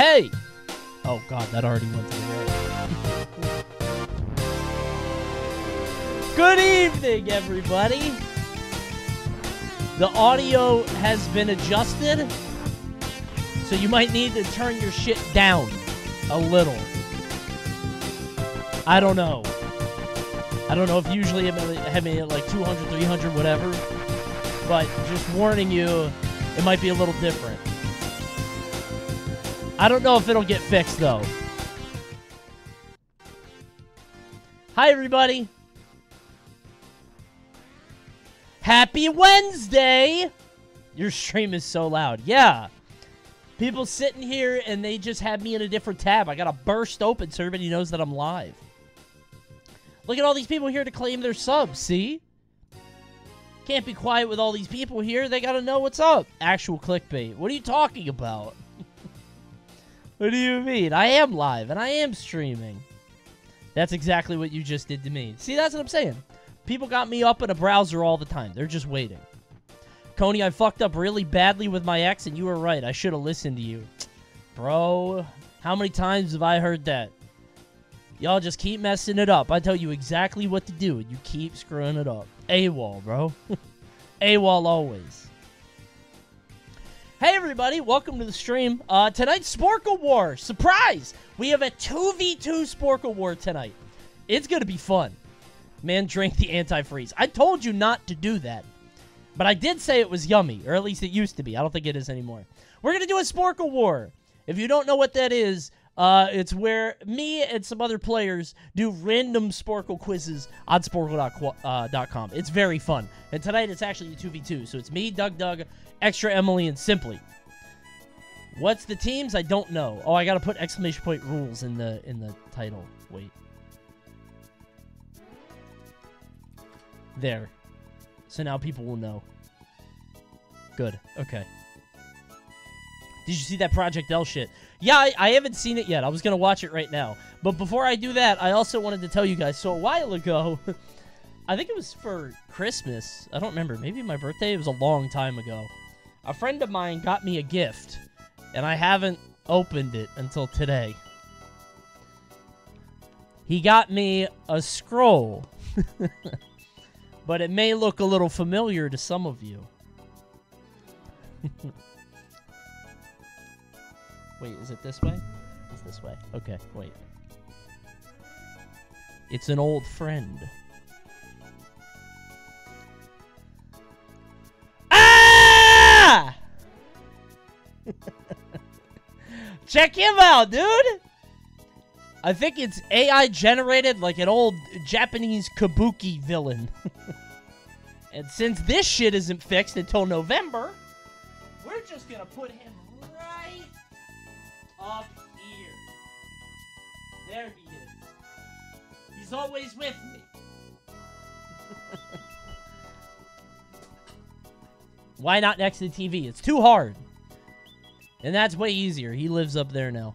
Hey! Oh god, that already went to the right. Good evening, everybody! The audio has been adjusted, so you might need to turn your shit down a little. I don't know. I don't know if usually I'm having like 200, 300, whatever. But just warning you, it might be a little different. I don't know if it'll get fixed though. Hi, everybody. Happy Wednesday! Your stream is so loud. Yeah. People sitting here and they just have me in a different tab. I gotta burst open so everybody knows that I'm live. Look at all these people here to claim their subs, see? Can't be quiet with all these people here. They gotta know what's up. Actual clickbait. What are you talking about? What do you mean? I am live and I am streaming. That's exactly what you just did to me. See, that's what I'm saying. People got me up in a browser all the time. They're just waiting. Coney, I fucked up really badly with my ex, and you were right. I should have listened to you. Bro, how many times have I heard that? Y'all just keep messing it up. I tell you exactly what to do, and you keep screwing it up. AWOL, bro. AWOL always. Hey, everybody. Welcome to the stream. Uh, tonight's Sporcle War. Surprise! We have a 2v2 Sporcle War tonight. It's to be fun. Man drank the antifreeze. I told you not to do that. But I did say it was yummy, or at least it used to be. I don't think it is anymore. We're to do a Sporcle War. If you don't know what that is, uh, it's where me and some other players do random Sporcle quizzes on Sporcle.com. It's very fun. And tonight it's actually a 2v2. So it's me, Doug Doug, Extra Emily, and Simply. What's the teams? I don't know. Oh, I gotta put exclamation point rules in the in the title. Wait. There. So now people will know. Good. Okay. Did you see that Project L shit? Yeah, I, I, haven't seen it yet. I was going to watch it right now. But before I do that, I also wanted to tell you guys. So a while ago, I think it was for Christmas. I don't remember. Maybe my birthday. It was a long time ago. A friend of mine got me a gift. And I haven't opened it until today. He got me a scroll. but it may look a little familiar to some of you. wait, is it this way? It's this way. Okay, wait. It's an old friend. Ah! Check him out, dude! I think it's AI generated like an old Japanese kabuki villain. and since this shit isn't fixed until November, we're just gonna put him up here. There he is. He's always with me. Why not next to the TV? It's too hard. And that's way easier. He lives up there now.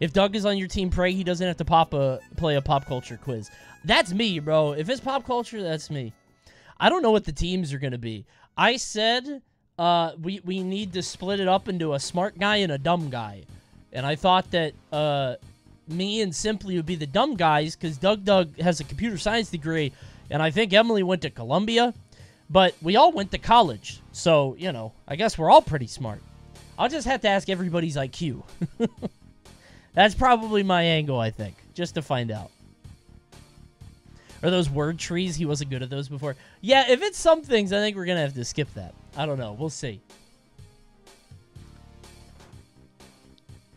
If Doug is on your team, pray he doesn't have to pop a play a pop culture quiz. That's me, bro. If it's pop culture, that's me. I don't know what the teams are gonna be. I said uh, we we need to split it up into a smart guy and a dumb guy, and I thought that uh, me and Simply would be the dumb guys because Doug Doug has a computer science degree, and I think Emily went to Columbia, but we all went to college, so you know I guess we're all pretty smart. I'll just have to ask everybody's IQ. That's probably my angle, I think, just to find out. Are those word trees? He wasn't good at those before. Yeah, if it's some things, I think we're going to have to skip that. I don't know. We'll see.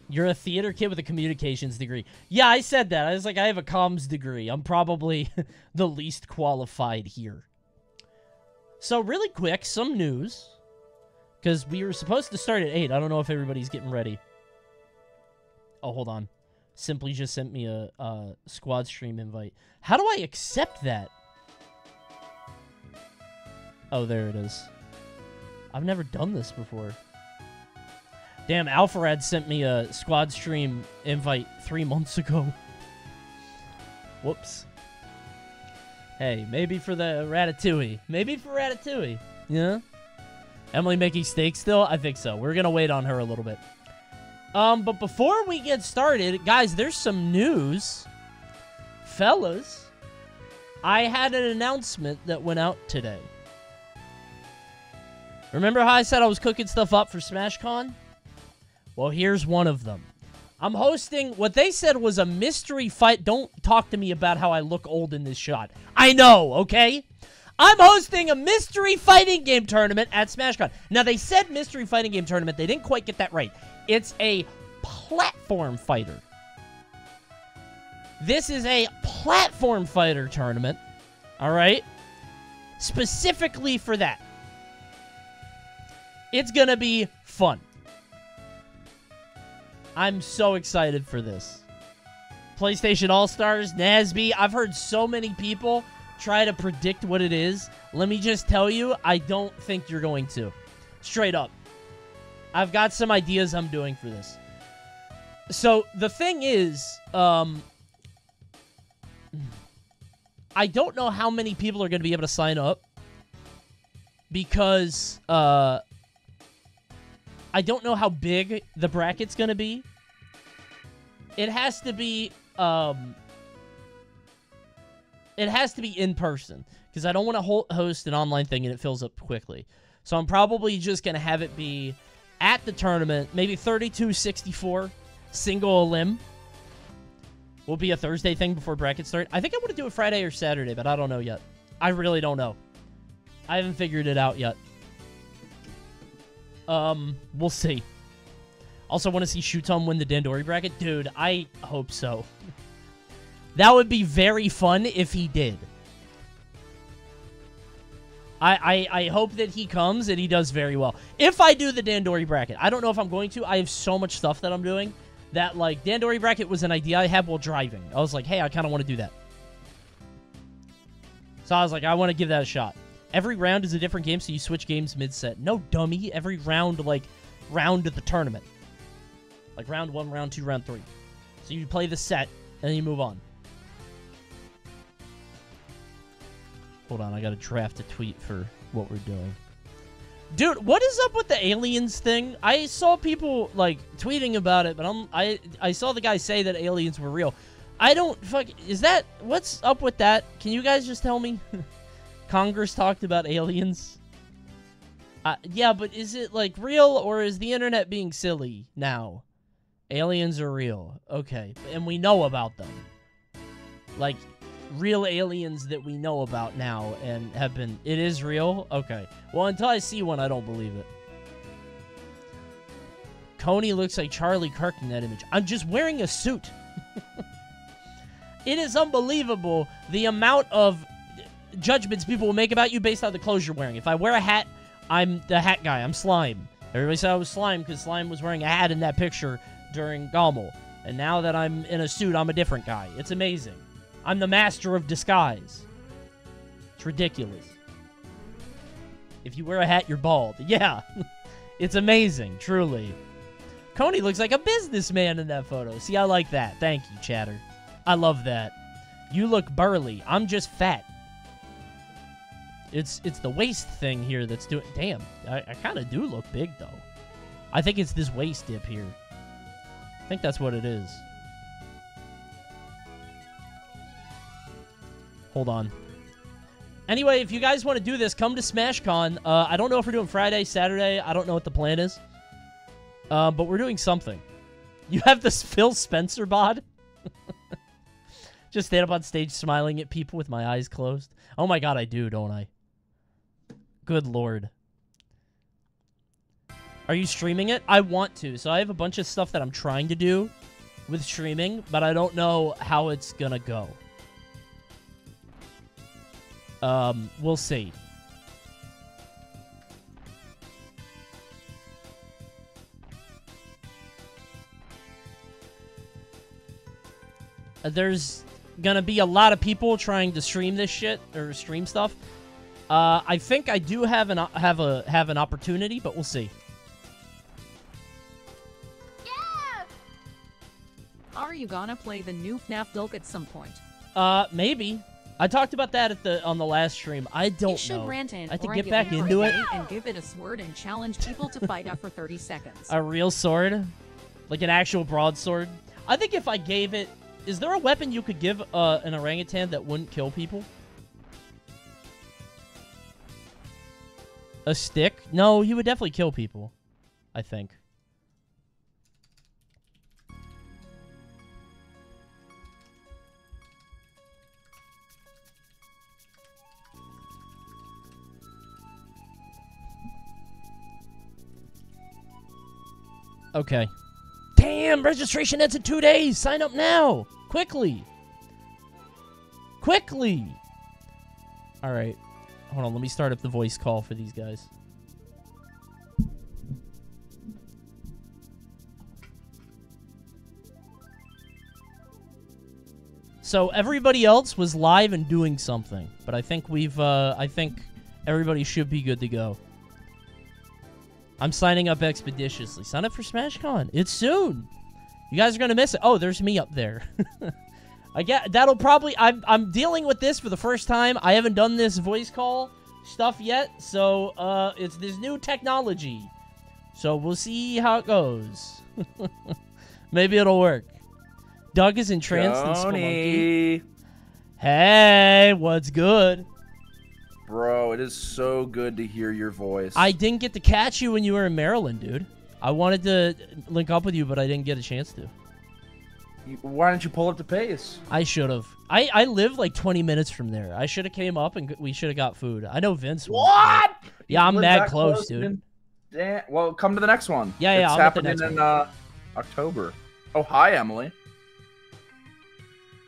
You're a theater kid with a communications degree. Yeah, I said that. I was like, I have a comms degree. I'm probably the least qualified here. So, really quick, some news. Because we were supposed to start at 8. I don't know if everybody's getting ready. Oh, hold on. Simply just sent me a, a squad stream invite. How do I accept that? Oh, there it is. I've never done this before. Damn, Alpharad sent me a squad stream invite three months ago. Whoops. Hey, maybe for the Ratatouille. Maybe for Ratatouille. Yeah? Emily making steak still? I think so. We're going to wait on her a little bit. Um, but before we get started, guys, there's some news. Fellas, I had an announcement that went out today. Remember how I said I was cooking stuff up for SmashCon? Well, here's one of them. I'm hosting what they said was a mystery fight. Don't talk to me about how I look old in this shot. I know, okay? I'm hosting a mystery fighting game tournament at SmashCon. Now, they said mystery fighting game tournament. They didn't quite get that right. It's a platform fighter. This is a platform fighter tournament. All right? Specifically for that. It's going to be fun. I'm so excited for this. PlayStation All Stars, Nasby. I've heard so many people try to predict what it is. Let me just tell you, I don't think you're going to. Straight up. I've got some ideas I'm doing for this. So the thing is, um, I don't know how many people are going to be able to sign up because uh, I don't know how big the bracket's going to be. It has to be um, it has to be in person because I don't want to host an online thing and it fills up quickly. So I'm probably just going to have it be at the tournament, maybe 32 64 single elim will be a Thursday thing before brackets start. I think I want to do it Friday or Saturday, but I don't know yet. I really don't know. I haven't figured it out yet. Um, we'll see. Also want to see Shuton win the Dandori bracket. Dude, I hope so. That would be very fun if he did. I, I, I hope that he comes and he does very well. If I do the Dandori bracket, I don't know if I'm going to. I have so much stuff that I'm doing that, like, Dandori bracket was an idea I had while driving. I was like, hey, I kind of want to do that. So I was like, I want to give that a shot. Every round is a different game, so you switch games mid-set. No, dummy. Every round, like, round of the tournament. Like, round one, round two, round three. So you play the set, and then you move on. Hold on, I gotta draft a tweet for what we're doing. Dude, what is up with the aliens thing? I saw people like tweeting about it, but I'm I I saw the guy say that aliens were real. I don't fuck is that what's up with that? Can you guys just tell me? Congress talked about aliens. Uh, yeah, but is it like real or is the internet being silly now? Aliens are real. Okay, and we know about them. Like real aliens that we know about now and have been. It is real? Okay. Well, until I see one, I don't believe it. Coney looks like Charlie Kirk in that image. I'm just wearing a suit. it is unbelievable the amount of judgments people will make about you based on the clothes you're wearing. If I wear a hat, I'm the hat guy. I'm Slime. Everybody said I was Slime because Slime was wearing a hat in that picture during GOML. And now that I'm in a suit, I'm a different guy. It's amazing. I'm the master of disguise. It's ridiculous. If you wear a hat, you're bald. Yeah. it's amazing, truly. Coney looks like a businessman in that photo. See, I like that. Thank you, Chatter. I love that. You look burly. I'm just fat. It's it's the waist thing here that's doing... Damn, I, I kind of do look big, though. I think it's this waist dip here. I think that's what it is. Hold on. Anyway, if you guys want to do this, come to SmashCon. Uh, I don't know if we're doing Friday, Saturday. I don't know what the plan is. Uh, but we're doing something. You have this Phil Spencer bod? Just stand up on stage smiling at people with my eyes closed. Oh my god, I do, don't I? Good lord. Are you streaming it? I want to. So I have a bunch of stuff that I'm trying to do with streaming, but I don't know how it's gonna go. Um, we'll see. Uh, there's gonna be a lot of people trying to stream this shit or stream stuff. Uh, I think I do have an have a have an opportunity, but we'll see. Yeah! Are you gonna play the new FNAF Dulk at some point? Uh, maybe. I talked about that at the on the last stream. I don't you should know. rant in I think get back into it. and give it a sword and challenge people to fight out for 30 seconds. A real sword. Like an actual broadsword. I think if I gave it, is there a weapon you could give uh, an orangutan that wouldn't kill people? A stick? No, he would definitely kill people. I think. Okay. Damn, registration ends in two days. Sign up now. Quickly. Quickly. All right. Hold on. Let me start up the voice call for these guys. So everybody else was live and doing something, but I think we've, uh, I think everybody should be good to go. I'm signing up expeditiously. Sign up for SmashCon. It's soon. You guys are gonna miss it. Oh, there's me up there. I get that'll probably. I'm I'm dealing with this for the first time. I haven't done this voice call stuff yet, so uh, it's this new technology. So we'll see how it goes. Maybe it'll work. Doug is entranced in Spelunky. Tony. Hey, what's good? Bro, it is so good to hear your voice. I didn't get to catch you when you were in Maryland, dude. I wanted to link up with you, but I didn't get a chance to. Why don't you pull up the pace? I should have. I, I live like 20 minutes from there. I should have came up and we should have got food. I know Vince. but- Yeah, I'm mad that close, dude. Damn. Well, come to the next one. Yeah, yeah, It's I'll happening in uh, October. Oh, hi, Emily.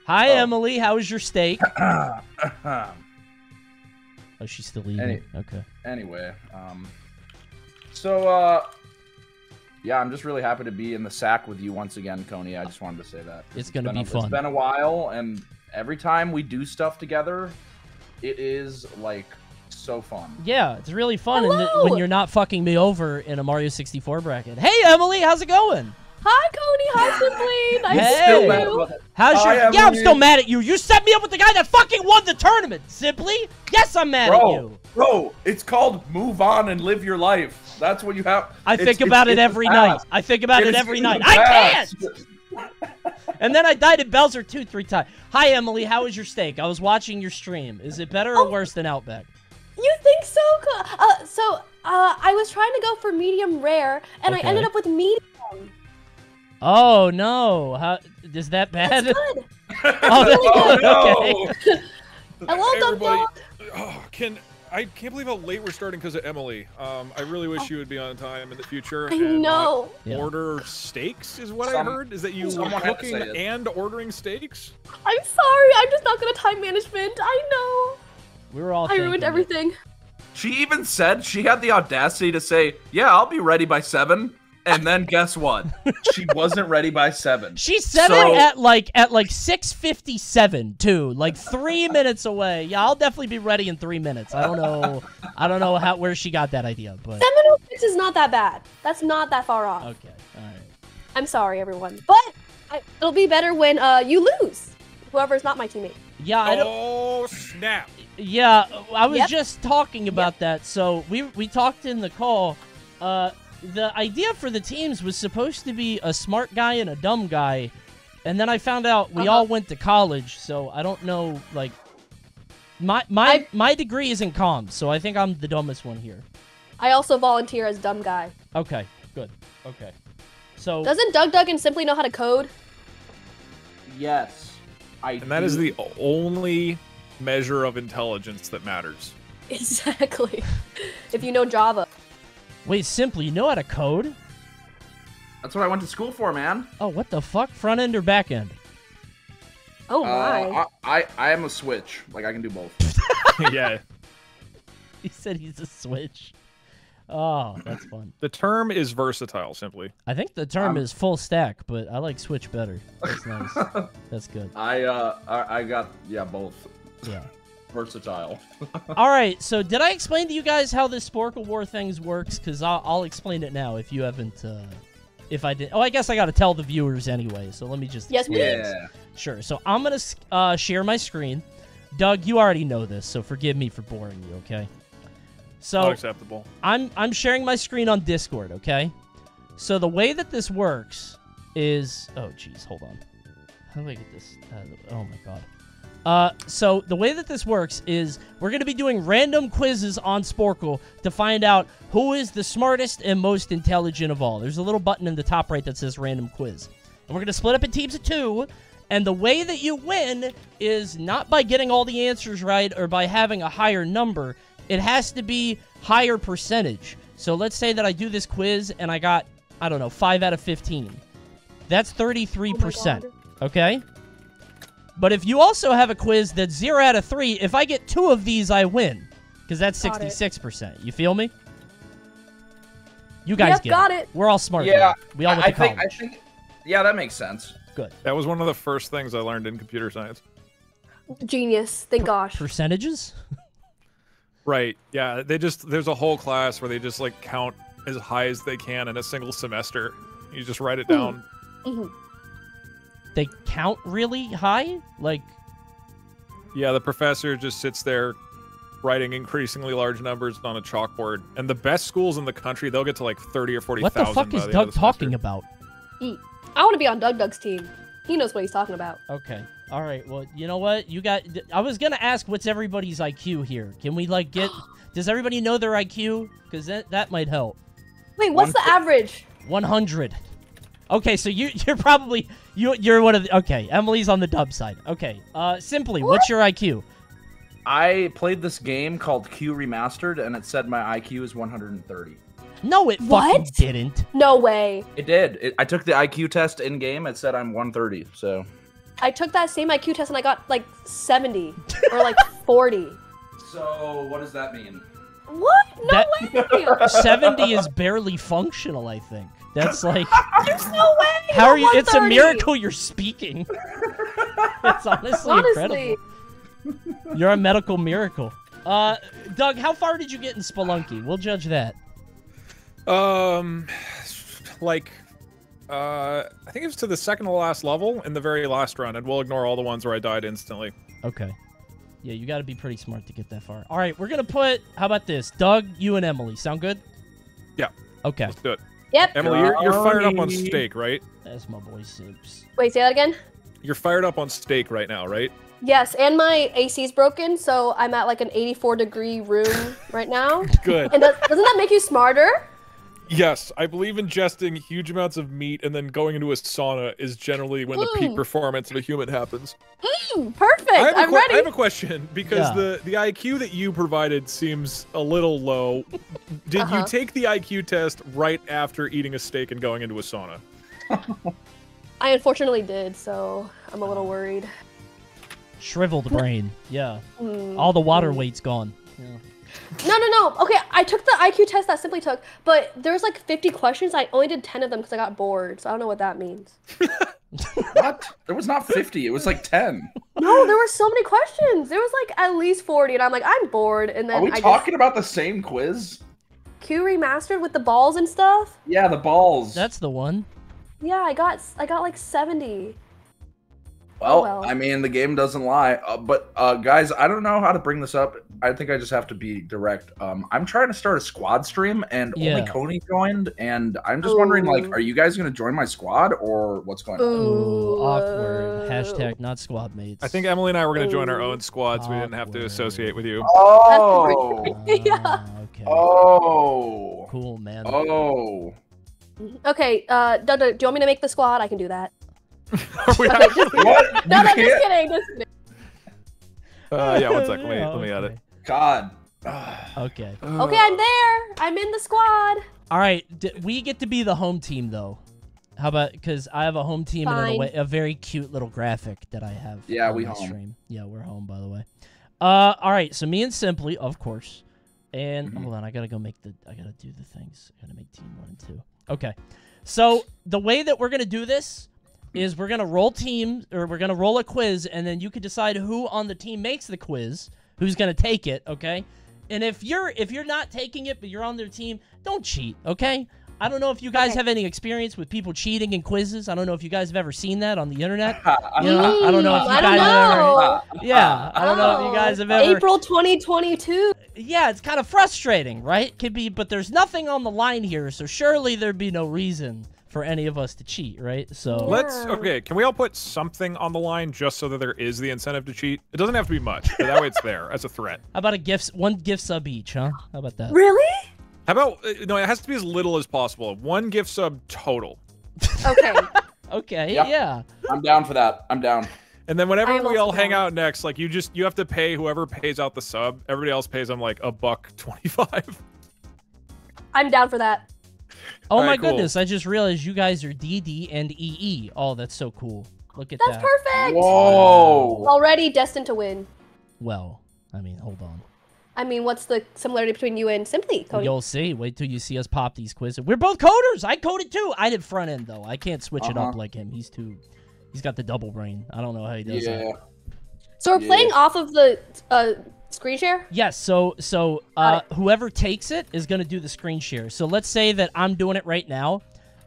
Hi, Oh. Emily. How was your steak? Oh, she's still eating. Any- Okay. anyway, um, so uh, yeah, I'm just really happy to be in the sack with you once again, Coney. I just wanted to say that It's gonna be a, fun. It's been a while, and every time we do stuff together, it is like so fun. Yeah, it's really fun and th- when you're not fucking me over in a Mario 64 bracket. Hey, Emily. How's it going? Hi, Cody. Hi, Simply. Nice Hey! to Still meet you. How's your? Yeah, I'm Emily. still mad at you. You set me up with the guy that fucking won the tournament. Simply. Yes, I'm mad at Bro, you. bro, it's called move on and live your life. That's what you have. I It's- think it's- about it it's the every night. I think about it It's every night. I can't. And then I died at Bowser 2 three times. Hi, Emily. How was your steak? I was watching your stream. Is it better or Oh. worse than Outback? You think so? Uh, so, uh, I was trying to go for medium rare, and Okay. I ended up with medium. Oh no! How is that bad? That's good. Oh, that's Oh, good. no. Okay. Hello, Dum Everybody, Dum. oh, can I can't believe how late we're starting because of Emily. Um, I really wish you would be on time in the future. I and not know. Yeah. Order steaks is what Some- I heard. Is that you someone had cooking and ordering steaks? I'm sorry. I'm just not good at time management. I know. We were all. I ruined thinking it. everything. She even said she had the audacity to say, "Yeah, I'll be ready by 7. And then guess what? she wasn't ready by seven. She said So- it at like at like 6:57 too, like three minutes away. Yeah, I'll definitely be ready in three minutes. I don't know. I don't know how where she got that idea, but 706 is not that bad. That's not that far off. okay, all right. I'm sorry, everyone. But I, it'll be better when uh, you lose. Whoever's not my teammate. Yeah, I don't. Oh snap! Yeah, I was Yep. just talking about that. So we we talked in the call. Uh, the idea for the teams was supposed to be a smart guy and a dumb guy, and then I found out we Uh-huh. all went to college. So I don't know. Like, my my I- my degree is in comms, so I think I'm the dumbest one here. I also volunteer as dumb guy. Okay, good. Okay, so Doesn't Doug Duggan simply know how to code? Yes. I And that is the only measure of intelligence that matters. Exactly. if you know Java. Wait, simply you know how to code? That's what I went to school for, man. Oh, what the fuck? Front end or back end? Oh my. Uh, I, I I am a switch. Like I can do both. yeah, He said he's a switch. Oh, that's fun. the term is versatile. Simply. I think the term Um, is full stack, but I like switch better. That's nice. that's good. I uh I, I got yeah both Yeah. Versatile. All right. So, did I explain to you guys how this Sporcle War things works? Because I'll, I'll explain it now if you haven't. Uh, if I did. Oh, I guess I got to tell the viewers anyway. So let me just. Yes, please. Yeah. Sure. So I'm gonna uh, share my screen. Doug, you already know this, so forgive me for boring you. Okay. So Unacceptable. I'm I'm sharing my screen on Discord, okay? So the way that this works is oh jeez, hold on. How do I get this? Uh, oh my god. Uh, so the way that this works is we're going to be doing random quizzes on Sporcle to find out who is the smartest and most intelligent of all. There's a little button in the top right that says random quiz. And we're going to split up in teams of two. And the way that you win is not by getting all the answers right or by having a higher number. It has to be higher percentage. So let's say that I do this quiz and I got, I don't know, 5 out of 15. That's 33%. God. okay? But if you also have a quiz that's 0 out of 3, if I get two of these, I win. Because that's Got it. 66%. You feel me? You guys Yep, get got it. it. We're all smart. Yeah, here. We all I, went I to think. college. I think. Yeah, that makes sense. Good. That was one of the first things I learned in computer science. Genius. Thank gosh. Percentages? Right. Yeah. They just there's a whole class where they just like count as high as they can in a single semester. You just write it down. Mhm. They count really high? Like, Yeah, the professor just sits there writing increasingly large numbers on a chalkboard. And the best schools in the country, they'll get to like 30 or 40,000 what the fuck is the Doug talking semester. about? I want to be on Doug Doug's team. He knows what he's talking about. Okay. All right. Well, you know what? You got. I was gonna ask what's everybody's IQ here. Can we like get? does everybody know their IQ? Because that that might help. Wait, what's the average? 100. Okay, so you you're probably you you're one of the okay. Emily's on the dub side. Okay. Uh, simply, what's your IQ? I played this game called Q Remastered, and it said my IQ is 130. No, it fucking What? didn't. No way. It did. It, I took the IQ test in game. It said I'm 130. So. I took that same IQ test and I got like 70 or like 40. So what does that mean? What? No That- way. 70 is barely functional. I think that's like. There's no way. How are you? It's a miracle you're speaking. it's honestly, Honestly, incredible. You're a medical miracle. Uh, Doug, how far did you get in Spelunky? We'll judge that. Um, like, uh, I think it was to the second to last level in the very last run, and we'll ignore all the ones where I died instantly. Okay. Yeah, you got to be pretty smart to get that far. All right, we're gonna put. How about this? Doug, you and Emily. Sound good? Yeah. Okay. Let's do it. Yep. Emily, you're, you're fired up on steak, right? That's my boy Sips. Wait, say that again? You're fired up on steak right now, right? Yes, and my AC's broken, so I'm at like an 84 degree room right now. Good. And does, doesn't that make you smarter? Yes, I believe ingesting huge amounts of meat and then going into a sauna is generally when the peak Mm. performance of a human happens. Hmm, perfect. I have, a I'm que- ready. I have a question because Yeah. the, the IQ that you provided seems a little low. Did you Uh-huh. take the IQ test right after eating a steak and going into a sauna? I unfortunately did, so I'm a little worried. Shriveled brain. Yeah. Hmm. All the water weight's gone. Yeah. No, no, no. Okay, I took the IQ test that Simply took, but there's like 50 questions. I only did 10 of them because I got bored, so I don't know what that means. What? There was not 50. It was like 10. No, there were so many questions. There was like at least 40, and I'm like, I'm bored. And then Are we I talking about the same quiz? Q remastered with the balls and stuff. Yeah, the balls. That's the one. Yeah, I got I got like 70. Well, well. I mean, the game doesn't lie. Uh, but uh, guys, I don't know how to bring this up. I think I just have to be direct. Um, I'm trying to start a squad stream, and Yeah. only Coney joined. And I'm just wondering, like, are you guys going to join my squad or what's going on? Ooh, Ooh. awkward. Hashtag not squad mates. I think Emily and I were going to join our own squads. We didn't have to associate with you. Oh, Yeah. Ah, Okay. oh, Cool, man. oh. Okay, uh, Doug, Doug, do you want me to make the squad? I can do that. Are we actually- just. What? No, You no, just can't- kidding. Just kidding. uh, yeah, one sec. Let me, Yeah, let me add it. God. Okay. Okay, I'm there. I'm in the squad. All right. D- we get to be the home team, though. How about because I have a home team and in a, way, a very cute little graphic that I have. Yeah, we home. Stream. Yeah, we're home by the way. Uh, all right. So me and Simply, of course, and Mhm. hold on, I gotta go make the. I gotta do the things. I gotta make team one and two. Okay. So the way that we're gonna do this is we're gonna roll teams or we're gonna roll a quiz, and then you can decide who on the team makes the quiz, who's gonna take it. Okay. And if you're if you're not taking it but you're on their team, don't cheat. Okay. I don't know if you guys Okay. have any experience with people cheating in quizzes. I don't know if you guys have ever seen that on the internet. I You know, I don't know if you I don't guys have ever. know. Yeah, I don't know if you guys have ever. April 2022. Yeah, it's kind of frustrating, right? Could be, but there's nothing on the line here, so surely there'd be no reason for any of us to cheat, right? So Let's okay. Can we all put something on the line just so that there is the incentive to cheat? It doesn't have to be much, but that way it's there as a threat. how about a gift, one gift sub each, huh? How about that? Really? How about uh, no? It has to be as little as possible. One gift sub total, Okay. Okay, Yep. yeah. I'm down for that. I'm down. and then whenever we all hang out next, like you just you have to pay whoever pays out the sub. Everybody else pays them like a buck twenty five. I'm down for that. Oh Alright, my cool. goodness, I just realized you guys are DD and EE. Oh, that's so cool. Look at That's that. That's perfect. Whoa. Already destined to win. Well, I mean, hold on. I mean, what's the similarity between you and Simply, Cody? You'll see. Wait till you see us pop these quizzes. We're both coders. I coded too. I did front end though. I can't switch it up Uh-huh. like him. He's too. He's got the double brain. I don't know how he does Yeah. that. So we're Yeah. playing off of the uh, screen share. Yes. So so uh, whoever takes it is gonna do the screen share. So let's say that I'm doing it right now.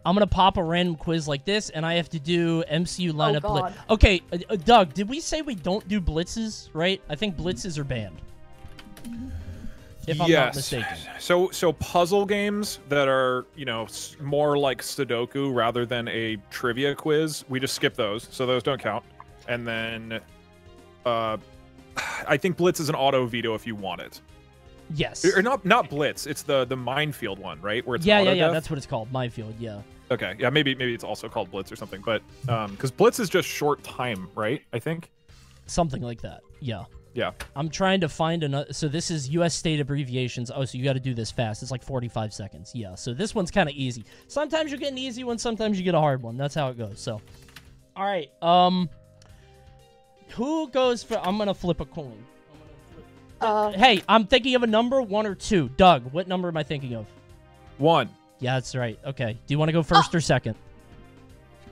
I'm gonna pop a random quiz like this, and I have to do MCU lineup. bli- Oh, God. okay, uh, uh, Doug, did we say we don't do blitzes? Right? I think blitzes are banned. If I'm yes. not mistaken. So so puzzle games that are you know more like Sudoku rather than a trivia quiz, we just skip those. So those don't count. And then, uh, I think Blitz is an auto veto if you want it. Yes. Or not not Blitz. It's the the minefield one, right? Where it's yeah, yeah, yeah. death? That's what it's called. Minefield. Yeah. Okay, yeah, maybe maybe it's also called Blitz or something, but um, because Blitz is just short time, right? I think. Something like that. Yeah. Yeah. I'm trying to find another. So this is U.S. state abbreviations. Oh, so you got to do this fast. It's like 45 seconds. Yeah. So this one's kind of easy. Sometimes you get an easy one. Sometimes you get a hard one. That's how it goes. So, all right. Um, who goes for? I'm gonna flip a coin. Uh, Hey, I'm thinking of a number, one or two. Doug, what number am I thinking of? One. Yeah, that's right. Okay. Do you want to go first or second?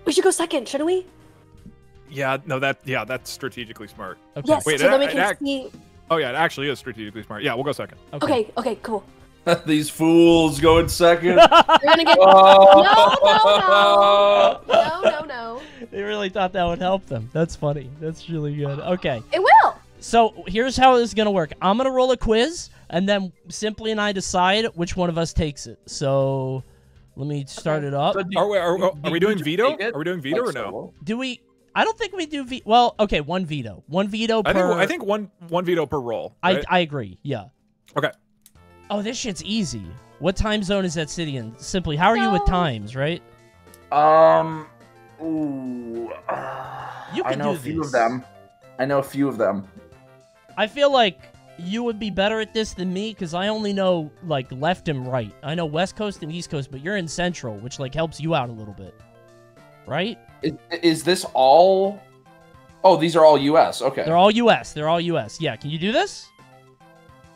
we should go second, shouldn't we? Yeah, no, that yeah, that's strategically smart. Okay. Yes, Wait, so then we can it see. Oh yeah, it actually is strategically smart. Yeah, we'll go second. Okay, okay, cool. These fools going second. You're gonna get. oh. no, no, no, no, no. They really thought that would help them. That's funny. That's really good. Okay. It will. So here's how this is gonna work. I'm gonna roll a quiz, and then Simply and I decide which one of us takes it. So let me start Okay. it up. So do- Are we, are, are, do we doing just veto? Are we doing veto Like or no? Do we? I don't think we do. Ve- well, okay, one veto. One veto per. I think I think one one veto per roll. I. I agree. Yeah. Okay. Oh, this shit's easy. What time zone is that city in? Simply, how are you with times? Right? Um. Ooh. You can I know do a few this. of them. I know a few of them. I feel like you would be better at this than me because I only know like left and right. I know West Coast and East Coast, but you're in Central, which like helps you out a little bit, right? Is, is this all? Oh, these are all U.S. Okay. They're all U.S. They're all U.S. Yeah, can you do this?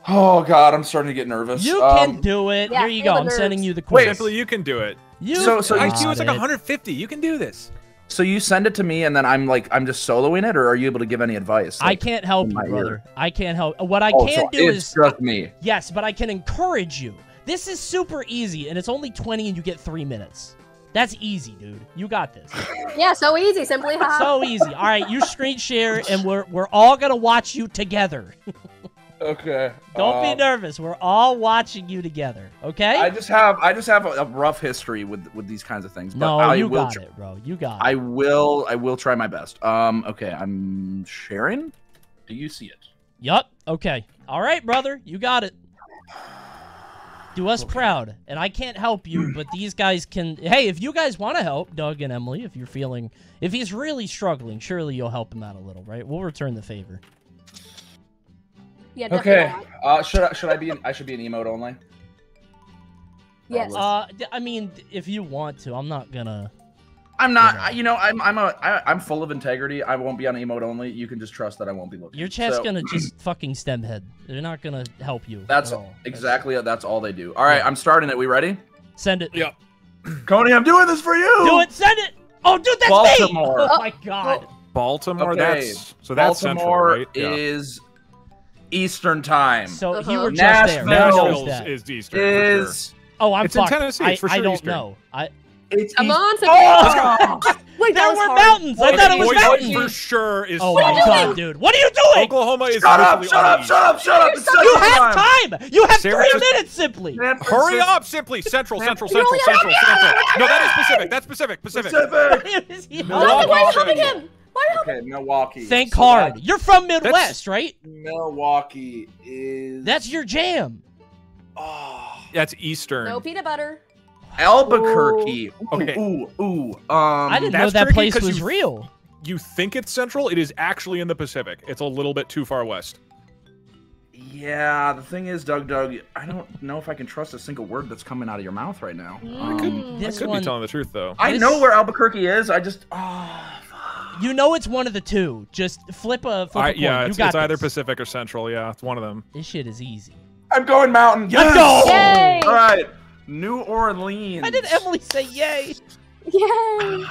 Oh God, I'm starting to get nervous. You Um, can do it. yeah, Here you go. I'm sending you the Wait. Simply, you can do it. you So- so you- got IQ is like 150. You can do this. So you send it to me, and then I'm like, I'm just soloing it, or are you able to give any advice? I can't help you, my ear. brother. I can't help. What I oh, can so do it's is just me. yes, but I can encourage you. This is super easy, and it's only 20, and you get three minutes. That's easy, dude. You got this. Yeah, so easy, simply. haha. so easy. All right, you screen share, and we're we're all gonna watch you together. Okay. Don't be um, nervous. We're all watching you together. Okay? I just have I just have a, a rough history with with these kinds of things. But no, I you will got it, bro. You got I it. will I will try my best. Um. Okay. I'm sharing. Do you see it? Yup. Okay. All right, brother. You got it. Do us proud. And I can't help you, but these guys can. Hey, if you guys want to help Doug and Emily, if you're feeling, if he's really struggling, surely you'll help him out a little, right? We'll return the favor. Yeah. Okay. Uh. Should I should I be in, I should be an emote only? Yes. Uh, d- I mean, if you want to, I'm not gonna. I'm not. Yeah. I, you know. I'm I'm a I, I'm full of integrity. I won't be on emote only. You can just trust that I won't be looking. Your chat's So, gonna just fucking stem head. They're not gonna help you. That's at all. exactly that's all they do. All right. Yeah. I'm starting it. We ready? Send it. Yeah. Coney, I'm doing this for you. Do it. Send it. Oh, dude, that's Baltimore. me. Oh my god. Baltimore. Okay. That's so that's Baltimore central, right? Yeah. is Eastern time. So Uh-huh. you were just there. Nashville Who knows Nashville's that? is Eastern. for sure. Oh, I'm It's in. Tennessee. I, It's for I sure don't Eastern. know. I it's Come East- on, Sophia. Oh! Wait, There that was were hard. mountains. I thought it was Boise mountains. for sure is. Oh What are my you god, doing? dude! What are you doing? Oklahoma is Shut up! Shut up! Shut up! Shut up! It's You have time. You have San three Francisco- minutes, simply. San. Hurry up! Simply Central, Central, Central, Central, Central. No, that is Pacific. That's Pacific. Pacific. Pacific. Why is he- Milwaukee. Why are you helping him? Why are you helping Okay, Milwaukee. Think So hard. that- You're from Midwest, right? Milwaukee is. That's your jam. Oh. That's Eastern. No peanut butter. Albuquerque. Ooh, Okay. Ooh, ooh. Um. I didn't know that's that tricky place 'cause was you- real. You think it's Central? It is actually in the Pacific. It's a little bit too far west. Yeah, the thing is, Doug, Doug, I don't know if I can trust a single word that's coming out of your mouth right now. Um, Mm. This I could one- be telling the truth though. I This- know where Albuquerque is. I just. Oh, You know it's one of the two. Just flip a flip a I, coin. yeah, you it's, got it's either. Pacific or Central. Yeah, it's one of them. This shit is easy. I'm going mountain. Yes! go! Yay! All right. New Orleans. Why did Emily say yay? Yay!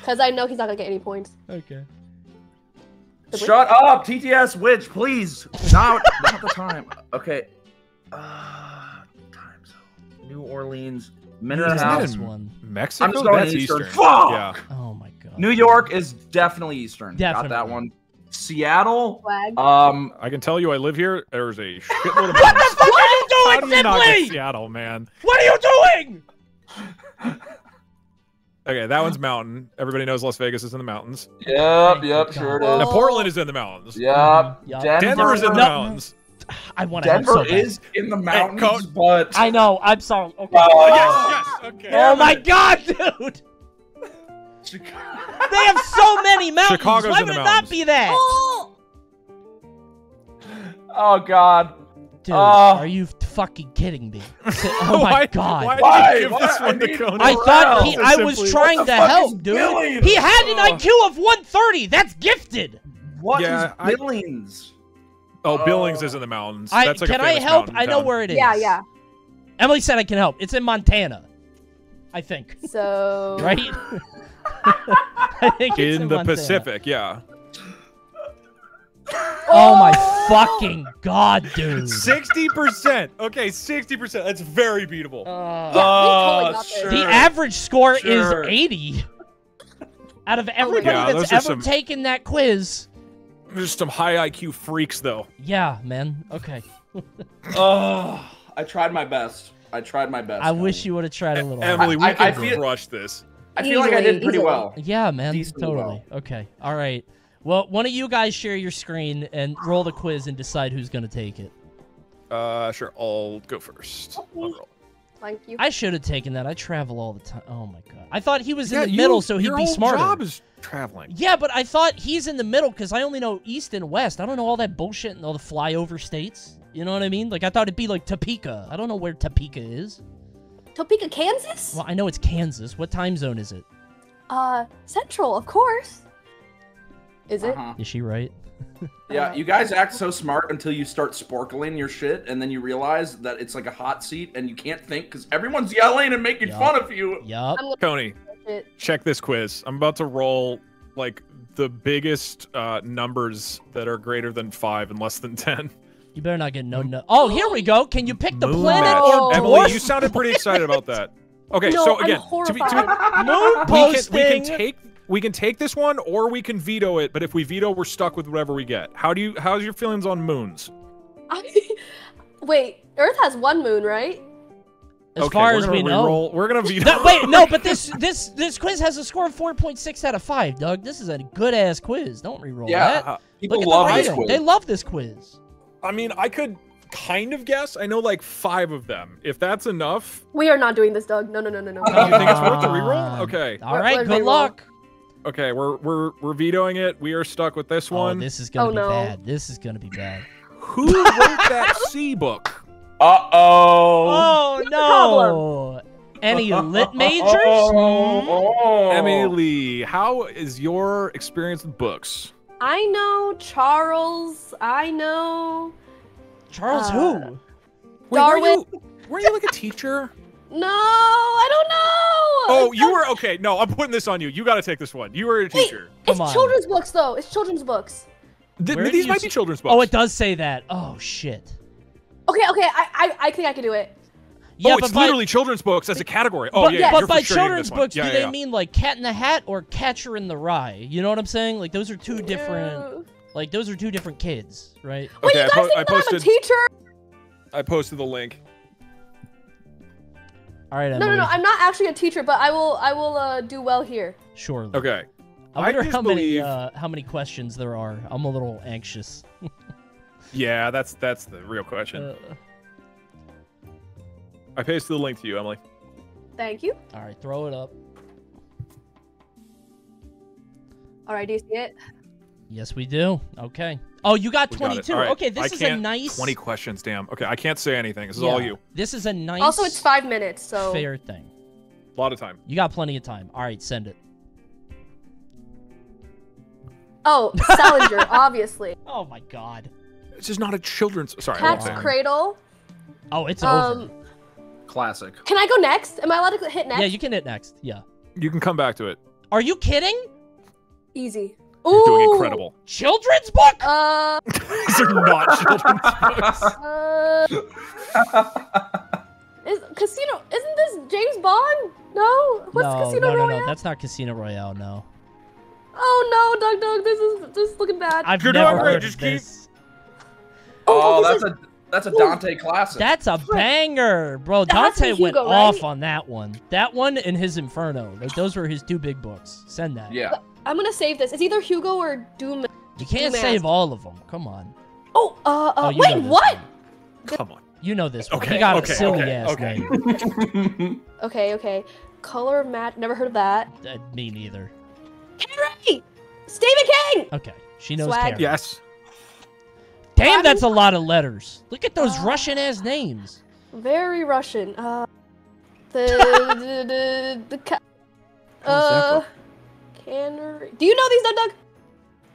Because I know he's not gonna get any points. Okay. The witch- Shut up, TTS witch, please. Not, not the time. Okay. Uh, time zone. New Orleans. Minute and a half. One. Mexico. I'm just going That's Eastern. Eastern. Fuck! Yeah. Oh my god. New York is definitely Eastern. Got that one. Seattle. Flag. Um. I can tell you, I live here. There's a shitload of What the mountains. fuck are How you do doing, you not get Seattle, man? What are you doing? Okay, that one's mountain. Everybody knows Las Vegas is in the mountains. Yep. Yep. you, Sure it God. Now. Portland is in the mountains. Yep. Yup. Denver, Denver is in the No. mountains. I want to Denver so is in the mountains, Code- but I know. I'm sorry. Okay. Oh, Yes, yes. Okay. oh my god, dude! They have so many mountains. Chicago's Why in would the it not be that? Oh! Oh God. Dude, Oh. are you fucking kidding me? Oh my Why- god. Why did Why? you give Why? this I one to need- Coney? I thought he, Wow. I was Simply- trying to the fuck is help, dude. Billings? He had an Oh. IQ of 130. That's gifted. What is Yeah, I- Billings? Oh, Billings Oh. is in the mountains. I, That's like can I help? I know town. where it is. Yeah, yeah. Emily said I can help. It's in Montana. I think. So. Right? I think it's in in the Montana. Pacific. Yeah. Oh my fucking god, dude. Sixty percent. Okay, sixty percent. That's very beatable. Uh, Yeah, we totally Oh, got this. sure. the average score Sure. is 80. Out of everybody Yeah, that's ever some- taken that quiz. There's some high IQ freaks though. Yeah, man. Okay. Oh, I tried my best. I tried my best. I wish you would have tried a little harder. Emily, we I- can I feel- crush this. I feel like I did pretty easily. well. Yeah, man. Decently totally. Okay. All right. Well, one of you guys share your screen and roll the quiz and decide who's going to take it. Uh, sure. I'll go first. I'll roll. Thank you. I should have taken that. I travel all the time. Oh my god. I thought he was Yeah, in the you- middle so he'd your be whole smarter. job is traveling. Yeah, but I thought he's in the middle because I only know east and west. I don't know all that bullshit and all the flyover states. You know what I mean? Like I thought it'd be like Topeka. I don't know where Topeka is. Topeka, Kansas? Well, I know it's Kansas. What time zone is it? Uh, Central, of course. Is it? Uh-huh. Is she right? Yeah, you guys act so smart until you start sparkling your shit, and then you realize that it's like a hot seat, and you can't think because everyone's yelling and making Yup. fun of you. Yup. I'm Coney, check this quiz. I'm about to roll like the biggest uh, numbers that are greater than five and less than ten. You better not get no no. Oh, here we go. Can you pick the Moon planet match. or oh. Emily, dwarf? you sounded pretty excited about that. Okay, No, so I'm again, to be, to be, horrified. Moon we can posting. we can take we can take this one or we can veto it. But if we veto, we're stuck with whatever we get. How do you? How's your feelings on moons? Wait, Earth has one moon, right? as okay, far as we know. re-roll- we're gonna veto. No, wait, no, but this this this quiz has a score of 4.6 out of 5, Doug. This is a good ass quiz. Don't re-roll Yeah, that. Uh, people Look love this quiz. They love this quiz. I mean, I could kind of guess. I know like five of them. If that's enough, We are not doing this, Doug. No, no, no, no, no. do you think it's worth a reroll? Okay. All Let- right, let's good re-roll. luck. Okay, we're we're we're vetoing it. We are stuck with this Oh, one. this is gonna Oh, be no. bad. This is gonna be bad. Who wrote that C book? Uh oh. Oh no! Any lit majors? Oh. Emily, how is your experience with books? I know Charles. I know. Charles Uh, who? Wait, were Darwin. you, were you like a teacher? No, I don't know. Oh, It's you not- were okay. No, I'm putting this on you. You got to take this one. You were a Wait, teacher. It's on. children's books, though. It's children's books. Th- Where do these you might be children's books. Oh, it does say that. Oh shit. Okay, okay. I, I, I think I can do it. Yeah, oh, but it's by- literally children's books as a category. Oh but, yeah, but you're by sure children's this books, yeah, do yeah, they yeah. mean like Cat in the Hat or Catcher in the Rye? You know what I'm saying? Like those are two different. Like those are two different kids, right? Wait, Okay, you I guys po- think I that I'm a teacher? I posted the link. All right, No, Emily. no, no. I'm not actually a teacher, but I will. I will uh, do well here. Surely. Okay. I I wonder just how many believe- uh, how many questions there are. I'm a little anxious. Yeah, that's that's the real question. Uh, I pasted the link to you, Emily. Thank you. all right, throw it up. All right, do you see it? Yes, we do. Okay. Oh, you got We got it. 22. Okay, this I is a can't- nice. 20 questions, damn. Okay, I can't say anything. This is all you. This is a nice. Also, it's five minutes, so. fair thing. A lot of time. You got plenty of time. All right, send it. Oh, Salinger, obviously. Oh my God. This is not a children's. Sorry. I Cat's say. Cradle. Oh, it's um, over. Classic. can I go next? Am I allowed to hit next? Yeah, you can hit next. Yeah. You can come back to it. Are you kidding? Easy. You're doing incredible. Children's book? Uh, These are not children's books. uh, is Casino? Isn't this James Bond? No. What's no, Casino no, no, Royale? no. That's not Casino Royale. No. Oh no, Doug, Doug, this is this is looking bad. I've You're never doing great, heard just of keep- this. Oh, this that's is- a that's a Ooh. Dante classic. That's a banger, bro. That has to Dante be went Hugo, right? off on that one. That one and his Inferno. Like those were his two big books. Send that. yeah. I'm gonna save this. It's either Hugo or Doom. You can't Dumas. save all of them. Come on. Oh, uh, uh Oh, wait, what? one. Come on. You know this one. Okay, He got okay, a silly okay, ass okay. name. Okay, okay. Color of match. Never heard of that. Uh, me neither. Carrie, Stephen King. Okay. She knows Swag. Karen. Yes. Damn, that's a lot of letters. Look at those Uh, Russian ass names. Very Russian. Uh, the the the, the ca- How's uh, book? cannery. Do you know these, Doug? Doug?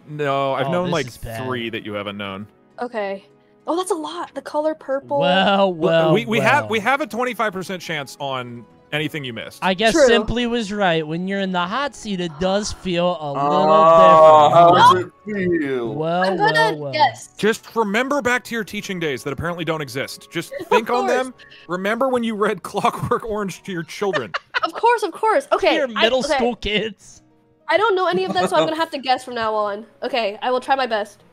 No, I've Oh, known like three that you haven't known. Okay. Oh, that's a lot. The color purple. Well, well, we we have we have a 25% chance on anything you missed. I guess True. Simply was right. When you're in the hot seat, it does feel a oh, little Oh, how different. does it feel? Well, I'm gonna well, well. guess. Just remember back to your teaching days that apparently don't exist. Just think on them. Remember when you read Clockwork Orange to your children. Of course, of course. Okay. You're I- middle okay. school kids. I don't know any of them, so I'm gonna have to guess from now on. Okay, I will try my best.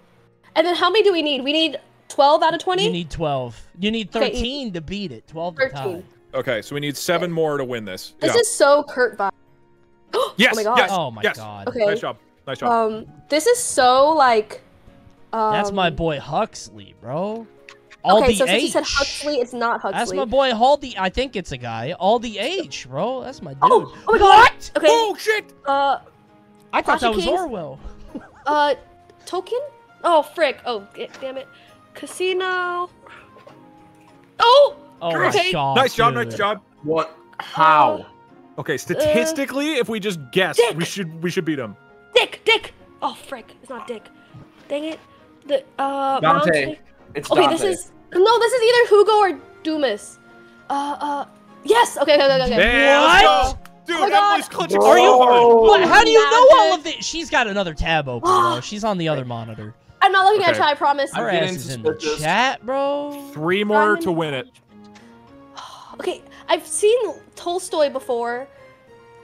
And then how many do we need? We need 12 out of 20? You need 12. You need Okay, 13 to beat it. 12 to 13. Tie. Okay, so we need seven more to win this. This yeah. is so Kurt vibe. yes, oh my god. yes, Oh my yes. god. Okay. Nice job. Nice job. Um, this is so like. Um, That's my boy Huxley, bro. All okay, the so since H. you said Huxley, it's not Huxley. That's my boy Haldy. I think it's a guy. All the H, bro. That's my dude. Oh, oh my god. what? Okay. oh shit! Uh, I thought Tasha that was King's- Orwell. uh, Tolkien? Oh frick! Oh, damn it! Casino. Oh. Oh Okay. my god. nice job, dude. nice job. What? How? Okay, statistically, if we just guess, Dick. we should we should beat him. Dick. Dick. Oh frick! It's not Dick. Dang it. The uh. Dante. Mountain- It's Okay, Dante. this is no. This is either Hugo or Dumas. Uh. Uh. Yes. Okay. Okay. Okay. okay. Damn, let's What? Dude, Oh my Emily's clutching Bro. so Are you? hard. What? How do you know all of this? She's got another tab open, bro. She's on the other monitor. I'm not looking at you. I promise. Our I'm ass is in the chat, bro. Three more to win it. Okay, I've seen Tolstoy before.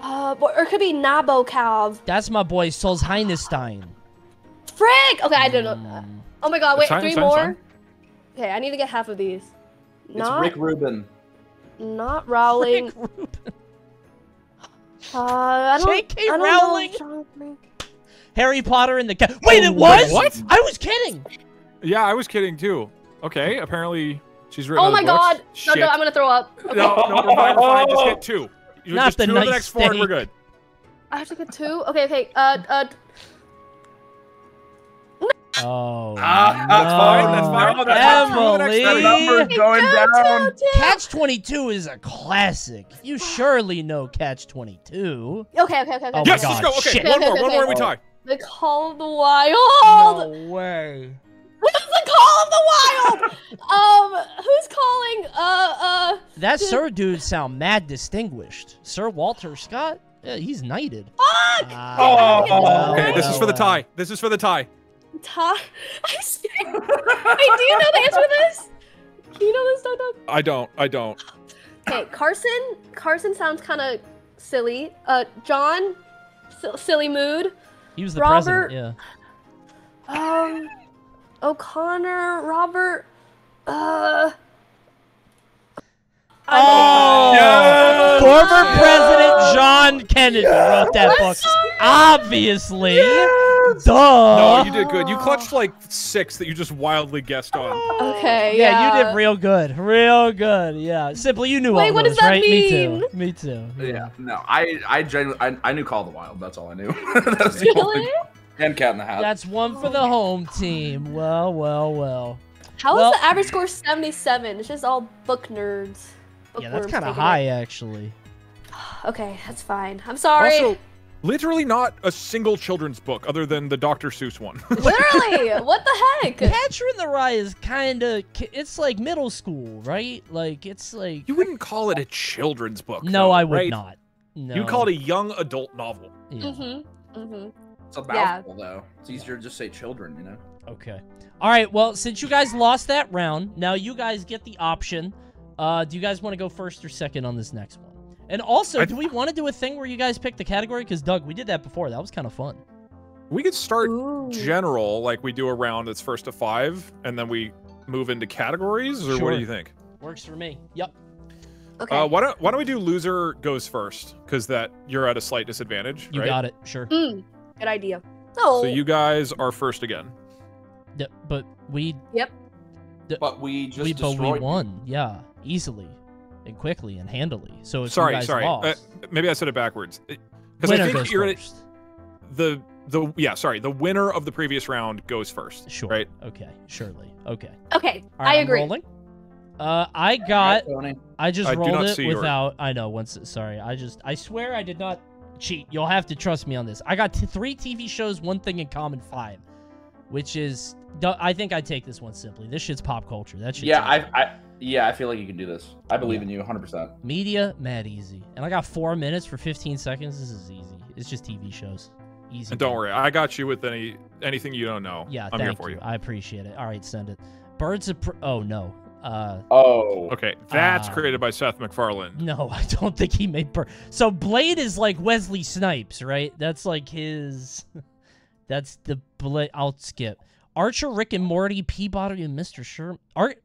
Uh, or it could be Nabokov. That's my boy Solzhenitsyn. Frick! Okay, I don't know. Mm. Oh my god, wait, Fine, three fine, more? fine. Okay, I need to get half of these. It's Not, Rick Rubin. not Rowling. Rick Rubin. Uh, I don't, J.K. I don't Rowling? Know. Harry Potter and the Ca- Wait, it Oh, was? what? I was kidding. Yeah, I was kidding too. Okay, apparently she's written. Oh my god! books. No, no, I'm gonna throw up. Okay. No, no, we're fine, we're fine. Just get two. You Not just the two nice of the next four, and we're good. I have to get two? Okay, okay. Uh, uh, Oh. Ah, that's fine, that's fine. no. That's fine. Two of the next The Emily. going down. two, two. Catch 22 is a classic. You surely know Catch 22. Okay, okay, okay, okay. Oh my yes, God, let's go. Okay, shit. one Okay, more, okay, one more, and we tie. The Call of the Wild. No way. This is the Call of the Wild. um, who's calling? Uh, uh. That Sir dude sound mad distinguished. Sir Walter Scott? Yeah, he's knighted. Fuck! Ah, Oh, well, Okay, this is for the well, well. tie. This is for the tie. Tie? I'm scared. Wait, do you know the answer to this? Do you know this, Doug? Doug? I don't. I don't. Okay, Carson. Carson sounds kind of silly. Uh, John, si- silly mood. He was the Robert- president. Um, O'Connor, Robert. Uh. Oh, Yes! former President John Kennedy wrote that book. Obviously. Duh. No, you did good. You clutched like six that you just wildly guessed on. Okay. Yeah, yeah. you did real good. Real good. Yeah. Simply, you knew Wait, all what those, does that right? mean? Me too. Me too. Yeah, no, I I genuinely I, I knew Call of the Wild. That's all I knew. That's the only- Really? And Cat in the Hat. That's one for the home team. Well, well, well. How is Well- the average score 77? It's just all book nerds. Yeah, that's kind of high, it. actually. Okay, that's fine. I'm sorry. Also, literally not a single children's book other than the Dr. Seuss one. Literally, what the heck? Catcher in the Rye is kind of. It's like middle school, right? Like it's like. you wouldn't call it a children's book. no, though, I would right? not. No. You'd call it a young adult novel. Yeah. Mm-hmm. Mm-hmm. It's a Yeah. mouthful though. It's easier to just say children, you know. Okay. All right. Well, since you guys lost that round, now you guys get the option. Uh, do you guys want to go first or second on this next one? And also, I- do we want to do a thing where you guys pick the category? Because Doug, we did that before. That was kind of fun. We could start Ooh. general, like we do a round that's first to five, and then we move into categories, or what do you think? Works for me. Yep. Okay. Uh, why don't Why don't we do loser goes first? Because that you're at a slight disadvantage, You right? got it. Sure. Mm, good idea. Oh. So you guys are first again. Yep. But we Yep. But we just we but we destroyed. won. Yeah, easily and quickly and handily. So if sorry, you guys sorry. Uh, maybe I said it backwards. Because I think goes you're at first. the the yeah. Sorry, the winner of the previous round goes first. Sure. Right. Okay. Surely. Okay. okay, All right, I I'm agree. rolling. Uh, I got. I just I rolled not it see yours. without. I know. Once. Sorry. I just. I swear I did not cheat. You'll have to trust me on this. I got t- three TV shows, one thing in common, five, which is. I think I take this one simply. This shit's pop culture. That shit. Yeah, I, I yeah, I feel like you can do this. I believe in you 100. percent Media, mad easy, and I got four minutes for 15 seconds. This is easy. It's just TV shows. Easy. And don't worry, I got you with any anything you don't know. Yeah, I'm thank here for you. I appreciate it. All right, send it. Birds of. Pre- oh no. Uh, Oh. Okay, that's Ah. created by Seth MacFarlane. no, I don't think he made Bird. So Blade is like Wesley Snipes, right? That's like his. That's the Blade. I'll skip. Archer, Rick and Morty, Peabody, and Mr. Sherman. Art.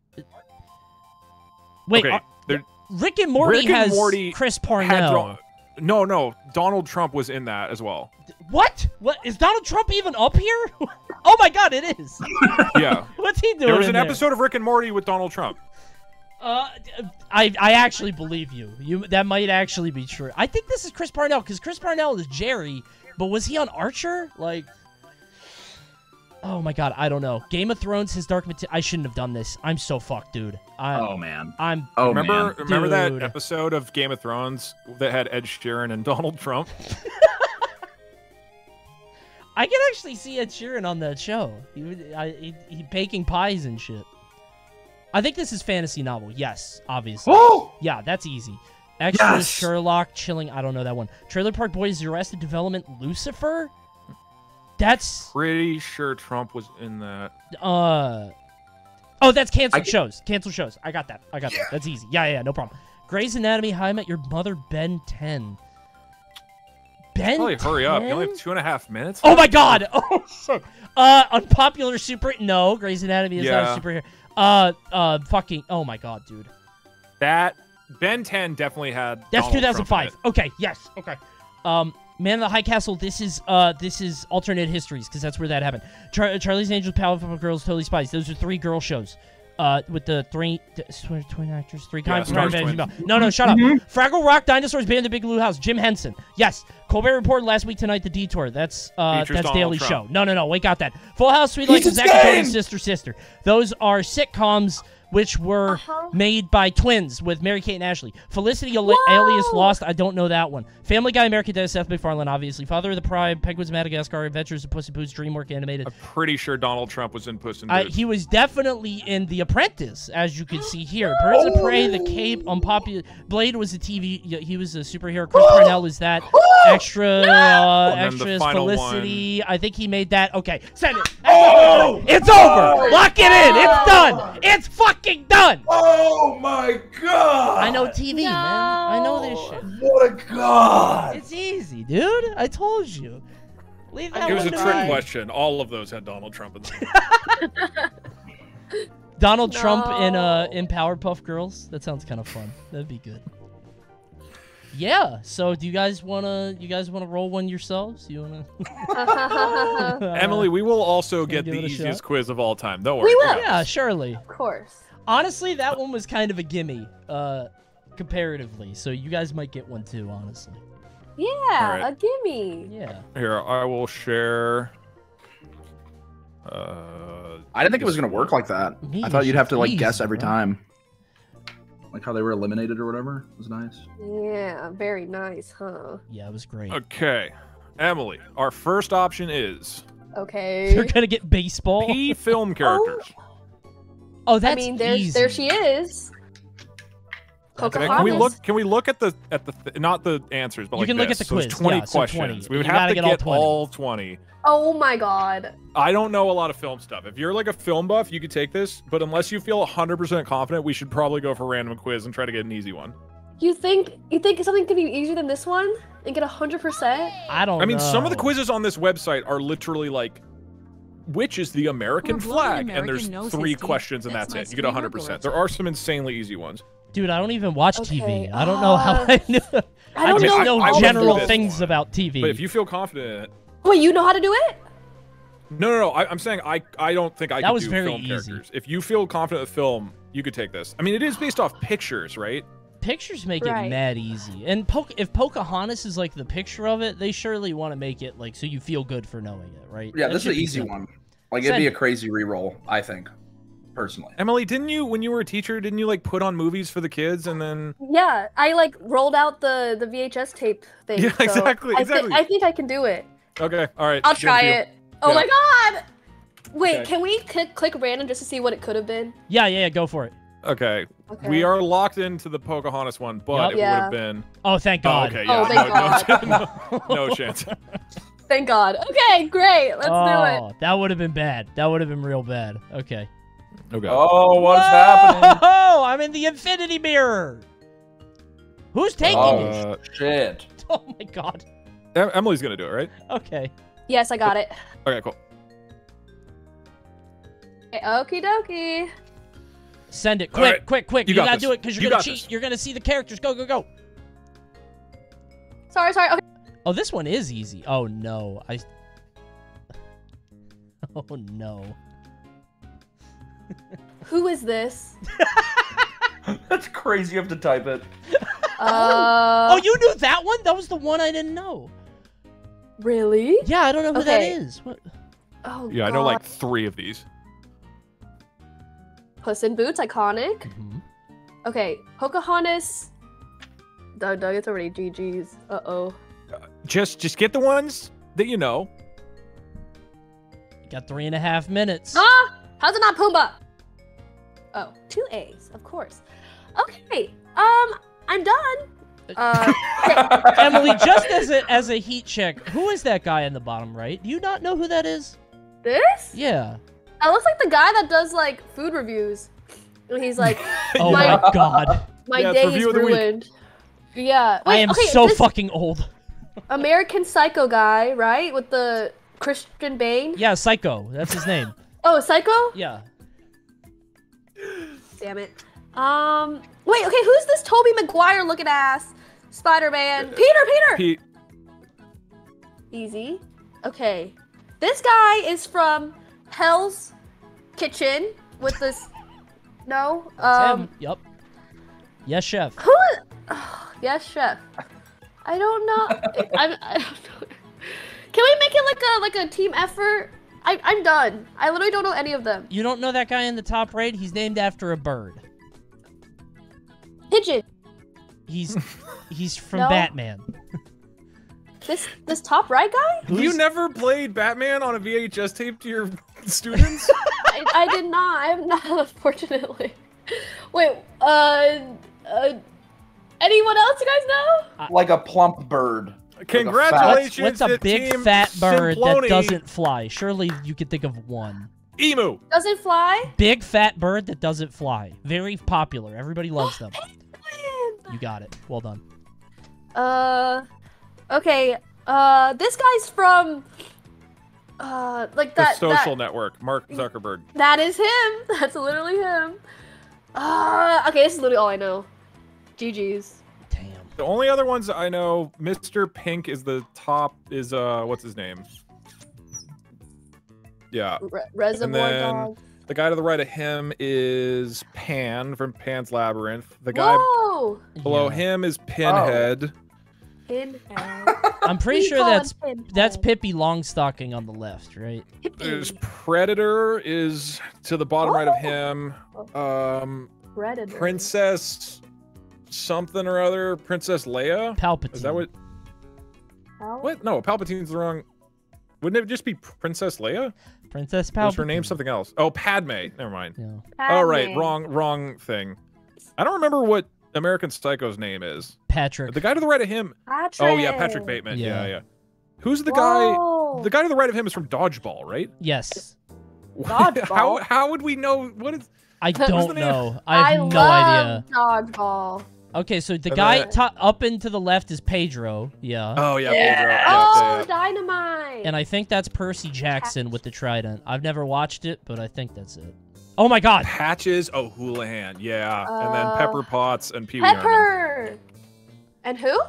Wait, okay, Ar- Rick and Morty Rick and has Morty Chris had Parnell. dra- no, no, Donald Trump was in that as well. What? What is Donald Trump even up here? oh my God, it is. Yeah, What's he doing? there was an there? episode of Rick and Morty with Donald Trump. Uh, I I actually believe you. You that might actually be true. I think this is Chris Parnell because Chris Parnell is Jerry, but was he on Archer? Like, oh my god, I don't know. Game of Thrones, his Dark Material. I shouldn't have done this. I'm so fucked, dude. I'm Oh man. I'm Oh remember, man. remember that episode of Game of Thrones that had Ed Sheeran and Donald Trump? I can actually see Ed Sheeran on that show. He I, he, he baking pies and shit. I think this is fantasy novel. Yes, obviously. Oh. Yeah, that's easy. Extras, Yes! Sherlock, Chilling. I don't know that one. Trailer Park Boys, Arrested Development, Lucifer. That's Pretty sure Trump was in that. uh. Oh, that's canceled I shows. Canceled shows. I got that. I got that. That's easy. Yeah, yeah, no problem. Grey's Anatomy, How I Met Your Mother, Ben 10. Ben. Probably hurry up. You only have two and a half minutes. Oh my god! Oh shit. Uh, unpopular super. No, Grey's Anatomy is not a superhero. Uh, uh, fucking. Oh my god, dude. That Ben 10 definitely had. That's Donald Trump in 2005. it. Okay. Yes. Okay. Um, Man in the High Castle. This is uh, this is alternate histories because that's where that happened. Char- Charlie's Angels, Powerpuff Girls, Totally Spies. Those are three girl shows. Uh, with the three th- twin, twin actors, three Yeah, kinds of Stars Revenge No, no, shut up. Fraggle Rock, Dinosaurs, Band, The Big Blue House, Jim Henson. Yes, Colbert Report, Last Week Tonight, The Detour. That's uh, Features that's Donald Daily Trump. Show. No, no, no. Wait, got that. Full House, Sweet Life, He's Zack and Cody! Sister, Sister. Those are sitcoms which were Uh-huh. made by twins with Mary Kate and Ashley. Felicity Ali- Alias Lost. I don't know that one. Family Guy, American Dad, Seth MacFarlane, obviously. Father of the Pride, Penguins, of Madagascar, Adventures of Puss in Boots, DreamWorks animated. I'm pretty sure Donald Trump was in Puss in Uh, Boots. he was definitely in The Apprentice, as you can see here. Birds of Prey, The Cape, Unpopular. Blade was a TV. He was a superhero. Chris Parnell is that. Extra, uh, And then the extras. final Felicity. I think he made that. Okay, send it. It's over. Lock it in. It's done. It's fucking fucking done. Oh my god! I know TV, man. I know this shit. What a god! It's easy, dude. I told you. Leave that It was a trick me. question. All of those had Donald Trump in them. Donald Trump in uh No. in Powerpuff Girls. That sounds kind of fun. That'd be good. Yeah. So, do you guys wanna you guys wanna roll one yourselves? You wanna? Emily, we will also get the give it a easiest shot? quiz of all time. Don't worry. We we will. Yeah, surely. of course. Honestly, that one was kind of a gimme, uh, comparatively. So you guys might get one too. Honestly. Yeah, Alright. a gimme. Yeah. Here, I will share. Uh, I didn't think it was gonna work like that. Me, I thought you'd have to like guess every bro. time. Like how they were eliminated or whatever. It was nice. Yeah, very nice, huh? Yeah, it was great. okay, Emily, our first option is Okay. You're gonna get baseball. P film characters. Oh, Oh, I that's mean, there's easy. there she is. Pocahontas. can we look? Can we look at the at the th- not the answers, but You like can look at this. the So quiz, Twenty yeah, so 20. questions. We would You have gotta to get all 20. all twenty. Oh my god. I don't know a lot of film stuff. If you're like a film buff, you could take this, but unless you feel 100% confident, we should probably go for random quiz and try to get an easy one. You think you think something could be easier than this one and get hundred percent? I don't. I mean, some of the quizzes on this website are literally like, which is the American Well, flag? blind and there's three questions and That's that's, it. You get Steve 100%. Urkel There are some insanely easy ones. Dude, I don't even watch Okay, TV. I don't know how uh, I knew. I don't mean, just I- know I wouldn't general things one. about TV. But if you feel confident in it, Wait, you know how to do it? no, no, no. I, I'm saying I, I don't think I That could was do very film easy. characters. If you feel confident with film, you could take this. I mean, it is based off pictures, right? Pictures make it Right. mad easy. And po- if Pocahontas is like the picture of it, they surely want to make it like so you feel good for knowing it, right? Yeah, That this is an easy good. one. Like it'd be a crazy re-roll, I think, personally. Emily, didn't you, when you were a teacher, didn't you like put on movies for the kids and then? Yeah, I like rolled out the the VHS tape thing. Yeah, so exactly, I, thi- exactly. I think I can do it. Okay, all right. I'll try it. Oh Yeah. my god! Wait, Okay. can we click click random just to see what it could have been? Yeah, yeah, yeah, go for it. Okay. Okay. We are locked into the Pocahontas one, but Yup. it would have been. Oh, thank Oh, God. okay, Oh, yeah. thank no, no, no chance. Thank God. Okay, great. Let's do it. oh, that would have been bad. That would have been real bad. Okay. Okay. Oh, what's Whoa! happening? Oh, I'm in the infinity mirror. Who's taking Oh. it? Uh, Shit. Oh my God. Em- Emily's gonna do it, right? Okay. Yes, I got it. Okay, cool. Okay, Okie dokie. Send it quick, right. quick, quick. You You, got gotta this. do it because you're You gonna cheat. this. You're gonna see the characters. Go, go, go. Sorry, sorry. Okay. Oh, this one is easy. Oh no, I. Oh no. Who is this? That's crazy. You have to type it. Uh, oh, you knew that one? That was the one I didn't know. really? Yeah, I don't know who that Okay. is. What? Oh, Yeah, I know like three of these. Puss in Boots, iconic. Mhm. Okay, Pocahontas. Doug, Doug, it's already GG's. Uh oh. Just, just get the ones that you know. Got three and a half minutes. Ah! How's it not Pumbaa? Oh, two A's, of course. Okay, um, I'm done. Uh, okay. Emily, just as a as a heat check, who is that guy in the bottom right? Do you not know who that is? this? Yeah. That looks like the guy that does like food reviews. And He's like, Oh My- my God. my Yeah, day is review of the week. ruined. Yeah. I am okay, so fucking old. American Psycho guy, right? With the Christian Bale. Yeah, Psycho. That's his name. Oh, Psycho? Yeah. Damn it. Um, wait, okay, who's this Tobey Maguire looking ass? Spider-Man. Peter, Peter! Pete, Easy. Okay. This guy is from Hell's Kitchen with this. No? Um, him. Yep. Yes, chef. who. Oh, yes, chef. I don't know. I'm, I don't know. Can we make it like a like a team effort? I, I'm done. I literally don't know any of them. You don't know that guy in the top right? He's named after a bird. Pigeon. He's he's from No. Batman. This this top right guy? you never played Batman on a VHS tape to your students? I, I did not. I'm not, unfortunately. Wait, uh, uh, anyone else you guys know? like a plump bird. Congratulations, What's a big Team fat bird Simploni. that doesn't fly? Surely you could think of one. Emu. Doesn't fly. Big fat bird that doesn't fly. Very popular. Everybody loves them. You got it. Well done. Uh, okay. Uh, this guy's from. Uh, like The that. social that, network. Mark Zuckerberg. that is him. That's literally him. Uh, okay, this is literally all I know. GG's. Damn. The only other ones I know, Mr. Pink is the top. Is uh, what's his name? Yeah, Re- Reservoir then- Dog. the guy to the right of him is Pan from Pan's Labyrinth. The guy Whoa! below Yeah. him is Pinhead. Pinhead. I'm pretty We sure that's him Pinhead. that's Pippi Longstocking on the left, right? There's Predator is to the bottom right of him. Um, Predator. Princess something or other. Princess Leia. Palpatine. Is that what? How? What? No, Palpatine's the wrong. Wouldn't it just be Princess Leia? Princess Palpatine. Was her name something else? Oh, Padme. Never mind. Yeah. Oh, right. Wrong. Wrong thing. I don't remember what American Psycho's name is. Patrick. The guy to the right of him. Patrick. Oh yeah, Patrick Bateman. Yeah, Yeah. yeah. Who's the guy? The guy to the right of him is from Dodgeball, right? yes. how Dodgeball? how how would we know what is? I don't know. I have no love idea. Dodgeball. Okay, so the And guy then- to- up and to the left is Pedro. Yeah. Oh yeah, Yeah. Pedro. Yeah, Oh, yeah. dynamite. And I think that's Percy Jackson with the trident. I've never watched it, but I think that's it. Oh my god. Patches O'Houlihan, yeah, and then Uh, Pepper Potts and Pee Wee Herman. Pepper. And who?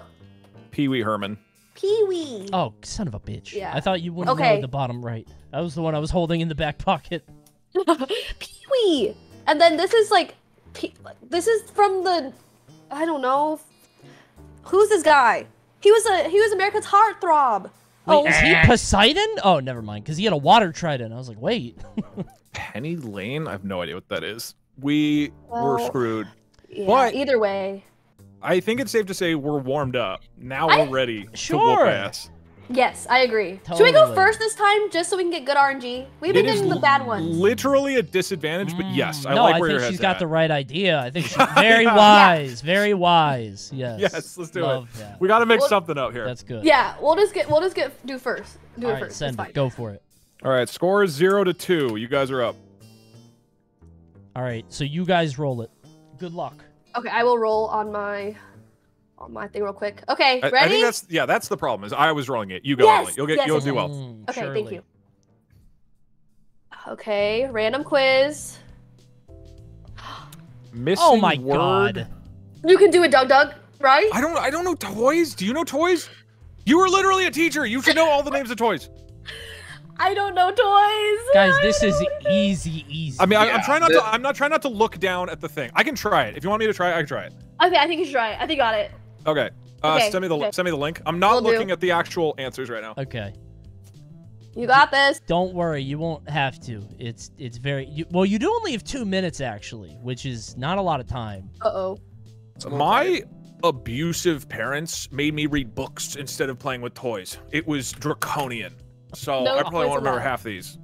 Pee Wee Herman. Pee Wee. Oh, son of a bitch. Yeah. I thought you wouldn't know Okay. the bottom right. That was the one I was holding in the back pocket. Pee Wee. And then this is like, this is from the, I don't know. Who's this guy? He was a he was America's heartthrob. Wait, oh, is he oh. Poseidon? Oh, never mind, because he had a water trident. I was like, wait. Penny Lane. I have no idea what that is. We were screwed. yeah, But- either way. I think it's safe to say we're warmed up. Now we're ready to whoop ass. Yes, I agree. Should we go first this time, just so we can get good RNG? We've been getting the bad ones. Literally a disadvantage, but yes, Mm, I no, like I where think your she's head's got at. the right idea. I think she's very wise, very wise. Yes. Yes, let's do Love it. that. We got to make Well- something out here. That's good. Yeah, we'll just get we'll just get do first. Do All it right, first. Send it. Go for it. All right, score is zero to two. You guys are up. All right, so you guys roll it. Good luck. Okay, I will roll on my on my thing real quick. Okay, ready? I think that's yeah, that's the problem. Is I was rolling it. You go, Yes, Emily. You'll get yes, you'll yes, do well. Mm, Okay, thank you. Okay, random quiz. Missing Oh my word. god. You can do it, Doug Doug, right? I don't I don't know toys. Do you know toys? You were literally a teacher. You should know all the names of toys. I don't know toys. Guys, I this is know. easy, easy. I mean, I, I'm Yeah, trying not to. I'm not trying not to look down at the thing. I can try it. If you want me to try it, I can try it. Okay, I think you should try it. I think I got it. Okay. Uh, Okay, send me the okay. send me the link. I'm not Will do. looking at the actual answers right now. okay. You got this. Don't worry, you won't have to. It's it's very you, well. You do only have two minutes actually, which is not a lot of time. Uh oh. My abusive parents made me read books instead of playing with toys. It was draconian. So No I probably won't remember allowed. half these.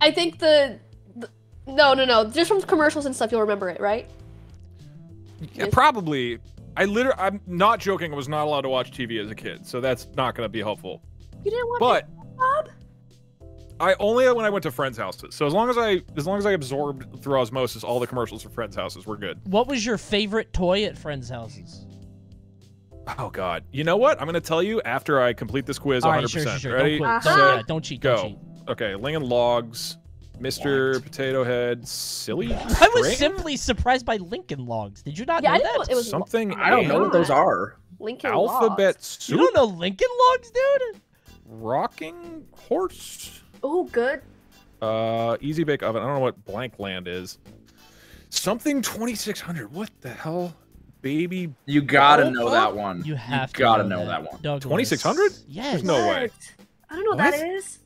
I think the, the no no no just from commercials and stuff you'll remember it right. Yeah, probably. I literally, I'm not joking. I was not allowed to watch TV as a kid, so that's not going to be helpful. You didn't want But Bob? I only when I went to friends' houses. So as long as I, as long as I absorbed through osmosis all the commercials for friends' houses, we're good. What was your favorite toy at friends' houses? Oh God, you know what? I'm going to tell you after I complete this quiz. All 100. right, sure, sure, percent sure. Ready? Don't. Uh-huh. Don't, yeah, don't cheat. Don't Go. cheat. Okay, Lincoln Logs, Mr. What? Potato Head, Silly. I was simply surprised by Lincoln Logs. Did you not Yeah, know I that? know it was something. I don't know what those are. Lincoln Alphabet You soup. don't know Lincoln Logs, dude? Rocking horse. Oh, good. Uh, Easy Bake Oven. I don't know what Blank Land is. Something 2600. What the hell? Baby. You gotta Oh, know that one. You have to gotta know, know that one. 2600? Yes. There's no way. I don't know what, that What? is.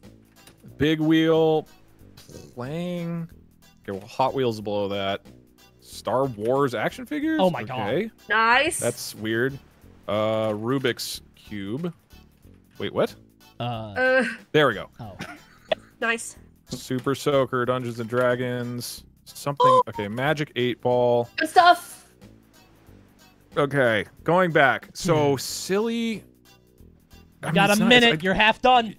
Big Wheel. Playing. Okay, well, Hot Wheels below that. Star Wars action figures? Oh my God. okay. Nice. That's weird. Uh, Rubik's Cube. Wait, what? Uh, uh There we go. oh. nice. Super Soaker, Dungeons and Dragons. Something. Okay, Magic 8 Ball. Good stuff. Okay, going back. So Hmm. silly. I You mean, got it's a not- minute. it's- You're half done.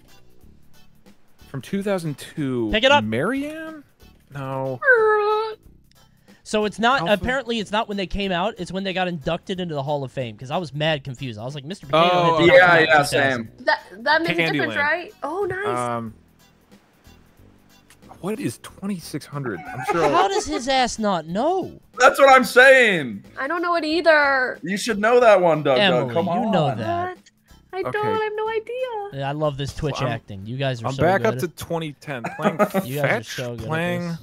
From 2002. Pick it up. Marianne? No. So it's not Alpha- apparently it's not when they came out. It's when they got inducted into the Hall of Fame because I was mad confused. I was like, Mr. Potato Oh, Head. Yeah, come out in yeah, 2000. same. That that makes a difference, Candyland. right? Oh, nice. Um. What is 2600? I'm sure. How does his ass not know? That's what I'm saying. I don't know it either. You should know that one, Doug. Doug. Come you on. know that. What? I don't. Okay. I have no idea. Yeah, I love this Twitch I'm- acting. You guys are I'm so back good. up to 2010. Playing You guys are fetch. so good at playing. this.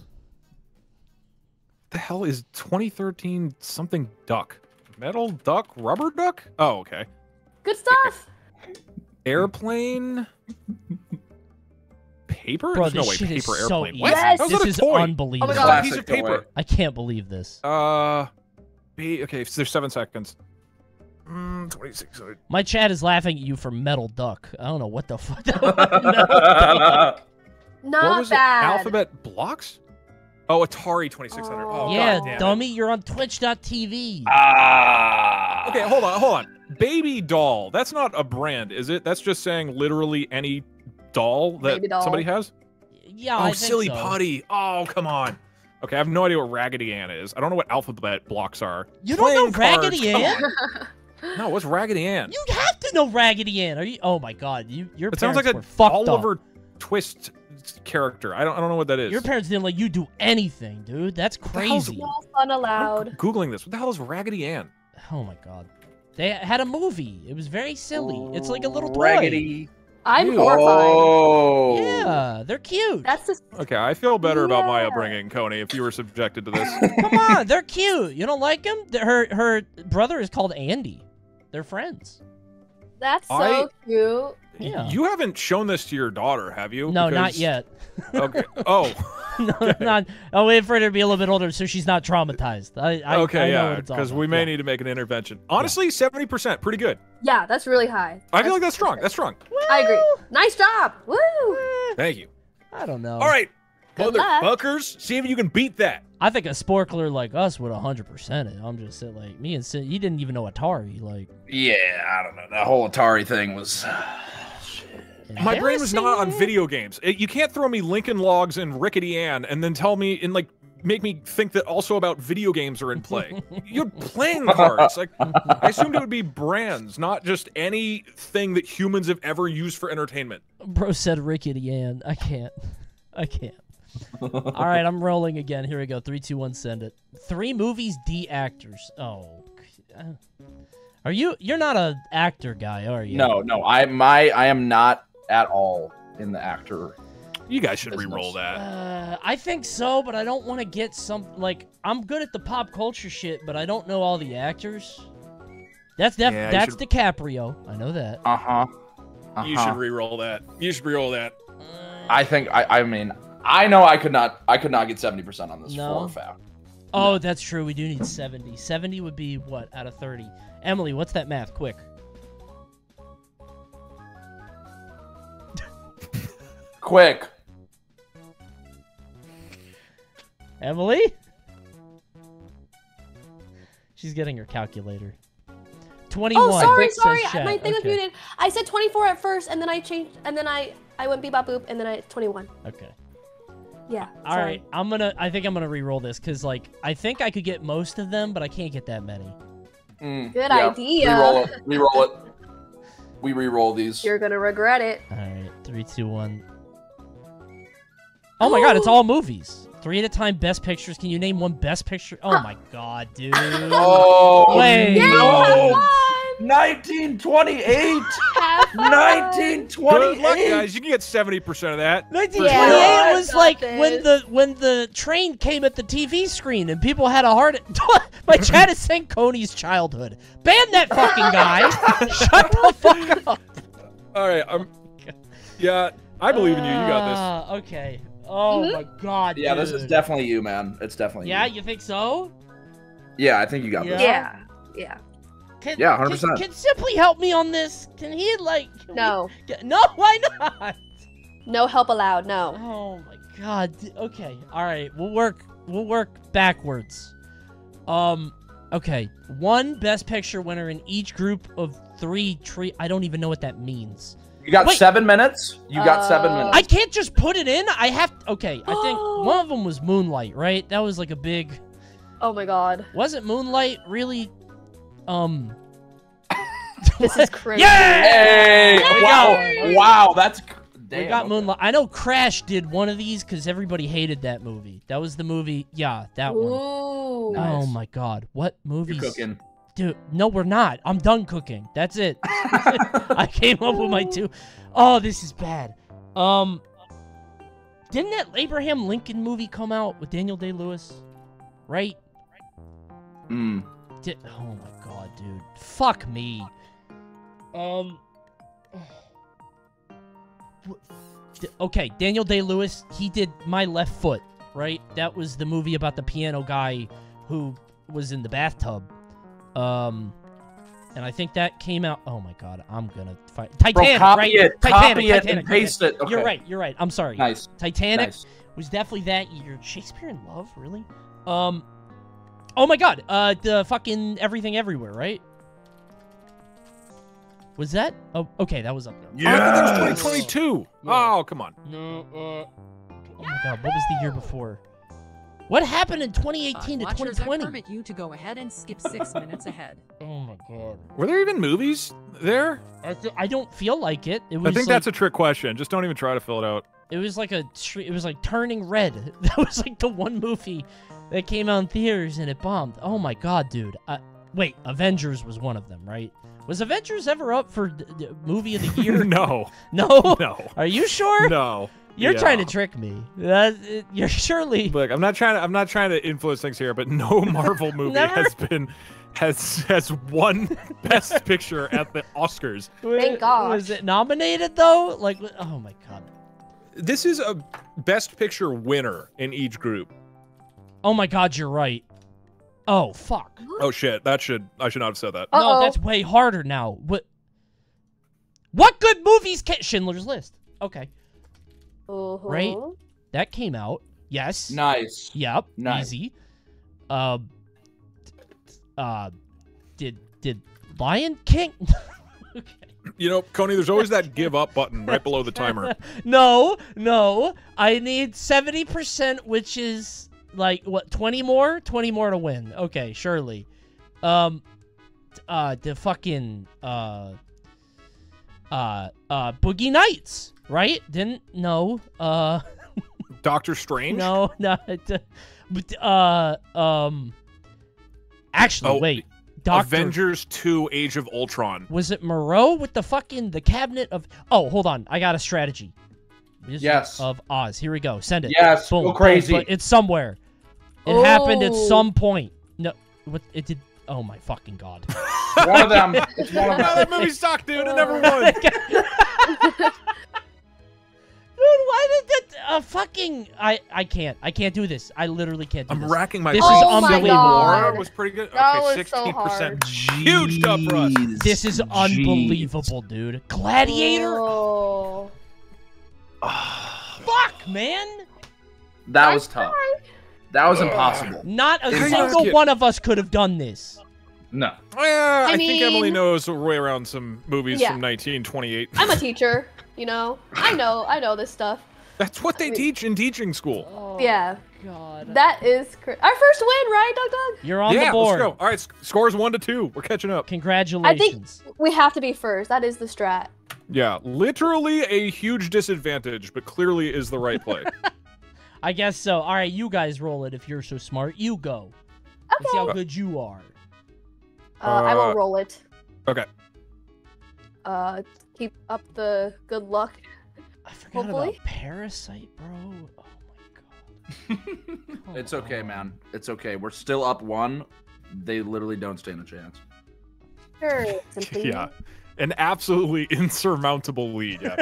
The hell is 2013 something duck? Metal duck? Rubber duck? Oh, okay. Good stuff. Airplane. Paper? Bro, There's no this way shit is paper so airplane. easy. What? Yes! How's This is toy? unbelievable. Oh my god, a piece of paper. toy. I can't believe this. Uh, B. Okay, so there's seven seconds. Mm, 26. uh, My chat is laughing at you for Metal Duck. I don't know what the fuck. Metal What Not was bad. it? Alphabet blocks? Oh, Atari 2600. Oh, yeah, God damn it. dummy, you're on Twitch.tv. Ah. Okay, hold on, hold on. Baby doll. That's not a brand, is it? That's just saying literally any doll that doll. somebody has? yeah, oh, I think silly so. putty. Oh, come on. Okay, I have no idea what Raggedy Ann is. I don't know what alphabet blocks are. You don't know Playing cards, Raggedy come Ann? No, what's Raggedy Ann? You have to know Raggedy Ann. Are you? Oh my God, you your it sounds parents like were a fucked up. Twist character. I don't I don't know what that is. Your parents didn't let you do anything, dude. That's the hell's- crazy. no fun I'm allowed. googling this. What the hell is Raggedy Ann? Oh my God. They had a movie. It was very silly. It's like a little toy. Raggedy. I'm Ew. horrified. Oh. Yeah, they're cute. That's just Okay, I feel better about my upbringing, Coney, if you were subjected to this. Come on, they're cute. You don't like them? Her her brother is called Andy. They're friends. That's so I- cute. Yeah. You haven't shown this to your daughter, have you? No, not yet. Okay. Oh. no, not. I'll wait for her to be a little bit older so she's not traumatized. I, I okay, I yeah, what it's all because we may Yeah. need to make an intervention. Honestly, seventy percent, pretty good. Yeah, that's really high. I feel like that's strong. That's strong. I agree. Nice job. Woo. Eh. Thank you. I don't know. All right, motherfuckers, see if you can beat that. I think a sporkler like us would 100% it. I'm just saying, like, me and Sid, he didn't even know Atari. Like, Yeah, I don't know. That whole Atari thing was. My brain was not on video games. It- you can't throw me Lincoln Logs and Rickety Ann and then tell me and like make me think that also about video games are in play. You're playing cards. Like I assumed it would be brands, not just anything that humans have ever used for entertainment. Bro said rickety Ann. I can't. I can't. All right, I'm rolling again. Here we go. Three, two, one, send it. Three movies, D actors. Oh. uh, Are you? You're not a actor guy, are you? No, no. I my I am not at all in the actor. You guys should Business. re-roll that. Uh, I think so, but I don't want to get some like I'm good at the pop culture shit, but I don't know all the actors. That's def- Yeah, that's should- DiCaprio. I know that. Uh huh. You should re-roll that. You should re-roll that. I think I. I mean, I know I could not. I could not get seventy percent on this No. for a fact. Oh, that's true. We do need 70. 70 would be what out of 30? Emily, what's that math? Quick. Quick. Emily? She's getting her calculator. 21. Oh, sorry, says sorry. chat. My thing was muted. I said 24 at first, and then I changed, and then I I went bebop boop, and then I 21. Okay. Yeah. All sorry. right. I'm going to I think I'm going to re-roll this cuz like I think I could get most of them, but I can't get that many. Mm, Good yeah. idea. Reroll it. Reroll it. We re-roll these. You're gonna regret it. All right. Three, two, one. Oh my god, it's all movies. Three at a time best pictures. Can you name one best picture? Oh my god, dude. Oh Wait. Yeah, no! Have fun. 1928. Have 1928. Good luck, guys. You can get seventy percent of that. 1928 Yeah. was like this. when the when the train came at the TV screen and people had a heart. My chat is saying Coney's childhood. Ban that fucking guy. Shut the fuck up. All right. I'm. Yeah, I believe in you. You got this. Ah, okay. Oh Mhm. my god. Yeah, this is definitely you, man. It's definitely Yeah, you. you think so? Yeah, I think you got Yeah. this. Yeah. Yeah. Can, Yeah, can- 100%. Can, Simply help me on this? Can he like? can we No. get- no, why not? No help allowed. No. Oh my god. Okay. All right. We'll work. We'll work backwards. Um. Okay. One best picture winner in each group of three tree. I don't even know what that means. You got Wait. seven minutes. You got seven Uh, minutes. I can't just put it in. I have. Okay, I think one of them was Moonlight, right? That was like a big. Oh my god. Wasn't Moonlight really? Um. This is crazy. Yeah! Hey! There we Wow! go. Wow! That's. Damn, we got okay. Moonlight. I know Crash did one of these because everybody hated that movie. That was the movie. Yeah, that one. Nice. Oh my god, what You're cooking. Dude, no, we're not. I'm done cooking. That's it. I came up with my two. Oh, this is bad. Um, didn't that Abraham Lincoln movie come out with Daniel Day Lewis? Right? Mm. Did, oh my god, dude. Fuck me. Um. Okay, Daniel Day Lewis. He did My Left Foot. Right? That was the movie about the piano guy who was in the bathtub. Um. And I think that came out. Oh my god, I'm gonna fight Bro, Titanic, copy right? it. Titanic, copy it Titanic, and paste it. Okay. You're right. You're right. I'm sorry. Nice. Titanic Nice. was definitely that year. Shakespeare in Love, really? Um, oh my God, uh, the fucking Everything Everywhere, right? Was that? Oh, okay, that was up there. Oh, I think it was 2022. Yeah. Oh, come on. No, uh, oh my God, what was the year before? What happened in 2018 to Uh, watchers, I 2020? permit you to go ahead and skip six minutes ahead. Oh my God, Were there even movies there? I, th- I don't feel like it. It was I think like, that's a trick question. Just don't even try to fill it out. It was like a str- it was like Turning Red. That was like the one movie that came out in theaters and it bombed. Oh my god, dude. Uh, wait, Avengers was one of them, right? Was Avengers ever up for d- d- movie of the year? no, no. no, Are you sure? no. You're Yeah. trying to trick me. That, it- you're surely Look, I'm not trying to. I'm not trying to influence things here, but no Marvel movie has been has has won Best Picture at the Oscars. Thank God. Was it nominated though? Like, oh my god. This is a Best Picture winner in each group. Oh my god, you're right. Oh fuck. Oh shit, that should I should not have said that. No, Uh-oh. that's way harder now. What? What good movies? Can- Schindler's List. Okay. Uh-huh. Right? That came out. Yes. Nice. Yep. Nice. Easy. Uh, uh, did did Lion King? okay. You know, Coney, there's always that give up button right below the timer. No, no. I need seventy percent, which is like what twenty more? Twenty more to win. Okay, surely. Um, uh, the fucking uh, uh, uh, Boogie Nights, right? Didn't no. Uh. Doctor Strange. No, no. uh, but, uh, um. Actually, Oh, wait. Doctor. Avengers 2: Age of Ultron. Was it Moreau with the fucking the cabinet of? Oh, hold on. I got a strategy. Wizard Yes. Of Oz. Here we go. Send it. Yes, Boom, go boom, crazy. but it's somewhere. It happened at Oh. some point. No, what it did. Oh my fucking god. One of them. It's one Oh, of no, them. that movie sucked, dude. It never won. Dude, why did that? Uh, fucking. I I can't. I can't do this. I literally can't do this. I'm this. racking my This brain. is Oh my unbelievable. God. Was pretty good. That okay, 16%. Huge dub for us. This is Jeez. unbelievable, dude. Gladiator. Oh. Fuck, man. That was tough. That was impossible. Not a Impossible. single one of us could have done this. No. Yeah, I, I think Emily knows her way around some movies Yeah. from 1928. I'm a teacher, you know. I know, I know this stuff. That's what they teach in teaching school. Oh, Yeah, God. that is cr- our first win, right, Doug? Doug? You're on yeah, the board. let's go. All right, sc- scores one to two. We're catching up. Congratulations. I think We have to be first. That is the strat. Yeah, literally a huge disadvantage, but clearly is the right play. I guess so. All right, you guys roll it if you're so smart. You go. Let's see how good you are. Uh, I Uh, will roll it. okay. Uh, keep up the good luck. I forgot Hopefully. about Parasite, bro. Oh my god. Come It's okay, man. It's okay. We're still up one. They literally don't stand a chance. Sure, yeah, an absolutely insurmountable lead. Yeah.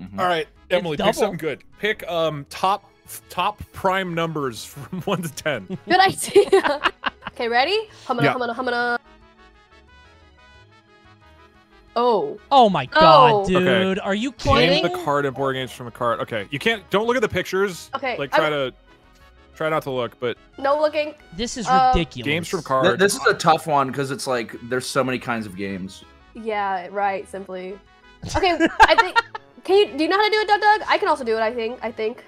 Mhm. All right, Emily, pick something good. Pick um top top prime numbers from one to ten. Good idea. okay, ready? Humana, Yeah. humana, humana. Oh. Oh my god, Oh. dude. Okay. Are you Name the card and board games from a card. Okay, you can't. Don't look at the pictures. Okay, Like I'm- try to try not to look, but No looking. This is Uh, ridiculous. games from Th- cards. This is a tough one because it's like there's so many kinds of games. Yeah, right, simply. Okay, I think. Can you? Do you know how to do it, Doug? Doug? I can also do it. I think. I think.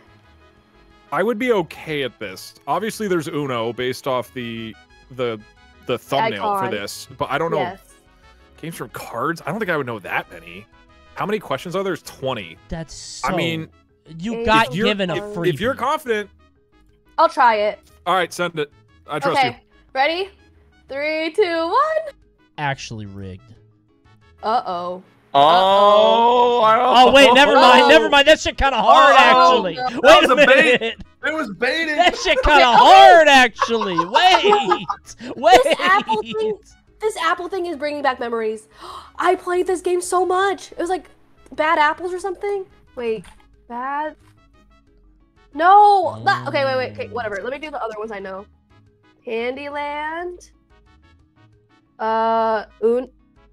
I would be okay at this. Obviously, there's Uno based off the the the thumbnail for this, but I don't know Yes. games from cards. I don't think I would know that many. How many questions are there? There's 20. That's so. I mean, you got given a if- free. if you're confident, I'll try it. all right, send it. I trust okay. you. Ready? Three, two, one. actually rigged. Uh oh. Oh, I- Oh wait, never mind, Oh. never mind. That shit kind of hard Oh, actually. no. Wait That a was a bait. minute. It was baiting. That shit kind of okay. hard actually. Wait, wait. This apple thing. This apple thing is bringing back memories. I played this game so much. It was like bad apples or something. Wait, bad. No. That, okay, wait, wait. Okay, whatever. Let me do the other ones I know. Candyland. Uh, Un-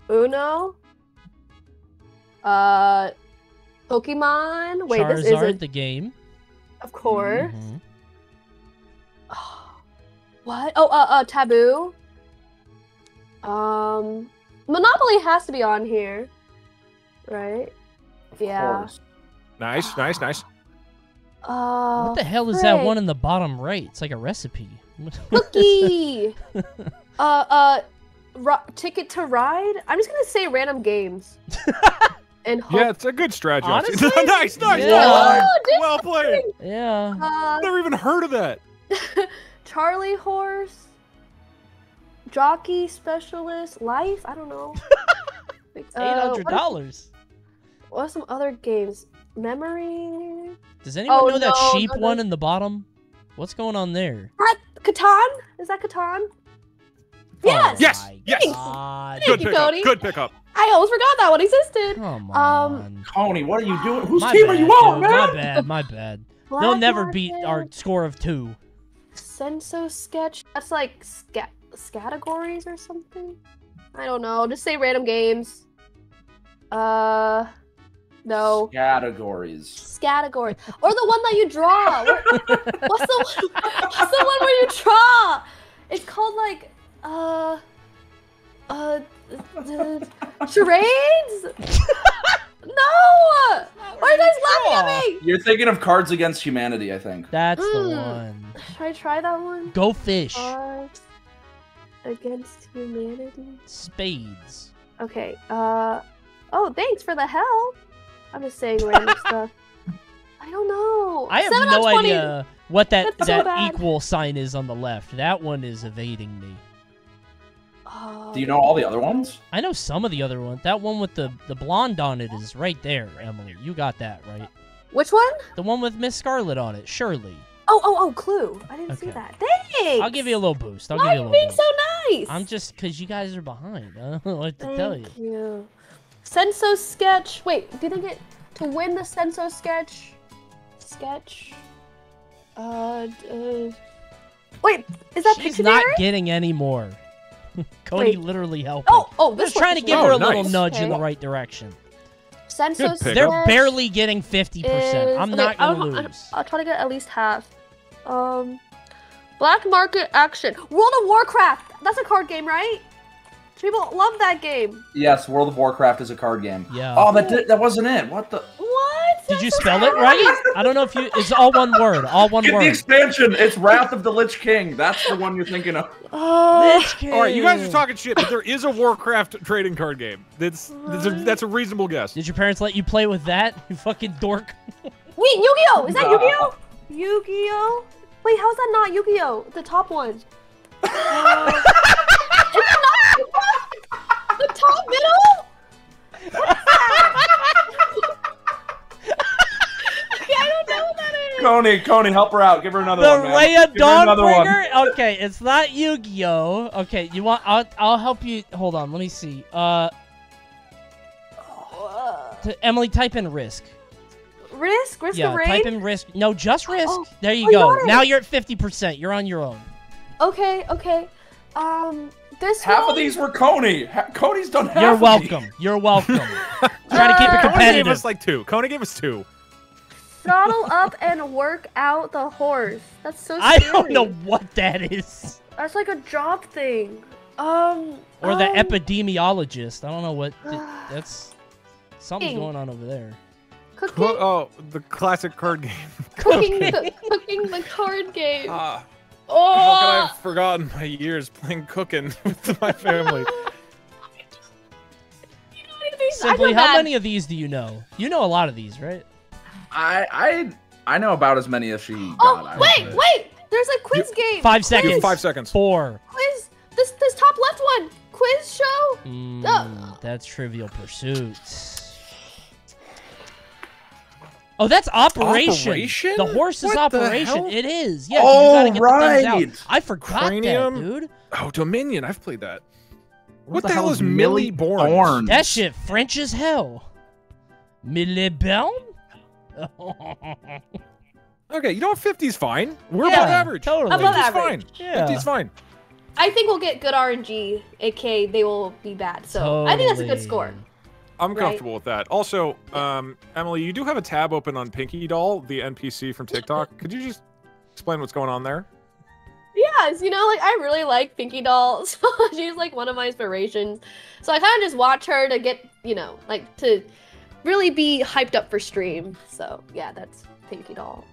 Uno. Uh, Pokemon. Wait, this isn't. the game. Of course. Mhm. What? Oh, uh, uh, Taboo. Um, Monopoly has to be on here, right? Of Yeah. course. Nice, nice, nice. Uh, What the hell is that one in the bottom right? It's like a recipe. Cookie. uh, uh, ri- Ticket to Ride. I'm just gonna say random games. and hope. Yeah, it's a good strategy. Honestly? nice, nice. Yeah. Well Oh, played. Well played. yeah. Uh, Never even heard of that. Charlie Horse. Jockey Specialist. Life. I don't know. Uh, Eight hundred what- dollars. What are some other games? Memory. Does anyone Oh, know that no, sheep no, no. one in the bottom? What's going on there? What? Catan? Is that Catan? Yes. Yes, Oh my yes. God. Thank Good you, pickup. Cody. Good pickup. I almost forgot that one existed. Come Um, on. Coney, what are you doing? Whose team bad, are you on, dude. man? My bad. My bad. They'll Black never beat our score of two. Senso sketch. That's like scat categories or something. I don't know. Just say random games. Uh, no. Categories. Category or the one that you draw. What's the one? What's the one where you draw? It's called like uh, uh charades. no. Why are you guys laughing at me? You're thinking of Cards Against Humanity, I think. That's the Mm. one. Should I try that one? Go fish. Cards against humanity. Spades. Okay. Uh. Oh, thanks for the help. I'm just saying random stuff. I don't know. I have Seven no out of 20. idea what that That's so that bad. equal sign is on the left. That one is evading me. Do you know all the other ones? I know some of the other ones. That one with the the blonde on it is right there, Emily. You got that right. Which one? The one with Miss Scarlet on it, surely. Oh, oh, oh, Clue. I didn't see that. Thanks. I'll give you a little boost. I'll Why give are you a little being boost. so nice? I'm just because you guys are behind. I don't know what to Thank tell you. you. Senso sketch. Wait, do you think it to win the Senso sketch? Sketch. Uh. d- uh wait, is that She's Pictionary? not getting any more. Cody Wait. literally helped. Oh, her. oh, I this was trying to give Oh, her a little nice. nudge in the right direction. Senso Good sketch. pick. They're barely getting 50%. is- I'm okay, not going to I'll- I'll- lose. I'll try to get at least half. Um, Black Market Action. World of Warcraft. That's a card game, right? People love that game. Yes, World of Warcraft is a card game. Yeah. Oh, that that wasn't it. What the? What? Did you spell it right? I don't know if you. It's all one word. All one Get the word. expansion. It's Wrath of the Lich King. That's the one you're thinking of. Oh, All right, you guys are talking shit, but there is a Warcraft trading card game. That's that's a, that's a reasonable guess. Did your parents let you play with that? You fucking dork. wait, Yu-Gi-Oh! Is that Nah. Yu-Gi-Oh? Yu-Gi-Oh? Wait, how's that not Yu-Gi-Oh? The top one. Uh, is it not Yu-Gi-Oh? The top middle? I don't know what that is. Coney, Coney, help her out. Give her another The one, man. Rhea Give her another one. Dawnbringer? Okay, it's not Yu-Gi-Oh. Okay, you want? I'll, I'll help you. Hold on, let me see. Uh, Emily, type in Risk. Risk? Risk yeah, of Rain? type in Risk. No, just Risk. Oh, there you I go. got. Now you're at 50%. You're on your own. Okay, okay. Um, this Half one... of these were Coney. Ha- Coney's done half. You're of welcome. these. You're welcome. Trying to keep it Uh, Kona gave competitive. us like two. Kona gave us two. Throttle up and work out the horse. That's so I don't know what that is. That's like a job thing. Um. Or the um, epidemiologist. I don't know what. th- that's Something's going on over there. Cooking, Oh, the classic card game. cooking, the, cooking the card game. Ah, how could I oh, have forgotten my years playing cooking with my family? Simply, how bad. many of these do you know? You know a lot of these, right? I I I know about as many as she. Oh, I wait, would wait. There's a quiz game. Five Quiz, seconds. five seconds. Four. Quiz. This this top left one. Quiz show. Mm, Oh. That's Trivial Pursuit. Oh, that's Operation. Operation? The horse's What Operation. hell? It is. Yeah. 'cause you Oh, gotta get the out. right. I forgot Cranium? that, dude. Oh, Dominion. I've played that. What, the the, hell hell is is Millie Millie Born? Born? That shit French as hell. Millibeln? Okay, you know what? 50's fine. We're Yeah, above average. totally. Above 50's average. fine. Yeah. 50's fine. I think we'll get good RNG, aka they will be bad. So I think that's a good score. I'm Right. comfortable with that. Also, um, Emily, you do have a tab open on Pinky Doll, the NPC from TikTok. Could you just explain what's going on there? Yes, you know, like I really like Pinky Doll. So she's like one of my inspirations. So I kind of just watch her to get, you know, like to really be hyped up for stream. So yeah, that's Pinky Doll.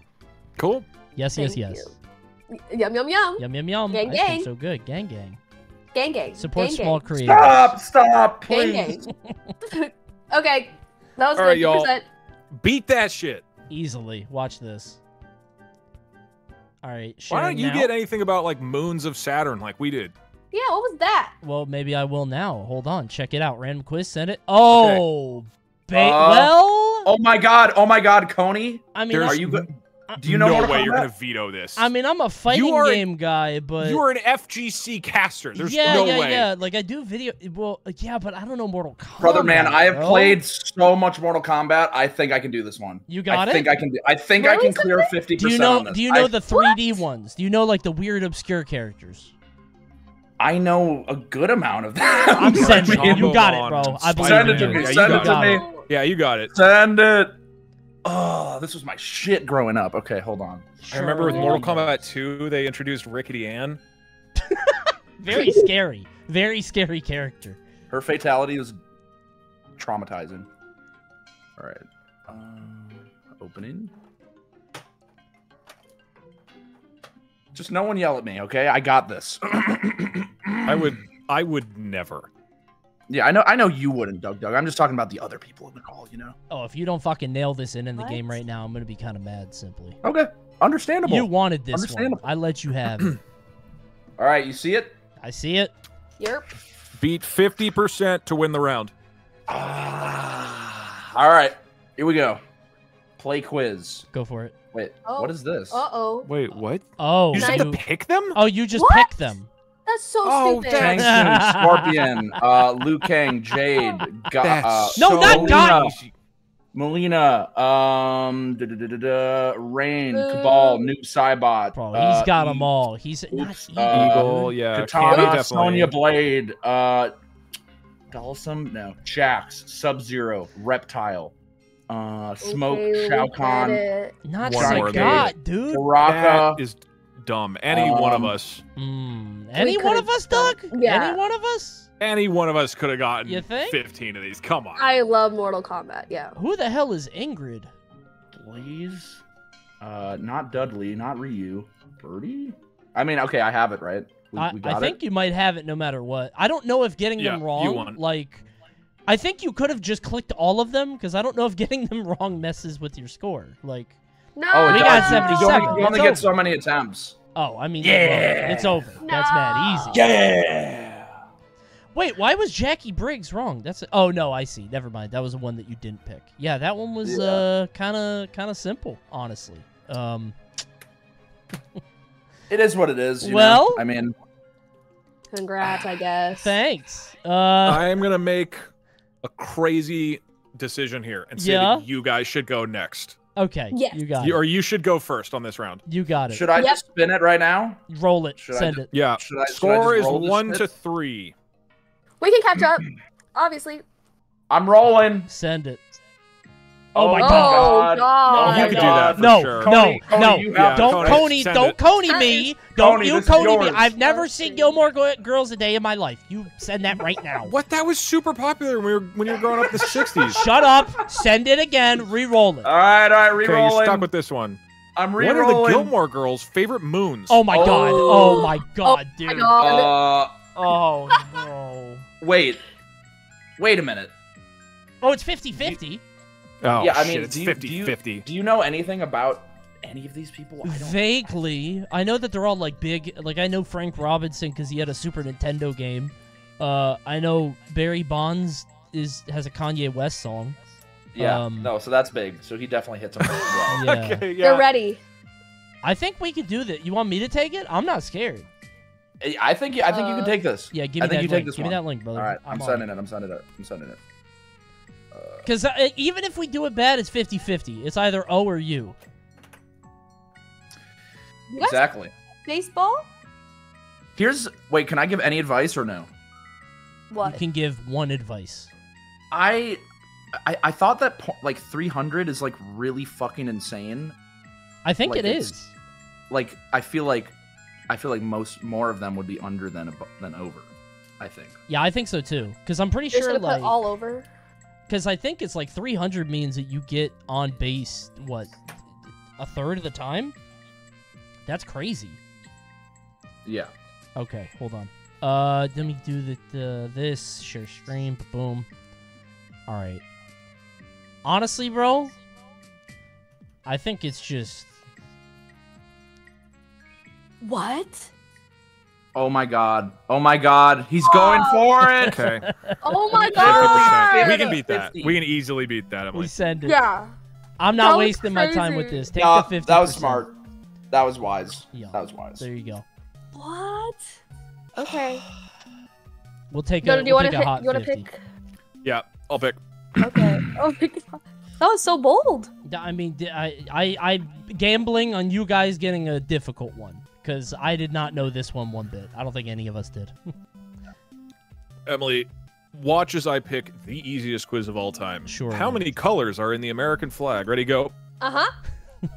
Cool. Yes, yes, Thank yes. you. Yum yum yum. Yum, yum, yum. Gang, gang. so good. Gang, gang. Gang gang. Support gang, small gang. creators. Stop! Stop! Please. gang. okay, that was All right, good. y'all. Beat that shit. Easily. Watch this. All right. Why don't you now. get anything about like moons of Saturn like we did? Yeah, what was that? Well, maybe I will now. Hold on. Check it out. Random quiz. Send it. Oh. Ba- Uh, well, Oh my god! Oh my god, Coney! I mean, Are you go- Do you know no way you're gonna veto this? I mean, I'm a fighting are- game guy, but you are an FGC caster. There's yeah, no yeah, way. yeah. Like I do video. Well, yeah, but I don't know Mortal Kombat. Brother, man, I have bro. played so much Mortal Kombat. I think I can do this one. You got I it? think I can. Do, I think I can clear fifty Do you percent know? on this. Do you know I, the 3D ones? Do you know like the weird obscure characters? I know a good amount of them. I'm You're a sending you. You got it, bro. I believe Send it to me. Yeah, Send it got to it. me. Yeah, you got it. Send it. Oh, this was my shit growing up. Okay, hold on. I remember with Mortal. Kombat 2, they introduced Rickety Ann. Very scary. Very scary character. Her fatality was traumatizing. All right. Um, opening. Just no one yell at me, okay? I got this. I would I would never. Yeah, I know. I know you wouldn't, Doug. Doug. I'm just talking about the other people in the call. You know. Oh, if you don't fucking nail this in in the What? game right now, I'm gonna be kind of mad. Simply. Okay, understandable. You wanted this one. Understandable. I let you have it. All right, you see it? I see it. Yerp. Beat 50% to win the round. Ah, all right, here we go. Play quiz. Go for it. Wait, Oh. what is this? Uh oh. Wait, what? Oh, You just Nice. have to pick them? oh, you just What? picked them. That's so Oh, stupid. thanks. Shang Tsung, Scorpion, uh, Liu Kang, Jade, Ga- uh, No, not God. Mileena, um, da, da, da, da, da, Rain, Boo. Kabal, Noob Saibot. Bro, uh, he's got E- them all. He's Oops, uh, Eagle, yeah. Katana, Sonya Blade, uh, Dhalsim, no, Jax, Sub Zero, Reptile, uh, Smoke, Okay, Shao Kahn, not One more Sagat, dude. Baraka. That is dumb. Any one of Um, us, Mm, any one of us, Doug? Yeah. Any one of us? any one of us could have gotten You think? 15 of these. Come on. I love Mortal Kombat. Yeah. Who the hell is Ingrid? Blaze, uh, not Dudley, not Ryu, Birdie. I mean, okay, I have it right. We, I, we I think it. you might have it no matter what. I don't know if getting Yeah, them wrong, won. like, I think you could have just clicked all of them because I don't know if getting them wrong messes with your score. Like, No. Oh, We got You- You 77. only, you only get so many attempts. Oh, I mean, Yeah. well, it's over. That's mad easy. Yeah. Wait, why was Jacqui Briggs wrong? That's oh no, I see. Never mind. That was the one that you didn't pick. Yeah, that one was Yeah. uh kind of kind of simple, honestly. Um, It is what it is. you know? Well- I mean, Congrats, I guess. thanks. Uh, I am going to make a crazy decision here and say Yeah? that you guys should go next. Okay. Yes. You got You, it. or you should go first on this round. You got it. should I Yep. just spin it right now? Roll it. Should Send just- it. Yeah. Should I- should I Score is one to three. We can catch up. Obviously. I'm rolling. Send it. Oh my Oh god. God. God. Oh you my could do that for No, sure. no, Coney, Coney, no. you Yeah, Don't Coney, Coney, don't it. Coney me. Don't Coney, you this Coney me. I've never That's seen. Gilmore Go- Girls a day in my life. You send that right now. What? That was super popular when we were when you were growing up in the '60s. Shut up. Send it again. Re-roll it. All right, all right, Okay, you re-rolling. stuck with this one. I'm re- What are the. Gilmore Girls' favorite moons? Oh my god. Oh. Oh my god, Oh dude. my god. Uh, Oh no. wait, wait a minute. Oh, it's 50-50. Oh, yeah, I shit, mean, it's do you, 50 do you, 50. Do you know anything about any of these people? I don't. Vaguely, I know that they're all like big. Like I know Frank Robinson because he had a Super Nintendo game. Uh, I know Barry Bonds is has a Kanye West song. yeah, um, no, so that's big. So he definitely hits them well. Yeah. Okay, yeah. They're ready. I think we could do that. You want me to take it? I'm not scared. I think you, I think you can Uh, take this. Yeah, give me I think that you link. take this give one. me that link, brother. All right, I'm, on sending it. I'm sending it. I'm sending it. Because uh, even if we do it bad, it's 50-50. It's either O or U. You guys exactly. baseball? Here's wait. Can I give any advice or no? What? You can give one advice. I, I, I thought that po- like 300 is like really fucking insane. I think Like it's- Like I feel like, I feel like most more of them would be under than abo- than over. I think. Yeah, I think so too. Because I'm pretty You're sure, just like, put all over? Because I think it's like 300 means that you get on base what a third of the time. That's crazy. Yeah. Okay, hold on. Uh, let me do the, the this share screen. Boom. All right. Honestly, bro, I think it's just What? Oh my god. Oh my god. He's going ah. for it. Okay. Oh my 50%. god! We can beat that. 50. We can easily beat that, we Emily. send it. Yeah. I'm not That was wasting my time with this. Take Nah, the 50. that was smart. That was wise. Yeah. That was wise. There you go. What? Okay. We'll take So a, do you we'll want take to a hot pick? You want to 50. pick? Yeah, I'll pick. Okay. oh my god. That was so bold. I mean D- I mean, d- I, I, I gambling on you guys getting a difficult one because I did not know this one one bit. I don't think any of us did. Emily, watch as I pick the easiest quiz of all time. Sure, How man. many colors are in the American flag? Ready, go. Uh huh.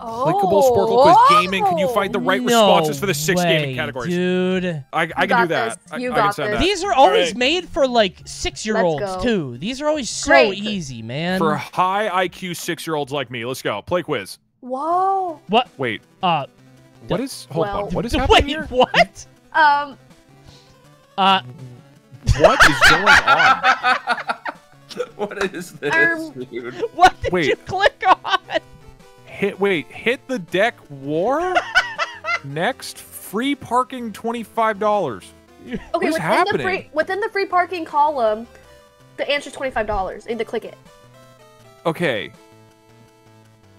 oh. Clickable Sporcle Quiz Gaming. Can you find the right no responses for the six way, gaming categories? dude. I, I can do that. this. I, You I can got send this. that. These are always right. made for like six-year-olds too. These are always so Great. easy, man. For high IQ six year olds like me. Let's go. Play quiz. Whoa. what? Wait, Uh, what is. Hold Well- on. What is wait, happening here? what? Um. Uh, What is going on? what is this, Um, dude? what did Wait. you click on? Hit. Wait. Hit the deck war. Next, free parking twenty five dollars. Okay. What is within happening? the free within the free parking column, the answer's twenty five dollars. You need to click it. Okay.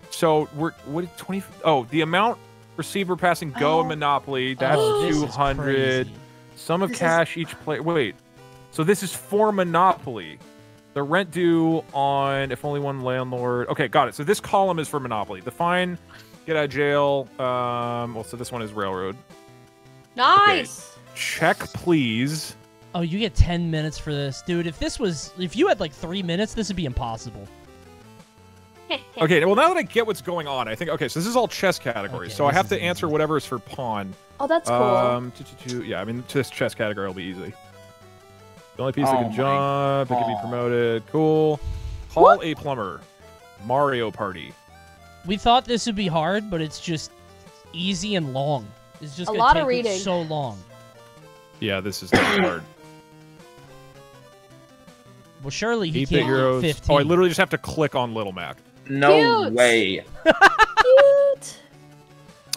So we're what twenty? Oh, the amount receiver passing go in Oh. Monopoly. That's Oh, two hundred. crazy. Sum of This is- cash each player. Wait. So this is for Monopoly. The rent due on if only one landlord. Okay, got it. So this column is for Monopoly. The fine, get out of jail. Um. Well, so this one is railroad. Nice. Check, please. Oh, you get 10 minutes for this. Dude, if this was if you had like 3 minutes, this would be impossible. Okay. Well, now that I get what's going on, I think. Okay, so this is all chess categories. Okay, so I have is to answer whatever is for pawn. Oh, that's cool. Um, two, two, two. yeah, I mean, this chess category will be easy. The only piece that Oh can my jump, it can be promoted. Cool. Hall a plumber. Mario Party. We thought this would be hard, but it's just easy and long. It's just A lot take of it reading. so long. Yeah, this is not hard. Well, surely he Eight can't heroes. 15. Oh, I literally just have to click on Little Mac. No Cute. way. Cute.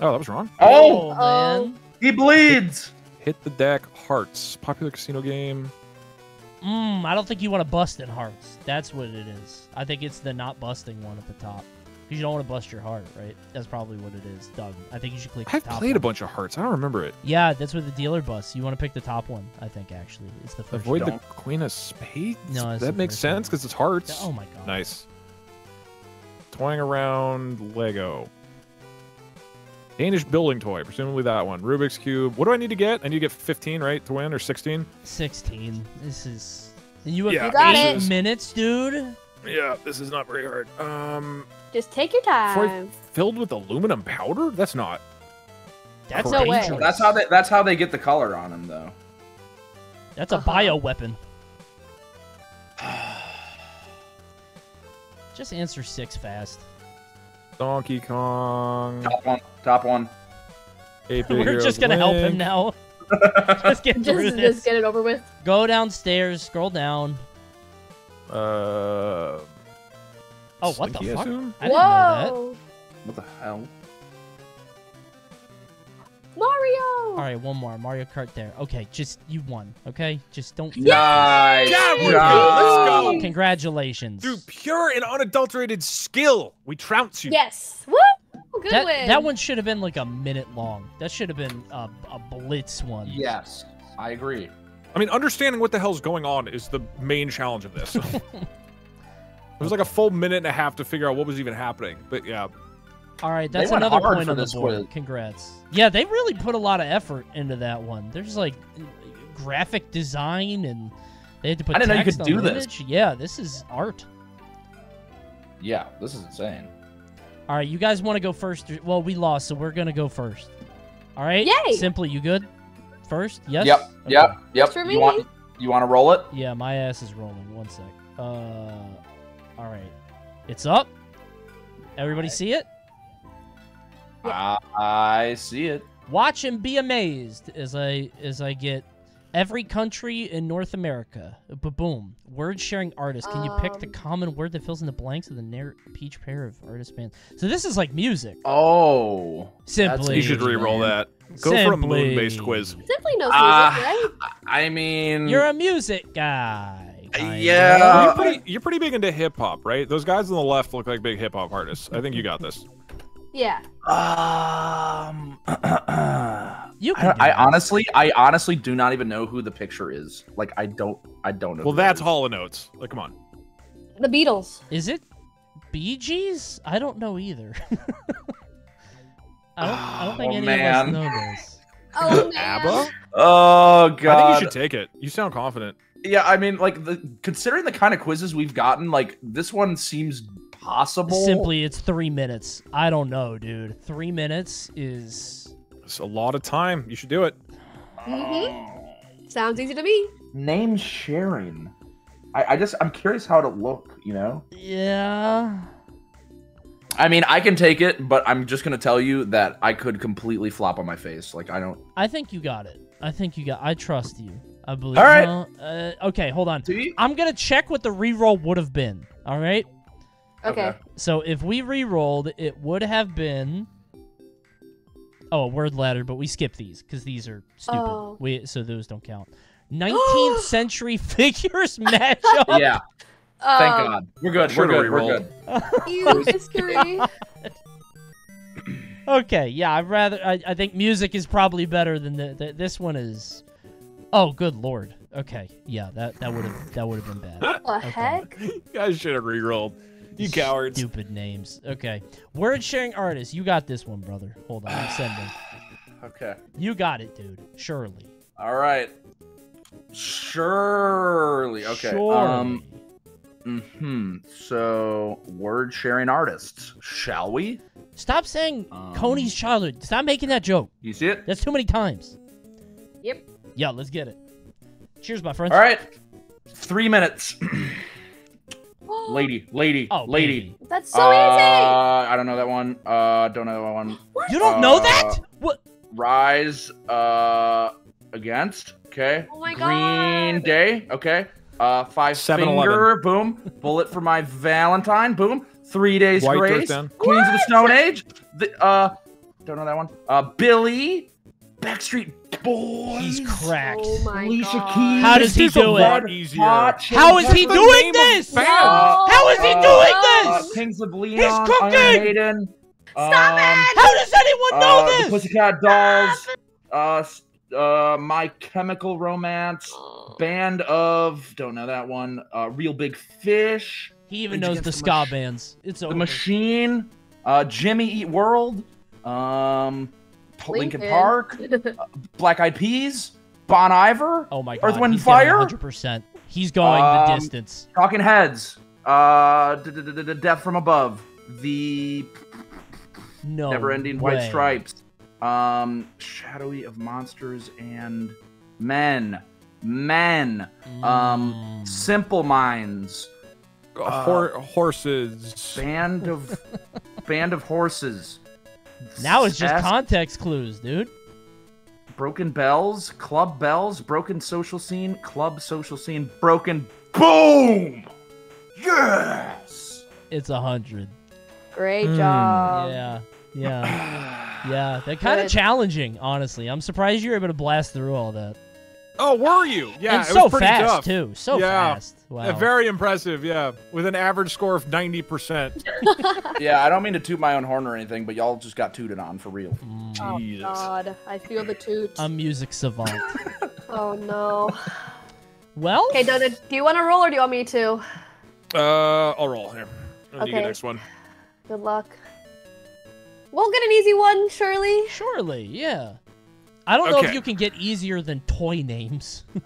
Oh, that was wrong. Oh, Oh, man. he bleeds. Hit the deck. Hearts. Popular casino game. Mm, I don't think you want to bust in hearts. That's what it is. I think it's the not busting one at the top. Because you don't want to bust your heart, right? That's probably what it is, Doug. I think you should click the I've top played a bunch of hearts. I don't remember it. Yeah, that's what the dealer busts. You want to pick the top one, I think, actually. It's the first Avoid the. Queen of Spades. No, it's that the makes first sense because it's hearts. Oh my god. Nice. Toying around Lego. Danish building toy, presumably that one. Rubik's Cube. What do I need to get? I need to get 15, right, to win, or 16? 16. This is. You have Yeah, got eight it. minutes, dude? Yeah, this is not very hard. Um, Just take your time. filled with aluminum powder? That's not. That's No way. That's how they. That's how they get the color on them, though. That's a Uh-huh. bio weapon. Just answer six fast. Donkey Kong. Top one. Top one. 8-Bit We're just gonna help him now. just get through Just, this. just get it over with. Go downstairs. Scroll down. Uh. Oh, what the Slinky, I fuck? I didn't know that. Whoa! What the hell? Mario! All right, one more. Mario Kart there. Okay, just you won. Okay, just don't. Nice. Yeah, we're Nice. good. Let's go. Oh, congratulations. Through pure and unadulterated skill, we trounce you. Yes! Woo! Good that win. that one should have been like a minute long. That should have been a, a blitz one. Yes, I agree. I mean, understanding what the hell's going on is the main challenge of this. it was like a full minute and a half to figure out what was even happening. But yeah, All right, that's another point for on the this board. quiz. Congrats. Yeah, they really put a lot of effort into that one. There's like graphic design and they had to put I didn't know you text could do the this. image. Yeah, this is art. Yeah, this is insane. All right, you guys want to go first? Well, we lost, so we're gonna go first. All right. Yay! Simply, you good? First? Yes. Yep. Okay. Yep. Yep. For You me. want you want to roll it? Yeah, my ass is rolling. One sec. Uh, all right. It's up. Everybody see it? I I see it. Watch and be amazed as I as I get every country in North America. Ba boom. Word sharing artist. Can you pick the Um. common word that fills in the blanks of the narr- peach pair of artist bands? So this is like music. Oh. Simply. you should re-roll man. that. Go for a moon-based quiz. Simply knows music, Ah, right? I mean, You're a music guy. kinda. Yeah. you're, pretty, you're pretty big into hip hop, right? Those guys on the left look like big hip hop artists. I think you got this. Yeah. um. You I, can do I honestly, I honestly do not even know who the picture is. Like, I don't, I don't know. Well, that's is. Hall of Notes. Like, come on. The Beatles. Is it Bee Gees? I don't know either. I don't. I don't think Oh, any man. of us know this. Oh, man. ABBA? Oh god. I think you should take it. You sound confident. Yeah, I mean, like, the considering the kind of quizzes we've gotten, like this one seems possible. Simply, it's three minutes. I don't know, dude. Three minutes is. It's a lot of time. You should do it. Mhm. Sounds easy to me. name sharing. I, I just, I'm curious how it'll look. You know. Yeah. I mean, I can take it, but I'm just gonna tell you that I could completely flop on my face. Like, I don't. I think you got it. I think you got. I trust you. I believe. All right. no, uh, okay, hold on. See? I'm gonna check what the reroll would have been. All right. Okay. Okay. So if we re-rolled, it would have been. Oh, a word ladder, but we skip these because these are stupid. Oh. We so those don't count. 19th century figures matchup. Yeah. Thank Um, God. We're good. Should've We're good. We're re-rolled. good. History. Okay, yeah, I'd rather. I, I think music is probably better than the, the. This one is. Oh, good lord. Okay, yeah, that that would have that would have been bad. What the Okay. heck? You guys should have re-rolled. You cowards. Stupid names. Okay, word sharing artist. You got this one, brother. Hold on, I'm sending. Okay. You got it, dude. Surely. All right. Surely. Okay. Surely. Um. Hmm. So, word sharing artists. Shall we? Stop saying Um, Coney's childhood. Stop making that joke. You see it? That's too many times. Yep. Yeah, let's get it. Cheers, my friends. All right. Three minutes. lady. Lady. Oh, lady. That's so uh, easy. I don't know that one. Uh, don't know that one. You don't know Uh, that? What? Rise. Uh, against. Okay. Oh my Green God. Day. Okay. Uh, five 7-Eleven. finger. Boom. Bullet for my Valentine. Boom. Three days White grace. Earth Down. Queens of the Stone Age. The, uh, don't know that one. Uh, Billy. Backstreet Boys. He's cracked. Oh my Alicia god. Keys. How does he This is a do it? lot Red easier. Hot Chili How is he doing this? band. Uh, How is he uh, doing Uh, this? Kings of Leon. cooking! Iron Maiden. Stop um, it! How does anyone know uh, this? The Pussycat Dolls. Uh, uh, My Chemical Romance. Band of don't know that one. Uh, Real Big Fish. he even Rage knows the the ska bands. It's The. Machine. Uh, Jimmy Eat World. Um, P- Linkin Linkin. Park. Black Eyed Peas. Bon Iver. Oh my god. Earth, Wind, he's getting Fire? 100%. He's going the Um, distance. Talking Heads. Uh, Death from Above. The No. Never-ending White. Stripes. Um, Shadowy of Monsters and Men. Men. Um, Mm. Simple Minds. Uh, hor- horses. Band of Band of Horses. Now it's just S- context clues, dude. Broken Bells, Club Bells, Broken Social Scene, Club Social Scene, Broken Boom. Yes. It's a hundred. Great Mm, job. yeah, yeah, yeah. They're kind of challenging, honestly. I'm surprised you were able to blast through all that. Oh, were you? Yeah, and it so was pretty fast tough. too. So Yeah. fast. Wow. very impressive, yeah. With an average score of 90%. yeah, I don't mean to toot my own horn or anything, but y'all just got tooted on for real. Mm. Oh Jesus. God, I feel the toot. A music savant. oh no. well, Okay, Donna, do you want to roll or do you want me to? Uh, I'll roll here. I'll do the Okay. next one. Good luck. We'll get an easy one, surely. surely, yeah. I don't know if you can get easier than toy names.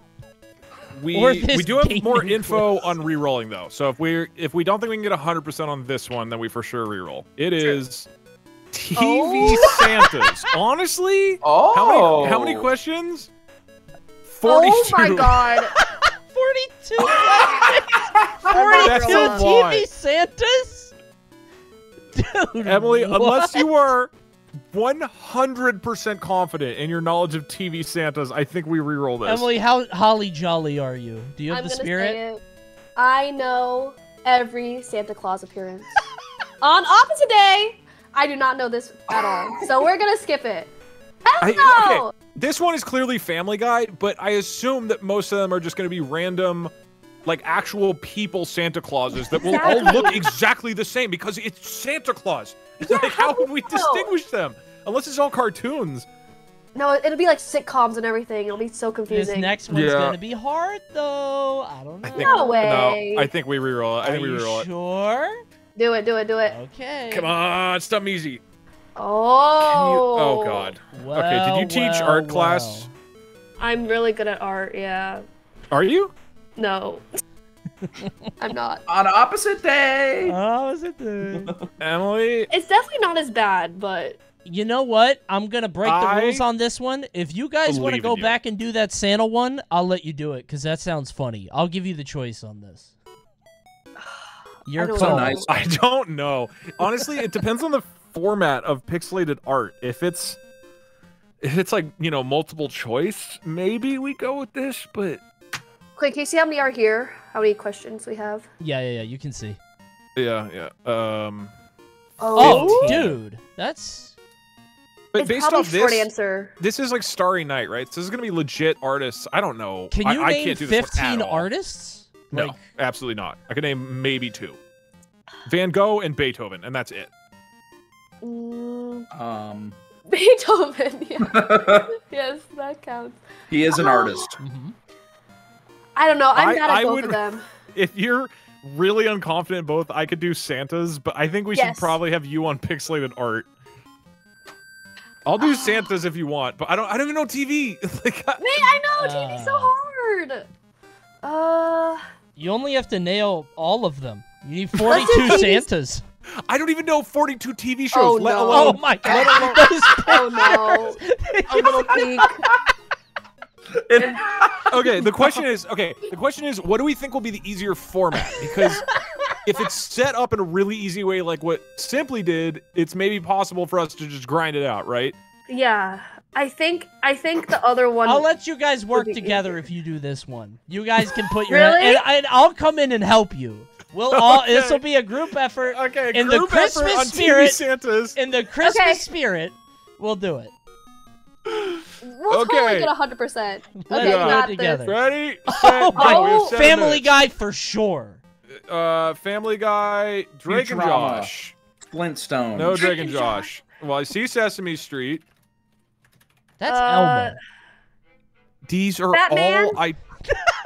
We Or this we do have more info quiz. on re-rolling though. So if we if we don't think we can get 100% on this one, then we for sure re-roll. It is TV Oh. Santas. Honestly, Oh. how many how many oh. questions? 42. Oh my God. 42 42. TV Santas? Dude, Emily, what? unless you were 100% confident in your knowledge of TV Santas, I think we re-roll this. Emily, how holly jolly are you? Do you have I'm the spirit? say it. I know every Santa Claus appearance. On opposite day, I do not know this at all. So we're gonna skip it. Hell I- no! okay. This one is clearly Family Guy, but I assume that most of them are just going to be random, like actual people Santa Clauses that will all look exactly the same because it's Santa Claus. like, how would we know. distinguish them? Unless it's all cartoons. No, it'll be like sitcoms and everything. It'll be so confusing. This next one's Yeah. gonna be hard, though. I don't know. I think, No way. No, I think we re-roll it. I Are think we reroll it. sure? do it, do it, do it. Okay. Come on, stump easy. Oh. You- oh God. Well, okay, did you teach well, art class? well. I'm really good at art, yeah. Are you? No. I'm not. On opposite day. Oh, is it the? Emily? It's definitely not as bad, but You know what? I'm gonna break the I rules on this one. If you guys want to go back and do that Santa one, I'll let you do it because that sounds funny. I'll give you the choice on this. Your don't call. nice. I don't know. Honestly, it depends on the format of pixelated art. If it's if it's like, you know, multiple choice, maybe we go with this, but quick, can you see how many are here? How many questions we have? Yeah, yeah, yeah. You can see. yeah, yeah. Um Oh, 15. dude, that's but it's based probably off short this, answer. this is like Starry Night, right? So this is gonna be legit artists. I don't know. Can you I name can't do this one at 15 all. artists? No, absolutely not. I can name maybe two. Van Gogh and Beethoven, and that's it. Mm, Um, Beethoven. Yeah. yes, that counts. he is an Oh. artist. mhm. I don't know. I'm I- mad I both would- of them. If you're really unconfident in both, I could do Santas, but I think we Yes. should probably have you on pixelated art. I'll do Santas if you want, but I don't. I don't even know TV. like, I- Man, I know TV's so Uh. hard. Uh, You only have to nail all of them. You need 42. Santas. I don't even know 42 TV shows, Oh, let no. Oh my god. Those oh no, a little peek. okay, the question is okay. The question is, what do we think will be the easier format? Because if it's set up in a really easy way, like what Simply did, it's maybe possible for us to just grind it out, right? Yeah, I think I think the other one. I'll let you guys work together easier. if you do this one. You guys can put your Really? and, and I'll come in and help you. We'll all Okay. this will be a group effort. Okay, In the group effort Christmas on spirit- TV Santas. In the Christmas Okay. spirit, we'll do it. We'll Okay. totally get hundred percent. Okay, do Yeah. got together. this. Ready? Oh my go. We have Oh, seven Family minutes. Guy for sure. Uh, Family Guy, Drake and Josh. Flintstone. No, Drake and and Josh. Well, I see Sesame Street. That's Uh, Elmo. These are Batman? all I.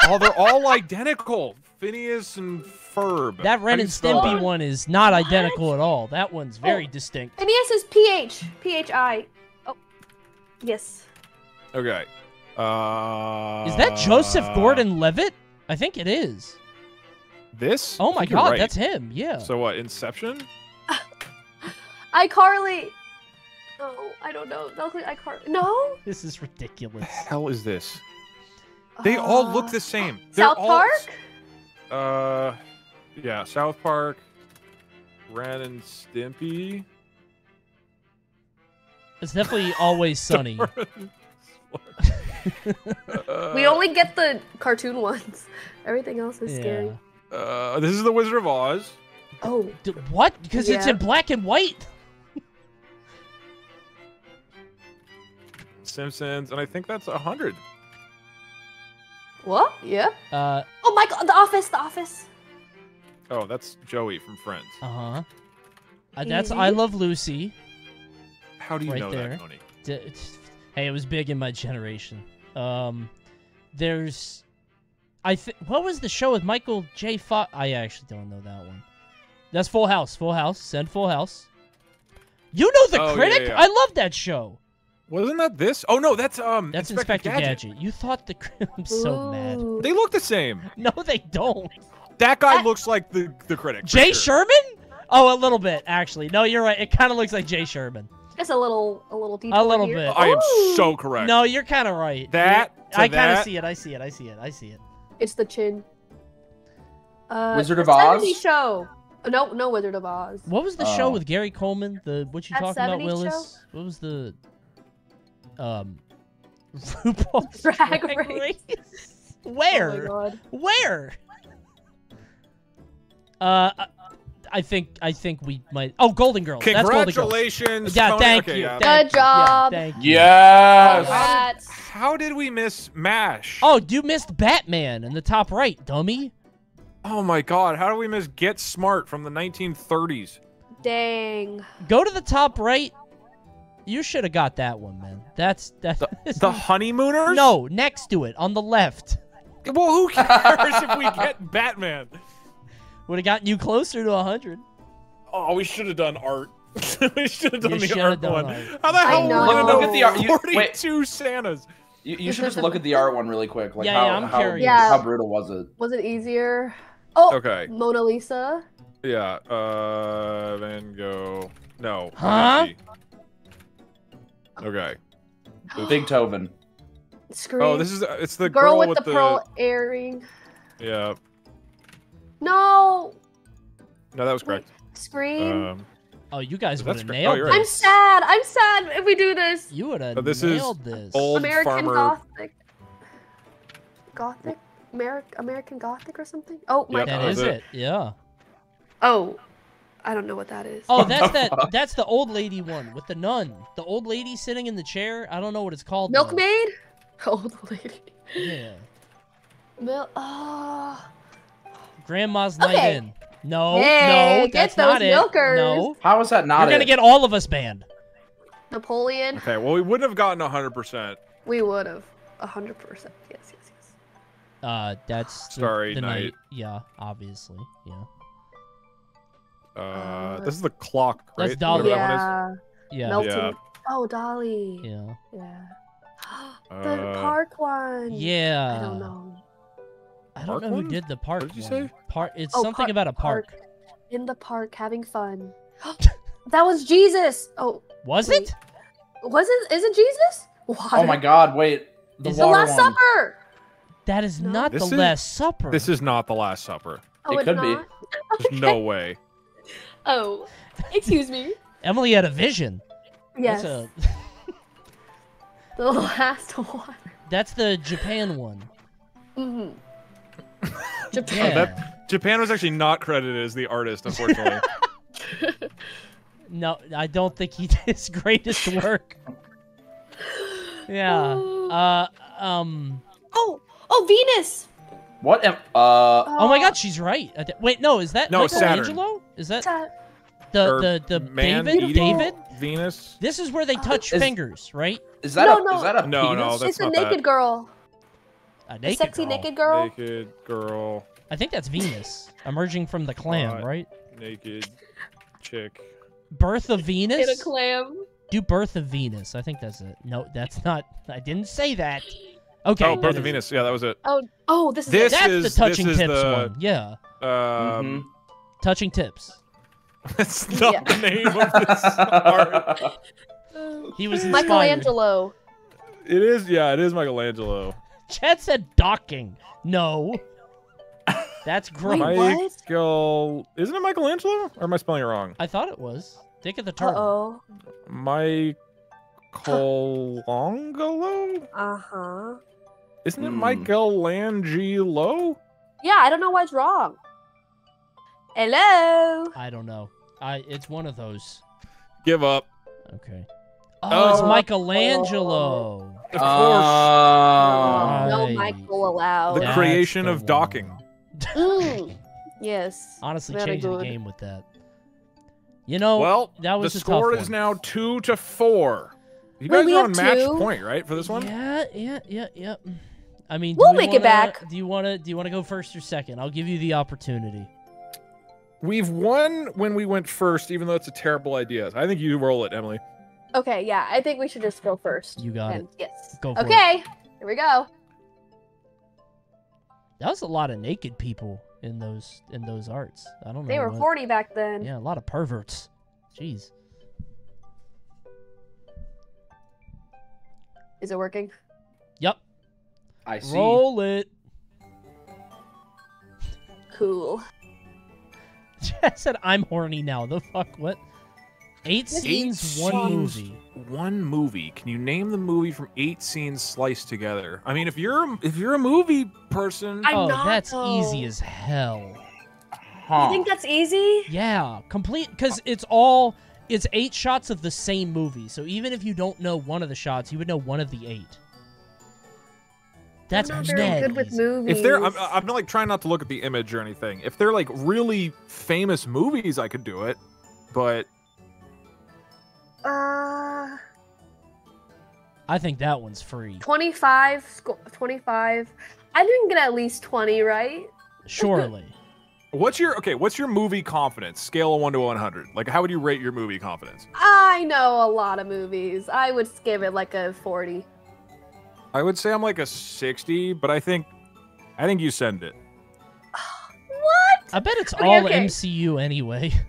oh, they're all identical. Phineas and Ferb. That How Ren do and Stimpy one is not identical at all. That one's very Oh. distinct. Phineas is PH. PHI. Yes. Okay. Uh, Is that Joseph Gordon-Levitt? I think it is. This? Oh my god, right. that's him. Yeah. So what? Inception? iCarly. Oh, I don't know. That looks like iCarly. No. This is ridiculous. The hell is this? They all look Uh, the same. They're South all- Park. Uh, yeah, South Park, Ren and Stimpy. It's definitely always sunny. Uh, we only get the cartoon ones. Everything else is scary. Uh, this is the Wizard of Oz. Oh, D- what? Because it's in black and white. Simpsons, and I think that's a hundred. what? Yeah. Uh, Oh my god, The Office. The Office. Oh, that's Joey from Friends. uh-huh. Uh, that's I Love Lucy. How do you Right know there. that, Tony? D- hey, it was big in my generation. Um, there's, I think, what was the show with Michael J. Fox? I actually don't know that one. That's Full House. Full House. Send Full House. You know the Oh, critic? yeah. I love that show. Wasn't that this? Oh no, that's um. That's Inspector, Inspector Gadget. Gadget. You thought the cri- I'm so mad. They look the same. No, they don't. That guy I- looks like the the critic. Jay sure. Sherman? Oh, a little bit actually. No, you're right. It kind of looks like Jay Sherman. Just a little, a little detail. A little here. bit. I am Ooh. so correct. No, you're kind of right. That to I kind of see it. I see it. I see it. I see it. It's the chin. Uh, Wizard of Oz? 70s show. No, no Wizard of Oz. What was the show Oh. with Gary Coleman? The what you That talking about, 70s Willis? What was the um RuPaul's Drag Drag Race. Oh my Where? god. Where? Uh, I- I think I think we might. Oh, Golden Girls. That's Golden Girls. Congratulations. Yeah, Tony. thank Okay, you. yeah. Thank Good you. Yeah, job. thank you. Yes. Congrats. How did we miss Mash? Oh, you missed Batman in the top right, dummy. Oh my God! How did we miss Get Smart from the 1930s? Dang. Go to the top right. You should have got that one, man. That's that's The Honeymooners? no next to it on the left. Well, who cares if we get Batman? Would have gotten you closer to hundred. Oh, we should have done art. we should have done You the art done one. art. How the hell are we gonna Look- at the art. You- wait. 42 Santas? You, you should just look at the art one really quick. Like Yeah, how, yeah, I'm how, curious. Yeah. how brutal was it? Was it easier? Oh, Okay. Mona Lisa. Yeah. Uh, Van Gogh. No. Huh? Da Vinci. Okay. Beethoven. Scream. Oh, this is it's the girl, girl, with, the, pearl earring. Yeah. No. No, that was correct. Scream. Um, Oh, you guys would have nailed Oh, this. right. I'm sad. I'm sad if we do this. You would have But this is nailed this. old American farmer. Gothic. Gothic? Ameri- American Gothic or something? Oh my Yep. That god. is is it. it. Yeah. Oh. I don't know what that is. Oh, that's that. That's the old lady one with the nun. The old lady sitting in the chair. I don't know what it's called. though. Milkmaid? Old lady. Yeah. Mil- oh. Grandma's night in. No, Yay, no, get that's those not it. milkers. No, How is that not you're gonna get all of us banned. Napoleon? Okay. Well, we wouldn't have gotten 100%. We would have. A hundred percent. Yes, yes, yes. Uh, that's the, Starry the Night. Yeah, obviously. Yeah. Uh, Uh, this is the clock, right? That's Dalí. Whatever that one is. Yeah. Yeah. Melting. Yeah. Oh, Dalí. Yeah. Yeah. the Uh, park one. Yeah. I don't know. I don't Park know who one? did the park. What did you one. say? Park. It's Oh, something park- about a park. In the park having fun. that was Jesus. Oh, Was Wait. it? was it? Is it Jesus? Water. Oh my God! Wait, the Is The Last one. Supper. That is No. not This the is- Last Supper. This is not the Last Supper. Oh, It it's could be. not? There's no way. Oh, excuse me. Emily had a vision. Yes. That's, a, The last one. that's the Japan one. hmm Yeah. Japan. that- Japan was actually not credited as the artist, unfortunately. No, I don't think he did his greatest work. Yeah. Uh. Um. Oh, oh, Venus. What? Am, uh, Oh my God, she's right. Wait, no, is that No, it's Saturn. Michelangelo? Is that Sa- the the the man David? David? Venus. This is where they touch Is- fingers, right? is that No, a no. is that a No, no, penis? that's it's a naked that. girl. A A naked sexy girl. naked girl. Naked girl. I think that's Venus emerging from the clam, Hot. right? Naked chick. Birth of Venus. In a Venus. clam. Do Birth of Venus. I think that's it. No, that's not. I didn't say that. Okay. oh, Birth of is- Venus. Yeah, that was it. Oh, oh, this is This it. That's is- the touching tips the- one. Yeah. Um, Mhm. Touching tips. That's not Yeah. the name of this art. He was inspired. Michelangelo. It is, yeah, it is Michelangelo. Chad said docking. No. That's gross. Wait, what? Michael, isn't it Michelangelo? Or am I spelling it wrong? I thought it was. Dick of the Uh turtle. oh. Michelangelo? Uh huh. Isn't it Hmm. Michelangelo? Yeah, I don't know why it's wrong. Hello. I don't know. I it's one of those. Give up. Okay. Oh, it's Oh. Michelangelo. Of course. Oh. no Michael allowed. the creation the of docking. one. Mm. Yes. Honestly, Very changing the game with that. You know, well, that was the a score is now two to four. You Wait, guys we are have on match two? point, right, for this one? Yeah, yeah, yeah, yeah. I mean, We'll we make it wanna- back. Do you want to? Do you want to go first or second? I'll give you the opportunity. We've won when we went first, even though it's a terrible idea. I think you roll it, Emily. Okay, yeah, I think we should just go first. You got it. Yes. Go for it. okay, here we go. That was a lot of naked people in those in those arts. I don't know. They were what- horny back then. Yeah, a lot of perverts. Jeez. Is it working? Yep. I see. Roll it. Cool. I said I'm horny now. The fuck what? Eight scenes, one scenes, movie. One movie. Can you name the movie from eight scenes sliced together? I mean, if you're if you're a movie person, I'm oh, not, that's though. easy as hell. Huh. You think that's easy? Yeah, complete because it's all it's eight shots of the same movie. So even if you don't know one of the shots, you would know one of the eight. That's I'm not very good with movies. if they're, I'm, I'm not like trying not to look at the image or anything. If they're like really famous movies, I could do it. But uh, I think that one's free. 25, sco- 25. I think we can get at least 20, right? Surely. what's your okay? What's your movie confidence scale of one to one hundred? Like, how would you rate your movie confidence? I know a lot of movies. I would give it like a 40. I would say I'm like a sixty, but I think, I think you send it. What? I bet it's Okay, all okay. MCU anyway.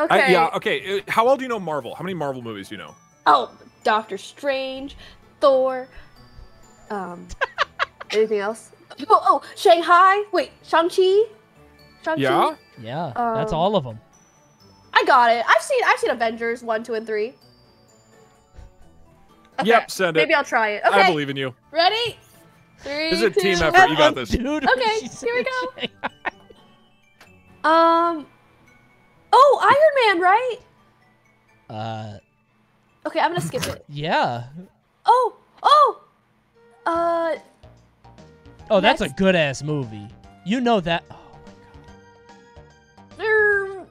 Okay. I, yeah. Okay. uh, How well do you know Marvel? How many Marvel movies do you know? Oh, Doctor Strange, Thor. Um, anything else? Oh, oh, Shanghai. Wait, Shang-Chi? Shang-Chi? Yeah. Yeah, that's Um, all of them. I got it. I've seen I've seen Avengers 1, 2, and 3. Okay, Yep. Send it. Maybe I'll try it. Okay. I believe in you. Ready? Three, This is a team one. effort. You got this. Dude, Okay, here we said go. Um. Oh, Iron Man, right? Uh, Okay, I'm gonna skip it. yeah. Oh, oh. Uh, Oh, that's a good ass movie. You know that. Oh my god.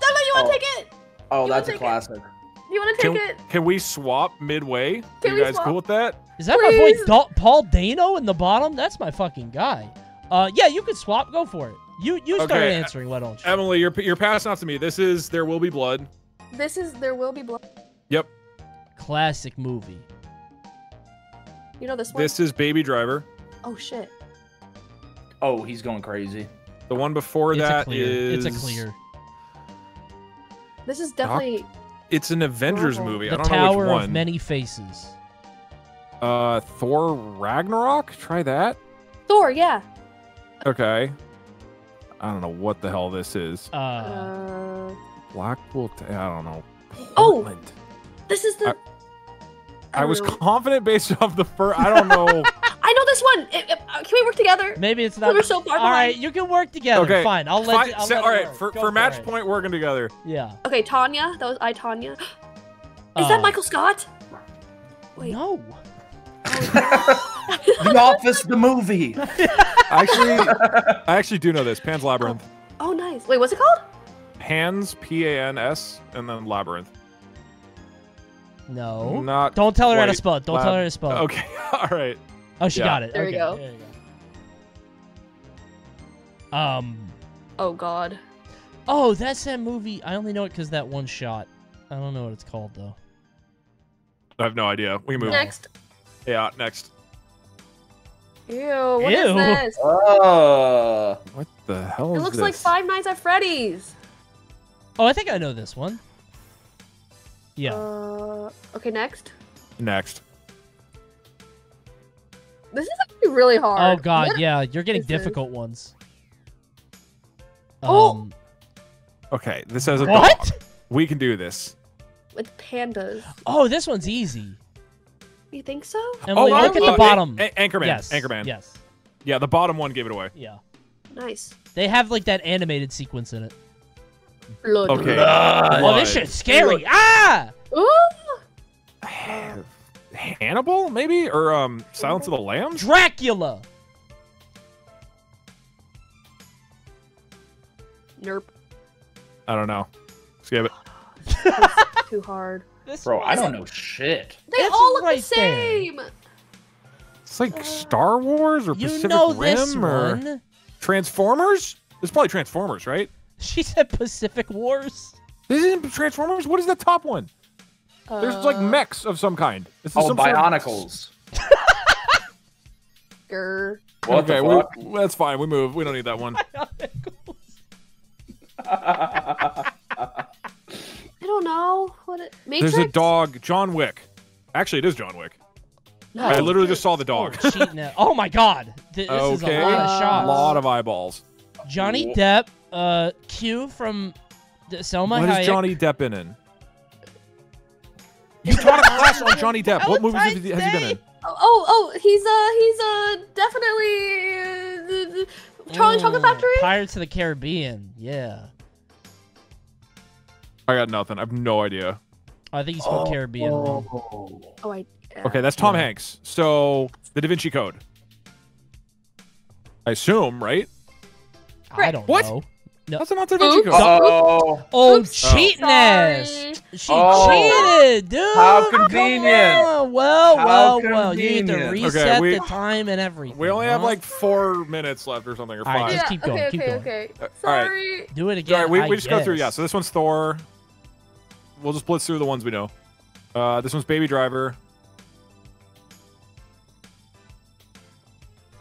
Dudley, you wanna Oh. take it? Oh, You that's a wanna it? classic. You wanna take Can, it? can we swap midway? Can you we guys swap? cool with that? Is that my boy Paul Dano in the bottom? That's my fucking guy. Uh, yeah, you can swap. Go for it. You you start answering. Why don't you? Emily, you're you're passing off to me. This is There Will Be Blood. This is There Will Be Blood. Yep. Classic movie. You know this one? This is Baby Driver. Oh shit. Oh, he's going crazy. The one before It's a that clear. is It's a clear. This is definitely. It's an Avengers Oh. movie. The I don't know Tower which one. of Many Faces. Uh, Thor Ragnarok. Try that. Thor, yeah. Okay. I don't know what the hell this is. Uh, Uh, Blackpool. T- I don't know. Oh! Portland. this is the. I- I, don't was know. confident based off the first. I don't know. I know this one. It- it- uh, can we work together? maybe it's not. We're so far All right, behind. you can work together. Okay, Fine. I'll let. Fine, you, I'll so- let all it work. for, Go for match it. point, working together. Yeah. Okay, Tanya. That was I, Tanya. Is Uh, that Michael Scott? Wait. No. The Office, the movie. Actually, I actually do know this. Pan's Labyrinth. Oh, nice. Wait, what's it called? Pans, P A N S, and then Labyrinth. No. Not. Don't tell her how to quite spell it. Don't lab- tell her how to spell it. Okay. All right. Oh, she Yeah. got it. There you okay, go. There you go. Um. Oh God. Oh, that's that movie. I only know it because that one shot. I don't know what it's called though. I have no idea. We can move. Next. Yeah. Next. Ew, what is Ew. this? Uh, What the hell It is looks this? like Five Nights at Freddy's. Oh, I think I know this one. Yeah. Uh, okay, next. Next. This is actually really hard. oh God, What- yeah. You're getting is this? difficult ones. Oh. Um, Okay, this has a what? dog. We can do this. With pandas. Oh, this one's easy. You think so? Emily, I look at mean- the bottom. A- Anchorman. yes. Anchorman. Yes. Yeah, the bottom one gave it away. Yeah. Nice. They have like that animated sequence in it. Blood. Okay. uh, Oh, this Blood. shit's scary. Ah! Ooh! Hannibal, maybe, or um, Silence of the Lambs. Dracula. Nerp. I don't know. Skip it. Too hard. This bro, I don't know shit. They That's all look right the there. same. It's like Star Wars or You Pacific know Rim this or one. Transformers. It's probably Transformers, right? She said Pacific Wars. This isn't Transformers. What is the top one? There's like Uh, mechs of some kind. This is Oh, some sort of- Bionicles. grr. What okay, we, that's fine. We move. We don't need that one. I don't know what it. Matrix. There's a dog, John Wick. Actually, it is John Wick. No. I literally just saw the dog. cheating oh my God. Th- This is okay, a lot of Uh, shots. lot of eyeballs. Johnny Wha- Depp, uh, Q from D- Salma What Hayek. is Johnny Depp in? in? You taught a class on Johnny Depp. What movies has he, has he been in? Oh, oh, oh, he's uh, he's uh, definitely uh, Charlie and Chocolate Factory. Pirates of the Caribbean. Yeah. I got nothing. I have no idea. I think he spoke Caribbean. Oh. Oh, I. Okay, that's Tom Yeah. Hanks. So, The Da Vinci Code. I assume, right? I don't What? know. No. That's not Da Vinci Oops. Code. Oh, Oh, Oops. cheating ass. She Oh. cheated, dude. How convenient. on. Well, How well, well. You need to reset Okay, we- the time and everything. We only have like four minutes left or something, or All right, five. just keep going, Okay, keep okay, going. okay. Uh, all right. Sorry. do it again. right, we, we just go through. Yeah, so this one's Thor. We'll just blitz through the ones we know. Uh, this one's Baby Driver.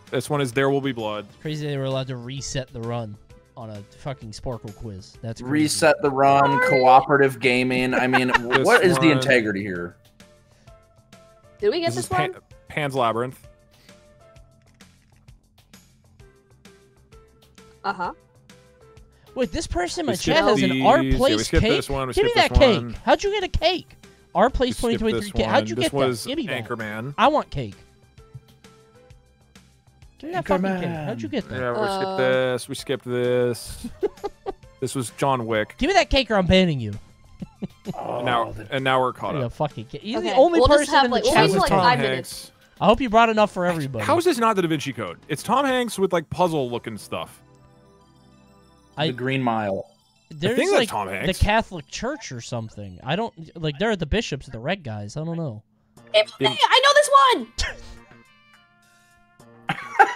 This one is There Will Be Blood. crazy they were allowed to reset the run on a fucking Sporcle quiz. That's crazy. reset the run, cooperative gaming. I mean, This what is the integrity here? Did we get This this, one? Pan- Pan's Labyrinth. Uh huh. Wait, this person in my chat has an these. our Yeah, place cake. one, Give me that this cake. one. How'd you get a cake? Our place 2023 cake. How'd you one. get was that? Give me that. Anchorman. I want cake. Give me that fucking cake. How'd you get that? Yeah, we Uh, skipped this. We skipped this. this was John Wick. Give me that cake or I'm banning you. Oh, And now, the- and now we're caught Give a up. fucking cake. You're the only we'll just person have, in the like- we'll chat with like, Tom five Hanks. minutes. I hope you brought enough for everybody. How is this not the Da Vinci Code? It's Tom Hanks with like puzzle looking stuff. I- the Green Mile. There's think that's like Tom the Catholic Church or something. I don't like. They're the bishops, the red guys. I don't know. Hey, I know this one.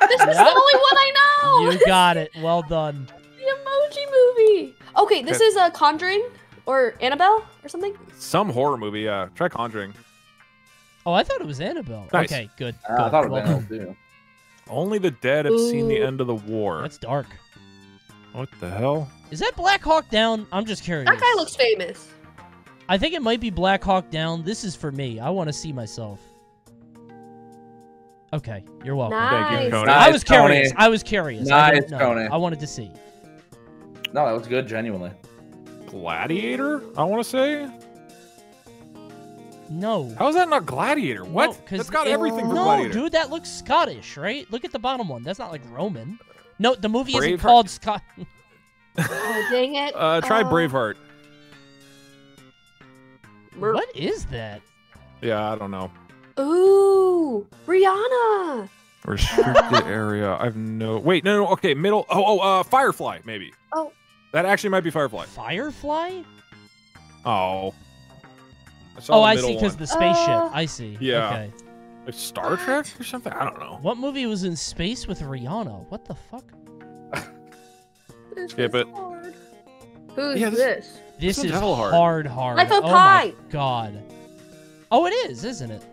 this is Yeah? the only one I know. You got it. Well done. the Emoji Movie. Okay, this is a Conjuring or Annabelle or something. Some horror movie. Yeah, try Conjuring. Oh, I thought it was Annabelle. Nice. Okay, good. Uh, good. I thought it was done. Annabelle, too. Only the dead have seen the end of the war. That's dark. What the hell? Is that Black Hawk Down? I'm just curious. That guy looks famous. I think it might be Black Hawk Down. This is for me. I want to see myself. Okay, you're welcome. Nice. Thank you, Coney. I was curious. Tony. I was curious. I didn't Nice, know. Tony. I wanted to see. No, that was good, genuinely. Gladiator? I want to say. No. How is that not Gladiator? What? No, 'cause That's got it- everything for no, Gladiator. dude, that looks Scottish, right? Look at the bottom one. That's not like Roman. No, the movie isn't Braveheart. called Scott. Oh dang it. Uh, try Uh, Braveheart. What is that? Yeah, I don't know. Ooh, Rihanna. Restricted area. I've no. Wait, no, no. Okay, middle. Oh, oh, uh, Firefly, maybe. Oh. That actually might be Firefly. Firefly? Oh. I saw Oh, the I see, because the spaceship. Uh, I see. Yeah. Okay. Like Star Trek or something. I don't know. What movie was in space with Rihanna? What the fuck? This Skip is it. hard. Who's Yeah, this- this? This one's is hella hard. hard, hard. Life of oh Pi. my god. Oh, it is, isn't it?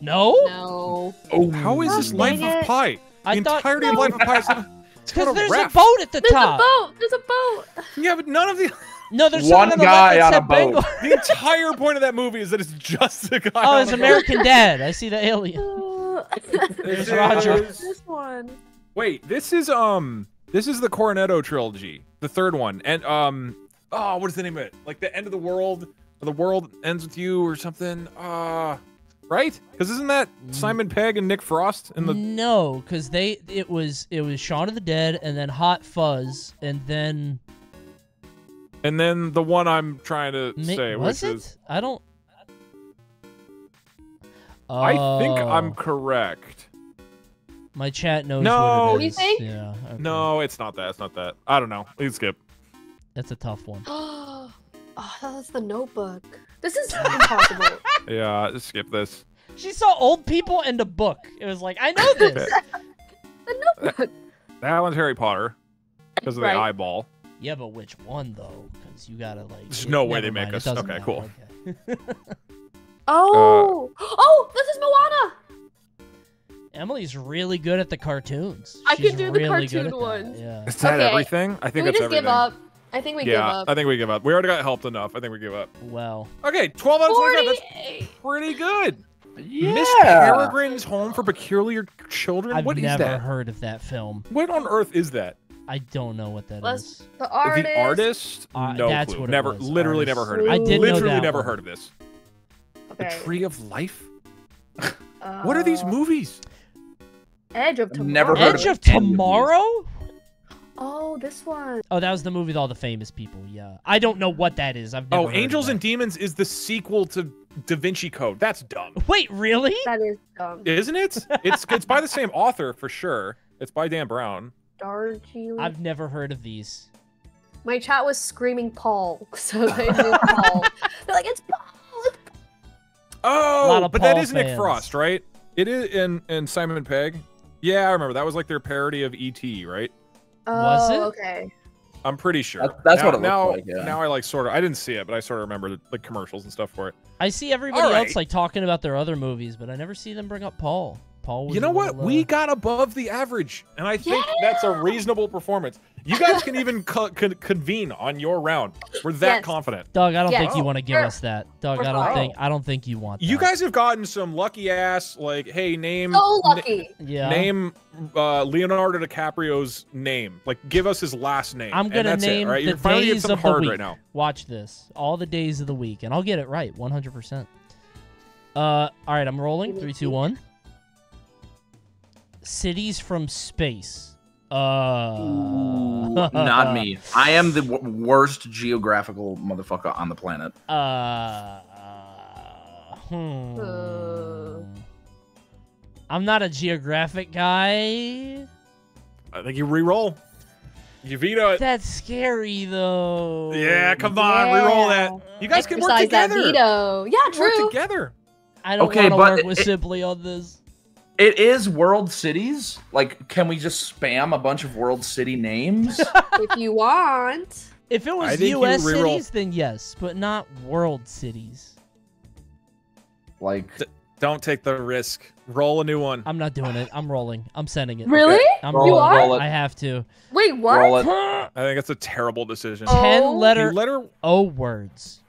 No? No. Oh, How is oh, this Oh, Life dang of it. Pi? I the thought entirety of Life of Pi is on a, it's on because there's a raft. boat at the There's top. a boat. There's a boat. Yeah, but none of the No, there's One someone on the guy left on that a boat. Bengal. the entire point of that movie is that it's just a guy. Oh, on it's a boat. American Dad. I see the alien. There's This Roger. this one. Wait, this is um, this is the Cornetto trilogy, the third one, and um, oh, what is the name of it? Like the end of the world, or the world ends with you, or something. Uh, right? Because isn't that Simon Pegg and Nick Frost in the? No, because they it was it was Shaun of the Dead and then Hot Fuzz and then And then the one I'm trying to Ma- say, was which it? is, I don't. I think oh. I'm Oh, correct. My chat knows No. what it You think? Yeah. okay. No, it's not that. It's not that. I don't know. Please skip. That's a tough one. oh, that's the Notebook. This is impossible. Yeah, just skip this. She saw old people and a book. It was like, I know this. the Notebook. That one's Harry Potter because of Right. the eyeball. Yeah, but which one though? Because you gotta like. There's it- no way they make mind, it us- okay, matter, cool. okay. Oh, uh, oh, this is Moana. Emily's really good at the cartoons. I She's can do the really good cartoon ones. Yeah. Is that Okay. everything? I think Can we just everything. give up? I think we give yeah, up. I think we give up. We already got helped enough. I think we give up. Well, Okay, 12 out of 25. That's pretty good. yeah. Miss Peregrine's Home for Peculiar Children? I've What is never that? heard of that film. What on earth is that? I don't know what that is. Let's- The artist. The artist? Uh, no that's clue. what it never, was, literally artist. never heard of it. I did know literally that never one. heard of this. Okay. The Tree of Life? What are these uh, movies? Edge of Tomorrow. Never heard Edge of of of. Tomorrow? Oh, this one. Oh, that was the movie with all the famous people. Yeah, I don't know what that is. I've never Oh, heard of Angels that. and Demons is the sequel to Da Vinci Code. That's dumb. Wait, really? That is dumb. Isn't it? It's it's by the same author for sure. It's by Dan Brown. Darjeeling. I've never heard of these. My chat was screaming Paul, so they knew Paul. They're like, it's Paul. It's Oh, but that Paul is Nick. Frost, right? It is in in Simon Pegg. Yeah, I remember that was like their parody of ET, right? Was Oh, it? Okay. I'm pretty sure. That's- that's now, what it looked now, like, yeah. Now I like sort of. I didn't see it, but I sort of remember the, like commercials and stuff for it. I see everybody All else like talking about their other movies, but I never see them bring up Paul. Paul. Was You know a what? little, We uh, got above the average, and I think that's a reasonable performance. You guys can even co- con- convene on your round. We're that Yes. confident. Doug, I don't Yeah. think you want to give we're- us that. Doug, we're I don't fine. think I don't think you want. You guys have gotten some lucky ass like, hey, name So na- lucky. Yeah. name uh, Leonardo DiCaprio's name. Like, give us his last name. I'm gonna name it, all right? the You're days of the hard week. right now. Watch this. All the days of the week, and I'll get it right, 100%. Uh, all right, I'm rolling. Three, two, one. Cities from space. Uh, Ooh, not me. I am the w- worst geographical motherfucker on the planet. Uh, hmm. Uh. I'm not a geographic guy. I think you re-roll. You veto it. That's scary though. Yeah, come on, re-roll that. You guys can work Exercise that together. veto. Yeah, Work together. I don't Okay, want to but work with it- Simply on this. It is world cities. Like, can we just spam a bunch of world city names? if you want. If it was think you U.S. cities, then yes, but not world cities. like, Don't take the risk. Roll a new one. I'm not doing it. I'm rolling. I'm sending it. Really? I'm roll, You it, rolling. are? I have to. Wait, what? roll it. I think it's a terrible decision. Oh. Ten You letter. O words.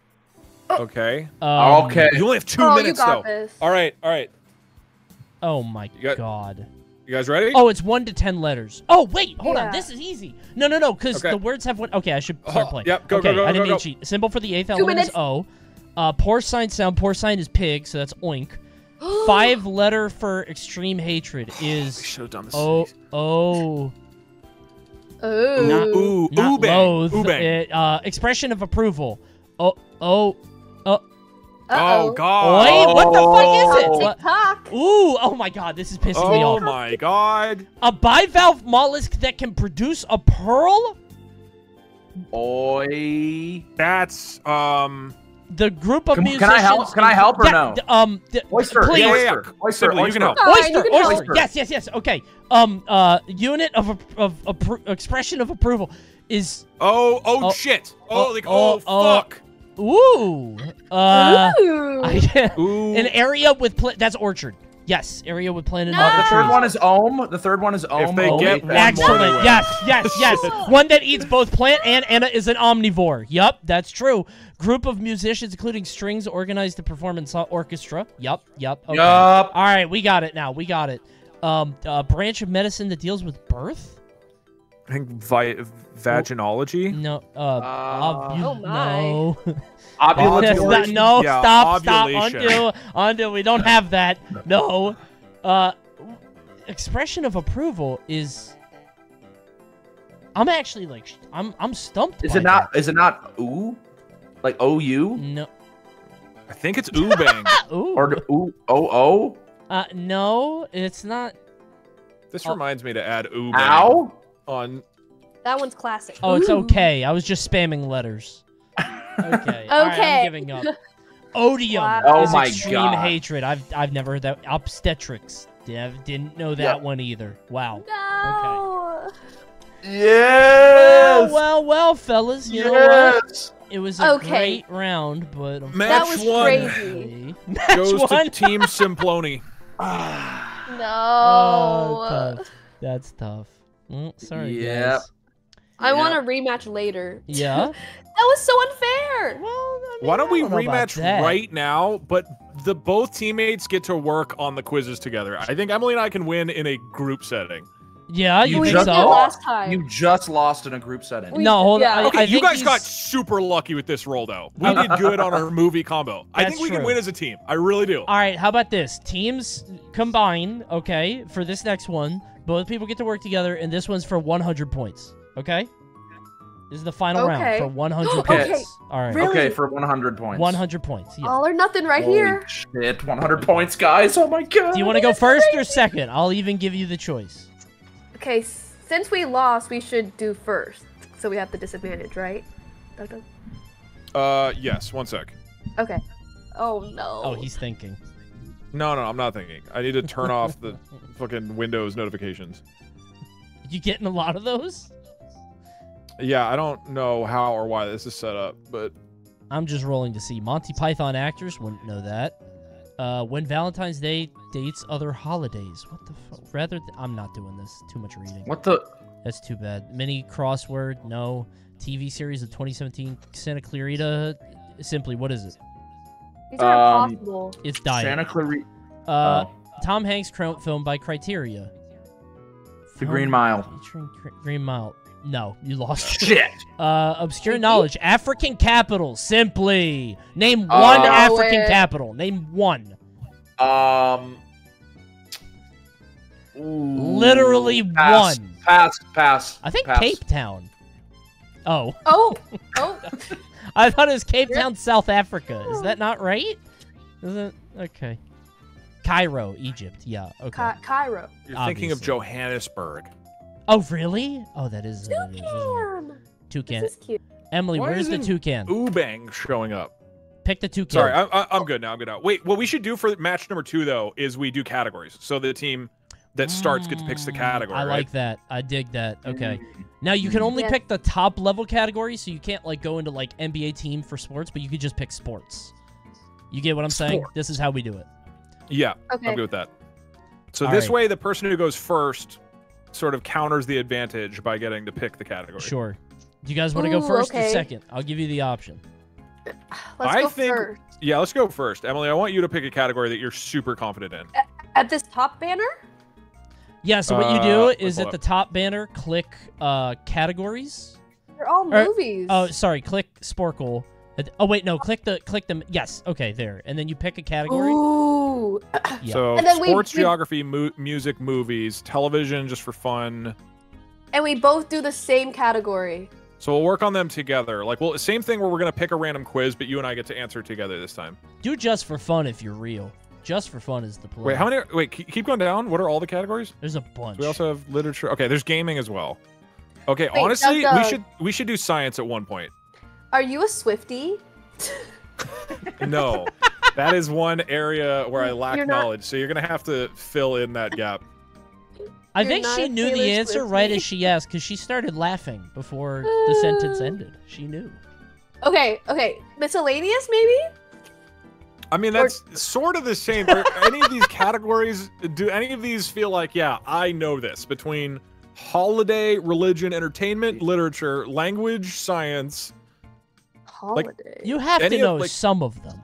Okay. Um, Okay. You only have two oh, minutes you got though. this. All right, all right. Oh my You got- god. You guys ready? Oh, it's one to ten letters. Oh wait, hold on. This is easy. No, no, no, because Okay. the words have one. Okay, I should start Oh, playing. yep, go, go, okay, go, I didn't go, mean go. to cheat. Symbol for the eighth Two element is. O. Uh, porcine sign sound. Porcine is pig, so that's oink. Five letter for extreme hatred we is should have done this. O O. Oh. Not- ooh, Not ooh, bang, loathe. ooh, bang. It, uh, expression of approval. Oh, oh, Oh Uh-oh. God. Oi, what the fuck is it? Oh. TikTok. Ooh, oh my god, this is pissing me off. Oh my God. A bivalve mollusk that can produce a pearl? Oi. That's um. The group of Can- can. I help? Can I help or Yeah, no? Um, d- Oyster. Please. Yeah, yeah, Oyster. yeah. Oyster. You can help. Fine, oyster, you can oyster. help. Yes, yes, yes. Okay. Um, uh, unit of a- of appro- expression of approval is Oh, oh, Oh, shit. oh, Oh, like oh, oh, oh. fuck. Ooh. Uh, Ooh. I, Ooh. an area with pla- that's orchard. Yes, area with planet. No! Uh, the third one is Ohm. The third one is Ohm. they Ohm get one that. more, Excellent. win. Yes, yes, yes. One that eats both plant and Anna is an omnivore. Yup, that's true. Group of musicians, including strings, organized to perform in so- orchestra. Yup, yup. Okay. Yup. All right, we got it now. We got it. Um, a branch of medicine that deals with birth. I think vi- vaginology. No. Uh. Uh, ovu- Oh. No. Ovulatory. That's not- no. Yeah, stop. Stop. ovulation. Undo. Undo. We don't have that. No. Uh, expression of approval is. I'm actually like I'm I'm stumped. Is by it not? Is it not ooh? Like O that. No. I think it's oobang. Ooh. or the ooh O O? uh, no, it's not. this Oh. reminds me to add oobang Ow. On. That one's classic. Oh, it's Ooh. okay. I was just spamming letters. Okay. All right, Okay. I'm giving up. Odium Wow. Oh is my extreme God. hatred. I've I've never heard that. Obstetrics. Dev didn't know that Yeah. one either. Wow. No. Yes. Well, well, well, fellas. You know what? yes. It was a Okay. great round, but That was one crazy. Match goes one. to Team Simploni. Oh, No. tough. That's tough. Mm, sorry, Yep. guys. I Yep. want a rematch later. Yeah. That was so unfair. Well, I mean, Why don't I we know about rematch right now? But the both teammates get to work on the quizzes together. I think Emily and I can win in a group setting. Yeah, You you we just did that so? last time. You just lost in a group setting. We- No, hold yeah. on. I, Okay, I you think guys got super lucky with this roll, though. We did good on our movie combo. That's I think we can win as a team. I really do. All right, how about this? Teams combine, okay, for this next one. Both people get to work together, and this one's for 100 points, okay? This is the final round for 100 Okay. points. All right. Really? Okay, for 100 points. 100 points. Yeah. All or nothing right Holy here. Shit, 100 points, guys. Oh my god. Do you want to go first or second? I'll even give you the choice. Okay, since we lost, we should do first. So we have the disadvantage, right? Dun, dun. Uh, yes. One sec. Okay. Oh no. Oh, he's thinking. No, no, I'm not thinking. I need to turn off the fucking Windows notifications. You getting a lot of those? Yeah, I don't know how or why this is set up, but I'm just rolling to see. Monty Python actors wouldn't know that. Uh, when Valentine's Day dates other holidays. What the fuck? Rather, th- I'm not doing this. Too much reading. What the? That's too bad. Mini crossword, no. TV series of 2017, Santa Clarita. Simply, what is it? These are Um, impossible. It's Diet. Santa Clarita. uh, oh, Tom Hanks cr- film by Criteria. the Green Mile. Green Mile. No, you lost. Shit. Uh, obscure knowledge. African capital. Simply. Name Oh. one No African way. capital. Name one. Um. ooh, Literally pass, one. Pass. Pass. I think pass. Cape Town. Oh, Oh. Oh. I thought it was Cape Town, South Africa. Is that oh. not right? Is it okay? Cairo, Egypt. Yeah. Okay. Ki- Cairo. you're thinking of Johannesburg. oh, really? Oh, that is. Uh, that is- Toucan. Toucan. This is cute. Emily, Why where's the isn't toucan? Oobang showing up. Pick the toucan. Sorry, I, I, I'm good now. I'm good now. Wait, what we should do for match number two though is we do categories. So the team that starts gets picks the Mm, category. I right? like that. I dig that. Okay. Now you can only Yeah. pick the top level category, so you can't like go into like NBA team for sports, but you could just pick sports. You get what I'm saying? This is how we do it. Yeah, Okay. I'm good with that. So All this right. way, the person who goes first sort of counters the advantage by getting to pick the category. Sure. Do you guys want to go Ooh, first or second? I'll give you the option. Let's I go think- first. Yeah, let's go first. Emily, I want you to pick a category that you're super confident in. At this top banner? Yeah, so what you Uh, do wait, is at the top banner, click uh categories. They're all Or- movies. Oh, sorry, click Sporcle. Uh, Oh wait, no, click the click them. Yes, okay, there. And then you pick a category. Ooh. Yeah. So And then sports, we- geography, mu- music, movies, television, just for fun. And we both do the same category. So we'll work on them together. Like, well, same thing where we're gonna pick a random quiz, but you and I get to answer together this time. Do just for fun if you're real. Just for fun is the play. Wait, how many? Wait, keep going down. What are all the categories? There's a bunch. We also have literature. Okay, there's gaming as well. Okay, Wait, honestly, does, we should we should do science at one point. Are you a Swifty? No, that is one area where I lack You're not- knowledge. So you're gonna have to fill in that gap. I You're think she a knew the answer Swift right as she asked because she started laughing before the sentence ended. She knew. Okay, okay. Miscellaneous, maybe? I mean, that's sort of the same. Are any of these categories, do any of these feel like, yeah, I know this between holiday, religion, entertainment, literature, language, science, Holiday. You have to Any of, know like- some of them.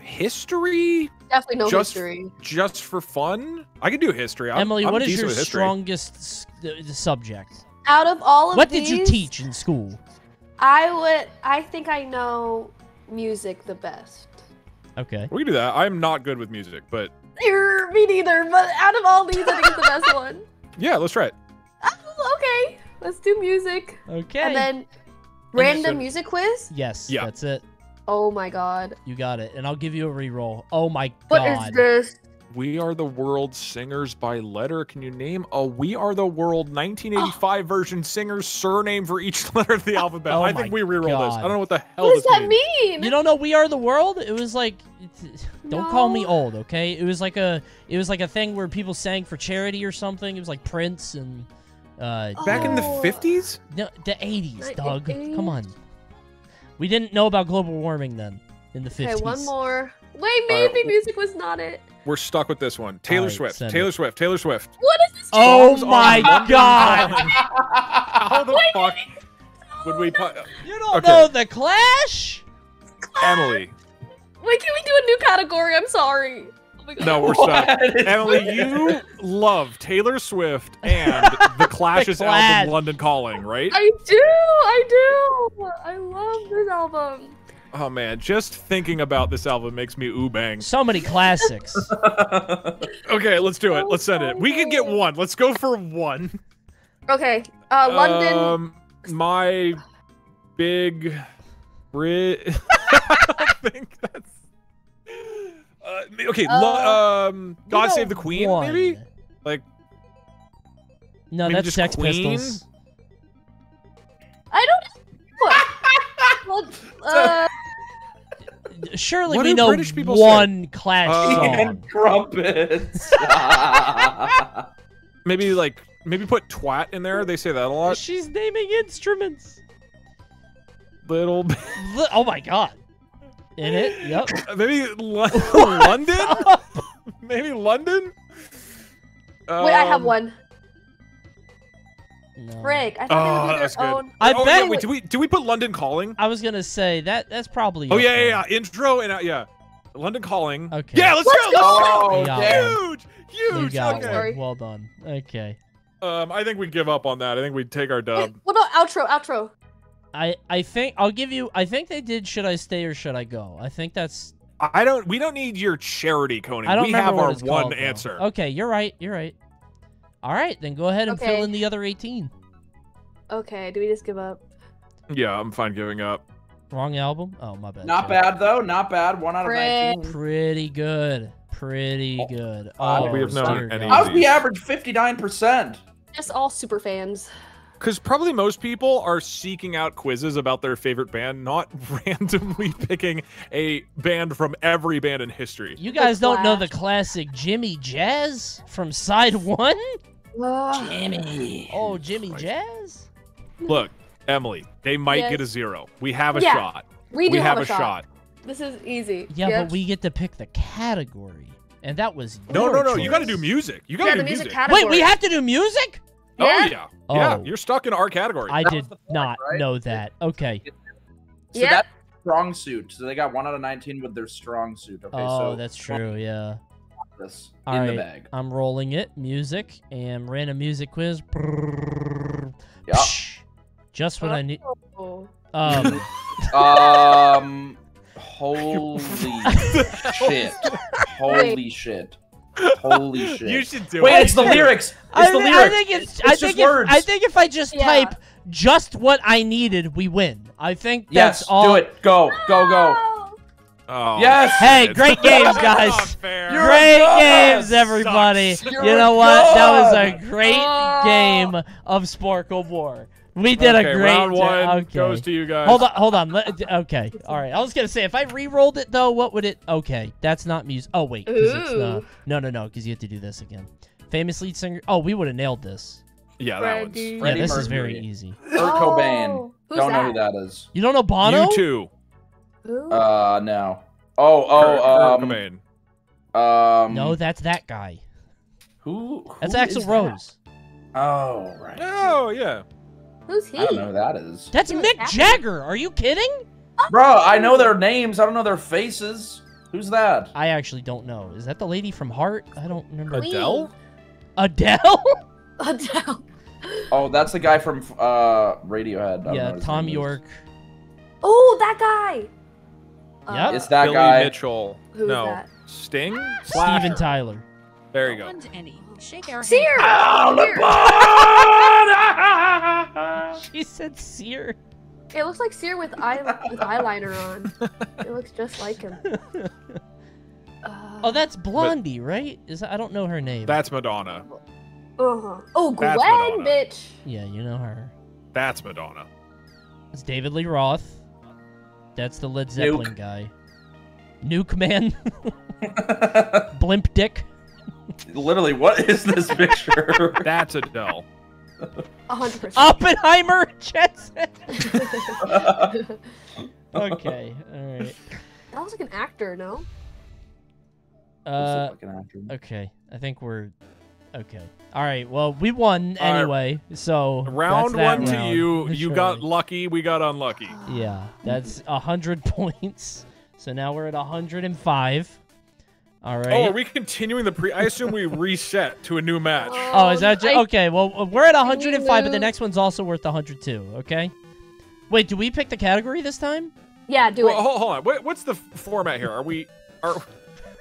history, Definitely no just- history. just for fun? I could do history. I'm, Emily, I'm what is your strongest s- subject? Out of all of What these, did you teach in school? I would. I think I know music the best. Okay. We can do that. I'm not good with music, but Er, Me neither. But out of all these, I think it's the best one. yeah, let's try it. Oh, okay, let's do music. Okay. And then random Understood. music quiz. yes, Yeah. that's it. Oh my god. You got it. And I'll give you a reroll. Oh my What is god. this? We Are the World singers by letter. Can you name a We Are the World 1985 version singer's surname for each letter of the alphabet? Oh I think we reroll this. I don't know what the hell What does that means. mean? You don't know We Are the World? It was like don't call me old, okay? It was like a it was like a thing where people sang for charity or something. It was like Prince and uh Back in the Oh. 50s? no, the 80s, Like Doug. the Come on. We didn't know about global warming then in the 50s. Okay, one more. Wait, Alright, maybe music was not it. We're stuck with this one. Taylor Alright, Swift. Taylor it. Swift. Taylor Swift. What is this? Oh Songs my god. Calling. How the fuck would we put You don't Okay. know the Clash? Emily? Wait, can we do a new category? I'm sorry. Oh. No, we're stuck. Emily, you love Taylor Swift and the Clash's Clash. album London Calling, right? I do. I do. I love this album. Oh man, just thinking about this album makes me ooh bang. So many classics. Okay, let's do it. Let's send it. We can get one. Let's go for one. Okay. Uh, London. Um, my big Brit. I think that's. Uh, okay. lo- Uh, um, God Save the Queen, one. maybe. Like, No, maybe that's just Sex Queen? Pistols. I don't. What? uh, Surely What we do know British people say? Clash Uh, song. And trumpets. maybe like maybe put twat in there. They say that a lot. She's naming instruments. Little. bit. Oh my god. In it? Yep. maybe Lo- London. maybe London. wait, I have Um, one. No. Frick. I Oh, they would do that's their good. own. I oh, bet- Yeah, wait, do we do we put London Calling? I was gonna say that that's probably Oh yeah, yeah, yeah. Intro and uh, yeah, London Calling. Okay. Yeah, let's, Let's go. go! Oh, Yeah. damn. Huge, You huge. got Okay. one. Well done. Okay. Um, I think we give up on that. I think we take our Wait, dub. what about outro? Outro. I I think I'll give you I think they did should I stay or should I go? I think that's I don't. We don't need your charity, Coney. I don't we remember have what our it's one called, though. answer. Okay, you're right. You're right. All right, then go ahead and fill in the other 18. Okay, do we just give up? Yeah, I'm fine giving up. Wrong album? Oh, my bad. Not bad though. Not bad. One out of Frick. nineteen. Pretty good. Pretty good. Uh, Oh, we have known dear any How's the average? Fifty-nine percent. Just all super fans. Because probably most people are seeking out quizzes about their favorite band, not randomly picking a band from every band in history. You guys don't know the classic Jimmy Jazz from side one? Ugh. Jimmy. Oh, Jimmy Christ. Jazz? Look, Emily, they might Yes. get a zero. We have a Yeah, shot. we do have, have, a shot. This is easy. Yeah, Yep. but we get to pick the category. And that was No, your no, no. You got to do music. You got to yeah, do the music, music. category. Wait, we have to do music? Oh Yeah. yeah, yeah. Oh. You're stuck in our category. I That did point, not right? know that. Okay. So Yeah. that's strong suit. So they got one out of nineteen with their strong suit. Okay, oh, so that's true. Yeah. this All in right. the bag. I'm rolling it. Music and random music quiz. Yeah. Psh. Just what I need. Oh. Um, Um, holy shit! Holy shit! Holy shit! You should do Wait, it. it's the lyrics. It's I, the thi- lyrics. I think it's. I It's think just if. I think if I just Yeah. type just what I needed, we win. I think yes, that's all. do it. Go, go, go. Oh. Yes! Hey, great games, guys. not fair. You're Great games, everybody. Sucks. You're you a know what? That was a great Oh. game of Sporcle War. We did okay, a great round jo- one okay. goes to you guys. Hold on, hold on. Let- okay, all right. I was gonna say if I re-rolled it though, what would it? Okay, that's not music. Oh wait, 'cause it's Ooh. not. No, no, no, because you have to do this again. Famous lead singer. Oh, we would have nailed this. Yeah, that one's. Freddie. Yeah, Freddie this is very easy. Kurt Cobain. Oh, who's Don't know who that is. You don't know Bono? U2. Ooh. Uh, no. Oh, oh, Kurt um, Cobain. um. No, that's that guy. Who? That's who Axl is that? Rose. Oh, right. Oh yeah. Who's he? I don't know who that is. That's He Mick happy. Jagger. Are you kidding? Bro, I know their names. I don't know their faces. Who's that? I actually don't know. Is that the lady from Heart? I don't remember. Adele? Adele? Adele. Oh, that's the guy from uh Radiohead. I yeah, Thom. Yorke. Oh, that guy. Yep. It's that Billy guy. Mitchell. Who is no. that? Sting? Steven Tyler. There you go. Any. Shake our Sear. She said Sear. It looks like Sear with eye with eyeliner on. It looks just like him. Uh, Oh, that's Blondie, right? Is I don't know her name. That's Madonna. Uh-huh. Oh, Gwen, That's bitch. yeah, you know her. That's Madonna. It's David Lee Roth. That's the Led Zeppelin Nuke. guy. Nuke Man. Blimp Dick. Literally, what is this picture? That's Adele. A hundred percent. Oppenheimer Jensen. Okay, alright. That was like an actor, no? Uh, Looking okay. I think we're. Okay. Alright, well, we won All right. anyway, so. Round that's that one to round. you. You got lucky. We got unlucky. Yeah, that's a hundred points. So now we're at hundred and five. All right. Oh, are we continuing the pre? I assume we reset to a new match. Oh, is that ju- I- okay? Well, uh, we're at 105, but the next one's also worth 102. Okay. Wait, do we pick the category this time? Yeah, do Well, it. hold, hold on. What, what's the format here? Are we? Are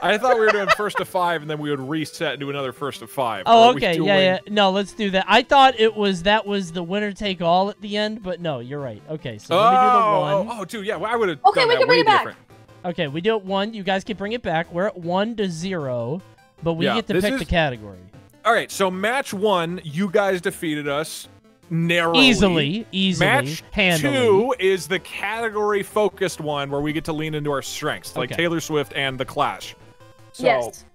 I thought we were doing first to five, and then we would reset and do another first to five. Oh, okay. doing- Yeah, yeah. No, let's do that. I thought it was that was the winner take all at the end, but no, you're right. Okay, so Oh, let me do the oh, one. oh, dude, yeah. Well, I would have. Okay, done we that can bring it back. different. Okay, we do it one. You guys can bring it back. We're at one to zero, but we Yeah, get to pick is- the category All right, so match one, you guys defeated us narrowly. easily, easily, Match handily. two is the category focused one where we get to lean into our strengths, like Okay. Taylor Swift and The Clash. So, yes.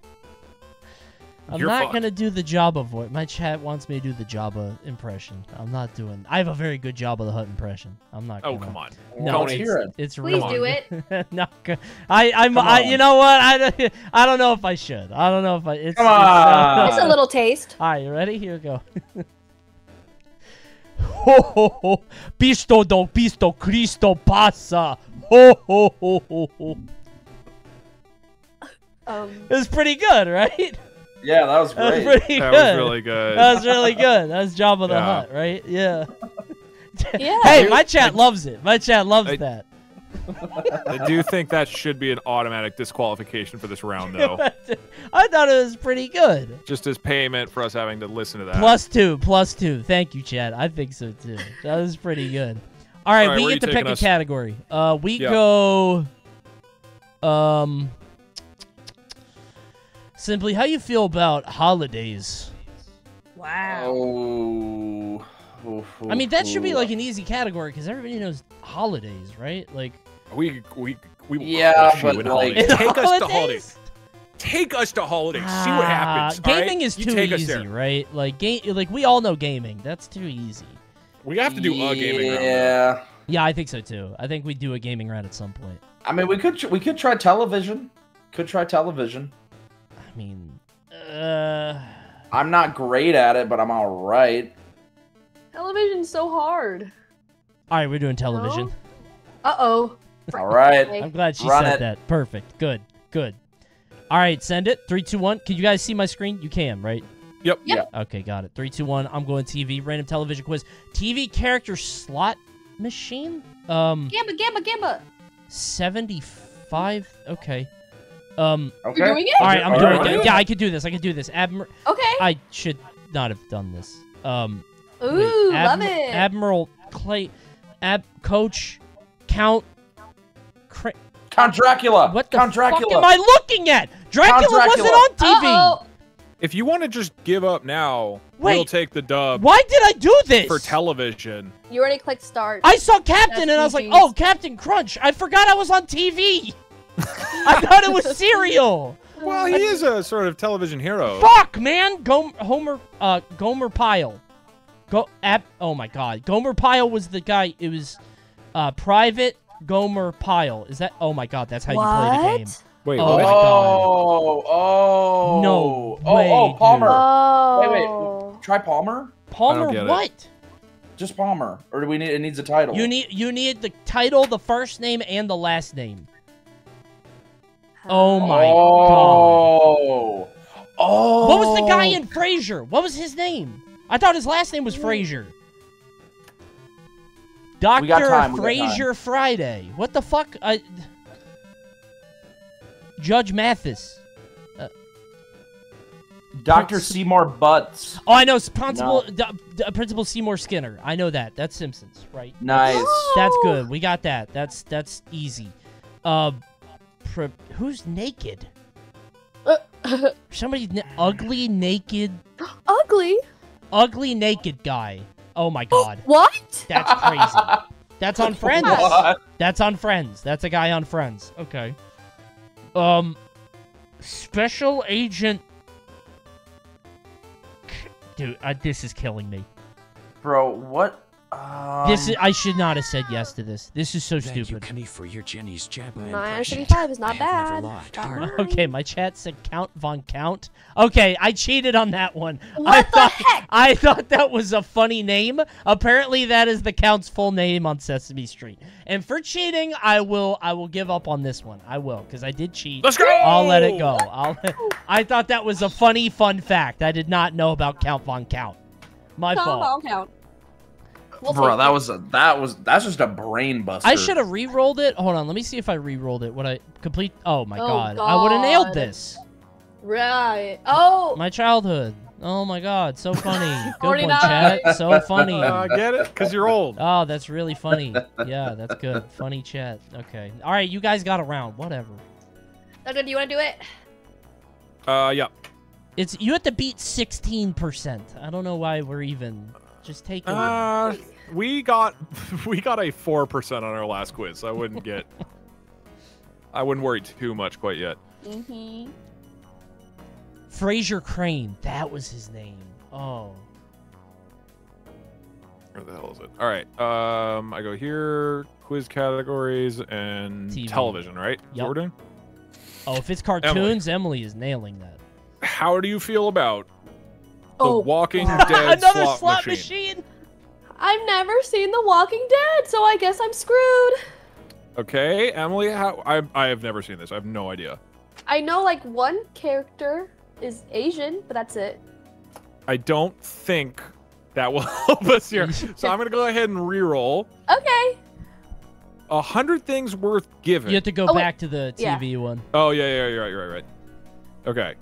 I'm You're not fucked. gonna do the Jabba voice. My chat wants me to do the Jabba impression. I'm not doing. I have a very good Jabba the Hutt impression. I'm not. oh gonna. come on. No, Let's it's, hear it. it's Please really do it. not good. I, I'm. I, you know what? I, I don't know if I should. I don't know if I. It's, Come it's, on. Just a little taste. All right, you ready? Here we go. ho ho ho! Pisto do pisto Cristo passa. Ho ho ho ho ho. Um, It was pretty good, right? Yeah, that was That was pretty That good. was really good. That was really good. That was Jabba the Yeah. Hutt, right? Yeah. Yeah. Hey, my chat loves it. My chat loves I- that. I do think that should be an automatic disqualification for this round, though. I thought it was pretty good. Just as payment for us having to listen to that. Plus two, plus two. Thank you, Chad. I think so too. That was pretty good. All right, All right, we get to pick taking a us? category. Uh, we Yeah. go. Um. Simply, how you feel about holidays? wow. Oh. Oof, I mean, that should be like an easy category because everybody knows holidays, right? Like, we we we will Yeah, crush you but, in like- holidays. in Take us to holidays? holidays. Take us to holidays. See what happens. Ah, all right? Gaming is You too take easy, there. right? Like, game, like we all know gaming. That's too easy. We have to do a gaming round. Yeah. Yeah, I think so too. I think we do a gaming round at some point. I mean, we could tr- we could try television. Could try television. I mean, uh, I'm not great at it, but I'm all right. Television's so hard. all right, we're doing television. Uh oh. All right. I'm glad she Run said it. that. Perfect. Good. Good. All right, send it. Three, two, one. Can you guys see my screen? You can, right? Yep. Yep. Okay, got it. Three, two, one. I'm going TV. Random television quiz. TV character slot machine. Um, Gamba, gamba, gamba. seventy-five. Okay. Um. Okay. You're doing it? All right, I'm All doing right. it. Yeah, I could do this. I could do this. Admiral. Okay. I should not have done this. Um. Ooh, wait, love it. Admiral Clay, Ab Coach, Count. Cra- Count Dracula. what the Count fuck am I looking at? Dracula, Dracula. wasn't on TV. Uh-oh. If you want to just give up now, Wait. we'll take the dub Why did I do this? for television. You already clicked start. I saw Captain That's and I was like, "Oh, Captain Crunch!" I forgot I was on TV. I thought it was cereal. Well, he is a sort of television hero. Fuck, man. Gom- Homer, uh, Gomer Pyle. Go, ab- oh my God, Gomer Pyle was the guy. It was, uh, Private Gomer Pyle. Is that? Oh my God, that's how you play the game. Wait, Oh what? my oh, oh. No Oh, way, oh, Palmer. Oh. Wait, wait. Try Palmer. Palmer, get it. what? Just Palmer, or do we need? It needs a title. You need you need the title, the first name, and the last name. Oh my god. oh. Oh. What was the guy in Frasier? What was his name? I thought his last name was Frasier. Doctor We got time, we got Frasier Friday. What the fuck? I... Judge Mathis. Doctor Seymour Butts? Oh, I know. Principal D- Principal Seymour Skinner. I know that. That's Simpsons, right? Nice. That's Oh. good. We got that. That's that's easy. Uh, pr- who's naked? Somebody na- ugly naked, Ugly. ugly naked guy. Oh my god, What? that's crazy. That's on Friends. What? That's on Friends. That's a guy on Friends. Okay. Um, Special Agent. Dude, uh, this is killing me. Bro, what? Um, This is. I should not have said yes to this. This is so Thank you. Kenny, for your Jenny's Jabba Nine impression. seventy-five is not I bad. laughed Got harder. mine. Okay, my chat said Count Von Count. Okay, I cheated on that one. I What the thought heck? I thought that was a funny name. Apparently, that is the Count's full name on Sesame Street. And for cheating, I will I will give up on this one. I will because I did cheat. Let's go! I'll let it go. I'll. I thought that was a funny fun fact. I did not know about Count Von Count. My Count, fault. count, count. We'll Bro, that it. was a that was that's just a brain buster. I should have re-rolled it. Hold on, let me see if I re-rolled it. Would I complete? Oh my Oh, god, I would have nailed this. Right. Oh. My childhood. Oh my god, so funny. Good one, chat. So funny. Uh, get it? Because you're old. Oh, that's really funny. Yeah, that's good. Funny chat. Okay. All right, you guys got around. Whatever. Okay, do you want to do it? Uh, yeah. It's you have to beat 16%. I don't know why we're even just take it. Uh, we got we got a four percent on our last quiz. I wouldn't get. I wouldn't worry too much quite yet. Mm-hmm. Frasier Crane. That was his name. Oh. Where the hell is it? All right. Um, I go here, quiz categories and TV. television. Right? What we're doing. Oh, if it's cartoons, Emily, is nailing that. How do you feel about the Oh, Walking Dead Another slot, slot machine? machine. I've never seen The Walking Dead, so I guess I'm screwed. Okay, Emily. How I I have never seen this. I have no idea. I know like one character is Asian, but that's it. I don't think that will help us here. So I'm gonna go ahead and re-roll. Okay. A hundred things worth giving. You have to go Oh, wait. back to the Yeah. TV one. Oh yeah, yeah, you're right, you're right, right. Okay.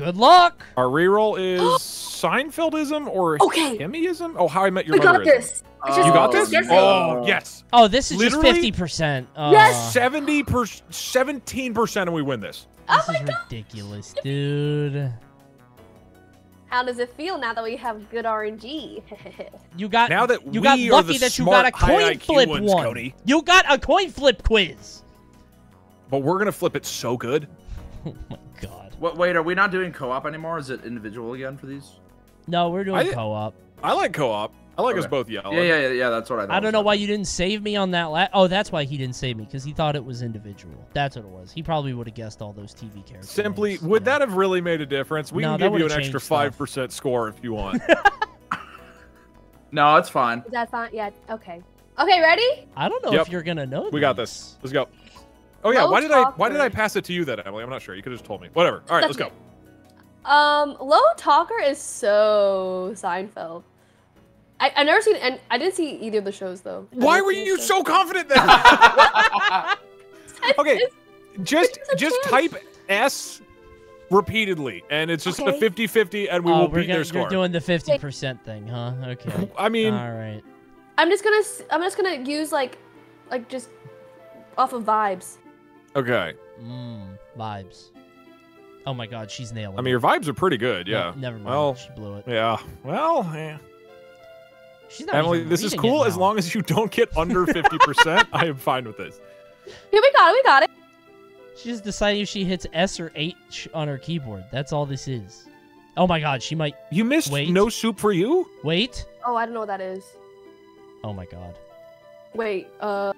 Good luck. Our reroll is Seinfeldism or Okay. Kimmyism? Oh, How I Met Your We got this. It's just- You got Oh, this? Yes, Oh, yes. Oh, this is Literally? just 50%. Uh, Yes! 70 per 17% and we win this. This is ridiculous, dude. How does it feel now that we have good RNG? You got Now that you we got lucky that you got a coin flip ones, one. Cody. You got a coin flip quiz. But we're going to flip it so good. Oh my god. What, wait, are we not doing co-op anymore? Is it individual again for these? No, we're doing I di- co-op. I like co-op. I like us both yelling. Yeah, yeah, yeah, yeah. That's what I. Thought I don't know why you didn't save me on that la- Oh, that's why he didn't save me because he thought it was individual. That's what it was. He probably would have guessed all those TV characters. Simply, would that have really made a difference? We No, can give you an extra 5% score if you want. No, it's fine. Is that fine? Yeah. Okay. Okay. Ready? I don't know Yep. if you're gonna know. we got this. Let's go. Oh yeah, Low why did I why did I pass it to you then, Emily? I'm not sure. You could have just told me. Whatever. All right, let's That's go. Um, Low Talker is so Seinfeld. I I never seen and I didn't see either of the shows though. I Why were you so confident then? okay, just just chance. type S repeatedly, and it's just Okay. a 50-50, and we oh, will we're beat gonna, their score. You're doing the 50% thing, huh? Okay. I mean, all right. I'm just gonna I'm just gonna use like like just off of vibes. Okay. Mmm. Vibes. Oh my god, she's nailing. I mean, your vibes are pretty good. Yeah. No, never mind. Well, she blew it. Yeah. Well, eh. She's not Emily, this is cool as long as you don't get under 50%. I am fine with this. Here we got it. We got it. She's just deciding if she hits S or H on her keyboard. That's all this is. Oh my god, she might You missed Wait. no soup for you? wait. Oh, I don't know what that is. Oh my god. Wait. Uh.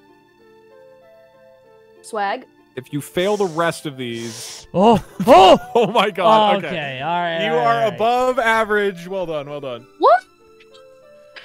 Swag. If you fail the rest of these, Oh, oh. oh my god. okay. Okay. All right. You all are right. above average. Well done. Well done. What?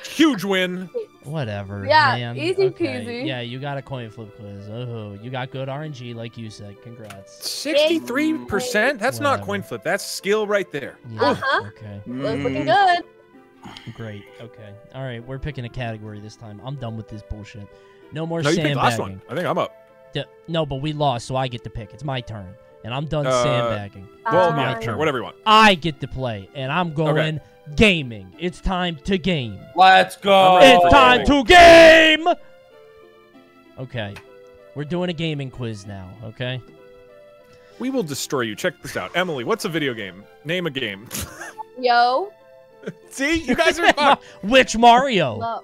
Huge win. Whatever. Yeah, man. easy Okay. peasy. Yeah, you got a coin flip quiz. Oh, you got good RNG, like you said. Congrats. Sixty-three percent. That's not coin flip. That's skill right there. Yeah, Uh-huh. Okay. Looks looking Mm. good. Great. Okay. All right. We're picking a category this time. I'm done with this bullshit. No more No, you picked the last one. I think I'm up. D- no, but we lost, so I get to pick. It's my turn, and I'm done Uh, sandbagging. Well, my yeah, turn. sure. Whatever you want. I get to play, and I'm going gaming. It's time to game. Let's go. It's time gaming. to game. Okay, we're doing a gaming quiz now. Okay. We will destroy you. Check this out. Emily, what's a video game? Name a game. Yo. See, you guys are fucked. Which Mario?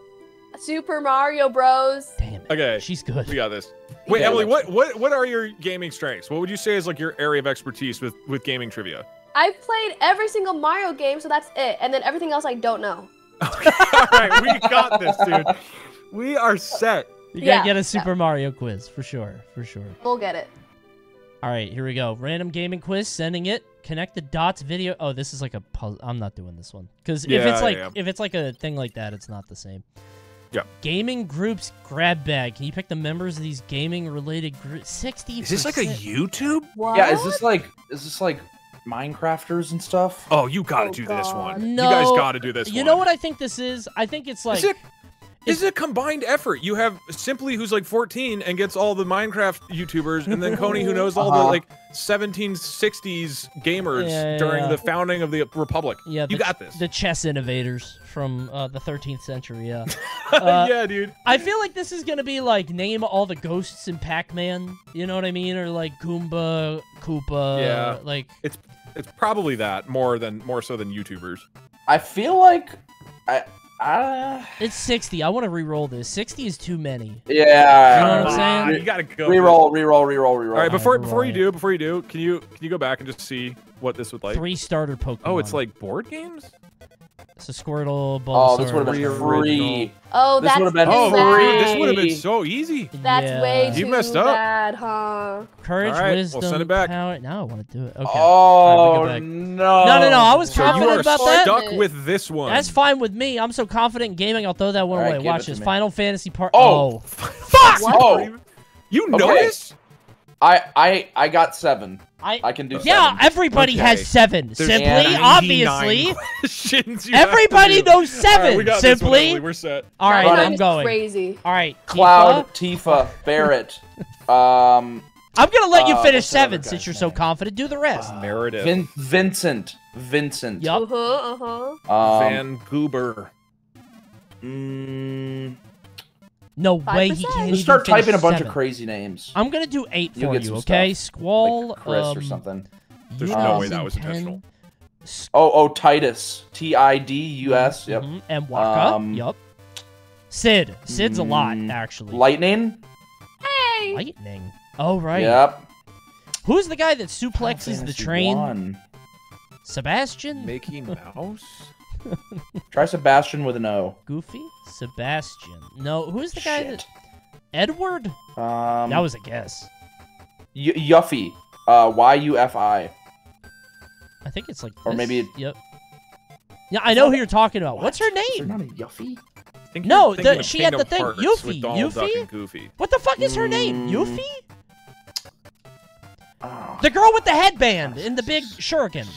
Super Mario Bros. Damn it. Okay, She's good. we got this. Wait, Yeah, Emily, what, what what are your gaming strengths? What would you say is like your area of expertise with with gaming trivia? I've played every single Mario game, so that's it. And then everything else I don't know. Okay, all right, we got this, dude. We are set. You gotta Yeah, get a yeah. Super Mario quiz for sure. For sure. We'll get it. All right, here we go. Random gaming quiz. Sending it. Connect the dots video. Oh, this is like a puzzle. I'm not doing this one because if it's like yeah. if it's like a thing like that, it's not the same. Yep. Gaming groups grab bag. Can you pick the members of these gaming related groups? Sixty. Is this like a YouTube? What? Yeah, is this like is this like Minecrafters and stuff? Oh, you gotta Oh, do this one. No. You guys gotta do this You one. know what I think this is? I think it's like Is it? This is a combined effort. You have Simply, who's like 14 and gets all the Minecraft YouTubers, and then Coney, who knows all the Uh-huh. like 1760s gamers Yeah, yeah, during yeah. the founding of the Republic. yeah, you the, got this. The chess innovators from uh, the 13th century. Yeah. uh, yeah, dude. I feel like this is gonna be like name all the ghosts in Pac-Man. You know what I mean? Or like Goomba, Koopa. Yeah. Like It's it's probably that more than more so than YouTubers. I feel like I I it's 60. I want to re-roll this. 60 is too many. yeah. You know what I'm saying? you gotta go. Reroll, reroll, reroll, reroll. All right, before Alright, before you roll do, before you do, can you can you go back and just see what this would like? Three starter Pokemon. Oh, it's like board games. It's a Squirtle, Oh, this would have been Free free. Oh, This that's would've been Oh, too free. this would have been so easy. That's Yeah. way You too messed up. bad, huh? Courage, All right, we'll wisdom, send it back. power. Now I want to do it. Okay. Oh Alright, no! No, no, no, I was So you confident are about that. stuck with this one. That's fine with me. I'm so confident in gaming. I'll throw that one All right, away. Watch this. Final Fantasy part. Oh. oh. Fuck! What? Oh. You know Okay. this? I I I got seven. I. I can do Yeah, seven. everybody Okay. has seven. There's Simply, obviously. questions you have to Everybody knows seven. right, we got this one, Simply. We're set. All right, Run. I'm going. Crazy. All right, Cloud, Tifa, Tifa, Barret, um, I'm gonna let you Uh, finish what's that other seven since guy's you're so confident. Do the rest. Meredith. Vin- Vincent, Vincent. Yup. Uh huh. Uh huh. Um, Van Goober. mm, No Five way he can't just even start typing finish a bunch seven. of crazy names. I'm gonna do 8 You'll for get you, some okay? stuff, Squall, like Chris um, or something. There's no way that was intentional. Oh, oh, Tidus, T I D U S. Yep. mhm, And Wakka. Um, yup. Cid. Cid's a lot, mm, actually. Lightning. Hey. Lightning. Oh, right. Yep. Who's the guy that suplexes the train? one. Sebastian? Mickey Mouse? Try Sebastian with an O. Goofy? Sebastian. No, who's the guy Shit. that. Edward? Um, that was a guess. y- Yuffie. Uh, Y U F I. I think it's like. or this. maybe it- Yep. Yeah, I know who you're talking about. What's her Is there name? not a Yuffie? Think No, the- of she had the thing, Hearts Yuffie. with Duck Yuffie? and Goofy. What the fuck is her name? Mm. Yuffie? Oh, The girl with the headband in the big shuriken.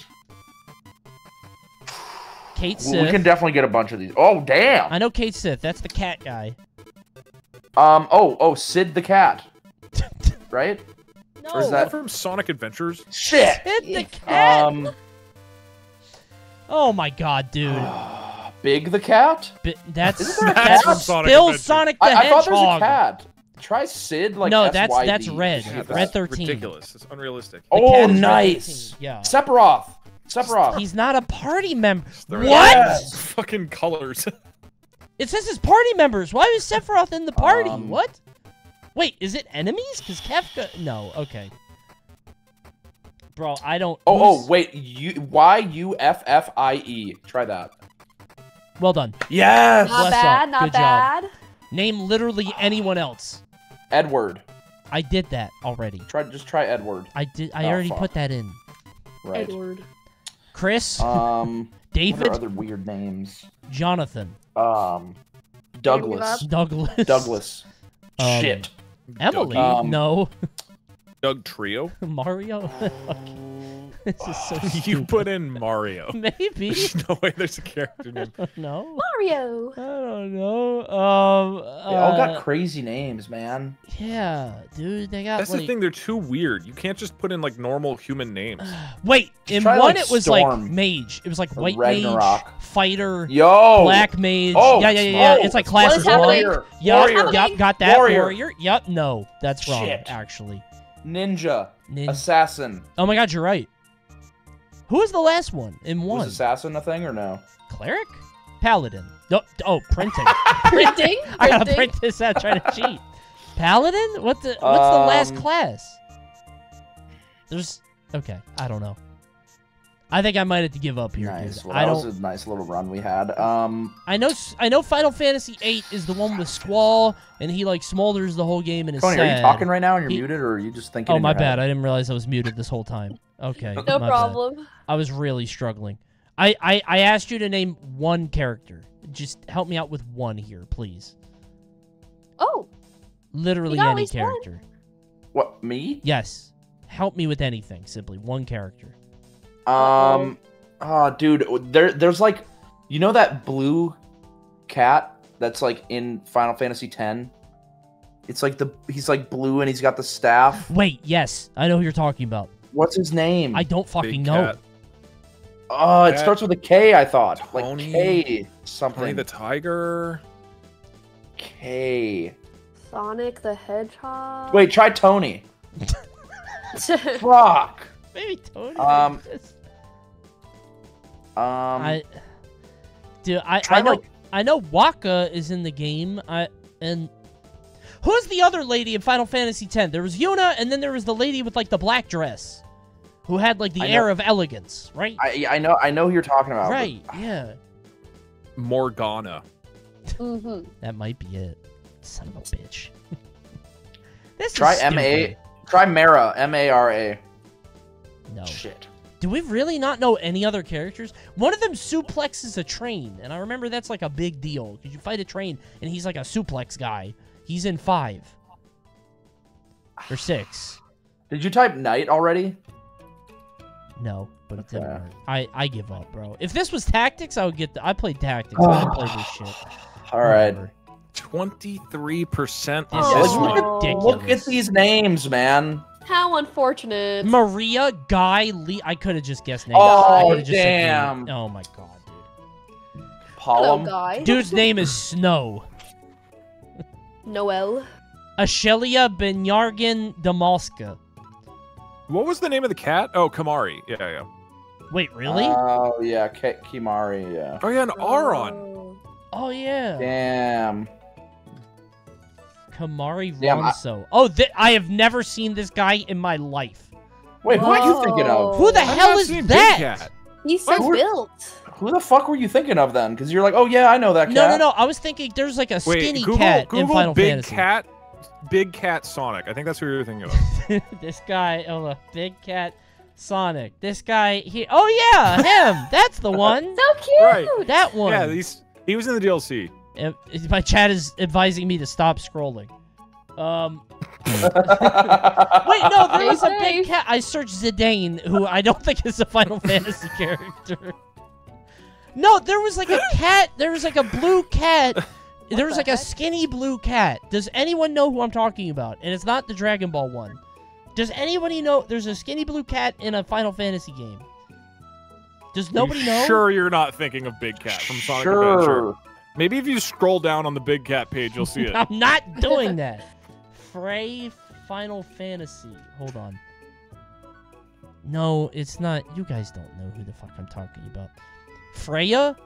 Kate well, we can definitely get a bunch of these. Oh, damn. I know Cait Sith. That's the cat guy. Um. Oh. Oh. Sid the cat. Right. No. Or is Is that that- from Sonic Adventures? Shit. Sid the cat. Um. oh my god, dude. Big the cat. Bi- that's Isn't there a that's cat from Sonic still Adventure? Sonic the I, I thought there was a cat. Try Sid like No, that's- that's red. Yeah, if Red that's- 13. Ridiculous. It's unrealistic. The Oh, cat is Red nice. 13, Yeah. Sephiroth. Sephiroth. He's not a party member. What? Yes. Fucking colors. It says his party members. Why is Sephiroth in the party? Um, what? Wait, is it enemies? Because Kefka. No, okay. Bro, I don't. Oh, oh, who's- wait. U Y U F F I E. Try that. Well done. Yes. Not Bless bad. up. Not Good job. bad. Name literally anyone else. Edward. I did that already. Try just try Edward. I did. I Oh, already fuck. put that in. Right. Edward. Chris, Um. what David, are other weird names? Jonathan, Um. Douglas. Douglas, Douglas. Um, Shit. Emily. Um, no, Doug Trio. Mario. this is so stupid. you put in Mario. Maybe. There's no way there's a character name. no. Mario. I don't know. Um. They all uh, got crazy names, man. Yeah, dude. They got That's like. the thing. They're too weird. You can't just put in like normal human names. Wait, in try, one like, it was like mage. It was like or white mage, fighter, Yo. black mage. Oh, yeah, yeah, yeah, yeah. It's like it's classes. What is happening? Warrior. Yup, Warrior. yup, got that. Warrior. Warrior. Yup, no, that's wrong. Shit. Actually, Ninja. Nin- Assassin. oh my god, you're right. Who was the last one in one? Was assassin a thing or no? Cleric, paladin. No, oh, printing. Printing. I gotta Printing. print this out. Trying to cheat. Paladin? What the? What's the last Um, class? There's. Okay, I don't know. I think I might have to give up here, nice. dude. Well, I that don't. was a nice little run we had. Um. I know. s- I know. Final Fantasy VIII is the one with Squall, and he like smolders the whole game and is Tony, sad. are you talking right now and you're He- muted, or are you just thinking? Oh in my your bad. head? I didn't realize I was muted this whole time. Okay. No my bad. problem. I was really struggling. I, I I asked you to name one character. Just help me out with one here, please. Oh, Literally any least one. character. What me? Yes. Help me with anything. Simply one character. Um. Oh, dude, there, there's like, you know that blue cat that's like in Final Fantasy X. It's like the he's like blue and he's got the staff. Wait. Yes, I know who you're talking about. What's his name? I don't fucking Big know. Cat. Oh, it starts with a K. I thought like Tony- K Tony something. the Tiger. K. Sonic the Hedgehog. Wait, try Tony. Fuck. Maybe Tony. Um, Yes. Um. I. Dude, I I know like I know Wakka is in the game. I and who's the other lady in Final Fantasy X? There was Yuna, and then there was the lady with like the black dress, who had like the I know- air of elegance, right? I I know I know who you're talking about. but- right. Yeah. Morgana. hmm That might be it. Son of a bitch. this Try is M A. Try Mara. M A R A. No. Shit. Do we really not know any other characters? One of them suplexes a train, and I remember that's like a big deal because you fight a train, and he's like a suplex guy. He's in five or six. Did you type Knight already? No, but it didn't work. I I give up, bro. If this was tactics, I would get. The, I played tactics. I didn't play this shit. All right. Whatever. Twenty-three percent. This is ridiculous. Look at these names, man. How unfortunate. Maria, Guy, Lee. I could have just guessed names. Oh, I just damn. Oh my god, dude. Hello, guy. Dude's name is Snow. Noel. Ashelia Benyargan Damalska. What was the name of the cat? Oh, Kamari. Yeah, yeah. Wait, really? Oh yeah, K- Kimari. Yeah. Oh yeah, an Aron. Oh. oh yeah. Damn. Kamari Damn, I- Ronso. Oh, th- I have never seen this guy in my life. Wait, who are you thinking of? Who the I've hell is that? Cat. He's so Who built. Who the fuck were you thinking of then? Because you're like, oh yeah, I know that cat. No, no, no. I was thinking there's like a Wait, skinny Google, cat Google in Final Big Fantasy. Cat, Big Cat Sonic. I think that's who you're thinking of. this guy, oh, a big cat, Sonic. This guy, he. Oh yeah, him. That's the one. So cute. Right. That one. yeah, he's he was in the DLC. Uh, my chat is advising me to stop scrolling. Um. Wait, no, there was a big cat. I searched Zidane, who I don't think is a Final Fantasy character. No, there was like a cat. There was like a blue cat. There was the like a skinny blue cat. Does anyone know who I'm talking about? And it's not the Dragon Ball one. Does anybody know there's a skinny blue cat in a Final Fantasy game? Does nobody you know? Sure, you're not thinking of Big Cat from Sonic sure. Adventure. Maybe if you scroll down on the Big Cat page, you'll see it. I'm not doing that. Frey Final Fantasy. Hold on. No, it's not. You guys don't know who the fuck I'm talking about. Freya?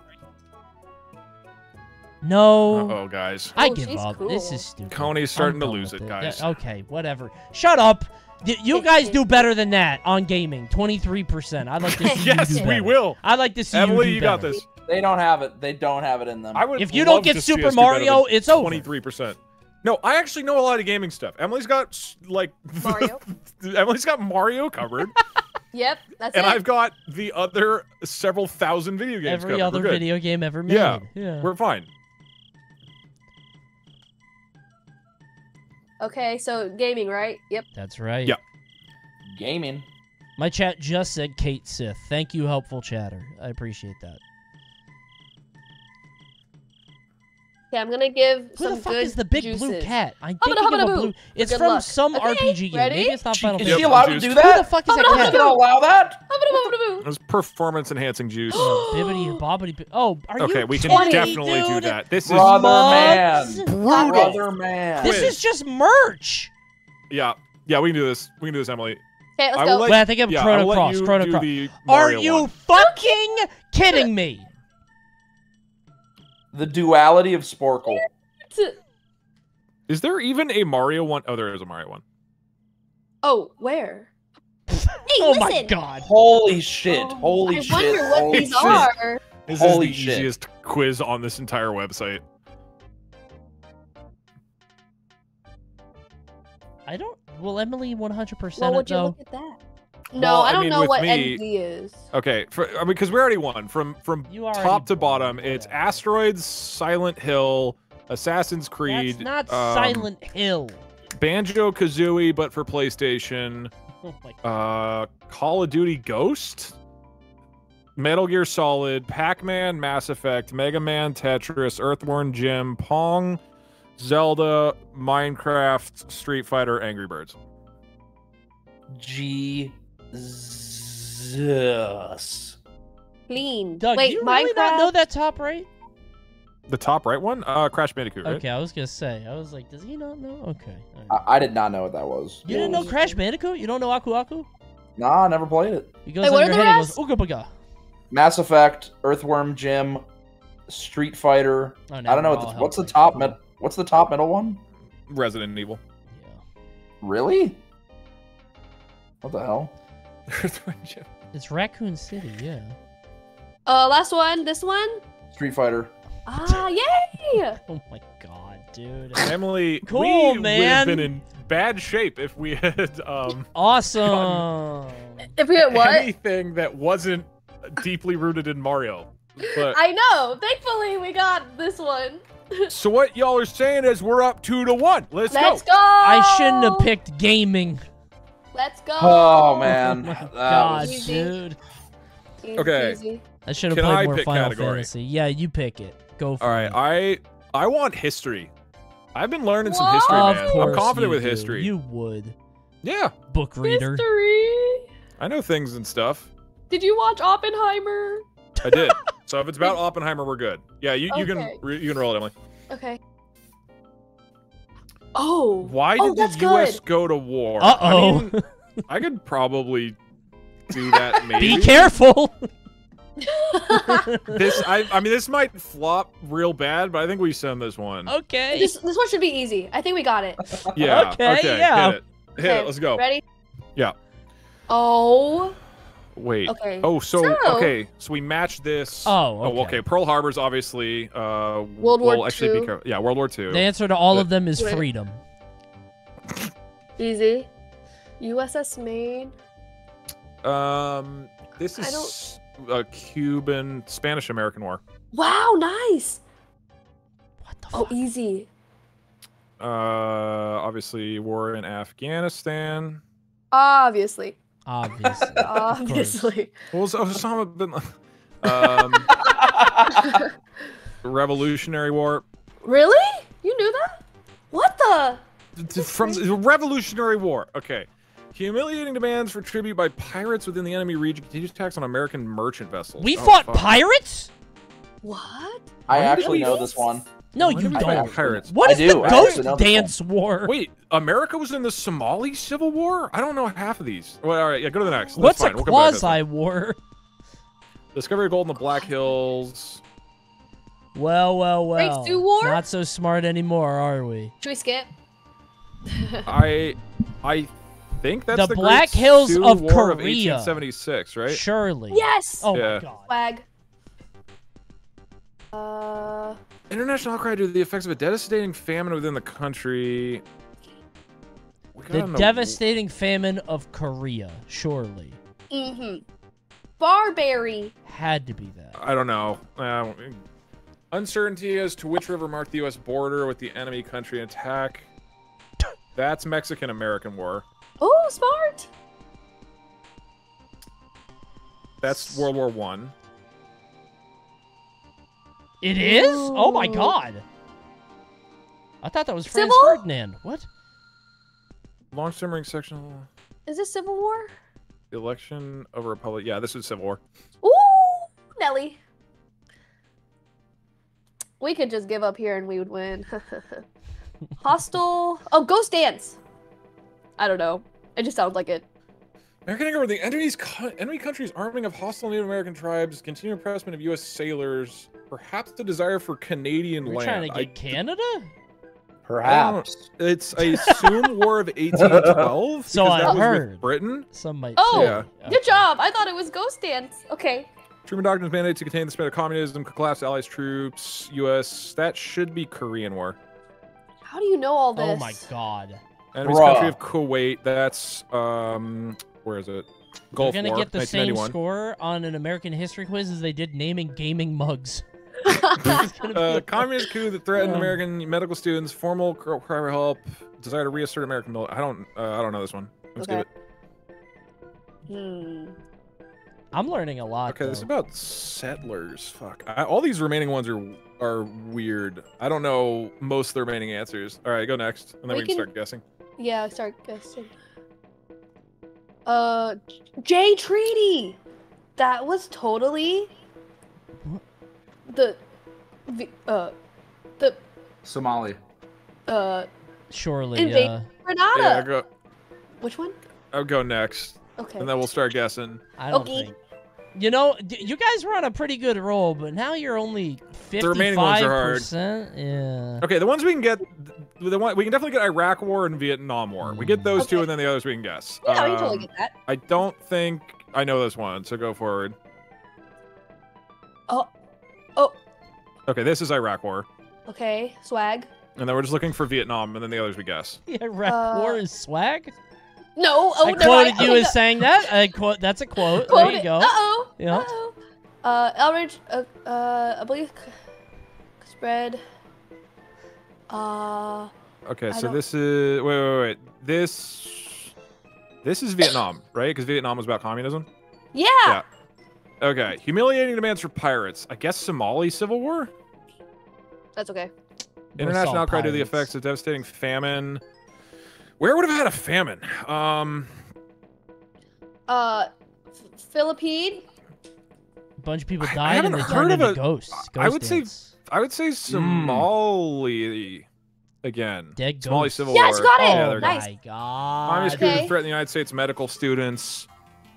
No. oh, guys. I Oh, give she's up. This is stupid. Coney's starting to lose with it, Yeah, guys. okay, whatever. Shut up. You guys do better than that on gaming. 23%. I'd like to see yes, you do we will. I'd like to see Emily, you you got this. They don't have it. They don't have it in them. I would. If you don't get Super us do better Mario, it's over. 23%. No, I actually know a lot of gaming stuff. Emily's got like Mario. Emily's got Mario covered, Yep, that's and it. I've got the other several thousand video games Every covered. other We're video game ever made. Yeah. yeah. We're fine. Okay, so gaming, right? Yep. That's right. Yeah. Gaming. My chat just said Cait Sith. Thank you, helpful chatter. I appreciate that. Okay, I'm gonna give Who some the fuck good is the big juices. blue cat? I'm Hubba thinking hubba of a boo. blue. It's from luck. some Okay, RPG game. ready? Maybe it's not She- Final is Is Yep, she allowed to do that? Who the fuck is that Hubba cat? You gonna allow that? Hubba hubba hubba It was performance enhancing juice. Oh, bibbity bobbity. Oh, are you okay, we can kidding me, definitely do that. This is Brother Mugs? man. Brutal. Brother man. This is just merch. yeah, yeah. We can do this. We can do this, Emily. Okay, let's I go. let, Wait, I think I'm yeah, I Chrono will Cross. Chrono Cross. Are you one. fucking kidding me? The duality of Sporcle. Is there even a Mario one? Oh, there is a Mario one. Oh, where? Hey, oh listen. my god. Holy shit. Oh, Holy I shit. wonder what Holy these shit. are. This Holy is the shit. easiest quiz on this entire website. I don't. Will Emily 100% Well, it would you though? look at that? No, Well, I I don't mean, know what me- ND is. Okay, for, I mean, because we already won from from top to won, bottom. It's yeah. Asteroids, Silent Hill, Assassin's Creed, That's not um, Silent Hill. Banjo Kazooie, but for PlayStation. Oh Uh, Call of Duty Ghost, Metal Gear Solid, Pac-Man, Mass Effect, Mega Man, Tetris, Earthworm Jim, Pong, Zelda, Minecraft, Street Fighter, Angry Birds. Jesus. Clean. Doug, Wait, you Minecraft. really not know that top right? The top right one, uh, Crash Bandicoot. Right? Okay, I was gonna say. I was like, does he not know? Okay. all right. I, I did not know what that was. you didn't know Crash Bandicoot? You don't know Aku Aku? Nah, I never played it. He goes Wait, on what your are the head. rest? Goes Ooga Booga. Mass Effect, Earthworm Jim, Street Fighter. Oh, I don't know what the, what's the top mid, What's the top middle one? Resident Evil. Yeah. Really? What the hell? Earthworm Jim. It's Raccoon City. Yeah. Uh, last one. This one. Street Fighter. Ah, yay! Oh my god, dude. Emily, Cool, We would have been in bad shape if we had um Awesome. If we had what? anything that wasn't deeply rooted in Mario. But I know. Thankfully, we got this one. so what y'all are saying is we're up two to one. Let's, Let's go. go. I shouldn't have picked gaming. Let's go. Oh Oh man. my That god, was- dude. Okay. peasy. I should have played I more Final category? Fantasy. Yeah, you pick it. Go for All right, it. I I want history. I've been learning some history, Whoa. of man. course I'm confident you with do. history. You would. Yeah, Book reader. History. I know things and stuff. Did you watch Oppenheimer? I did. so if it's about Oppenheimer, we're good. Yeah, you, you can Okay. re- you can roll it, Emily. Okay. Oh. Why Oh, did that's the U.S. good. go to war? Uh I, oh. mean, I could probably do that. Maybe Be careful. This I I mean this might flop real bad, but I think we send this one. okay. this this one should be easy. I think we got it. Yeah. Okay, Okay. yeah. Hit it. Hit Okay, it. Let's go. Ready? Yeah. Oh. Wait. Okay. Oh, so, So- okay, so we match this. Oh, Oh, okay. okay. Pearl Harbor's obviously uh World War well, actually be Two. careful. Yeah, World War Two. The answer to all But- of them is Wait. freedom. Easy. USS Maine. Um, this I is a Cuban Spanish American War. Wow, nice. What the Oh, fuck? easy. Uh, obviously war in Afghanistan. Obviously. Obviously. Obviously. What was Osama bin? Um, Revolutionary War. really? You knew that? What the? From the Revolutionary War. Okay. Humiliating demands for tribute by pirates within the enemy region. Continuous attacks on American merchant vessels. we Oh, fought fuck. pirates? What? I Why actually know this one. No, Why you don't. fight pirates. What I is do. the I Ghost actually know this one. Dance War? Wait, America was in the Somali Civil War? I don't know half of these. Well, all right, yeah, go to the next. That's What's fine. a We'll come back to this one. quasi war? Discovery of gold in the Black Hills. Well, well, well. Great Sioux War? Not so smart anymore, are we? Should we skip? I, I think that's The the, Black Great Hills Sioux of War of 1876, right? Surely. yes. Oh Yeah. my god. Flag. Uh. International outcry due to the effects of a devastating famine within the country. The gotta know- devastating famine of Korea, surely. Mm-hmm. Barbary. Had to be that. I don't know. Uh, uncertainty as to which river marked the U.S. border with the enemy country attack. That's Mexican-American War. Oh, smart. That's World War One. It is? Oh my god. I thought that was Franz Civil? Ferdinand. What? Long simmering sectional Is this Civil War? election of a republic. Yeah, this is Civil War. Ooh, Nelly. We could just give up here and we would win. Hostile. Oh, Ghost Dance. I don't know. It just sounds like it. American anger the enemy's co- enemy country's arming of hostile Native American tribes, continued impressment of U.S. sailors, perhaps the desire for Canadian We're land. trying to I- get Canada? Perhaps. it's I assume War of 1812. So I that was with heard. Britain. Some might Oh, say. Yeah. Okay. Good job. I thought it was Ghost Dance. Okay. Truman Doctrine's mandate to contain the spread of communism could collapse Allies troops. U.S. That should be Korean War. How do you know all this? Oh my god. Enemy's Bruh. country of Kuwait. That's um, where is it? Gulf We're gonna War, get the same score on an American history quiz as they did naming gaming mugs. It's gonna be Uh, communist coup that threatened Um, American medical students. Formal cry for help. Desire to reassert American military. I don't. Uh, I don't know this one. Let's Okay. give it. Hmm. I'm learning a lot. Okay, this is about settlers. Fuck. I, all these remaining ones are are weird. I don't know most of the remaining answers. All right, go next, and then We we, can can- start guessing. Yeah, start guessing. Uh, Jay Treaty. That was totally What? The, the uh, the Somali. uh surely. Invade- Uh, Grenada. Yeah, go. Which one? I'll go next, Okay. and then we'll start guessing. I don't Okay. think. You know, d- you guys were on a pretty good roll, but now you're only remaining ones fifty-five are hard. percent. Yeah. Okay, the ones we can get, the one we can definitely get Iraq War and Vietnam War. We get those two, and then the others we can guess. yeah, we can Um, totally get that. I don't think I know this one, so go forward. Oh, oh. Okay, this is Iraq War, Okay, swag. and then we're just looking for Vietnam, and then the others we guess. Yeah, Iraq Uh, War is swag. No. Oh, I never quoted mind. you Okay, as saying that. I quote. That's a quote. quote there you it. go. Uh-oh. Yeah. Uh-oh. Uh, Elridge, uh, uh, I believe spread. Uh, Okay, I so don't- this is wait, wait, wait. This this is Vietnam, right? Because Vietnam was about communism. yeah. Yeah. Okay, humiliating demands for pirates. I guess Somali civil war. That's okay. International outcry due to the effects of devastating famine. Where would have had a famine? Um, Uh, F- Philippine. A bunch of people I- I died and they haven't heard of into a- ghosts. I Ghost would say dance. I would say Somali again. Dead Somali ghosts. civil Yes, war. got it! Yeah, Oh there you go. My god. Communist coup Okay. to threaten the United States medical students.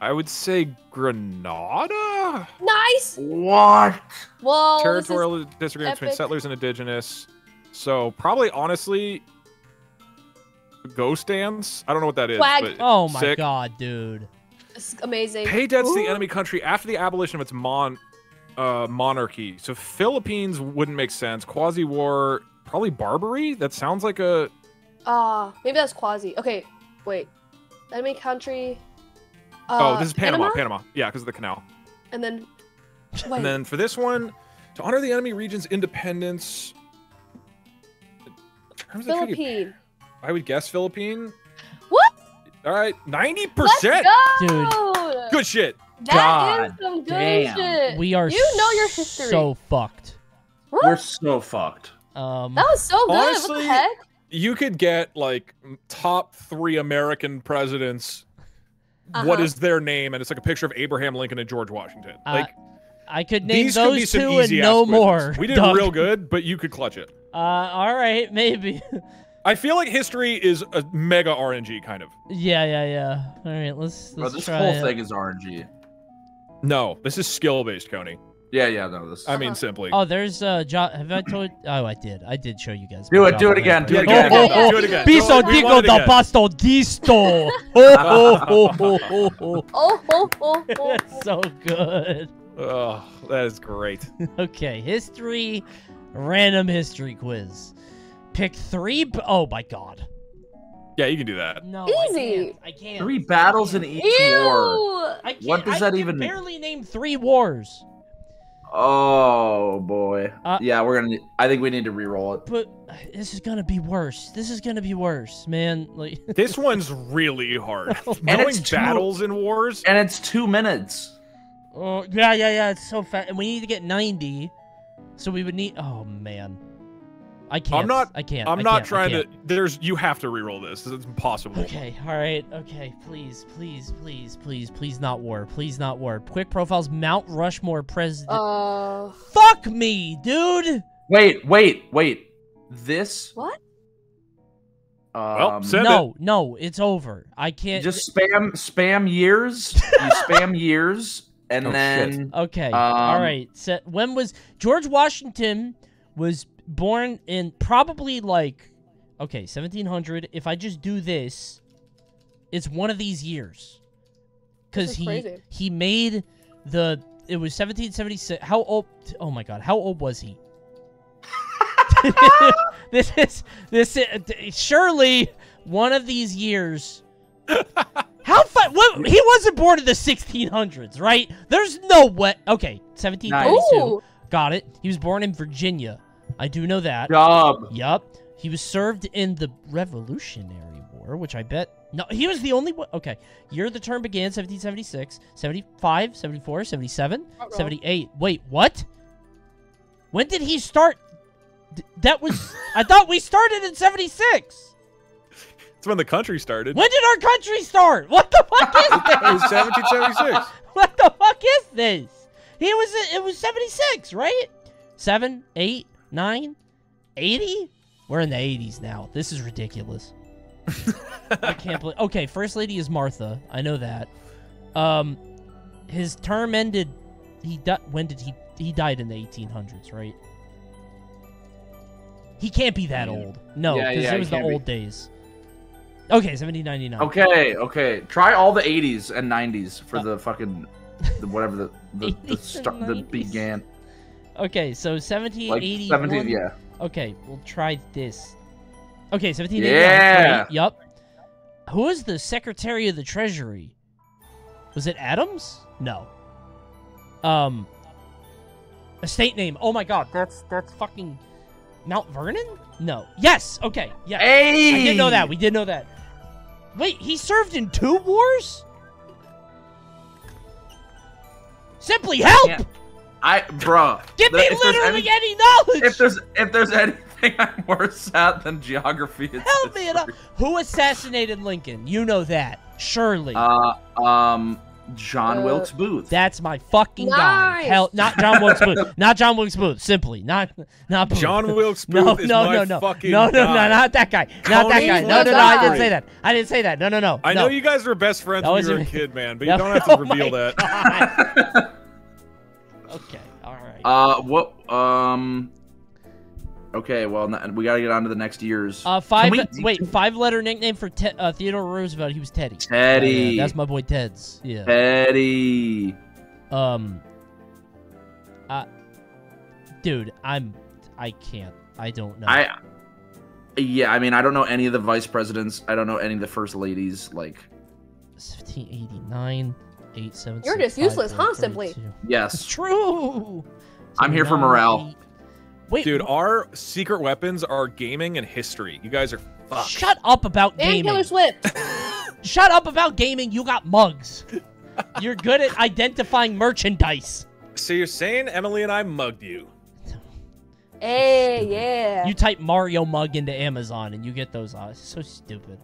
I would say Granada. Nice. What? Well, this is- Territorial disagreement between settlers and indigenous. So probably, honestly, ghost dance. I don't know what that is. But Oh my sick. god, dude. this is amazing. Pay debts to the enemy country after the abolition of its mon uh, monarchy. So Philippines wouldn't make sense. Quasi war, probably Barbary. That sounds like a Ah, maybe that's quasi. Okay, wait. Enemy country. Oh, Uh, this is Panama. Panama. Yeah, because of the canal. And then. Wait. And then for this one, to honor the enemy region's independence. in terms of Philippine. I would guess Philippine. What? All right, ninety Let's percent. go. Good shit. That is God some good damn. shit. We are You know your history. so fucked. What? We're so fucked. Um, That was so good. what Honestly, the heck? You could get like top three American presidents. What Uh-huh. is their name? And it's like a picture of Abraham Lincoln and George Washington. Uh, Like I could name these could be those some two and no quizzes. more. We did Doug. real good, but you could clutch it. Uh, all right, maybe. I feel like history is a mega RNG kind of. yeah, yeah, yeah. All right, let's Bro, let's this try whole it. thing is RNG. No, this is skill based, Coney. Yeah, yeah, no, this. I mean, Uh-huh. simply. Oh, there's uh, jo- have I told? Oh, I did. I did show you guys. Do my it, do it Java again, Land do it Project. again. Oh, oh, Do it again. Piso Go- we digo want it da again. pasto disto. Oh, oh, oh, oh, oh, oh. Oh, oh, oh, oh. That's so good. Oh, that is great. Okay, history Random history quiz. Pick three. B- oh my god. Yeah, you can do that. No. Easy. I can't. I can't. Three battles in each war. Ew! I can't, What does I that can even mean? barely name three wars. Oh boy. Uh, yeah, we're gonna. I think we need to re-roll it. But uh, this is gonna be worse. This is gonna be worse, man. Like This one's really hard. And Knowing it's too- battles in wars. And it's two minutes. Oh yeah, yeah, yeah. It's so fast, and we need to get ninety. So we would need. Oh man, I can't. I'm not- I can't. I'm I not can't, trying to. can't. There's. You have to re-roll this. It's impossible. Okay, all right, okay. Please, please, please, please, please, not war. Please, not war. Quick profiles. Mount Rushmore president. Uh, Fuck me, dude. Wait, wait, wait. This. what? Um, send no, no, it's over. I can't. just spam spam years. you spam years, and Oh, shit. then Okay. all Um, right. So when was George Washington was born in probably like okay, 1700. If I just do this, it's one of these years. Cuz he crazy. he made the it was 1776. How old Oh my god, how old was he? this is this is surely one of these years how fu- what, he wasn't born in the 1600s, right? There's no way. Okay, 1732. Ooh! Got it. He was born in Virginia. I do know that. job. Yup. He was served in the Revolutionary War, which I bet. No, he was the only one. Okay. Year the term began 1776, 75, 74, 77, Front row. 78. Wait, what? When did he start? That was. I thought we started in 76. It's when the country started. When did our country start? What the fuck is It was 1776. what the fuck is this? He was it was 76, right? 7, 8, 9, 80? We're in the 80s now. This is ridiculous. I can't believe Okay, first lady is Martha. I know that. Um his term ended he di- when did he he died in the 1800s, right? He can't be that Yeah. old. No, because yeah, it was the be. old days. Okay, 1799. Okay, okay. Try all the 80s and 90s for Uh, the fucking the, whatever the the, the start that began Okay, so like 1781. 17. Yeah. Okay, we'll try this. Okay, 1789. Yeah. Yup. Who is the Secretary of the Treasury? Was it Adams? No. Um. A state name. Oh my God, that's that's fucking Mount Vernon. No. Yes. Okay. Yeah. Hey. I didn't know that. We did know that. Wait, he served in two wars. Simply help! Yeah. I, bruh. Give the- me literally any- any knowledge. If there's if there's anything I'm worse at than geography, it's Help me! history. Enough. Who assassinated Lincoln? You know that, surely. Uh, um, John Uh, Wilkes Booth. That's my fucking guy. Nice. Hell, not John Wilkes Booth. Not John Wilkes Booth. Simply, not not Booth. John Wilkes Booth No, is no, my no, no, fucking no, no, no, guy. not that guy. Not that guy. No, no, no. I didn't say that. I didn't say that. No, no, no. I no. know you guys were best friends That when you were a kid, man, but you don't have to oh reveal my that. Uh, what? Um. Okay, well, we gotta get on to the next years. Uh, five. we- wait, five-letter nickname for Te- uh, Theodore Roosevelt. He was Teddy. Teddy. Yeah, yeah, that's my boy Ted's. Yeah. Teddy. Um. Uh, dude, I'm. I can't. I don't know. I. Yeah, I mean, I don't know any of the vice presidents. I don't know any of the first ladies. Like, 1789, 876. You're just useless, huh, Simply? It's yes, true. I'm here for morale. Wait, Dude, our secret weapons are gaming and history. You guys are fucked. shut up about And gaming. Taylor Swift. Shut up about gaming. You got mugs. You're good at identifying merchandise. So you're saying Emily and I mugged you? hey, yeah. You type Mario mug into Amazon and you get those. Uh, it's so stupid.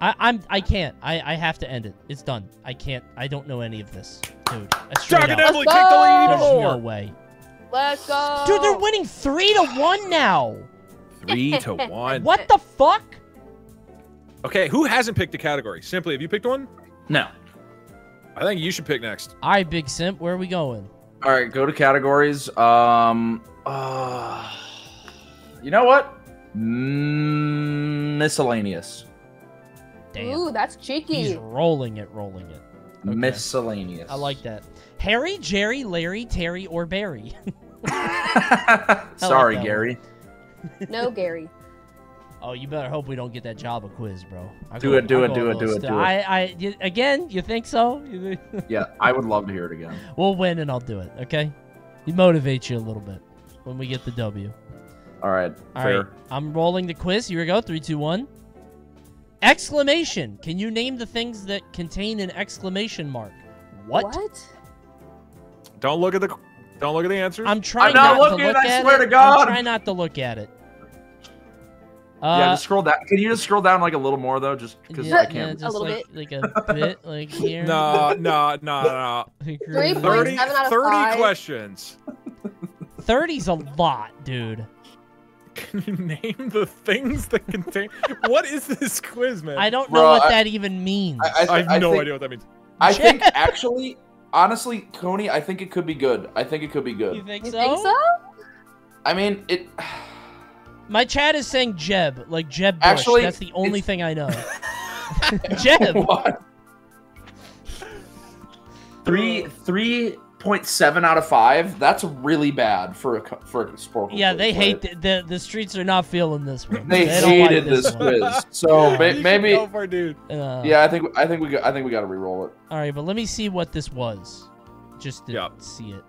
I, I'm. I can't. I. I have to end it. It's done. I can't. I don't know any of this, dude. Dragon up. Emily, Let's the lead There's no way. Let's go. Dude, they're winning three to one now. Three to one. What the fuck? Okay, who hasn't picked a category? Simply, have you picked one? no. I think you should pick next. All right, Big Simp, where are we going? All right, go to categories. Um. Uh, you know what? Mm, miscellaneous. Damn. Ooh, that's cheeky. He's rolling it, rolling it. Okay. Miscellaneous. I like that. Harry, Jerry, Larry, Terry, or Barry. Sorry, that Gary. No, Gary. Oh, you better hope we don't get that Java quiz, bro. I'll Do go- it, do I'll it, do it, do it, do it. I, I, you, again, you think so? Yeah, I would love to hear it again. we'll win and I'll do it. Okay, it motivates you a little bit when we get the W. All right, All fair. right, I'm rolling the quiz. Here we go. Three, two, one. Exclamation. Can you name the things that contain an exclamation mark? What? Don't look at the don't look at the answers. I'm trying not not, looking, to look I at swear it. to God. I'm trying not to look at it. Uh, yeah, just scroll down. Can you just scroll down like a little more though, just because yeah, I can't. just A little like, like a bit, like here. no, no, no, no. Three point- 30, Seven out of 30 questions. 30's a lot, dude. Can you name the things that contain? what is this quiz, man? I don't know Bro, what I- that even means. I, I, I have I no think, idea what that means. I think actually, honestly, Coney, I think it could be good. I think it could be you good. think You so? think so? I mean, it. My chat is saying Jeb, like Jeb Bush. Actually, That's the only it's- thing I know. Jeb. what? Three three point seven out of five. That's really bad for a for a sport. Yeah, quiz, they right? hate the, the the streets are not feeling this one. They, don't like hated this, one. quiz. So ma- You maybe. go for dude. Uh, Yeah, I think I think we got, I think we got to re-roll it. All right, but let me see what this was, just to Yeah. see it.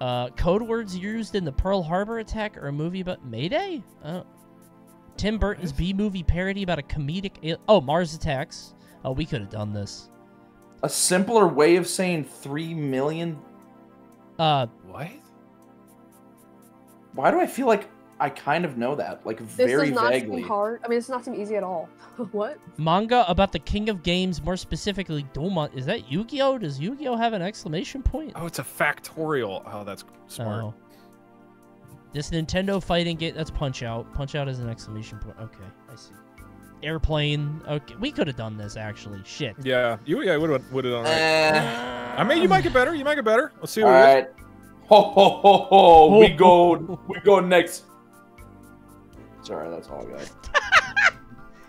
Uh, code words used in the Pearl Harbor attack or a movie about Mayday? Oh. Tim Burton's B movie parody about a comedic. al- oh, Mars Attacks. Oh, we could have done this. A simpler way of saying three million. Uh, What? Why do I feel like I kind of know that? Like This very does not vaguely. seem hard. I mean, it's not seem easy at all. what? manga about the King of Games, more specifically Domon. Is that Yu-Gi-Oh? Does Yu-Gi-Oh have an exclamation point? Oh, it's a factorial. Oh, that's smart. Oh. This Nintendo fighting game, that's Punch Out. Punch Out is an exclamation point. Okay, I see. Airplane. Okay, we could have done this actually. Shit. Yeah, you yeah would have would have done all right. Eh. I mean, you might get better. You might get better. Let's see All what it is. right. Ho ho ho ho! We go. We go next. Sorry, that's all I got.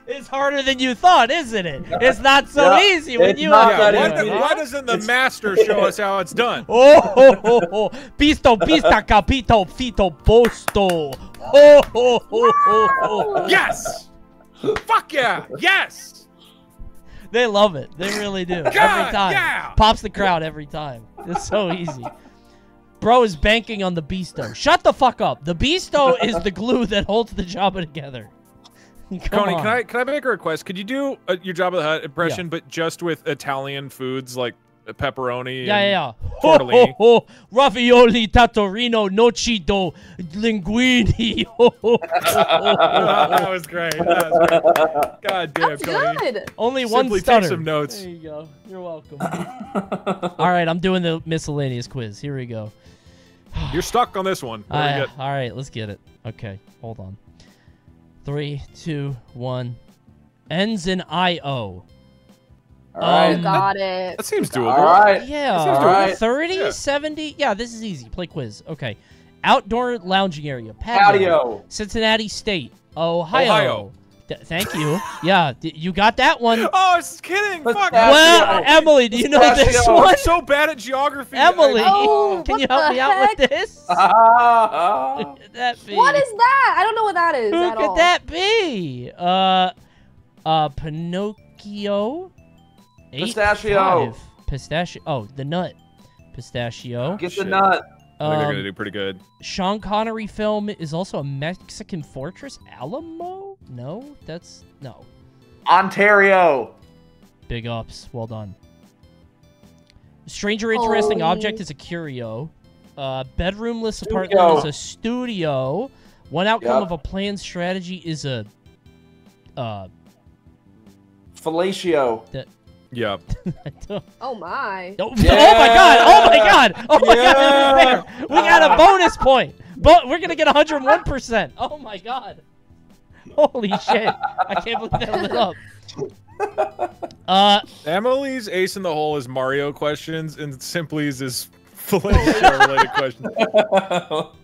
It's harder than you thought, isn't it? It's not so Yeah, easy when it's you not have Yeah, why, do do- it, huh? why doesn't the It's- master show us how it's done? Oh, ho, ho, ho. Pisto, pista, capito, fito, posto. Ho, ho, ho, ho, ho. Yes! Fuck yeah! Yes! They love it. They really do. Every time. yeah! Pops the crowd every time. It's so easy. Bro is banking on the Beasto. Shut the fuck up. The Beasto is the glue that holds the Jabba together. Come Coney, can I can I make a request? Could you do uh, your Jabba the Hutt impression, but just with Italian foods like Uh, pepperoni? Yeah, and- yeah, yeah. Ho, ho, tortellini. ho. Ravioli, tatorino, nocito, linguini. Ho, ho, ho, ho, ho. that was great. That was great. God damn, That's Cody. good. Only one Simply stutter. take some notes. There you go. You're welcome. All right, I'm doing the miscellaneous quiz. Here we go. You're stuck on this one. What do we get? all right, let's get it. Okay, hold on. Three, two, one. Ends in I O. All right. Um, Got it. That seems doable. All right. Yeah, seems doable. Alright. 30, Yeah. 70. Yeah, this is easy. Play quiz. Okay. Outdoor lounging area. Patio. Patio. Cincinnati State. Ohio. Ohio. Th- thank you. yeah, d- you got that one. Oh, I was kidding. Fuck. pass Well. Emily, do you know this Pistachio. one? I'm so bad at geography. Emily, Oh, can you help the me out with heck? this? Ah, that be? What is that? I don't know what that is Who at could all. that be? Uh, uh, Pinocchio. Eight, Pistachio. five. Pistachio. Oh, the nut. Pistachio. Get the Shit. nut. I think they're Um, gonna do pretty good. Sean Connery film is also a Mexican fortress. Alamo? No, that's no. Ontario. Big ups. Well done. Stranger interesting Holy. object is a curio. Uh, bedroomless Studio. apartment is a studio. One outcome Yep. of a planned strategy is a. Uh, Fellatio. Yeah. Oh my. Oh, oh my god! Oh my god! Oh my god! Yeah. This is fair. We got a bonus point. But we're gonna get 101. percent Oh my god! Holy shit! I can't believe that lit up. Uh, Emily's ace in the hole is Mario questions, and Simply's is fellatio related questions.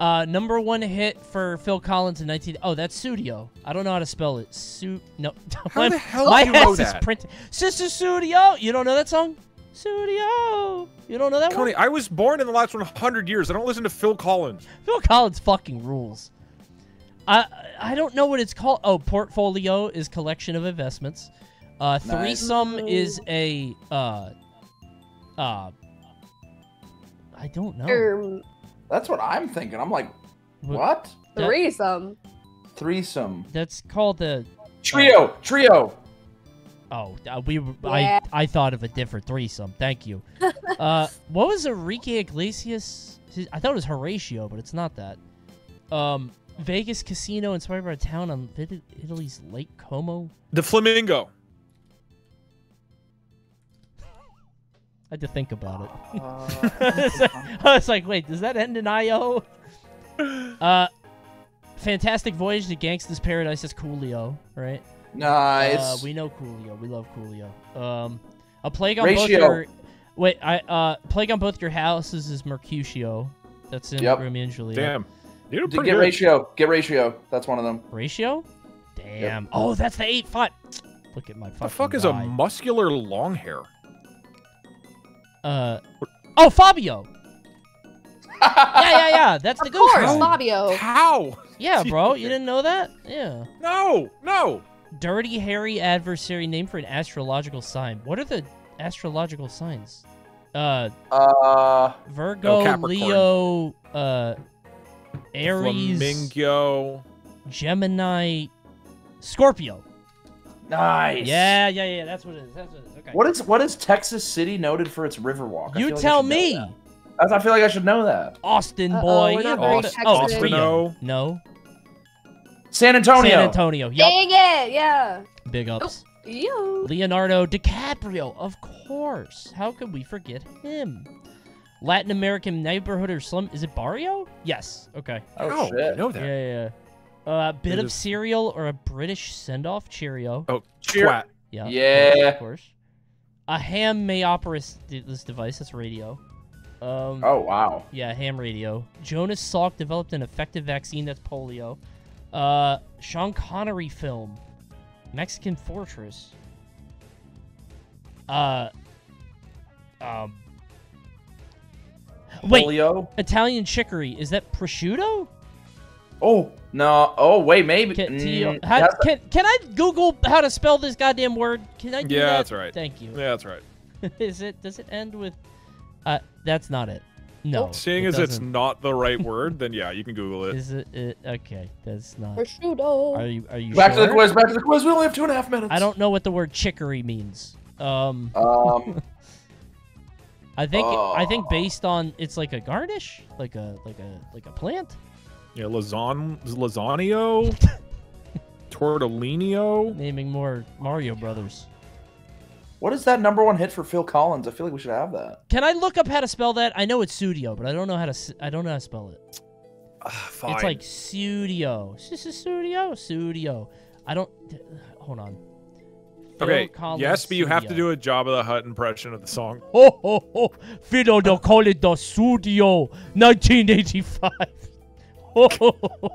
Uh, number one hit for Phil Collins in 19. Oh, that's Studio. I don't know how to spell it. Su. No. How my the hell my do you know ass is that? printed. Sister Studio. You don't know that song? Studio. You don't know that Coney, one? I was born in the last 100 years. I don't listen to Phil Collins. Phil Collins fucking rules. I I don't know what it's called. Oh, portfolio is collection of investments. Uh, Nice. threesome is a uh, uh. I don't know. Um, That's what I'm thinking. I'm like, What- what? That- threesome. Threesome. That's called the. Trio. Trio. Oh, uh, we. Yeah. I I thought of a different threesome. Thank you. uh, what was Enrique Iglesias? I thought it was Horatio, but it's not that. Um, Vegas casino inspired by a town on Italy's Lake Como. The Flamingo. I had to think about it. Uh, I was like, wait, does that end in IO? Uh, Fantastic Voyage to Gangsta's Paradise is Coolio, right? nice. Uh, we know Coolio. We love Coolio. Um, a plague on Ratio. both your wait, I uh, plague on both your houses is Mercutio. That's in Yep. Romeo and Juliet. Damn. You did D- pretty get good. ratio. Get ratio. That's one of them. Ratio? Damn. Oh, that's the eight five. Look at my fucking the fuck is a muscular long hair? Uh? Oh, Fabio. Yeah, yeah, yeah. That's the Of course, guy. Fabio. How? Yeah, bro. You didn't know that? Yeah. No, no. Dirty hairy adversary name for an astrological sign. What are the astrological signs? Uh, Uh, Virgo, Capricorn. Leo, uh, Aries, Flamingo. Gemini, Scorpio. nice. Yeah, yeah, yeah. That's what it is. That's what it is. Okay. What is what is Texas City noted for its Riverwalk? You feel like tell me, I feel like I should know that. Austin Uh-oh, boy. we're not Yeah, very what- Texas. oh, it's Austin, Rio. no. No, San Antonio. San Antonio. Yep. Dang it, yeah. Big ups. Oh, you. Leonardo DiCaprio, of course. How could we forget him? Latin American neighborhood or slum? Is it Barrio? Yes. Okay. Oh, oh How? shit. I know Yeah, that. yeah. yeah. A uh, bit It of is- cereal or a British send-off Cheerio. Oh, Cheer- twat. Yeah. Yeah. Of course. A ham may operate this device. That's radio. Um, Oh wow. Yeah, ham radio. Jonas Salk developed an effective vaccine that's polio. Uh, Sean Connery film. Mexican Fortress. Uh, um. Wait, Polio. Italian chicory. Is that prosciutto? Oh no. Oh wait, maybe. Can, do you- Mm, how- can, can I Google how to spell this goddamn word? Can I do Yeah, that? that's right. Thank you. Yeah, that's right. Is it? Does it end with? Uh, that's not it. No. Seeing it as it's doesn't. not the right word, then yeah, you can Google it. Is it, it? Okay, that's not. Prosciutto. Are you? Are you back sure? to the quiz. Back to the quiz. We only have two and a half minutes. I don't know what the word chicory means. Um, Um. I think I think based on it's like a garnish, like a like a like a plant. Yeah, lasagne, lasagna, tortellino. Naming more Mario Brothers. What is that number one hit for Phil Collins? I feel like we should have that. Can I look up how to spell that? I know it's studio, but I don't know how to. s- I don't know how to spell it. Ah, fine. It's like studio. This is studio. Studio. I don't. Hold on. Phil okay, Collins yes, but you have to do a Jabba the Hutt impression of the song. Oh, ho ho! Fido de call it the studio, 1985. All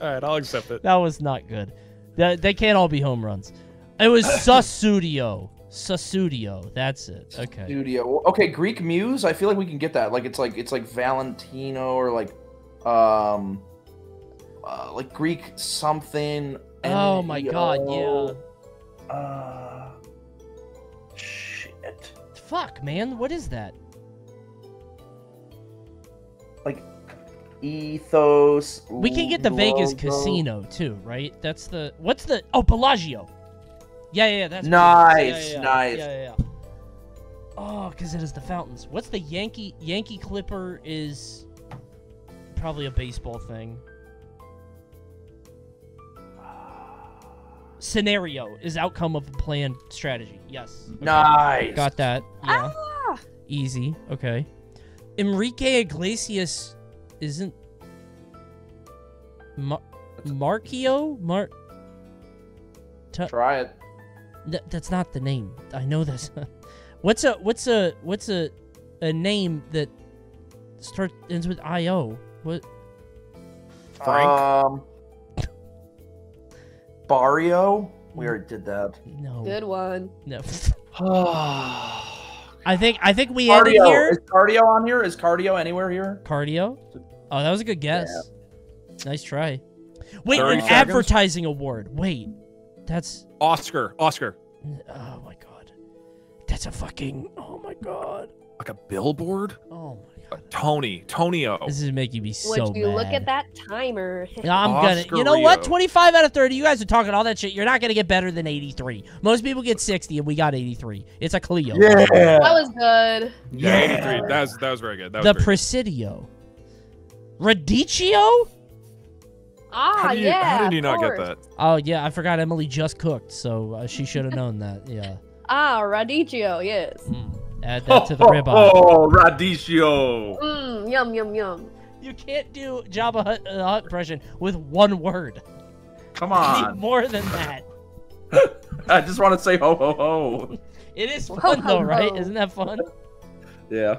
right, I'll accept it. that was not good. They, they can't all be home runs. It was Sussudio. Sussudio. That's it. Okay. Studio. Okay, Greek Muse. I feel like we can get that. Like it's like it's like Valentino or like, um, uh, like Greek something. Oh my god, yeah. Uh, shit. Fuck, man. What is that? Ethos. We can get the Vegas. Casino too, right? That's the what's the oh Bellagio. Yeah, yeah, yeah that's Nice, Yeah, yeah, yeah. nice. Yeah, yeah, yeah. Oh, because it is the fountains. What's the Yankee Yankee Clipper is probably a baseball thing. Scenario is outcome of a planned strategy. Yes. Okay. Nice. Got that. Yeah. Ah! Easy. Okay. Enrique Iglesias isn't Mar- Marquio? Mar Try it. Th- that's not the name. I know this. what's a what's a what's a a name that starts ends with I O? What Frank? Um. Barrio. We already did that. no. Good one. No. I think I think we ended Cardio. here. Is cardio on here? Is cardio anywhere here? Cardio. Oh, that was a good guess. Nice try. Wait, an seconds. advertising award. Wait, that's. Oscar. Oscar. Oh my god. That's a fucking. Oh my god. Like a billboard? Oh my A god. Tony. Tonio. This is making me so Would you look at that timer? I'm gonna. You know what? 25 out of 30. You guys are talking all that shit. You're not gonna get better than 83. Most people get 60, and we got 83. It's a Clio. That was good. Yeah, 83. That was, that was very good. That was The very good. Presidio. Radicchio? Ah, How did you, yeah. how did you of not get that? Oh yeah, I forgot Emily just cooked, so uh, she should have known that. Yeah. Ah, radicchio, yes. Mm. Add that to the ribeye. Oh, radicchio. Mmm, yum, yum, yum. You can't do Jabba Hutt, uh, Hutt impression with one word. Come You need on. more than that. I just want to say ho ho ho. It is Ho, fun though, right? ho. Isn't that fun? Yeah.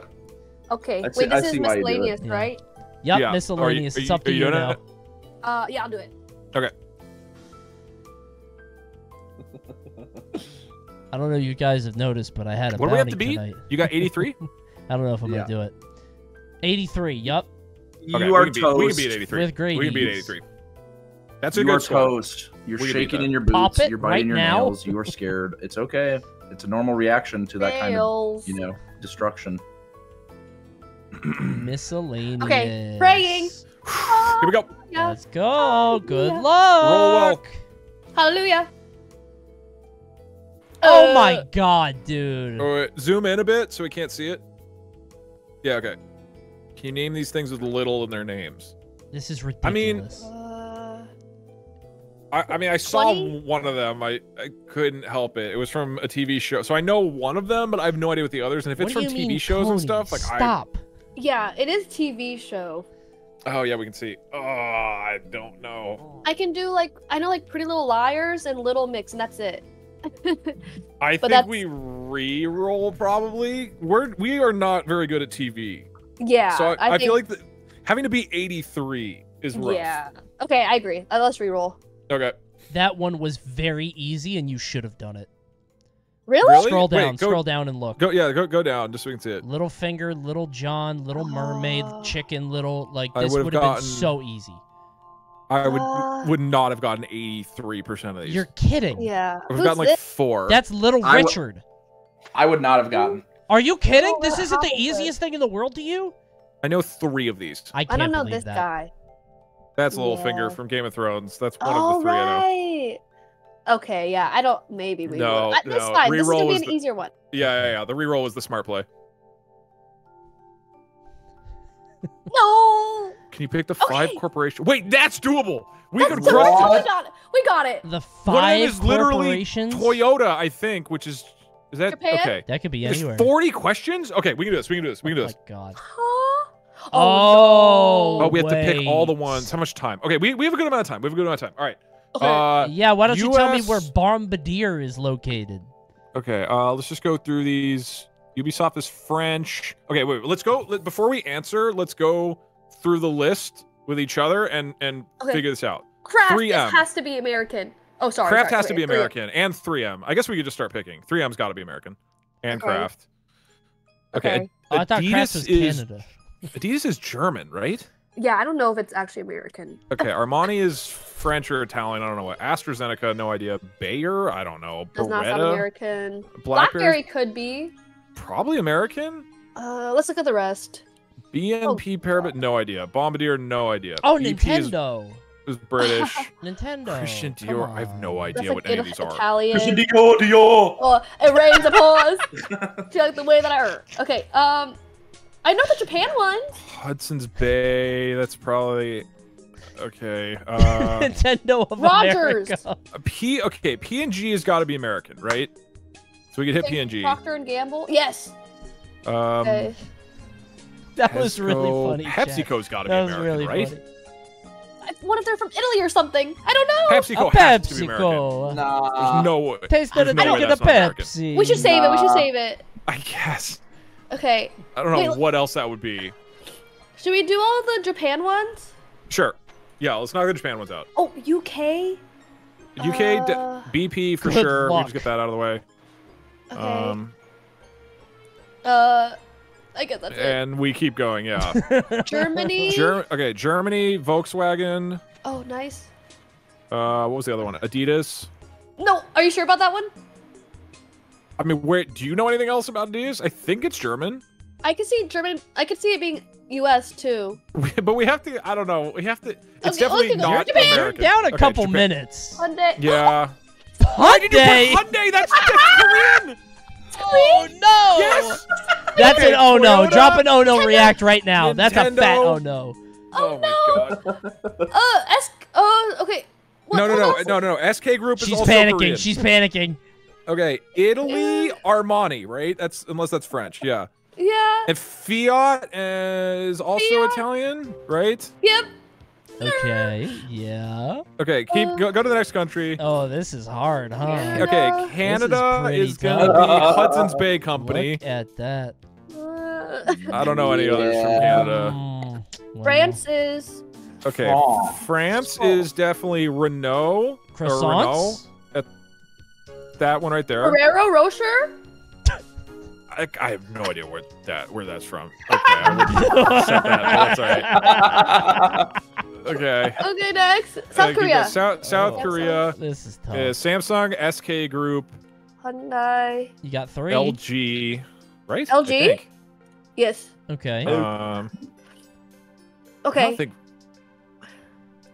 Okay, see- wait, I this is see why you do it. miscellaneous, Yeah. right? Yep, Yeah. miscellaneous. Are you- it's are up to you you now. it? Uh, yeah, I'll do it. I don't know if you guys have noticed, but I had a What do we have bounty to beat? tonight. You got 83? I don't know if I'm Yeah. gonna do it. 83. Yup. You Okay, are we can beat, We can toast. beat 83. With We can beat 83. That's a You good are score. toast. You're We shaking in your Pop boots. it You're right biting your now. nails. You are scared. It's okay. It's a normal reaction to that kind of, you know, destruction. Miscellaneous. Okay, praying. Here we go. Let's go. Good Hallelujah. luck. well. Hallelujah. Oh Uh, my god, dude. Oh, wait, zoom in a bit so we can't see it. Yeah, okay. Can you name these things with little in their names? This is I mean- ridiculous. Uh, I, I mean, I saw one of them. I, I couldn't help it. It was from a TV show. So I know one of them, but I have no idea what the others. And if What it's from TV mean, shows and stuff, like Stop. yeah, it is TV show. Oh, yeah, we can see. Oh, I don't know. I can do like I know like Pretty Little Liars and Little Mix, and that's it. I But think that's- we re-roll probably. We're we are not very good at TV. yeah, so I, I, think, feel like the, having to be 83 is rough. yeah. Okay, I agree. Uh, let's reroll. Okay. That one was very easy, and you should have done it. Really? Really? Scroll Wait, down. go- scroll down and look. Go yeah, go go down just so we can see it. Little Finger, Little John, Little Mermaid, Oh. Chicken, Little like this would've been so easy. I would Uh, would not have gotten 83% of these. You're kidding. Yeah. I've Who's gotten like this? four. That's Little I w- Richard. I would not have gotten. Are you kidding? Oh, This isn't the how is easiest thing in the world to you. I know three of these. I I can't don't know believe this that. guy. That's Littlefinger Yeah. from Game of Thrones. That's one Oh of the three I know. Okay, yeah. I don't. Maybe we. No, Uh, That's no, fine. This is gonna be an the- easier one. Yeah, yeah, yeah. The reroll was the smart play. No. Can you pick the five Okay. corporation? Wait, that's doable. We That's could good. crush What? We got it. We got it. The One of them is literally corporations. Toyota, I think, which is is that Japan? okay? That could be There's anywhere. 40 questions? Okay, we can do this. We can do this. We can do this. oh my god. Huh? Oh, Oh, we have to pick all the ones. How much time? Okay, we, we have a good amount of time. We have a good amount of time. All right. Okay. Uh, yeah, why don't you tell me where Bombardier is located? Okay, uh, let's just go through these. Ubisoft is French. Okay, wait. Let's go. Let, before we answer, let's go through the list with each other and and Okay. figure this out. Kraft 3M. has to be American. Oh, sorry. Kraft sorry, has to be 3M. American and 3M. I guess we could just start picking. 3M's got to be American and Okay. Kraft. Okay. Okay. Oh, I thought Kraft Adidas was is Canada. Adidas is German, right? Yeah, I don't know if it's actually American. Okay, Armani is French or Italian. I don't know what. AstraZeneca, no idea. Bayer, I don't know. Does not sound American. Blackberry, Blackberry could be. probably American. Uh, let's look at the rest. BNP Paribas, no idea. Bombardier, no idea. Oh, BP is- Nintendo. Is, British. Nintendo. Christian Dior, I have no idea like what any of It- these are. Italian. Dior, Dior. Oh, it rains upon us. Do you like the way that I er? Okay. Um, I know the Japan one. Hudson's Bay, that's probably okay. Uh, Nintendo of Rogers. America. P okay, P and G has got to be American, right? So we could hit P and G. Procter and Gamble. Yes. Um, Okay. That was really funny. Jack. PepsiCo's got to be That was American, really right? funny. I wonder if they're from Italy or something. I don't know. PepsiCo A has to be American. Nah. There's no way. Taste There's of the no way drink of that's the not American. Pepsi. we should save it. We should save it. I guess. Okay. I don't know Wait, what else that would be. Should we do all the Japan ones? Sure. Yeah, let's knock the Japan ones out. Oh, UK. UK, Uh, BP for Good sure. We luck. just get that out of the way. Okay. Um, Uh, I guess that's it. And we keep going. Yeah. Germany. Ger- okay, Germany, Volkswagen. oh, nice. Uh, what was the other one? Adidas. No, are you sure about that one? I mean, where do you know anything else about Adidas? I think it's German, I could see German. I could see it being U.S. too. but we have to. I don't know. We have to. It's Okay, definitely look at not Japan. American. Down a Okay, couple Japan. minutes. Hyundai. Yeah. Why did you Hyundai. put Hyundai? That's, that's Korean. Oh no! Yes. That's an oh no. Toyota, Drop an oh no Nintendo. react right now. That's a fat oh no. Oh, my god. Uh, S. Uh, okay. What, No, no, no, no, no, no. SK Group is She's also panicking. Korean. She's panicking. Okay, Italy, Armani, right? That's unless that's French. Yeah. Yeah. And Fiat is also Fiat. Italian, right? Yep. Okay. Yeah. Okay, keep Uh, go, go to the next country. Oh, this is hard, huh? Yeah. Okay, Canada pretty is, gonna tough. be Hudson's Bay Company. Look at that. Uh, I don't know any others from Canada. Mm, well, France is. Okay, France. France Oh. is definitely Renault. Or Renault. Croissants. That one right there. Ferrero Rocher. I, I have no idea where that where that's from. Okay, I wouldn't set that. That's all right. Okay. Okay, next. Uh, South keep Korea. going. South, South Oh. Korea. This is tough. Uh, Samsung, SK Group, Hyundai. you got three. LG, right? LG? Yes. Okay. Um, I Okay. don't think.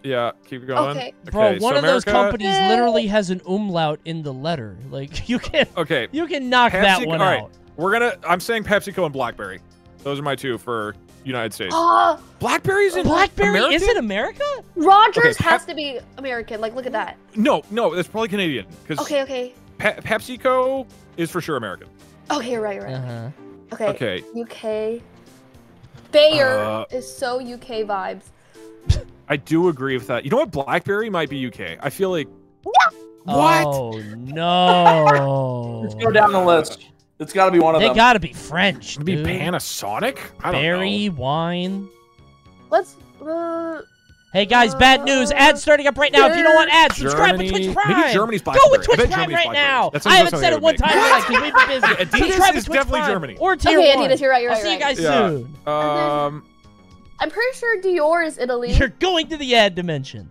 Yeah, keep going. Okay. Bro, Okay, one so of those companies Yeah. literally has an umlaut in the letter. Like you can Okay, you can knock that Pepsi- one all right. out. we're gonna. I'm saying PepsiCo and BlackBerry. Those are my two for United States. Ah, BlackBerry's in BlackBerry American? is it America? Rogers Okay, has to be American. Like, look at that. No, no, that's probably Canadian because Okay, okay. Pe- PepsiCo is for sure American. Okay, you're right, you're right. Uh-huh. Okay. Okay, UK. Bayer Uh, is so UK vibes. I do agree with that. You know what? BlackBerry might be UK. I feel like. What? Oh no. Let's go down the list. It's got to be one of They them. They gotta be French. Maybe dude. Panasonic? I don't Berry, know. wine. Let's. Uh, Hey guys, bad news. Ads starting up right now. If you don't want ads, subscribe with Germany- Twitch Prime. maybe Germany's Go with Twitch Prime Germany's right now. I haven't said it one make. time yet because we've been busy. Adidas subscribe is definitely Prime Germany. Or tier okay, one. Adidas, you're right, you're I'll right. see you guys Yeah. soon. Um, I'm pretty sure Dior is Italy. You're going to the ad dimension.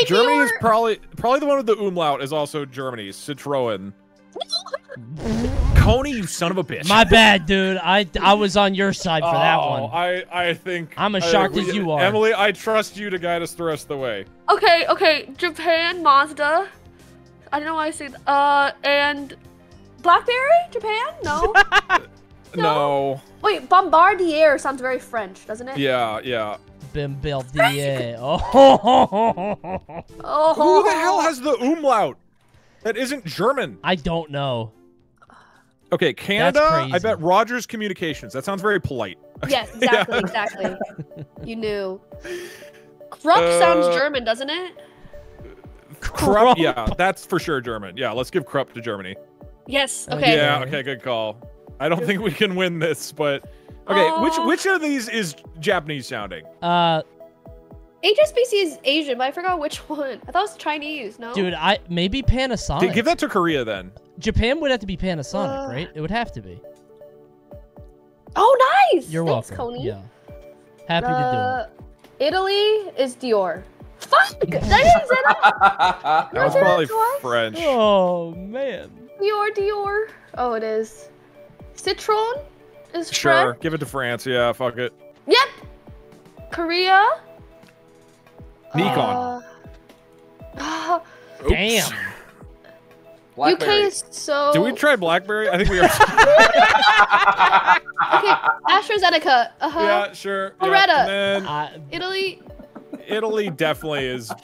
Wait, Germany Dior. is probably probably the one with the umlaut is also Germany. Citroen. Coney, you son of a bitch. My bad, dude. I I was on your side for that one. I I think I'm as shocked as you are. Emily, I trust you to guide us the rest of the way. Okay, okay. Japan, Mazda. I don't know why I say that. Uh, and Blackberry? Japan? No. No. Wait, Bombardier sounds very French, doesn't it? Yeah, yeah. Bombardier. Oh. Oh. Who the hell has the umlaut? That isn't German. I don't know. Okay, Canada. I bet Rogers Communications. That sounds very polite. Yes, exactly, exactly. You knew. Krupp Uh, sounds German, doesn't it? Krupp. Yeah, that's for sure German. Yeah, let's give Krupp to Germany. Yes. Okay. Okay. Yeah. Okay. Good call. I don't think we can win this, but okay. Which which of these is Japanese sounding? Uh, HSBC is Asian, but I forgot which one. I thought it was Chinese. No. dude, I maybe Panasonic. Give that to Korea then. Japan would have to be Panasonic, Uh, right? It would have to be. Oh, nice. You're Thanks, welcome. Coney. Yeah. Happy to do Uh, Italy is Dior. Fuck! Did I didn't say that? That was probably? French. Oh man. Dior, Dior. Oh, it is. Citroen is Sure, French. give it to France. Yeah, fuck it. Yep. Korea. Nikon. Uh, Oops. Damn. UK Blackberry. is so. Did we try BlackBerry? I think we are. Okay, AstraZeneca. Uh huh. yeah, sure. Yeah. Loretta. And then I, Italy. Italy definitely is. this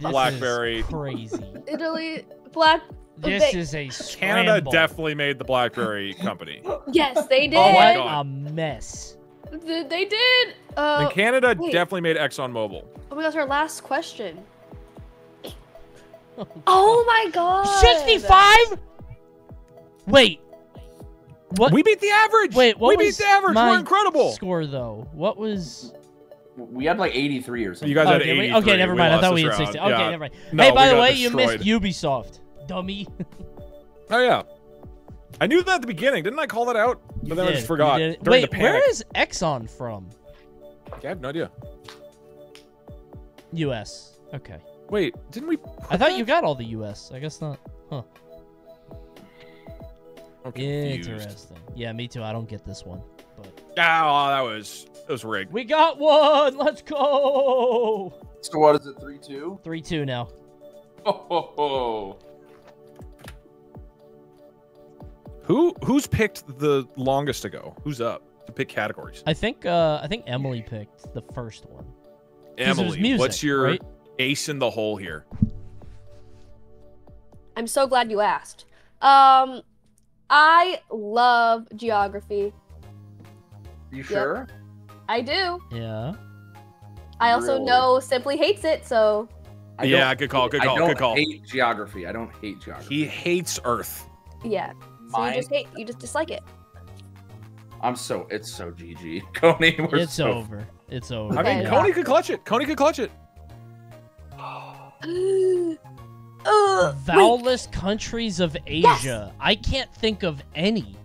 Blackberry. Is crazy. Italy. Black. This they- is a Canada definitely made the BlackBerry company. Yes, they did. Oh my What God. a mess. Th- They did. Uh, and Canada wait. definitely made ExxonMobil. oh my gosh, our last question. Oh my god. 65? Wait. What? We beat the average. Wait, what we beat the average. We're incredible. Score though. What was? We had like 83 or something. You guys had okay, 83. wait, okay, never mind. I thought we had 60. Okay, Yeah. never mind. No, hey, by the got way, you missed Ubisoft, dummy. Oh yeah. I knew that at the beginning. Didn't I call that out? But You then I did, just forgot during Wait, the panic. where is Exxon from? I have no idea. U.S. Okay. Wait, didn't we? I thought you got all the U.S. I guess not. Huh. I'm. Interesting. Yeah, me too. I don't get this one. But Oh, that was that was rigged. we got one. Let's go. So what is it? Three two. Three two now. Oh. ho ho. Who who's picked the longest to go? Who's up to pick categories? I think. Uh, I think Emily picked the first one. Emily, music, what's your right? ace in the hole here? I'm so glad you asked. Um, I love geography. You sure? I do. Yeah. I also Really? know Simply hates it, so I Yeah, don't good call, good call, I don't good call. hate geography. I don't hate geography. He hates Earth. yeah. So Mine- you just hate, you just dislike it. I'm so it's so GG. Coney, we're It's so over. It's over. I mean, Okay. Coney could clutch it. Coney could clutch it. Ugh, wait, Vowelless countries of Asia. I can't think of any.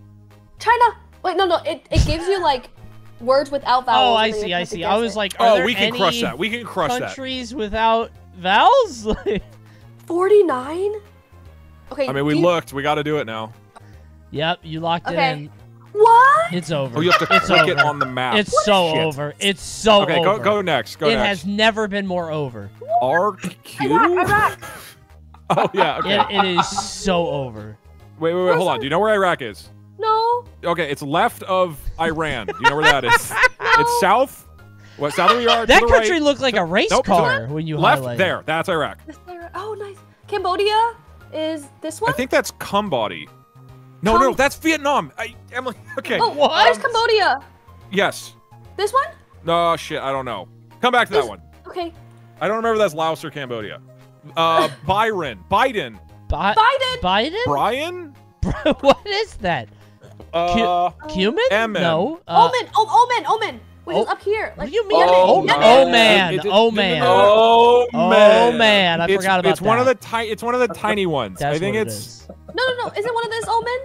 China. Wait, no, no. It, it gives you like words without vowels. Oh, I and then you see. I see. I was it. like, oh, are Oh, there we can any crush that. We can crush that. countries without vowels? 49. Okay. I mean, we you- looked. We got to do it now. Yep, you locked Okay. it in. What? It's over. Oh, you have to it's click over. it on the map. It's so over. It's so Okay, over. go go next. Go it next. has never been more over. RQ. Iraq, Iraq. Oh yeah. Okay. It, it is so over. Wait, wait, wait. Hold on. Do you know where Iraq is? No. Okay, it's left of Iran. Do you know where that is? It's south. What south of Iraq? That country right. looked like a race Nope, car when you left highlighted it. there. That's Iraq. This there- Oh, nice. Cambodia is this one? I think that's Kumbadi. No, no, that's Vietnam. I, Emily. Okay. Oh, What? where's Cambodia? Yes. This one? No shit. I don't know. Come back to that one. Okay. I don't remember if that's Laos or Cambodia. Uh, Byron. Biden. Bi- Biden. Biden? Brian. what is that? Uh, Cumin? Emin. No. Uh, Omen. Oh, Omen. Omen. Which is Oh, up here. what Like, do you mean? Oh, Yemen. oh man. It- it- oh no, no, man. Oh Oh man. man. I it's, forgot about it's one of the that. tiny. It's one of the tiny ones. That's I think what it it's. is. No, no, no. Isn't one of this Omen?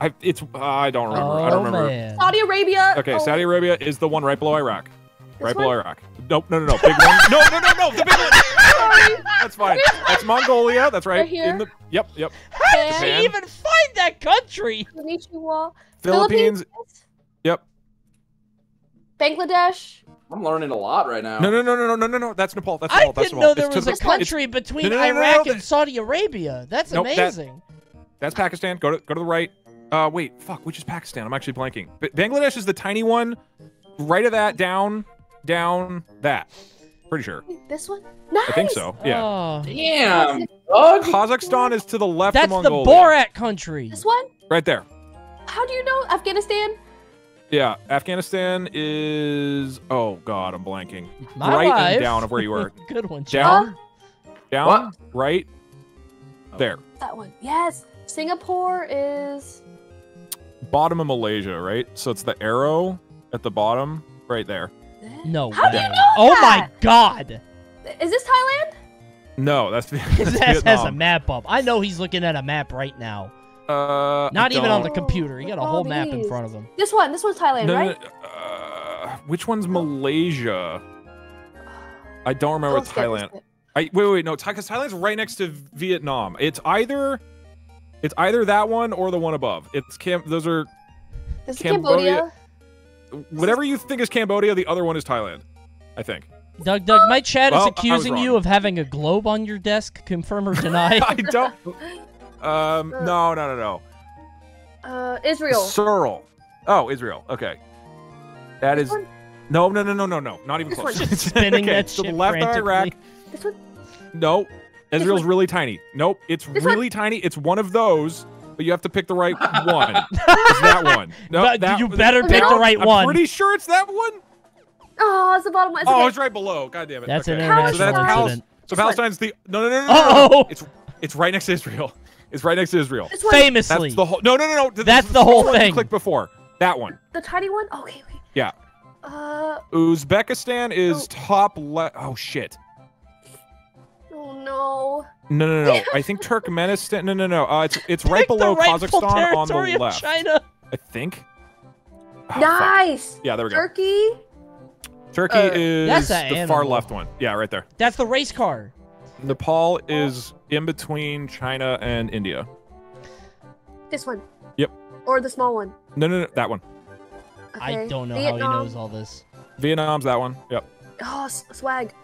I, it's. Uh, I don't remember. Oh I don't remember. man. Saudi Arabia. Okay, oh, Saudi Arabia is the one right below Iraq. this right one? below Iraq. Nope, no, no, no, big one. No, no, no, no, the big one. Sorry. That's fine. That's Mongolia. That's right. Right here? In the. Yep, yep. How did Japan. she even find that country? Konnichiwa. Philippines. Yep. Bangladesh. I'm learning a lot right now. No, no, no, no, no, no, no, no. That's Nepal. That's I Nepal. That's didn't Nepal. know there It's to was the- a it's- country between no, no, no, no, Iraq no, and that- Saudi Arabia. That's Nope, that- amazing. That's Pakistan. Go to go to the right. Uh, wait, fuck. Which is Pakistan? I'm actually blanking. But Bangladesh is the tiny one. Right of that, down, down, that. Pretty sure. This one? Nice. I think so. Yeah. Oh, Damn, Doug. Kazakhstan is to the left that's of the Mongolia. Borat country. This one? Right there. How do you know? Afghanistan? Yeah. Afghanistan is. Oh God, I'm blanking. My right wife. and down of where you were. Good one, Down. John. Down. What? Right. There. That one. Yes. Singapore is. Bottom of Malaysia. Right. So it's the arrow at the bottom. Right there. No How do you know oh my god. Is this Thailand? No, that's, that's His ass has a map up. I know he's looking at a map right now. Uh, Not even on the computer. He got a whole map in front of him. This one. This one's Thailand, No, no, right? no, uh, which one's Malaysia? I don't remember skip, Thailand. I wait, wait, wait, no, because Thailand's right next to Vietnam. It's either, it's either that one or the one above. It's Cam. Those are This is Cambodia. Cambodia. whatever you think is Cambodia. The other one is Thailand. I think. Doug, Doug, my chat Well, is accusing you of having a globe on your desk. Confirm or deny? I don't. Um, no, no, no, no. Uh, Israel. Searle. Oh, Israel. Okay. That This is. one? No, no, no, no, no, no. Not even This close. one. Just spinning okay, that to the left. Iraq. This one. No, Israel's one. really tiny. Nope, it's This one. really tiny. It's one of those, but you have to pick the right one. it's that one. No, But that, you better pick no, the right I'm one. pretty sure it's that one. Oh, it's the bottom one. It's Oh, okay. it's right below. God damn it. That's okay. an How So is that's international? Pal- So Palestine's the no no no no no. no, Uh-oh. It's it's right next to Israel. It's right next to Israel. This one. Famously. That's the whole. No no no no. th- That's this the whole thing. Click before that one. The tiny one? Okay, okay. Yeah. Uh, Uzbekistan is Oh. top left. Oh shit. No. No. No, no, no. I think Turkmenistan. No, no, no. Uh, it's it's right Pick below Kazakhstan on the left. China. I think. Oh, fuck. nice. Yeah, there we go. Turkey. Turkey Uh, is That's the a far left one. Yeah, right there. That's the race car. Nepal is in between China and India. This one. Yep. Or the small one. No, no, no, that one. I don't know Vietnam. how he knows all this. Vietnam's that one. Yep. Oh, swag.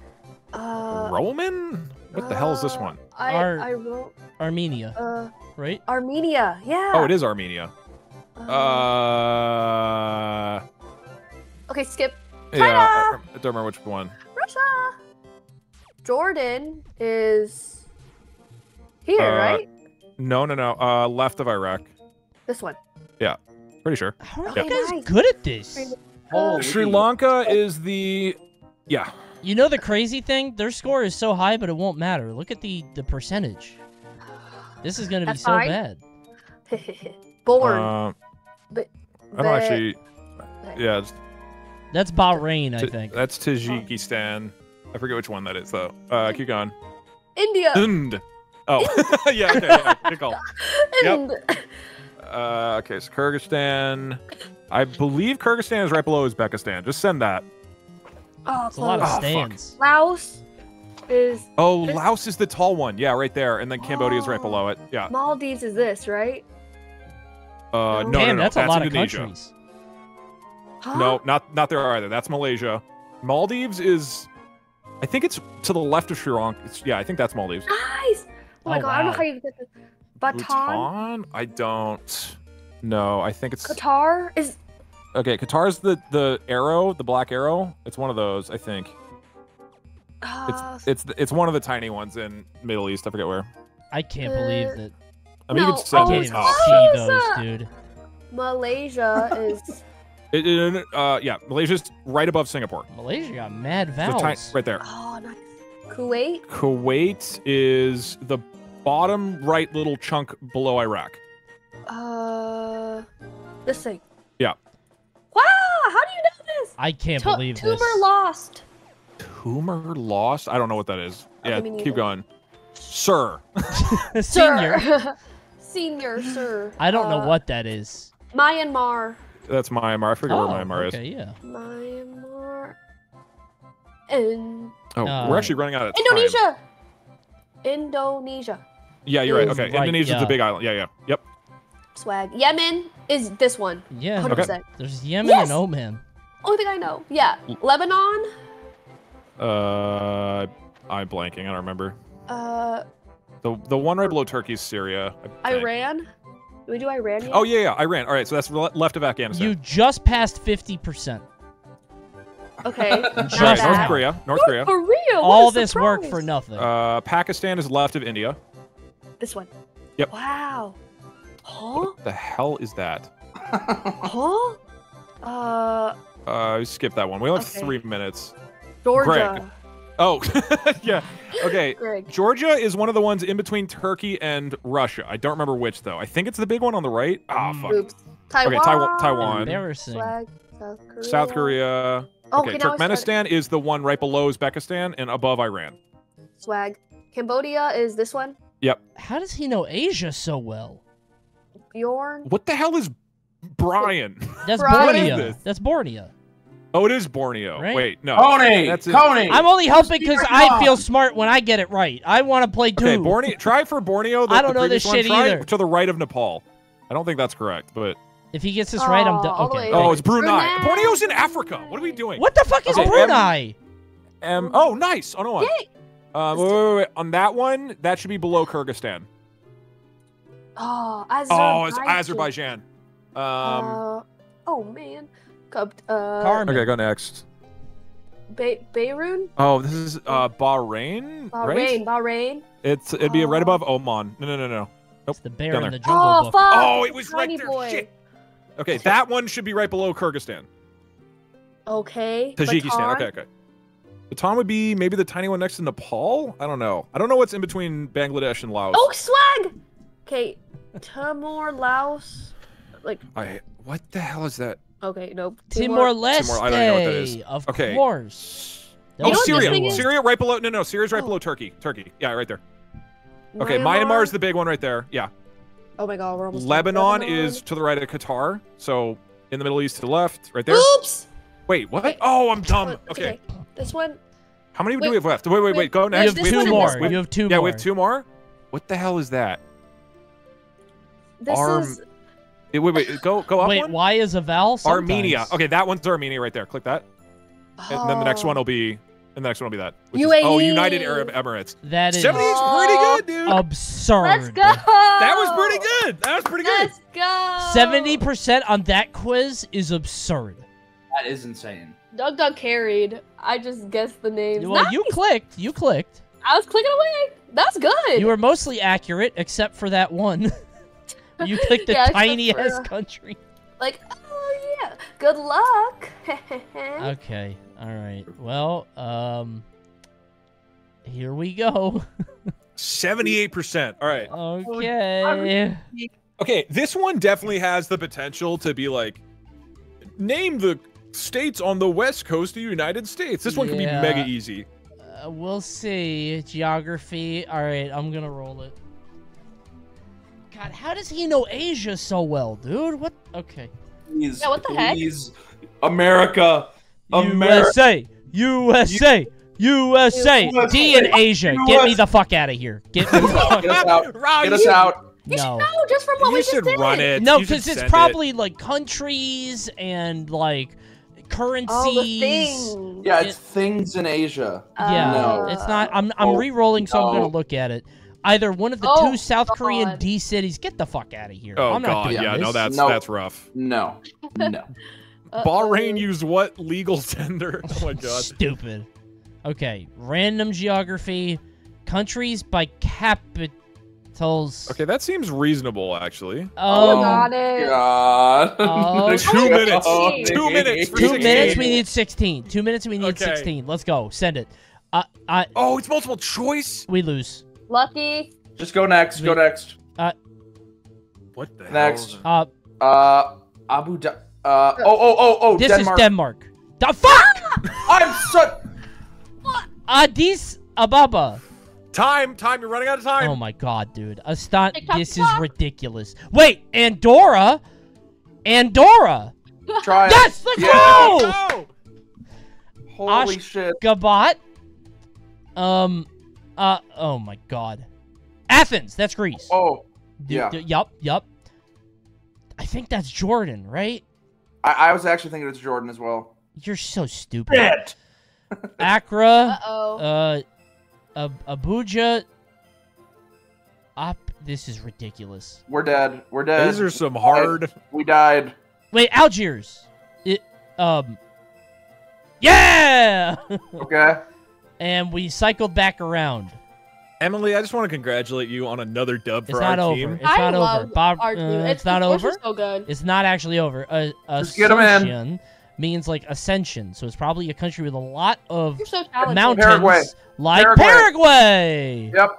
Uh. Roman? What the hell is this uh, one? I Ar- I wrote Armenia, uh right? Armenia. Yeah. Oh, it is Armenia. Uh, Uh, okay, skip. yeah, I, China! I don't remember which one. Russia. Jordan is here, Uh, right? No, no, no. Uh, left of Iraq. This one. Yeah, pretty sure. How are Okay, you guys good at this? Oh, Sri Lanka is the. Yeah. You know the crazy thing? Their score is so high, but it won't matter. Look at the the percentage. This is gonna be That's so fine. bad. Born. Uh, but I don't actually. Yeah, it's, That's Bahrain, I think. that's Tajikistan. I forget which one that is though. Uh, keep going. India. Und. Oh, yeah. Okay. Yeah. Good call. Yep. Uh, okay, so Kyrgyzstan. I believe Kyrgyzstan is right below Uzbekistan. Just send that. Oh, It's a lot of Oh, fuck. Laos is Oh, This- Laos is the tall one. Yeah, right there. And then Cambodia is right below it. Yeah. Maldives is this, right? Uh, no, Damn, no, no. that's a lot Indonesia. of countries. Huh? No, not not there either. That's Malaysia. Maldives is, I think it's to the left of Sri Lanka. It's, yeah, I think that's Maldives. Nice. Oh my Oh, god, I don't know how you get this. Baton. Bhutan? I don't. No, I think it's Qatar is okay. Qatar's the the arrow, the black arrow. It's one of those, I think. uh, It's it's it's one of the tiny ones in Middle East. I forget where. I can't Uh, believe that. I mean, you No, could I send oh, can't those even up. see those, Rosa! dude. Malaysia is It, it- uh, yeah, Malaysia's right above Singapore. Malaysia got mad So vowels. ti- right there. oh nice. Kuwait. Kuwait is the bottom right little chunk below Iraq. Uh, this thing. Yeah. Wow, how do you know this? I can't Tu- believe tumor this. lost. Tumor lost? I don't know what that is. Yeah, me neither. keep going. Sir. Senior. Sir. Senior, sir. I don't know Uh, what that is. Myanmar. That's Myanmar. I forget Oh, where Myanmar is. okay, yeah. Myanmar. And Oh, Uh, we're actually running out of time. Indonesia. Indonesia. Yeah, you're right. Okay, right, Indonesia's yeah. the big island. Yeah, yeah. Yep. Swag. Yemen is this one. Yeah. 100%. There's Yemen Yes! and Oman. Only thing I know. Yeah. Lebanon. Uh, I'm blanking. I don't remember. Uh, The the one right below Turkey is Syria. I think. Iran. Do we do Iran? Yet? Oh yeah, yeah, Iran. All right, so that's left of Afghanistan. You just passed 50%. Okay. All right, Just North. Korea. North North Korea. Korea. what All a this work for nothing. Uh, Pakistan is left of India. This one. Yep. Wow. Huh? What the hell is that? Huh? Uh, Uh, skip that one. We only have three minutes. Georgia. Oh, yeah. Okay. Greg. Georgia is one of the ones in between Turkey and Russia. I don't remember which though. I think it's the big one on the right. Ah, Mm. fuck. Oops. Taiwan. Okay, Taiwan. Taiwan. Embarrassing. Swag. South Korea. South Korea. Oh, okay, now Turkmenistan is the one right below Uzbekistan and above Iran. Swag. Cambodia is this one. Yep. How does he know Asia so well? Bjorn. What the hell is Brian? That's Brian. Borneo. That's Borneo. Oh, it is Borneo. Right? Wait, no. Coney, That's it. Coney. I'm only helping because I feel smart when I get it right. I want to play two. Okay, Borneo. Try for Borneo. The, I don't the know this previous one. shit Try either. To the right of Nepal. I don't think that's correct, but If he gets this right, I'm Oh, done. Okay. oh, it's Brunei. Brunei. Borneo's in Africa. What are we doing? What the fuck is Okay, M- Brunei? Um. Oh, nice. Oh no. Yay. Uh, wait, wait, wait. On that one, that should be below Kyrgyzstan. Oh, Oh, Azerbaijan. it's Azerbaijan. Um. Uh, oh man. Cup- Uh, Carmen. okay, go next. Be- Beirut. Oh, this is uh Bahrain, Bahrain. right? Bahrain. It's it'd be right Oh. above Oman. No, no, no, no. It's the bear down in there. the jungle Oh book. fuck. Oh, it was Tiny right there. boy. Shit. Okay, that one should be right below Kyrgyzstan. Okay. Tajikistan. Bataan. Okay, okay. Bhutan would be maybe the tiny one next to Nepal. I don't know. I don't know what's in between Bangladesh and Laos. Oh, swag. Okay. Timor, Laos. Like, I what the hell is that? okay, nope. Timor Leste. Timor, I don't know what that is. Of Okay. course. You Oh, know Syria. Syria right below. No, no, Syria's right Oh. below Turkey. Turkey. Yeah, right there. Okay, Myanmar is the big one right there. Yeah. Oh my god, we're almost. done. Lebanon is to the right of Qatar. So in the Middle East to the left, right there. Oops. Wait, what? Wait, Oh, I'm dumb. one- it's Okay. This one. How many do we have left? Wait, wait, wait, wait. Go next. You have this two more. this one. You have two yeah, more. we have two more. What the hell is that? This Arm- is. Wait, wait. Go, go up Wait, one. why is a vowel? Armenia. Okay, that one's Armenia right there. Click that, and then the next oh. one will be, and the next one will be that. which is- oh, United Arab Emirates. That is Seventy is pretty good, dude. absurd. Let's go. that was pretty good. That was pretty good. Let's go. Seventy percent on that quiz is absurd. That is insane. DougDoug carried. I just guessed the names. Well, Nice. you clicked. You clicked. I was clicking away. That's good. You were mostly accurate, except for that one. you clicked the Yeah, except tiny country. like, oh yeah. Good luck. Okay. All right. Well, um, here we go. Seventy-eight percent. All right. Okay. Okay, this one definitely has the potential to be like, name the states on the west coast of the United States. This one could be mega easy. Uh, we'll see. Geography. All right. I'm gonna roll it. God, how does he know Asia so well, dude? What? Okay. Please, Yeah, what the heck? please, America, America. USA. USA. USA. D in Asia. Get me the fuck out of here. Get me the fuck. Get us out. Rob, Get us should- out. You should No. know just from what You we should just did. run it. No, You because it's send it. probably like countries and like currencies. All the things. Yeah, it's things in Asia. Yeah, No. it's not. I'm I'm Oh, re-rolling, so I'm gonna look at it. Either one of the Oh, two South Korean D cities. Get the fuck out of here. Oh I'm not god, doing yeah, this. no, that's No. that's rough. No, no. Uh-oh. Bahrain used what legal tender? Oh my god. stupid. Okay, random geography, countries by capitals. Okay, that seems reasonable actually. Oh, Um, got it. God. Oh, Two minutes. Oh, Two minutes for two 16. minutes. We need sixteen. Two minutes. We need Okay. sixteen. Let's go. Send it. Uh, I Oh, it's multiple choice. we lose. Lucky. Just go next. Go next. What the Next. hell? Uh, Uh, Abu Dhabi. Uh, oh, oh, oh, oh, this Denmark. is Denmark. The fuck? I'm so. Addis Ababa. Time, time. You're running out of time. Oh my god, dude. Aston this is ridiculous. Wait, Andorra? Andorra. Try it. Yes, let's Yeah. go! No! Holy Ash- shit. Gabat. Um uh oh my god. Athens, that's Greece. Oh, D- yeah. d- yup, yup. I think that's Jordan, right? I, I was actually thinking it's Jordan as well. You're so stupid. Shit. Accra, Uh-oh. uh Ab- Abuja. Up this is ridiculous. We're dead. We're dead. These are some hard. We died. Wait, Algiers. It um Yeah! Okay. And we cycled back around. Emily, I just want to congratulate you on another dub It's for not our over. team. It's I not over. love Bob, our uh, team. it's, not over. so good. It's not actually over. Uh, Just get 'em in. Ascension means like ascension, so it's probably a country with a lot of You're so mountains, Paraguay. like Paraguay. Paraguay. Yep.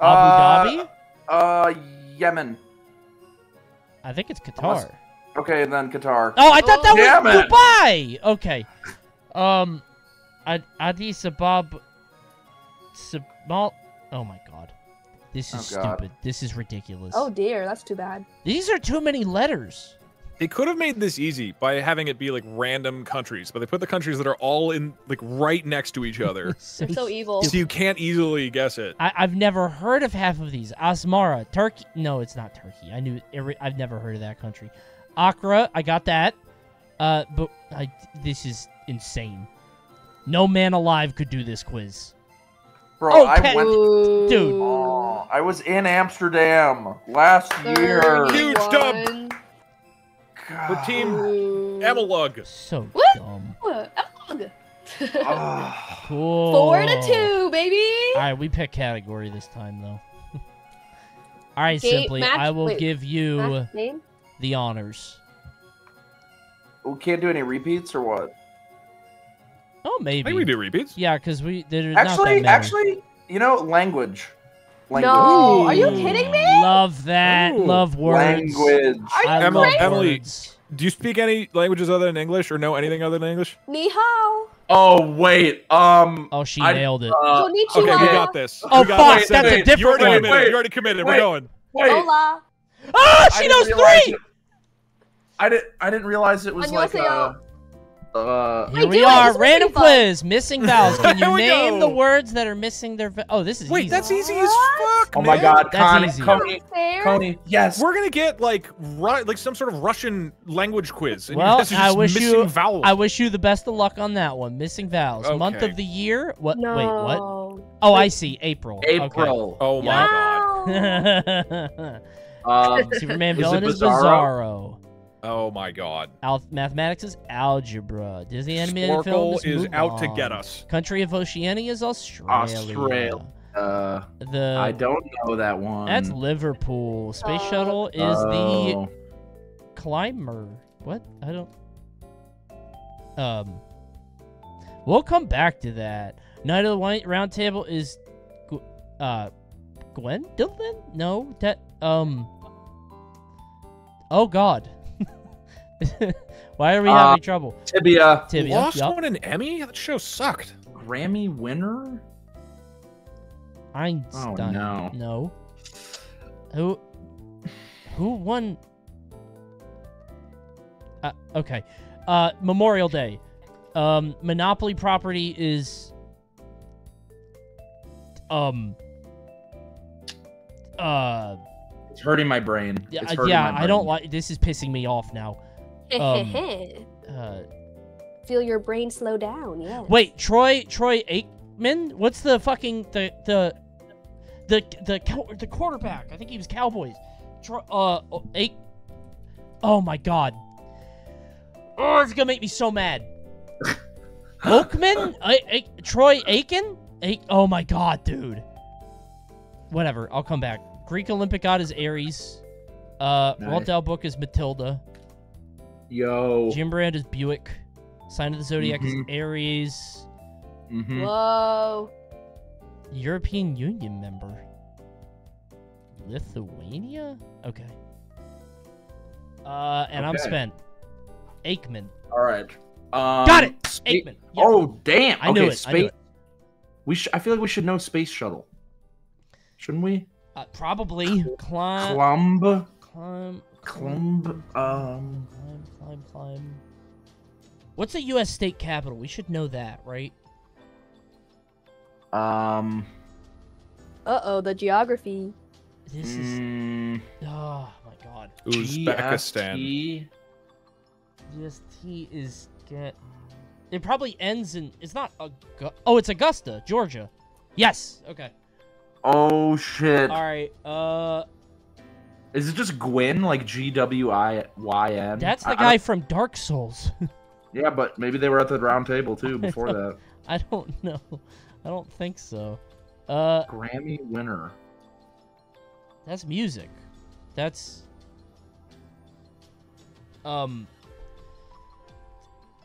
Abu Dhabi. Uh, Yemen. I think it's Qatar. Unless- Okay, then Qatar. Oh, I thought that Oh, was it. Dubai. Okay. Um, Ad- Addis Ababa. Somal. Oh my god. This is Oh, God. stupid. This is ridiculous. Oh dear, that's too bad. These are too many letters. They could have made this easy by having it be like random countries, but they put the countries that are all in like right next to each other, They're so evil. so you can't easily guess it. I, I've never heard of half of these. Asmara, Turkey. No, it's not Turkey. I knew. Every, I've never heard of that country. Accra, I got that. Uh, but I, this is insane. No man alive could do this quiz. Bro, Oh, I Ken- went. Dude. Oh, I was in Amsterdam last year. Huge dub. Thirty-one. The team Ooh. So What? dumb. Epilogue. Ah. Cool. Four to two, baby. All right, we pick category this time though. All right, Game- simply, match- I will wait. give you the honors. we can't do any repeats or what? Oh, I maybe. think we do repeats. Yeah, because we there's not that Actually, many. actually, you know, language. Language. No, are you kidding me? Love that. Ooh. Love words. Language. I Emily- love Emily- words. Do you speak any languages other than English, or know anything other than English? Ni hao. Oh wait. Um. Oh, she I- nailed it. Uh, Okay, we got this. Oh, got fuck, this. that's a You different already one. committed. Wait, You already committed. wait. We're going. wait. Hola. Ah, I she knows three. it- I didn't. I didn't realize it was like. Uh, Annyeonghaseyo. Uh, Here we do are, random quiz, missing vowels. Can you we name the words that are missing their? Va- oh, this is easy. Wait, easy. that's easy as What? fuck. oh my. God, That's Coney, easy. Coney, yes. We're gonna get like Ru- like some sort of Russian language quiz. And Well, you guys are I wish missing you- vowels. I wish you the best of luck on that one. Missing vowels. Month of the year. What? No. Wait, what? Oh, I see. April. April. oh my god. Um, Superman Is villain is Bizarro? Bizarro. Oh my god. Al- mathematics is algebra. Disney animated film Snorkel is, is out to get us. Country of Oceania is Australia. Australia. uh, The I don't know that one. that's Liverpool. Space Uh, shuttle is the Oh. climber. What? I don't. Um. We'll come back to that. Knight of the White Round Table is, Gu- uh, Gwendolyn? No, that um. Oh God. Why are we Uh, having trouble? Tibia. Tibia. Lost yup. won an Emmy? That show sucked. Grammy winner? Einstein. Oh, no. No. Who? Who won? Uh, okay. Uh, Memorial Day. Um, Monopoly property is. Um. Uh. It's hurting my brain. Yeah. It's hurting Yeah. my I don't like. This is pissing me off now. Um, Uh. Feel your brain slow down. Yeah. Wait. Troy. Troy Aikman. What's the fucking the the the the cow- the quarterback? I think he was Cowboys. Troy. Uh. Aik. Oh my god. Oh, it's gonna make me so mad. Oakman? I, I, Troy Aiken? A- oh my god, dude. Whatever, I'll come back. Greek Olympic god is Ares. Uh, Nice. Roald Dahl book is Matilda. Yo. GM Brand is Buick. Sign of the Zodiac Mhm. is Aries. Mhm. Whoa. European Union member. Lithuania? Okay. Uh, and I'm spent. Aikman. All right. Um, Got it! spa- Aikman. Yep. Oh damn! I knew okay, it, I knew it. We sh- I feel like we should know space shuttle. Shouldn't we? Uh, probably. Climb. Clumb. Climb. Clumb. Um. Climb, climb, climb. What's the U.S. state capital? We should know that, right? Um. Uh oh, the geography. This is. mm, Oh my God. Uzbekistan. GST? GST is get. It probably ends in. It's not Augu- Oh, it's Augusta, Georgia. Yes. Okay. Oh shit! All right. Uh, Is it just Gwyn like G W I Y N? that's the I guy don't- from Dark Souls. Yeah, but maybe they were at the round table too before that. I don't know. I don't think so. Uh, Grammy winner. That's music. That's um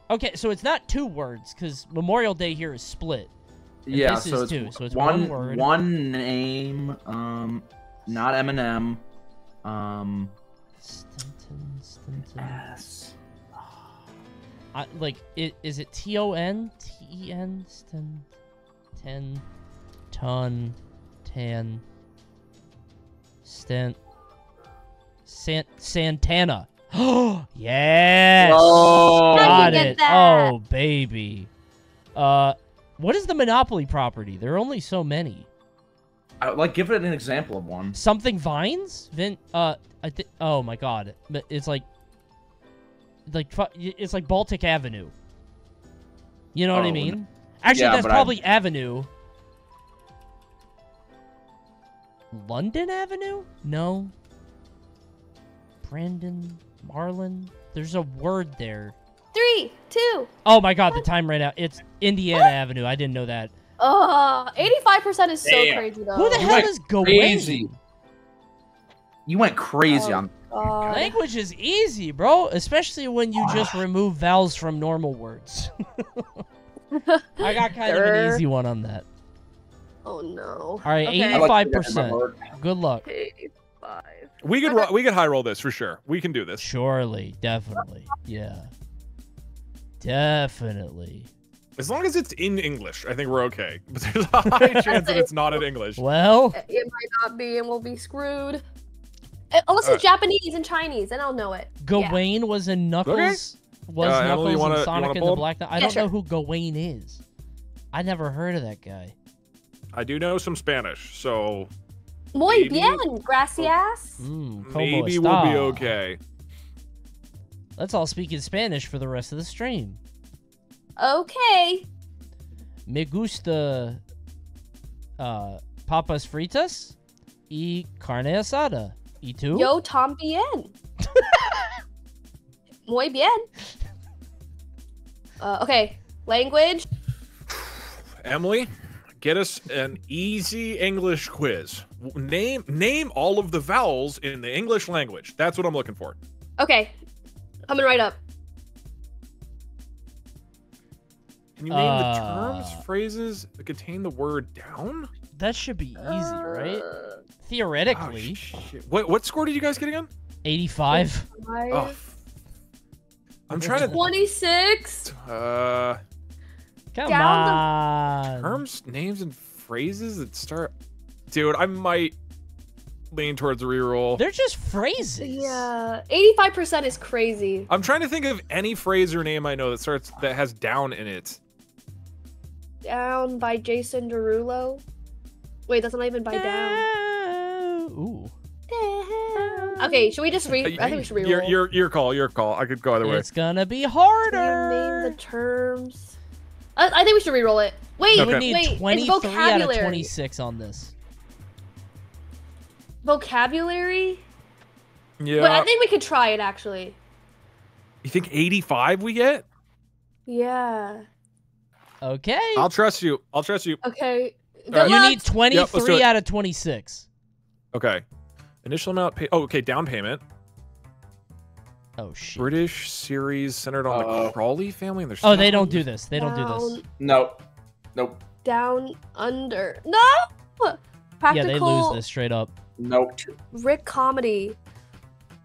Okay, so it's not two words cuz Memorial Day here is split. Yeah, this so is it's, two, so it's one one word. one name. Um, not Eminem. Um, Stinton, Stinton. yes. Like it is it T O N T E N Stin ten ton tan stent Sant Santana. Oh yes. Oh, Got get it. that? Oh baby. Uh, what is the Monopoly property? There are only so many. I, like give it an example of one. Something vines? Vin. Uh, I thi- Oh my god. But It's like. Like it's like Baltic Avenue. You know what I Oh, mean? Actually, yeah, that's but I- probably Avenue. London Avenue? No. Brandon Marlin. There's a word there. Three, two. Oh my god, the time ran out. It's Indiana Avenue. I didn't know that. Uh, 85% is so Damn. crazy though. Who the You hell is Gawain? crazy. You went crazy Oh. on. God. Language is easy, bro. Especially when you just remove vowels from normal words. I got kind of an easy one on that. Oh no. All right, Okay. I like to 85%. remember. Good luck. 85. We could ro- we could high roll this for sure. We can do this. Surely, definitely. Yeah. Definitely. As long as it's in English, I think we're okay. But there's a high chance that it's not in English. Well, It might not be, and we'll be screwed. Uh, Unless it's Japanese and Chinese, then I'll know it. Yeah. Gawain was in Knuckles. Was Uh, Emily, Knuckles you wanna- in Sonic wanna and the? Black Knight? I Yeah, don't know who Gawain is. I never heard of that guy. I do know some Spanish, so Muy Maybe- bien, gracias. Mm, como maybe we'll be okay. Let's all speak in Spanish for the rest of the stream. Okay. Me gusta uh, papas fritas y carne asada. ¿Y tú? Yo también. Muy bien. Uh, okay. Language. Emily, get us an easy English quiz. Name name all of the vowels in the English language. That's what I'm looking for. Okay. Coming right up. Can you name the Uh. terms, phrases that contain the word down? That should be easy, right? Uh, Theoretically. Oh, shit. What what score did you guys get again? 85. five, Oh, f- I'm trying to 26. uh Come Down the- terms, names, and phrases that start. Dude, I might lean towards a reroll. They're just phrases. Yeah. 85% is crazy. I'm trying to think of any phrase or name I know that starts that has down in it. Down by Jason Derulo. Wait, that's not even by down. Ooh. Okay, should we just read? I think we should reroll. Your your your call. Your call. I could go either way. It's gonna be Can you harder. name the terms. I, I think we should re-roll it. Wait, You Okay. would need wait. it's 23 out of 26 on this. Vocabulary. Yeah. But I think we could try it actually. you think 85 we get? Yeah. Okay. I'll trust you. I'll trust you. Okay. Good Alright. you need 23 it. out of 26. Okay. Initial amount. Pay- oh, okay. Down payment. Oh, shit. British series centered on the Uh, Crawley family and their. Oh, they don't do this. They don't do this. Nope. Nope. Down under. No. Yeah, Practical they lose this straight up. Nope. Rick comedy.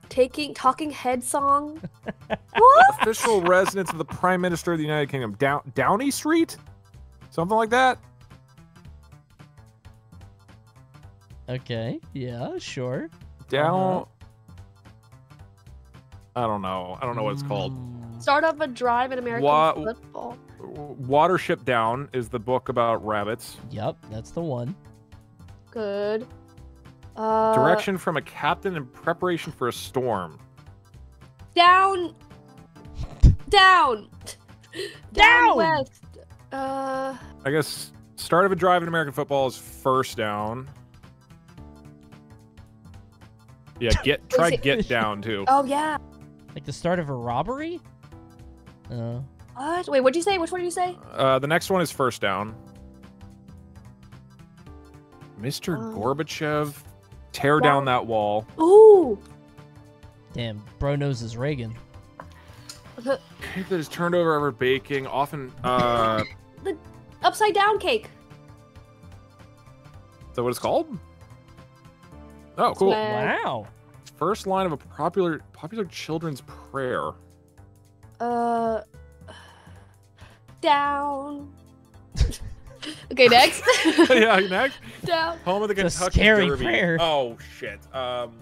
Taking talking head song. what? Official residence of the Prime Minister of the United Kingdom. Down Downey Street, something like that. Okay. Yeah, sure. Down. Uh-huh. I don't know. I don't know what it's called. Mm, Start of a drive in American Wha- football. Watership Down is the book about rabbits. Yep, that's the one. Good. Uh, Direction from a captain in preparation for a storm. Down. Down. Down! west. Uh. I guess start of a drive in American football is first down. Yeah, get try it- get down too. Oh yeah. Like the start of a robbery? Uh, What? Wait, what'd you say? Which one did you say? Uh, the next one is first down. Mr. Oh. Gorbachev, tear Down. down that wall. Ooh. damn, bro knows his Reagan. Cake that is turned over over baking, often. Uh, the Upside down cake. is that what it's called? Oh, cool. Wow. First line of a popular popular children's prayer. Uh. Down. okay, next. yeah, next. down. Home of the It's a Kentucky scary Derby. prayer. Oh shit. Um,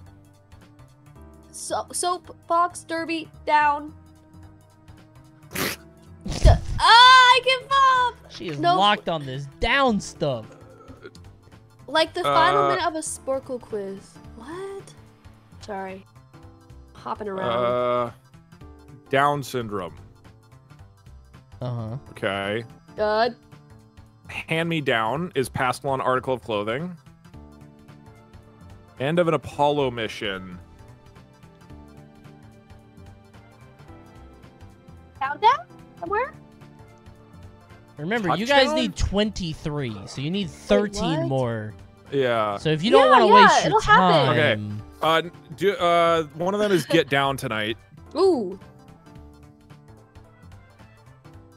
So- soapbox derby down. D- ah, I give up. She is No. locked on this down stuff. Like the final Uh, minute of a Sporcle quiz. What? Sorry. Hopping around. uh, Down syndrome. Uh huh. Okay. Good. Hand me down is passed on article of clothing. End of an Apollo mission. Down, down. Somewhere. Remember, you guys Touchdown? need 23, so you need 13 what? more. Yeah. So if you don't Yeah, want to yeah, waste your it'll happen. time, Uh, do, uh, one of them is get down tonight, Ooh.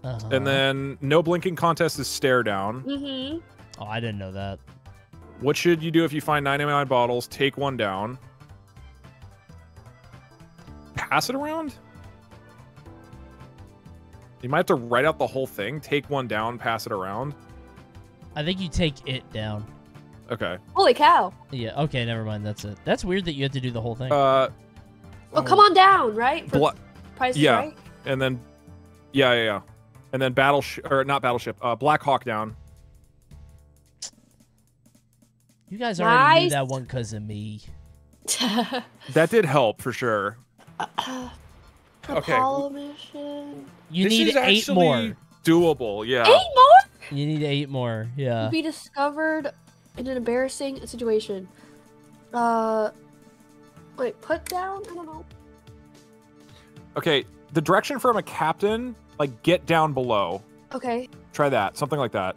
Uh-huh. and then no blinking contest is stare down. Mm-hmm. oh, I didn't know that. What should you do if you find 99 bottles? Take one down. Pass it around. You might have to write out the whole thing, take one down, pass it around. I think you take it down. Okay. Holy cow! Yeah. Okay. Never mind. That's it. That's weird that you have to do the whole thing. Uh. Oh, come on down, right? For Bla- Price yeah. Right? and then, yeah, yeah, yeah, and then battleship or not battleship. Uh, Black Hawk down. you guys already knew that one because of me. That did help for sure. Okay. Mission. You This need is eight more. Doable. Yeah. Eight more? You need eight more. Yeah. Be discovered in an embarrassing situation. Uh, wait, put down? I don't know. Okay. The direction from a captain, like get down below. Okay. Try that. Something like that.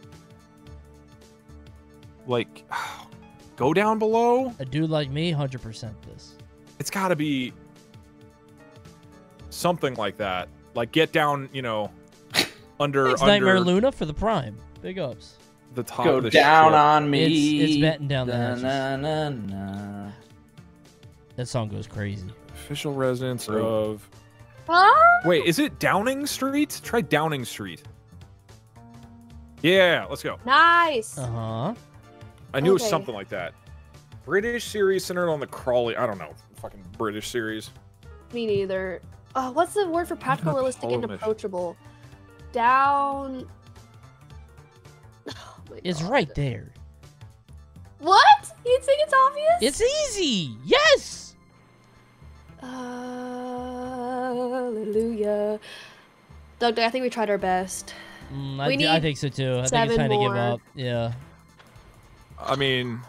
Like, go down below. A dude like me, hundred percent this. It's got to be something like that. Like get down, you know, under Thanks, under Nightmare Luna for the prime. Big ups. the top Go of the down ship. on me. It's- it's betting down the Na, hatches. na, na, na. That song goes crazy. Official residence Right. of. Huh? Wait, is it Downing Street? Try Downing Street. Yeah, let's go. Nice. Uh huh. I knew it was something like that. British series centered on the Crawley. I don't know. Fucking British series. Me neither. Uh, what's the word for practical, realistic, and approachable? Down. Oh It's God. right there. What? You think it's obvious? It's easy. Yes. Hallelujah. Doug, I think we tried our best. Mm, I, We thi- I think so too. I think seven it's time to give up. Yeah. I mean,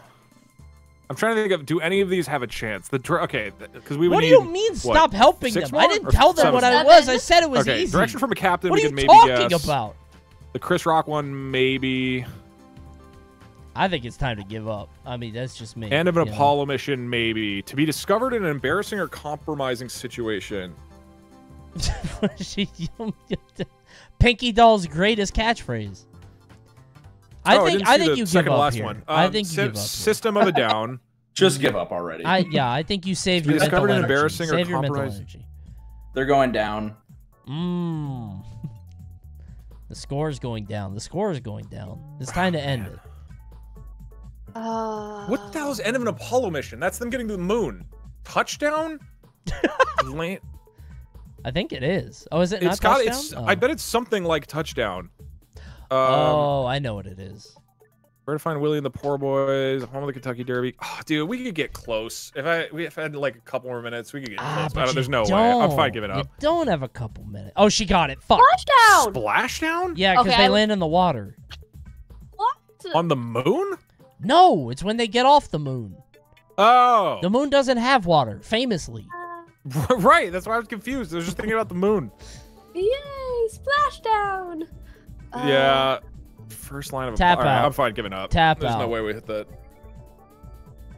I'm trying to think of. Do any of these have a chance? The dr- okay, because we would What do need. you mean? what, Stop helping them. I didn't tell them seven? what I was. I said it was okay, easy. direction from a captain. what we are could you maybe talking guess. about? The Chris Rock one, maybe. I think it's time to give up. I mean, that's just me. End of an you know? Apollo mission, maybe. To be discovered in an embarrassing or compromising situation. Pinky Doll's greatest catchphrase. I oh, think didn't I think you second give up last here. one. I Um, think you sy- give up. System of a Down. Just give up already. I yeah, I think you saved Be your mental discovered in energy. embarrassing or Save your mental compromising- energy. They're going down. Mmm. The score is going down. The score is going down. It's time to end it. Uh, What the hell is end of an Apollo mission? That's them getting to the moon. Touchdown? Land- I think it is. Oh, is it it's not got. touchdown? It's. oh. I bet it's something like touchdown. Um, oh, I know what it is. Where to find Willie and the Poor Boys? Home of the Kentucky Derby. Oh, dude, we could get close. If I we if I had like a couple more minutes, we could get Ah, close. but I there's no don't. way. I'm fine giving You up. don't have a couple minutes. Oh, she got it. Fuck. Splashdown. Splashdown? Yeah, because Okay, they I- land in the water. What? On the moon? No, it's when they get off the moon. Oh, The moon doesn't have water, famously. right. That's why I was confused. I was just thinking about the moon. Yay! Splashdown. Uh, yeah. First line of Tap all right, out. I'm fine giving up. Tap There's no way we hit that.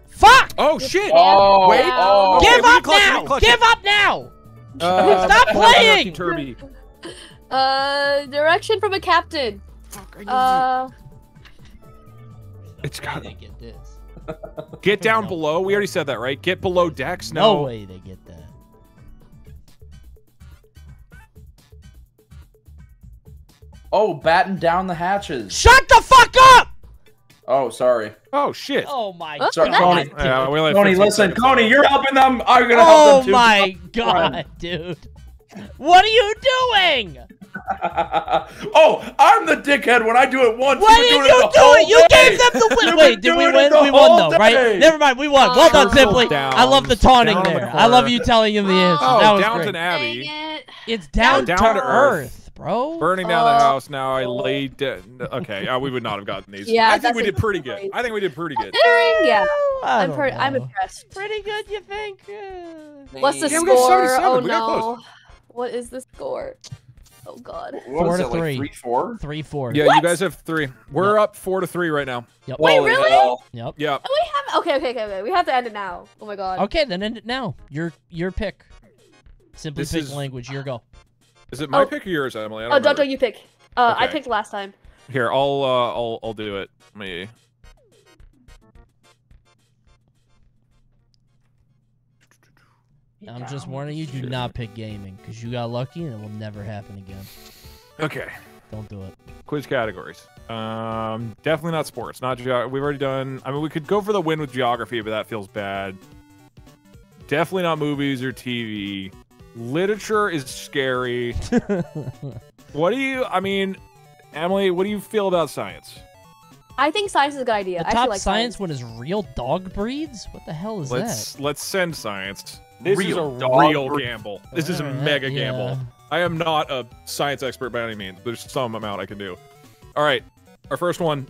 Fuck! Oh shit! Oh, Wait. oh. Give we up clutch it, now! Give it. up now! Uh, Stop playing! Turby. Uh, direction from a captain. Fuck, are you- Uh, It's No got- way they get this. Get down No. below. We already said that, right? Get below decks. No No. way they get that. Oh, batten down the hatches. Shut the fuck up! Oh, sorry. Oh shit. Oh my Oh, Sorry, god. Coney. dude. Yeah, we only Coney, listen, seconds Coney, you're helping them. I'm gonna Oh help them too. Oh my god, dude. What are you doing? oh, I'm the dickhead when I do it once. Why you've did been you it the do it? You day. gave them the win. Wait, did we win? the We won whole though, right? Never mind, we won. Well done, Circle Simply. down, I love the taunting down on the there. I love you telling him the answer. Oh, that was Downton great. Abbey. dang it. It's down, Down to, to earth, bro. Burning down the Oh. house. Now I laid. De- okay, uh, we would not have gotten these. Yeah, I think we did pretty exactly. good. I think we did pretty good. Considering, yeah, I I'm don't. I'm impressed. Pretty good, you think? Uh, What's the Yeah, we got score? Oh We got no. close. What is the score? Oh god. What Four is to it, like three. three, four? Three, four. Yeah, you guys have three. We're up four to three right now. Yep. Wait, Holy really? hell. Yep. Yeah. We have. Okay, okay, okay, okay. We have to end it now. Oh my god. Okay, then end it now. Your your pick. Simply This pick is- language. Your go. Is it my Oh. pick or yours, Emily? I Oh, don't Dodo, remember. you pick. Uh, I picked last time. Here, I'll uh, I'll I'll do it. Let me. I'm just warning you. Do not pick gaming because you got lucky and it will never happen again. Okay. Don't do it. Quiz categories. Um, definitely not sports. Not geo. We've already done. I mean, we could go for the win with geography, but that feels bad. Definitely not movies or TV. Literature is scary. what do you? I mean, Emily, what do you feel about science? I think science is a good idea. The I actually top like science one is real dog breeds. What the hell is Let's let's send science. This This is is a a real gamble. This is a Alright, mega yeah. gamble. I am not a science expert by any means. There's some amount I can do. All right, our first one.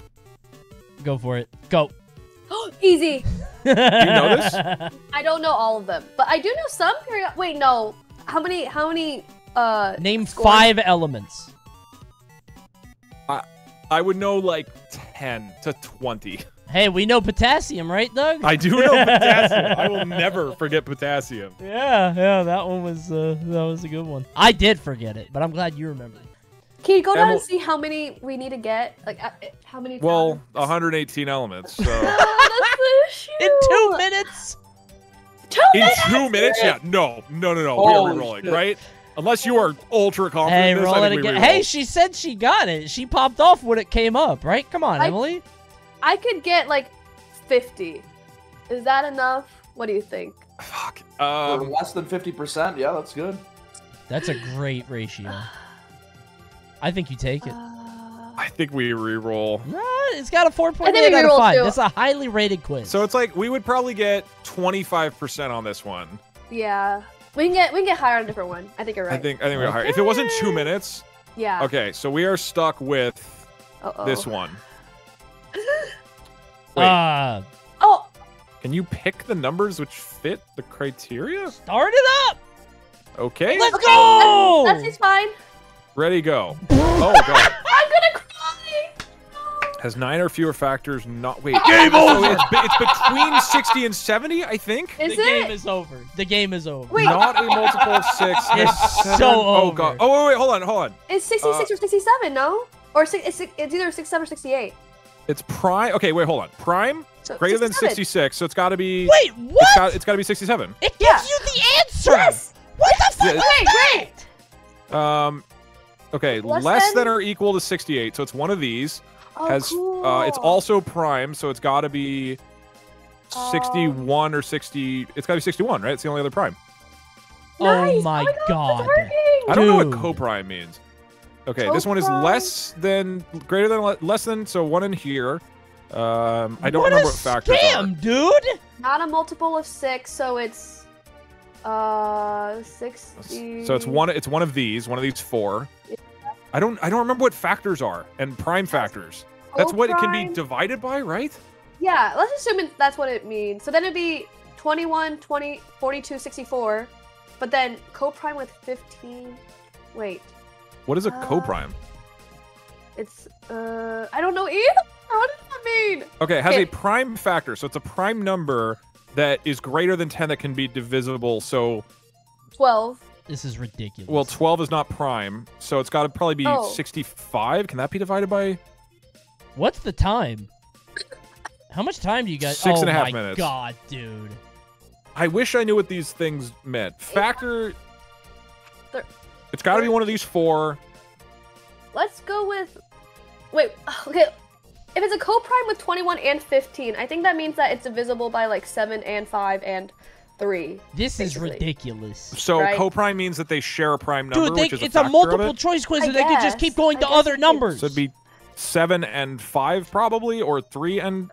Go for it. Go. Easy. Do you know this? I don't know all of them, but I do know some period. Wait, no. How many? How many? Uh, Name scores? five elements. I I would know like 10 to 20. Hey, we know potassium, right, Doug? I do know potassium. I will never forget potassium. Yeah, yeah, that one was uh, that was a good one. I did forget it, but I'm glad you remembered. Can you go down Emil- and see how many we need to get? Like, uh, uh, how many? Well, times? 118 elements. So Oh, that's the In two minutes. Two in minutes. two minutes, yeah, no, no, no, no. We Holy are re-rolling, right? Unless you are ultra confident. Hey, in this, roll I it we again. re-roll. Hey, she said she got it. She popped off when it came up, right? Come on, I- Emily. I could get like fifty. Is that enough? What do you think? Fuck. Um, less than 50%, yeah, that's good. That's a great ratio. I think you take it. Uh, I think we re-roll. Nah, it's got a 4.8 out of 5. too. That's a highly rated quiz. So it's like we would probably get 25% on this one. yeah, we can get we can get higher on a different one. I think you're right. I think I think we got higher. If it wasn't two minutes, Yeah. okay. So we are stuck with Uh-oh. this one. Wait, Uh, Oh, can you pick the numbers which fit the criteria? start it up. Okay, Let's okay, go. That's, that's fine. ready, go. Oh god, I'm gonna cry. has nine or fewer factors not wait. Game So over! it's, be- it's between 60 and 70, I think. Is the game is over. The game is over. Wait. Not a multiple of six. It's has seven- so Oh over. god. Oh wait, wait, hold on, hold on. It's 66 Uh, or 67, no? Or six, it's, it's either 67 or 68. It's prime. Okay, wait, hold on. Prime So greater than 66, so it's got to be. Wait, It's what? got. It's got to be 67. it gives Yeah. you the answer. Yes. What the fuck? Yeah. Okay, great. Um. Okay, Less less, than? than or equal to 68, so it's one of these. Oh, has cool. uh, it's also prime, so it's got to be Um, 61 or 60. It's got to be 61, right? It's the only other prime. Oh Nice. my God, God. I don't know what Dude. coprime means. Okay, this one is less than greater than less than, so one in here. Um, I don't what remember what factors scam, dude. Not a multiple of six, so it's uh 60. are. So it's one. It's one of these. One of these four. Yeah. I don't. I don't remember what factors are and prime factors. That's what it can be divided by, right? Yeah, let's assume that's what it means. So then it'd be 21, 20, 42, 64. But then coprime with 15. Wait, What is a Uh, coprime? it's uh I don't know either. What does that mean? Okay, it has okay. a prime factor, so it's a prime number that is greater than 10 that can be divisible. So, 12. This is ridiculous. well, 12 is not prime, so it's got to probably be Oh. 65. Can that be divided by? What's the time? How much time do you guys? Six oh and a half my minutes. God, dude. I wish I knew what these things meant. Factor. Thir- It's got to be one of these four. Let's go with Wait, okay. If it's a coprime with 21 and 15, I think that means that it's divisible by like 7 and 5 and 3. This is ridiculous. So Right. coprime means that they share a prime number, Dude, they, which is it's a, a, multiple it. choice quiz, I and they could just keep going I to other numbers. So it'd be seven and five probably, or three and.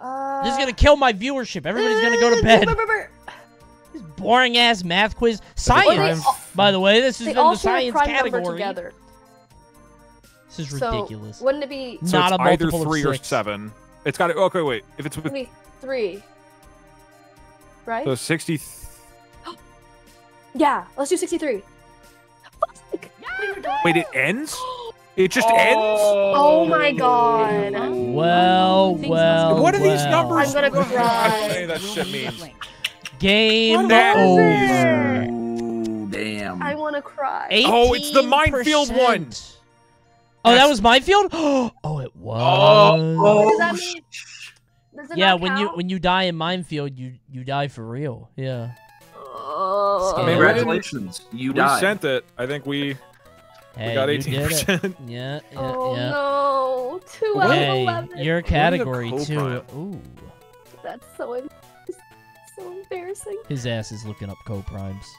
Uh, this is gonna kill my viewership. Everybody's gonna go to bed. This boring ass math quiz. Science, they, by the way, this is they in the all share a science prime number category. together. This is So ridiculous. wouldn't it be So Not it's a either multiple of three or seven. It's got to. Okay, wait. If it's with three. Right? So 60. yeah, let's do 63. Fuck! We were done. Wait, it ends? It just ends? Oh my god. well, well, What are these well. numbers? I'm gonna What cry. do that shit means? Game What was over. it? Ooh, damn. I want to cry. Oh, it's the minefield 18%. one. Oh, that was minefield. Oh, it oh, was. Oh, Does that mean- Does it yeah, not when you when you die in minefield, you you die for real. Yeah. Oh. I mean, we Congratulations, you We died. sent it. I think we. Hey, we got 18%. Yeah, yeah, oh yeah. no, two What? out of Hey, eleven. your category too. Ooh, That's so em- so embarrassing. his ass is looking up co-primes.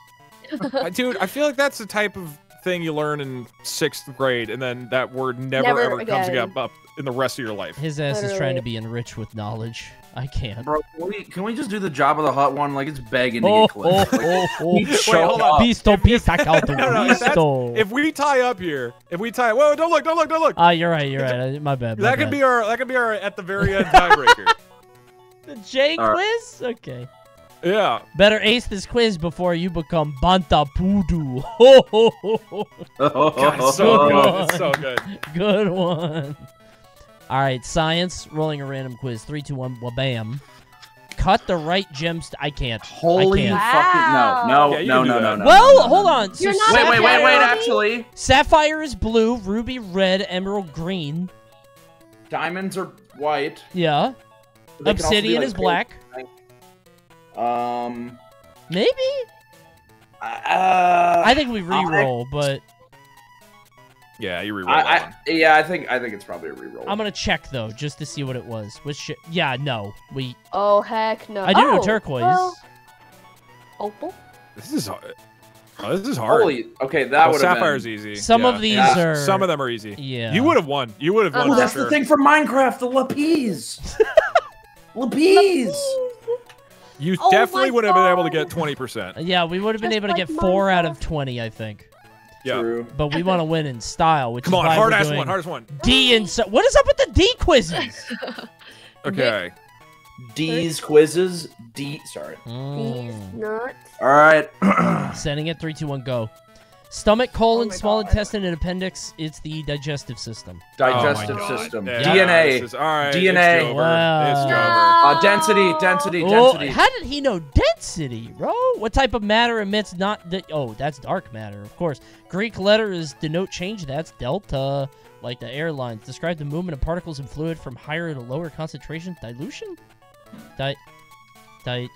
Uh, Dude, I feel like that's the type of thing you learn in sixth grade, and then that word never, Never ever comes again. up, up in the rest of your life. His ass is trying to be enriched with knowledge. I can't. Bro, can we, can we just do the job of the hot one? Like it's begging to Oh, get clipped. oh, Like, oh, oh. show hold on. Pisto, pista, caldo, No, no, if that's- pisto. If we tie up here, if we tie, whoa, don't look, don't look, don't look. Ah, you're right. You're right. My bad. My that could be our, that could be our at the very end tiebreaker. the J All quiz. Okay. Yeah. Better ace this quiz before you become Banta Pudu. Ho, ho, ho, ho. God, so Good good. one. It's so good. Good one. All right, science. Rolling a random quiz. Three, two, one. Wabam. Cut the right gems. I can't. Holy I fucking no, no, Yeah, you no, no, no, no. well, no, no, hold on. So You're not Wait, wait, wait, wait. Actually, Sapphire is blue, ruby red, emerald green. diamonds are white. Yeah. They can also be, Obsidian like, is black. Um. Maybe. Uh, I think we I'm re-roll, but Yeah, you reroll I, that one. I, yeah, I think I think it's probably a reroll. I'm gonna check though, just to see what it was. Which, yeah, no, we. Oh heck no. I do know Oh, turquoise. well, opal. This is hard. Oh, this is hard. Holy, okay, that oh, would Sapphire's been. easy. Some Yeah. of these Yeah. are. Some of them are easy. Yeah. You would have won. You would have won. Oh, that's sure. the thing for Minecraft, the lapis. lapis. You Oh definitely would have been able to get twenty percent. Yeah, we would have been Just able to like get four out of twenty, I think. Yeah. True. But we want to win in style, which Come is on, why hard ass doing one. Hardest one. D and so. What is up with the D quizzes? Okay. D's quizzes. D. Sorry. These Mm. nuts. All right. Sending it three, two, one, go. Stomach, colon, Oh small God. intestine, and appendix. It's the digestive system. Digestive Oh system. Yeah, DNA. is- all right. DNA. It's over. Wow. It's over. Uh, density. Density. Oh, Density. how did he know density, bro? What type of matter emits not the? Oh, that's dark matter, of course. Greek letters denote change. That's delta, like the airlines. Describe the movement of particles in fluid from higher to lower concentration. Dilution. Di. Di.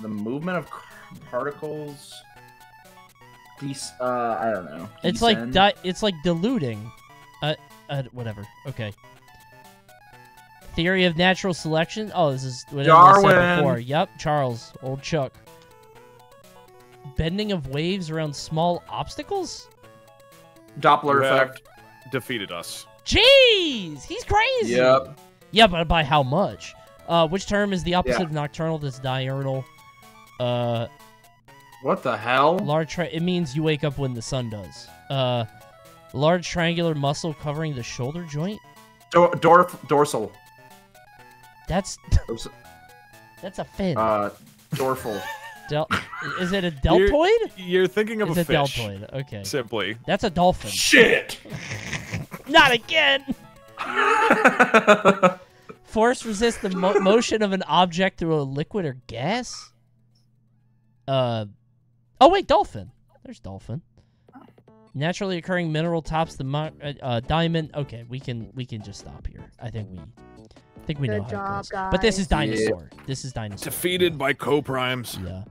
the movement of particles. These. Uh, I don't know. It's like di- It's like diluting. Uh, uh, whatever. Okay. Theory of natural selection. Oh, this is what I said Darwin. before. Yep, Charles, old Chuck. Bending of waves around small obstacles. Doppler You effect. defeated us. Jeez, he's crazy. Yep. Yeah, but by how much? Uh, which term is the opposite Yeah. of nocturnal? That's diurnal. Uh, What the hell? large. Tri- it means you wake up when the sun does. Uh, large triangular muscle covering the shoulder joint. Do- dorf, dorsal. That's Dors- that's a fin. Uh, dorsal. Del- is it a deltoid? You're thinking of It's a a fish. deltoid. Okay, Simply. that's a dolphin. Shit. Not again. Force resists the mo- motion of an object through a liquid or gas. Uh, oh wait, dolphin. There's dolphin. Naturally occurring mineral tops the mo- uh, uh, diamond. Okay, we can we can just stop here. I think we, I think we know Good how it job, goes. But this is guys. dinosaur. This is dinosaur. Defeated by co-primes. Yeah.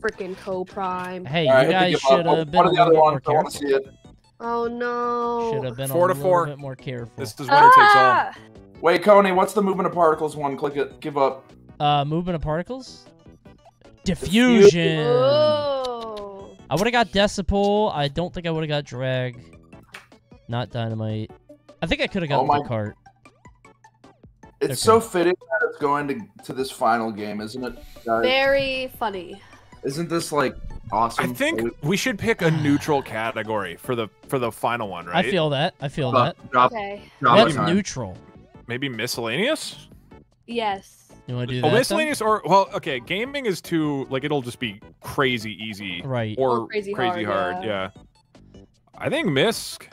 Freaking co-prime. Hey, All right, you I guys should have been One a little bit more ones. I want to careful. see it. Oh no. Should have been Four a to little four. bit more careful. This is winner takes all. Ah! Wait, Coney, what's the movement of particles one? Click it. Give up. Uh, movement of particles. Diffusion. Oh. I would have got decibel. I don't think I would have got drag. Not dynamite. I think I could have got Oh my- the cart. It's Okay. so fitting that it's going to to this final game, isn't it? guys? Very funny. Isn't this like awesome? I think we should pick a neutral category for the for the final one, right? I feel that. I feel Drop- that. drop- Okay. drop What's time. neutral? maybe miscellaneous. Yes. You want to do Oh, that? then? miscellaneous or well, okay. Gaming is too like it'll just be crazy easy Right. or Or crazy crazy hard, hard. Yeah. I think misc.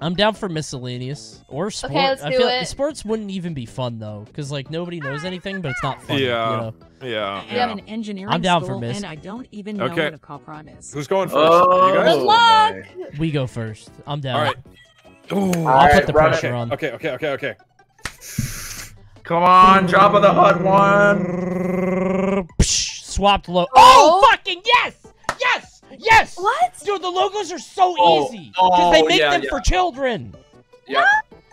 I'm down for miscellaneous or sport. let's I do feel it. sports wouldn't even be fun though, because like nobody knows anything, but it's not fun. Yeah. You know? Yeah. I yeah. am in engineering I'm down for school, Miss. and I don't even know Okay. what a co-prime is. Who's going first? Oh, you guys? Good luck. We go first. I'm down. All right. Ooh. I'll Alright, put the run it. pressure on. Okay. Okay. Okay. Okay. Come on, drop of the Hutt one. Psh, Swapped low. Oh. Oh, fucking yes! Yes! Yes! Yes. What? Dude, the logos are so Oh, easy because they oh, make yeah, them yeah. for children. Yep.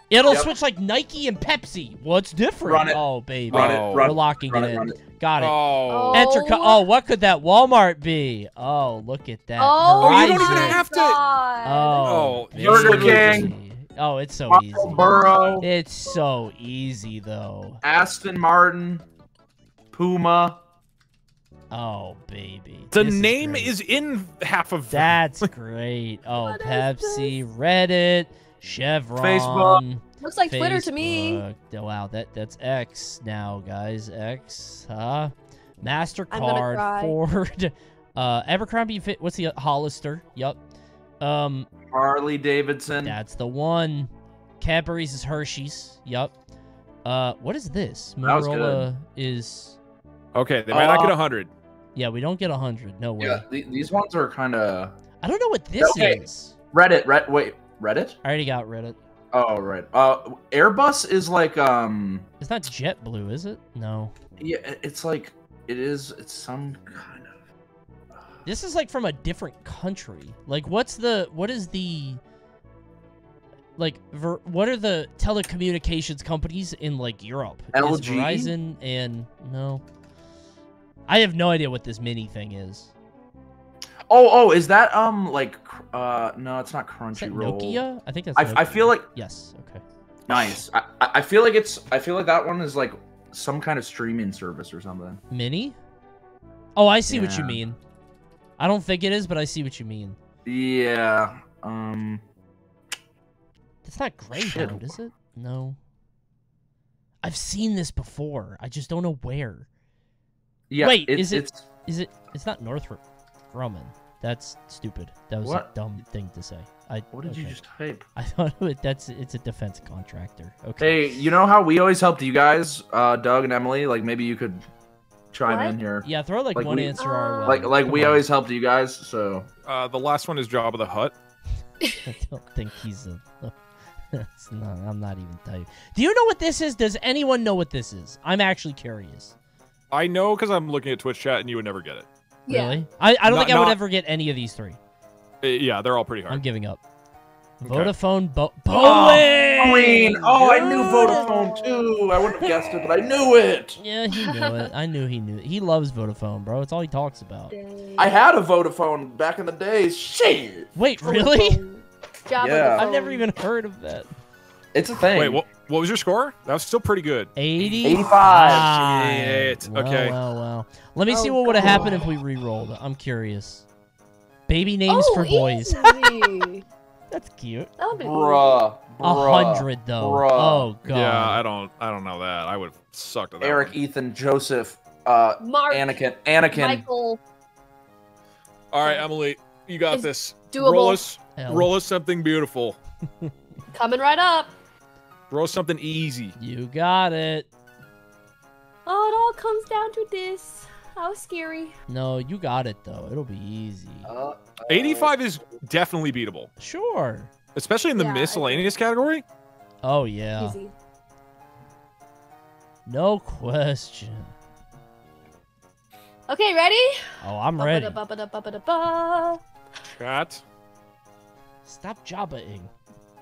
It'll Yep. switch like Nike and Pepsi. What's different? Run it. Oh, baby. Run Oh. it. We're locking run it it. in. Run it. Got it. Oh. Enter. Co- Oh. what could that Walmart be? Oh, look at that. Oh, you don't even have to- God. Oh, Burger baby. King. Oh, it's so easy. Marlboro, It's so easy though. Aston Martin, Puma. Oh, baby. The This name great. is in half of them. That's great. Oh, What is Pepsi, Reddit, Chevron, Facebook. Looks like Twitter to me. Oh, wow, that that's X now, guys. X, huh? Mastercard, cry. Ford, uh, Abercrombie. Fit. What's the uh, Hollister? Yup. Um, Harley Davidson. that's the one. Cadbury's is Hershey's. Yup. Uh, what is this? That was good. Motorola is. Okay, they might not Uh, get 100. Yeah, we don't get a hundred. No way. Yeah, th- these ones are kind of I don't know what this Okay. is. Reddit. Red. Wait, Reddit. I already got Reddit. Oh, right. Uh, Airbus is like um. It's not JetBlue, is it? No. Yeah, it's like it is. It's some kind of. This is like from a different country. Like, what's the what is the like ver, what are the telecommunications companies in like Europe? Is LG? Verizon and no. I have no idea what this mini thing is. Oh, oh, is that um like uh no, it's not Is Crunchyroll. Nokia? I think that's. I, I feel like yes. Okay. nice. I, I I feel like it's I feel like that one is like some kind of streaming service or something. Mini. Oh, I see what you mean. I don't think it is, but I see what you mean. Yeah. Um. It's not. Greyhound, is it? No. I've seen this before. I just don't know where. Yeah. Wait, it's, is it- It's, Is it? It's not Northrop Grumman. That's stupid. That was a dumb thing to say. I. what did you just type? I thought it, that's it's a defense contractor. Okay. Hey, you know how we always helped you guys, uh, Doug and Emily? Like maybe you could chime What? in here. Yeah, throw like, Like one we- answer our way. Like like Come we on. always helped you guys. So Uh, the last one is Jabba the Hutt. I don't think he's a. It's not, I'm not even typing. Do you know what this is? Does anyone know what this is? I'm actually curious. I know because I'm looking at Twitch chat and you would never get it. Yeah. Really? I, I don't Not- think I would not- ever get any of these three. Uh, yeah, they're all pretty hard. I'm giving up. Okay. Vodafone, Bo- Oh, Boeing. Queen. Oh, I knew Dude. Vodafone too. I wouldn't have guessed it, but I knew it. Yeah, he knew it. I knew he knew it. He loves Vodafone, bro. It's all he talks about. I had a Vodafone back in the days. Shit. Wait, really? Jabba Yeah. I've never even heard of that. It's a thing. Wait, what? What was your score? That was still pretty good. 80? 85. Shit. Wow, Okay. Wow, wow. Let me see Oh, what would have happened if we re-rolled. I'm curious. Baby names oh, for boys. Easy. That's cute. that would be Bruh. A hundred though. Bruh. Oh god. Yeah, I don't. I don't know that. I would have sucked at that. Eric, one. Ethan, Joseph, uh, Mark, Anakin, Anakin. Michael, All right, Emily, you got It's this. doable. Roll us. Hell, Roll us something beautiful. coming right up. Roll something easy. You got it. Oh, it all comes down to this. How scary. No, you got it though. It'll be easy. Uh, uh, 85 is definitely beatable, Sure. especially in the Yeah, miscellaneous category. Oh yeah. Easy. No question. Okay, ready? Oh, I'm ready. Ba-ba-da-ba-ba-da-ba. Chat. Stop jobbaing.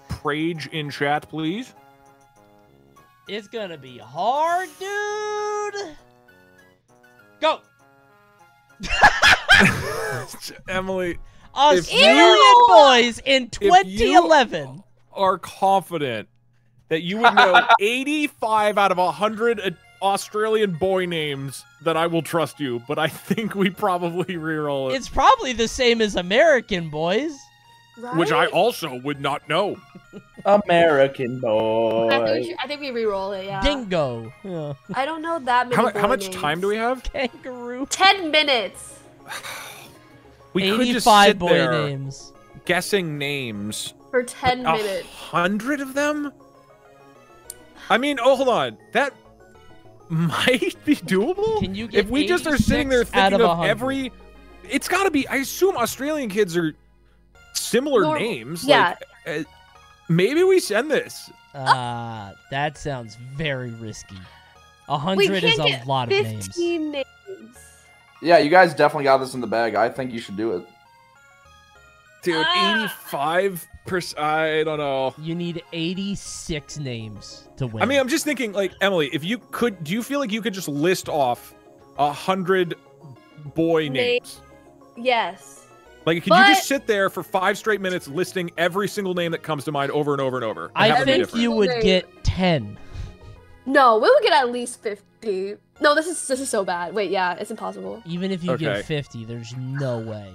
Prage in chat, please. It's gonna be hard, dude. Go. Emily Australian you- boys in you- 2011. are confident that you would know 85 out of 100 uh, Australian boy names that I will trust you, but I think we probably reroll it. It's probably the same as American boys. Right? Which I also would not know. American I think, we boy. should, I think we re-roll it. Yeah. Dingo. Yeah. I don't know that many. How, how much names. time do we have? Kangaroo. Ten minutes. We could just 85 sit boy there names. guessing names. For ten A minutes. hundred of them? I mean, oh, hold on. That might be doable. Can you get if we just are sitting there thinking of of, every, it's got to be. I assume Australian kids are similar Normal. names. Yeah. Like, uh, maybe we send this. Ah, that sounds very risky. A hundred is a get lot of names. fifteen names. Yeah, you guys definitely got this in the bag. I think you should do it. Dude, Ah. eighty-five percent. I don't know. You need 86 names to win. I mean, I'm just thinking, like Emily, if you could, do you feel like you could just list off a hundred boy Na- names? Yes. Like, could you just sit there for five straight minutes listing every single name that comes to mind over and over and over? and I have them be think you would get 10. No, we would get at least fifty. No, this is this is so bad. Wait, yeah, it's impossible. Even if you Okay. get 50, there's no way.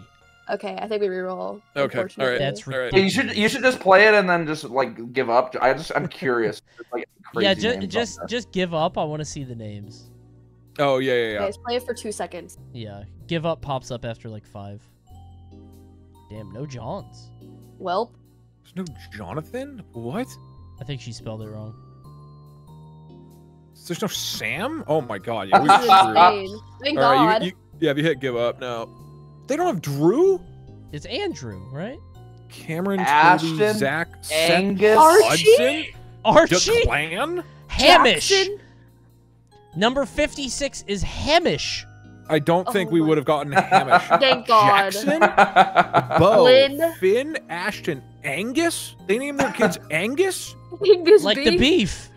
Okay, I think we reroll. Okay, alright. That's All right. You should you should just play it and then just like give up. I just I'm curious. like, yeah, crazy ju- just just give up. I want to see the names. Oh yeah, yeah, yeah. Guys, play it for two seconds. Yeah, give up pops up after like five. Damn, no Johns. Welp. There's no Jonathan. What? I think she spelled it wrong. There's no Sam. Oh my God. Yeah, we This is screwed. All insane. Thank right, God. you, you, yeah, if you hit give up, no. They don't have Drew, It's Andrew, right? Cameron, Ashton, Toby, Zach, Seth, Angus. Archie? Hudson, Archie Declan. Hamish. Jackson? Number 56 is Hamish. I don't oh think Oh we would have gotten Hamish. Thank God. Jackson, Bo, Lynn. Finn, Ashton, Angus. They named their kids Angus. Angus Like the beef. beef.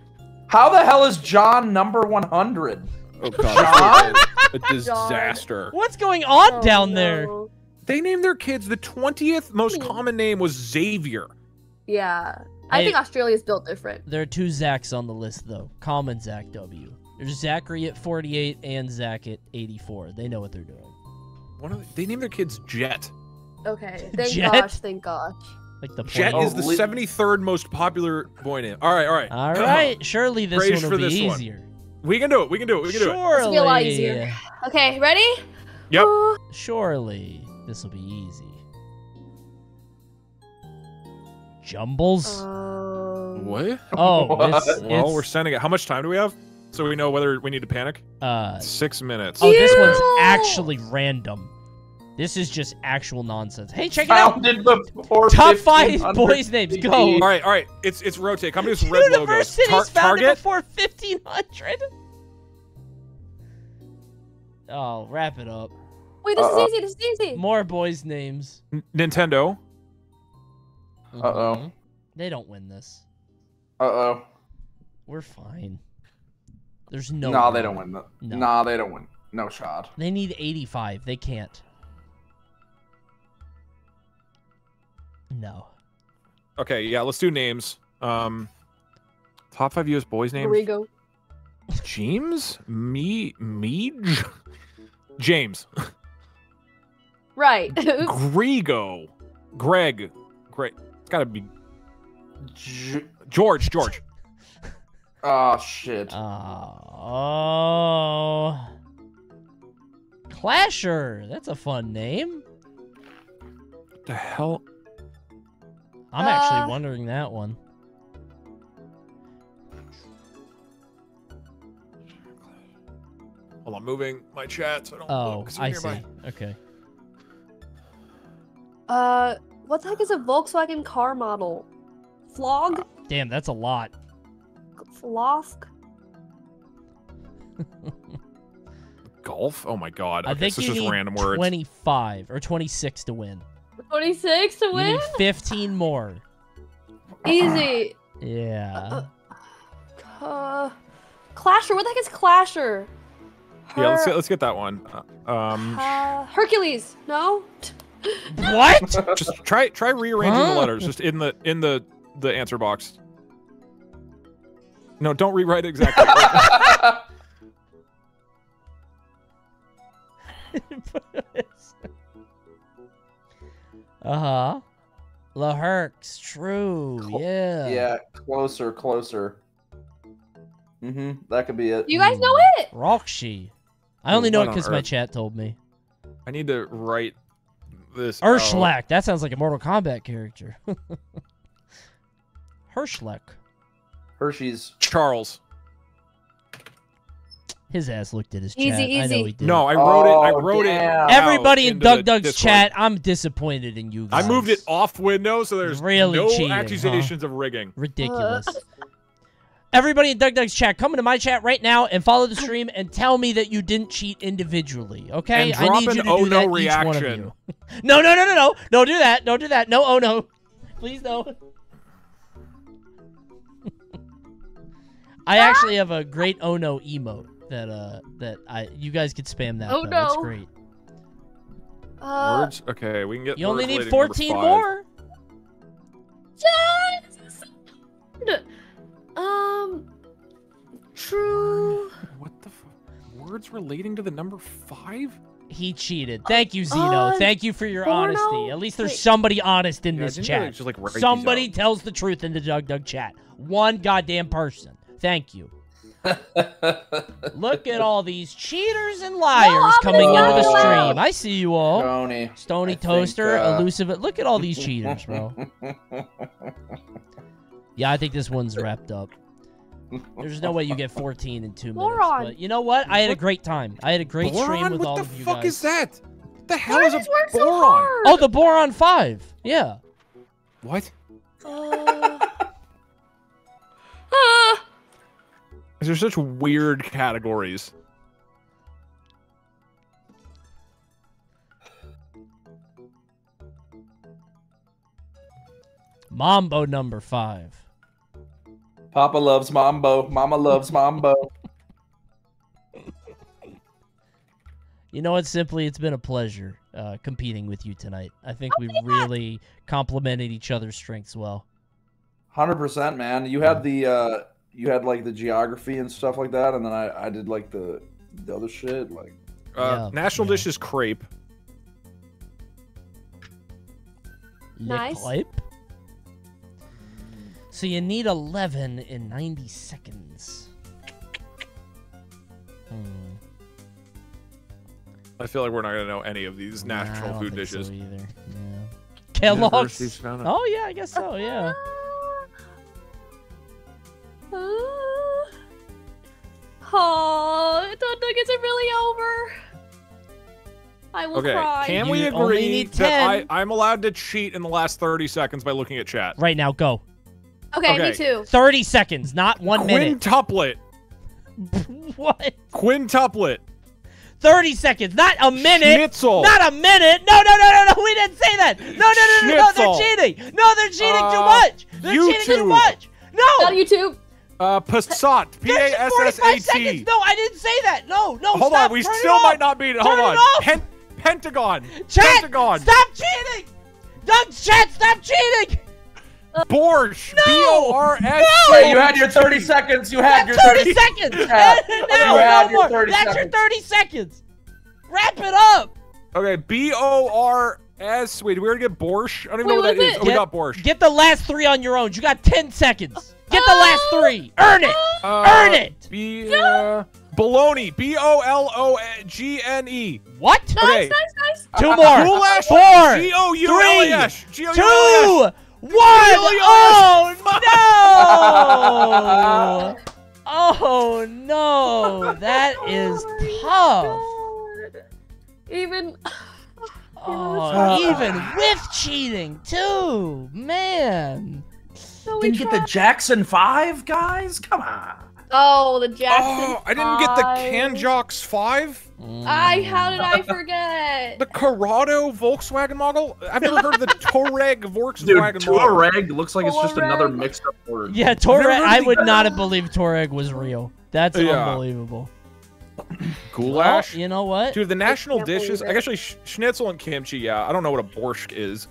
How the hell is John number 100? Oh God, that's a disaster. What's going on Oh, down there? no. They named their kids the twentieth most hmm. common name was Xavier. Yeah. I Hey. think Australia's built different. There are two Zachs on the list, though. Common Zach W. There's Zachary at 48 and Zach at 84. They know what they're doing. One of the, they named their kids Jet. Okay. Thank Jet? gosh, thank gosh. Like the Jet plane. is the seventy third most popular boy name. All right, all right, All right, surely this Praise one will for be this one. easier. We can do it. We can do it. We can do it. Surely. will be a lot easier. Okay, ready? Yep. Ooh. Surely this will be easy. Jumbles? Um, What? oh, What? it's, Well, it's, we're sending it. How much time do we have? So we know whether we need to panic. uh, Six minutes. oh, this one's actually random. This is just actual nonsense. Hey, check it out. Founded before Top five boys' names. Go. All right, all right. It's it's rotate. Come to this red logos. University's Tar- founded Target. before 1500. Oh, wrap it up. Wait, this Uh-oh. is easy. This is easy. More boys' names. N- Nintendo. Uh-oh. Mhm. They don't win this. Uh-oh. We're fine. There's no. No, way. they don't win. that. No. Nah, they don't win. No shot. They need 85. They can't. No. Okay, yeah. Let's do names. Um, top five U.S. boys' Here names. we go. James. Me. Meej. James. Right. Grego. Greg. Greg. It's gotta be J- George. George. Oh shit. Oh. Clasher. That's a fun name. What the hell? I'm Uh. actually wondering that one. Hold on, moving my chat so I don't Oh, look. 'cause I see. nearby. Okay. uh, what the heck is a Volkswagen car model? Flog? Damn, that's a lot. Flosk? Golf? Oh my god. I think so it's you just need random words. 25 or 26 to win. 26 to You win? need 15 more. Easy. Yeah. Uh, Clasher. What the heck is Clasher? Yeah, let's get, let's get that one. Uh, Um, uh, Hercules. No? What? just try try rearranging Huh? the letters just in the in the the answer box. No, don't rewrite exactly. uh huh. LaHerx, true. Cl- yeah. yeah, closer, closer. Mm-hmm. That could be it. You guys know it? Rockshi. I only know it because my chat told me. I need to write this. out. Urshlak. That sounds like a Mortal Kombat character. Hirschleck. Hershey's. Charles. His ass looked at his Easy, chat. I know easy. he did. No, I wrote it. I Oh, wrote damn. it. Everybody in into DougDoug's Discord. chat, I'm disappointed in you I moved it off window, so there's Really no cheating, huh? accusations of rigging. Ridiculous. Everybody in DougDoug's chat, come into my chat right now and follow the stream and tell me that you didn't cheat individually. Okay, And I drop need you to oh do no that each one of reaction. you. no, no, no, no, no! Don't do that! Don't do that! No, oh no! Please no. I actually have a great oh no emote that uh that I you guys could spam that. Oh, though. It's no. great. Uh, Words. Okay, we can get. You only need relating to number 14 more. Just- Um. True. What the? F- words relating to the number five? He cheated. Thank you, Zeno. Uh, Thank you for your Porno? honesty. At least there's Wait. somebody honest in Yeah, this chat. really just, like, Somebody tells the truth in the DougDoug chat. One goddamn person. Thank you. Look at all these cheaters and liars I'm coming into the stream. I see you all. Tony. Stony I think, Toaster, uh, Elusive. Look at all these cheaters, bro. Yeah, I think this one's wrapped up. There's no way you get 14 in two minutes. But you know what? I had a great time. I had a great stream with what all of you guys. What the fuck is that? What the hell Why is does a this work so boron? hard? Oh, the Boron 5. Yeah. What? Uh, These are such weird categories. Mambo number 5. Papa loves Mambo. Mama loves Mambo. You know what? Simply, it's been a pleasure uh, competing with you tonight. I think we really complemented each other's strengths well. Hundred percent, man. You had the uh you had like the geography and stuff like that, and then I I did like the the other shit. Like Uh, Yeah, national yeah. dish is crepe. Nice. Lick. So you need 11 in 90 seconds. Hmm. I feel like we're not gonna know any of these Nah, I national don't food think so dishes. either. Yeah. Kellogg's. Oh yeah, I guess so. Yeah. Uh, oh, DougDoug, is it really over? I will Okay, cry. can You we only agree need that I, I'm allowed to cheat in the last 30 seconds by looking at chat? Right now, go. okay, okay. me too. 30 seconds, not one minute. Quintuplet. what? Quintuplet. 30 seconds, not a minute. Schnitzel. Not a minute. No, no, no, no, no. We didn't say that. No, no, no, no, no. Schnitzel. They're cheating. No, they're cheating too Uh, much. They're cheating too much. No. On YouTube. Uh, Passat. P A There's S 45 S A seconds. No, I didn't say that. No, no. Hold stop. on, we Turn still might not be. Hold Turn it on. Pen- Pentagon. Chat. Pentagon. Stop cheating. Doug's chat, stop cheating. Borscht. No. B O R S. No. Hey, you had your thirty seconds. You had your 30 thirty. seconds. Yeah. no, You no your more. 30 That's your 30 seconds. Wrap it up. Okay, B O R S. Wait, did we already get borscht? I don't even Wait, know what that was is. it- Oh, we got borscht. Get the last three on your own. You got 10 seconds. Get the last Oh. three. Earn it. Uh, Earn it. B uh, bologna. B O L O G N E. What? Okay. Nice, nice, nice. Two more. Goulash. Four. G O U L A S. G O U L A S. Two. One. Oh no. Oh no. That is Oh tough. Even. Oh, even with cheating too, man. So we Didn't get the Jackson Five guys. Come on. Oh, the oh, Jackson. Oh, I didn't get the five. Canjox 5? I how did I forget? The Corrado Volkswagen model? I've never heard of the Touareg Dude, Volkswagen model. Touareg looks like it's just another mixed up word. Yeah, never Touareg. I the- would not have believed Touareg was real. That's Yeah. unbelievable. Goulash? Well, you know what? Dude, the national dishes, I guess actually, sh- schnitzel and kimchi, yeah. I don't know what a borscht is.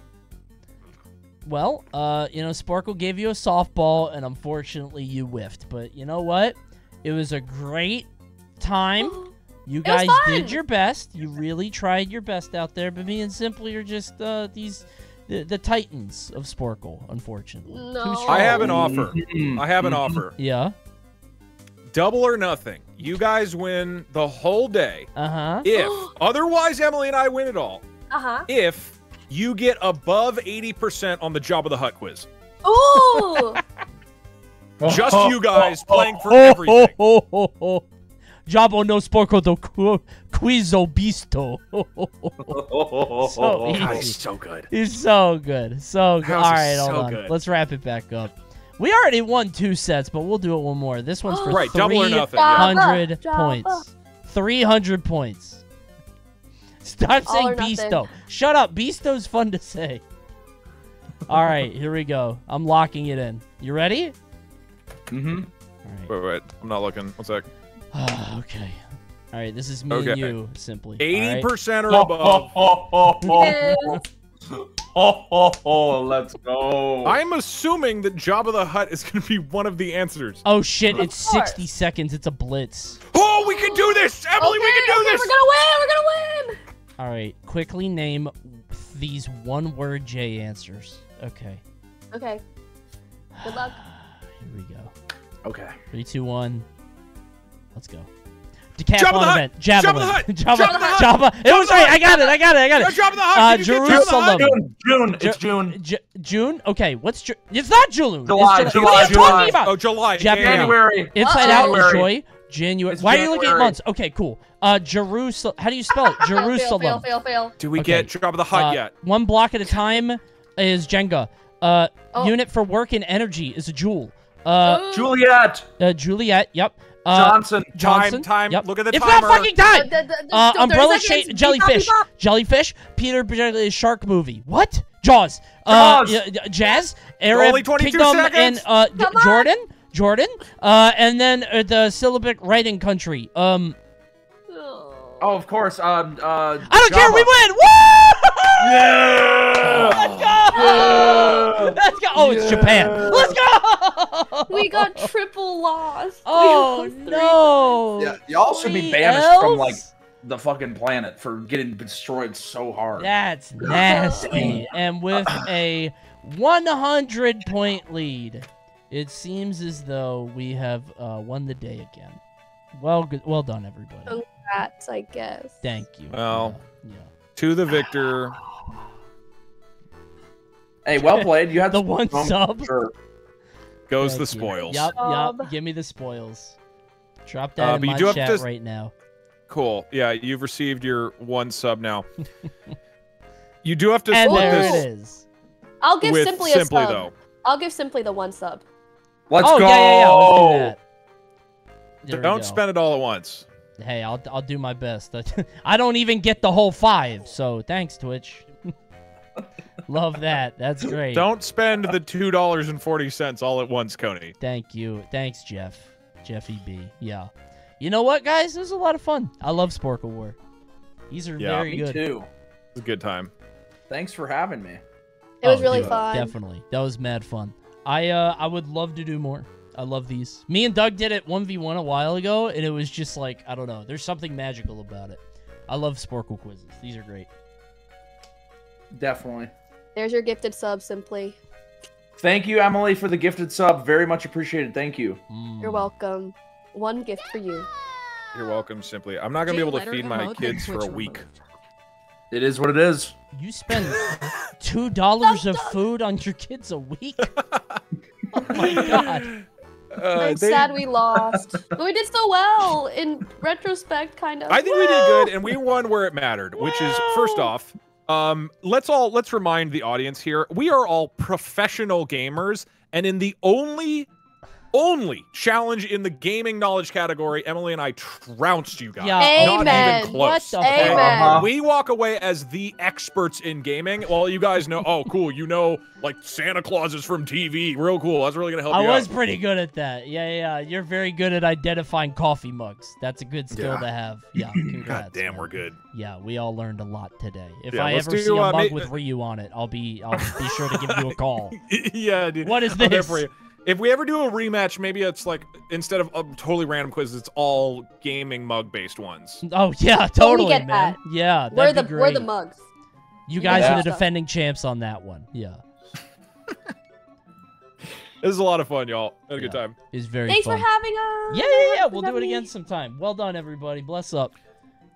Well, uh, you know, Sporcle gave you a softball, and unfortunately, you whiffed. But you know what? It was a great time. You guys did your best. You really tried your best out there. But me and Simply are just uh, these the, the titans of Sporcle, unfortunately. No. I have an offer. I have an Mhm. offer. Yeah. Double or nothing. You guys win the whole day. Uh huh. If, otherwise, Emily and I win it all. Uh huh. If you get above 80% on the Jabba the Hutt quiz. Ooh. Just you guys playing for everything. Jabo no Sporcle do qu- quizo bisto. So God, he's so good. He's so good. So good. House All hold so on. good. Let's wrap it back up. We already won two sets, but we'll do it one more. This one's for Right, double or nothing. Yeah. points. Three hundred points. Stop All saying or nothing. Beasto. Shut up. Beasto's fun to say. All right, here we go. I'm locking it in. You ready? Mm-hmm. All right. Wait, wait. I'm not looking. One sec. okay. All right, this is me and you, simply. all Eighty right? percent or above. oh, oh, oh, Yes. oh, oh, oh, let's go. I'm assuming that Jabba the Hutt is going to be one of the answers. Oh shit! It's course. 60 seconds. It's a blitz. Oh, we can do this, Emily. we can do okay, this. We're gonna win. We're gonna win. All right, quickly name these one-word J answers. Okay. Okay. Good luck. Here we go. Okay. Three, two, one. Let's go. Jabba the Decathlon Hutt! event. Javelin. Jabba the Hutt! Jabba, Jabba the Hutt! Jabba. It was right. I got it. I got it. I got it. Jabba the Hutt. Uh, Can you get Jabba the Jerusalem. June, June, it's June. J- June. Okay. What's Ju- It's not June. July, It's July, What are you talking about? Oh, July. January. Inside Uh-oh. Out is joy. January. It's Why are you looking at months? Okay, cool. Uh, Jerusalem. How do you spell it? Fail, fail, Jerusalem. fail, fail, fail. Do we Okay. get Jabba the Hutt Uh, yet? One block at a time is Jenga. Uh, Oh. unit for work and energy is a joule. Uh, Juliet. uh Juliet. Yep. Uh, Johnson. Johnson. time. Time. Yep. Look at the it's timer. not fucking Uh, time. d- d- d- Uh, umbrella shape jellyfish. Beep, bop, beep, Jellyfish. Peter Peter shark movie. What? Jaws. Uh, Jaws. y- y- Jazz. Arab Only Kingdom seconds. and uh, J- Come on. Jordan. Jordan. Uh, and then uh, the syllabic writing country. Um. Oh, of course. Um. Uh. I don't care. We win. Woo! Yeah. Let's go. Let's go. Oh, it's Japan. Let's go. We got triple loss. Oh We lost no! Yeah, y'all should be Three banished from like the fucking planet for getting destroyed so hard. That's nasty. and with a 100 point lead, it seems as though we have uh, won the day again. Well, good, well done, everybody. Oh. Rats, I guess. Thank you. Well. yeah. To the victor. Hey, well played. You had The some one sub. Sure. Goes Thank the spoils. Yup, Sub. yup. Give me the spoils. Drop that Uh, in you my do have chat to- right now. Cool. Yeah, you've received your one sub now. you do have to And split there this it is. I'll give with Simply a simply sub. though. I'll give Simply the one sub. Let's oh go. yeah, yeah, yeah. Let's do that. Don't spend it all at once. Hey, I'll I'll do my best. I don't even get the whole five, so thanks Twitch. Love that. That's great. Don't spend the two dollars and forty cents all at once, Coney. Thank you. Thanks, Jeff. Jeffy B. Yeah. You know what, guys? This was a lot of fun. I love Sporcle War. These are Yeah. very Me good. too. It's a good time. Thanks for having me. It was Oh, really dude, fun. Definitely. That was mad fun. I uh I would love to do more. I love these. Me and Doug did it 1v1 a while ago, and it was just like, I don't know. There's something magical about it. I love Sporcle quizzes. These are great. Definitely. There's your gifted sub, Simply. Thank you, Emily, for the gifted sub. Very much appreciated. Thank you. Mm. You're welcome. One gift for you. You're welcome, simply. I'm not gonna be able to feed my kids for a week. removed. It is what it is. You spend two dollars of food on your kids a week? oh my god. Uh, I'm they- sad we lost. but we did so well in retrospect, kind of. I think we did good, and we won where it mattered, which is first off, um, let's all let's remind the audience here: we are all professional gamers, and in the only only challenge in the gaming knowledge category, Emily and I trounced you guys. Yeah. Not Amen. even What close. the? Amen. Uh-huh. We walk away as the experts in gaming. Well, you guys know. Oh, cool. You know, like Santa Claus is from TV. Real cool. That's really gonna help I you was out. pretty good at that. Yeah, yeah, yeah. You're very good at identifying coffee mugs. That's a good skill Yeah. to have. Yeah, congrats. God damn, man. we're good. Yeah, we all learned a lot today. If Yeah, I ever do, see a uh, mug with Ryu on it, I'll be I'll be sure to give you a call. yeah, dude. What is I'm there this? For you. If we ever do a rematch, maybe it's like instead of a totally random quiz, it's all gaming mug based ones. Oh yeah, Well, we totally, get man. that. Yeah, that'd we're be the great. we're the mugs. You guys get are the defending champs on that one. Yeah, This is a lot of fun, y'all. Had a good time. it's very Thanks fun. for having us. yeah, yeah, yeah. We'll do it again sometime. Well done, everybody. Bless up.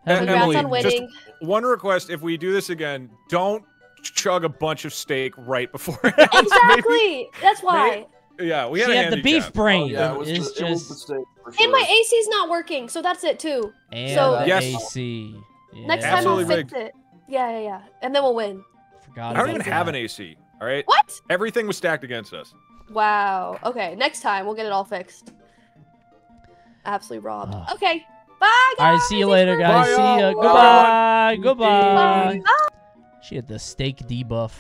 Have a good Congrats Emily, on week. just- One request: if we do this again, don't chug a bunch of steak right before. Exactly. That's why. Yeah, we She had a had the beef brain. Oh, yeah, it was, it's the- it was just the steak, And sure. my AC's not working, so that's it too. and So- the Yes. AC. Next time Absolutely I'll fix it. Yeah, yeah, yeah. And then we'll win. Forgot I don't about even have an AC. All right, What? everything was stacked against us. Wow. Okay, next time we'll get it all fixed. Absolutely robbed. Ugh. Okay. Bye, guys. All right, see you later, guys. Bye, see ya. y'all. Goodbye. Bye. Goodbye. Bye. She had the steak debuff.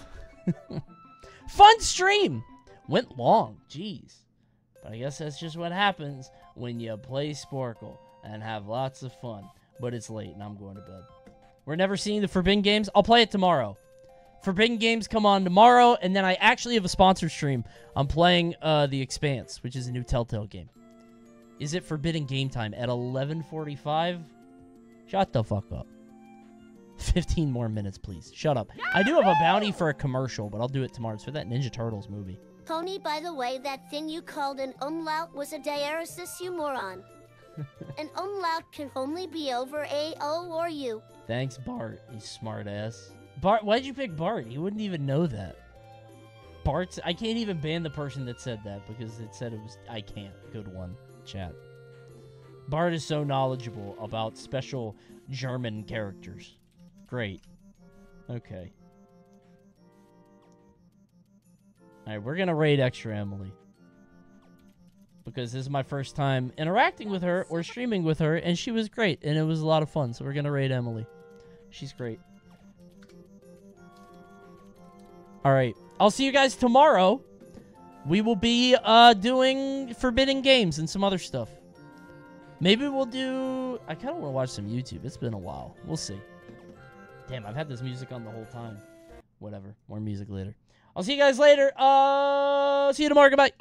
Fun stream. Went long. Jeez. But I guess that's just what happens when you play Sporcle and have lots of fun. But it's late and I'm going to bed. We're never seeing the Forbidden Games. I'll play it tomorrow. Forbidden Games come on tomorrow, and then I actually have a sponsor stream. I'm playing uh, The Expanse, which is a new Telltale game. Is it Forbidden Game Time at 11:45? Shut the fuck up. 15 more minutes, please. Shut up. I do have a bounty for a commercial, but I'll do it tomorrow. It's for that Ninja Turtles movie. Tony, by the way, that thing you called an umlaut was a diaeresis, you moron. an umlaut can only be over A, O, or U. Thanks, Bart, you smart ass. Bart, why'd you pick Bart? He wouldn't even know that. Bart's. I can't even ban the person that said that because it said it was. I can't. Good one, chat. Bart is so knowledgeable about special German characters. Great. Okay. Alright, we're gonna raid ExtraEmily. Because this is my first time interacting with her or streaming with her, and she was great, and it was a lot of fun. So we're gonna raid Emily. She's great. Alright. I'll see you guys tomorrow. We will be uh doing Forbidden Games and some other stuff. Maybe we'll do I kinda wanna watch some YouTube. It's been a while. We'll see. Damn, I've had this music on the whole time. Whatever. More music later. I'll see you guys later. Uh see you tomorrow. Goodbye.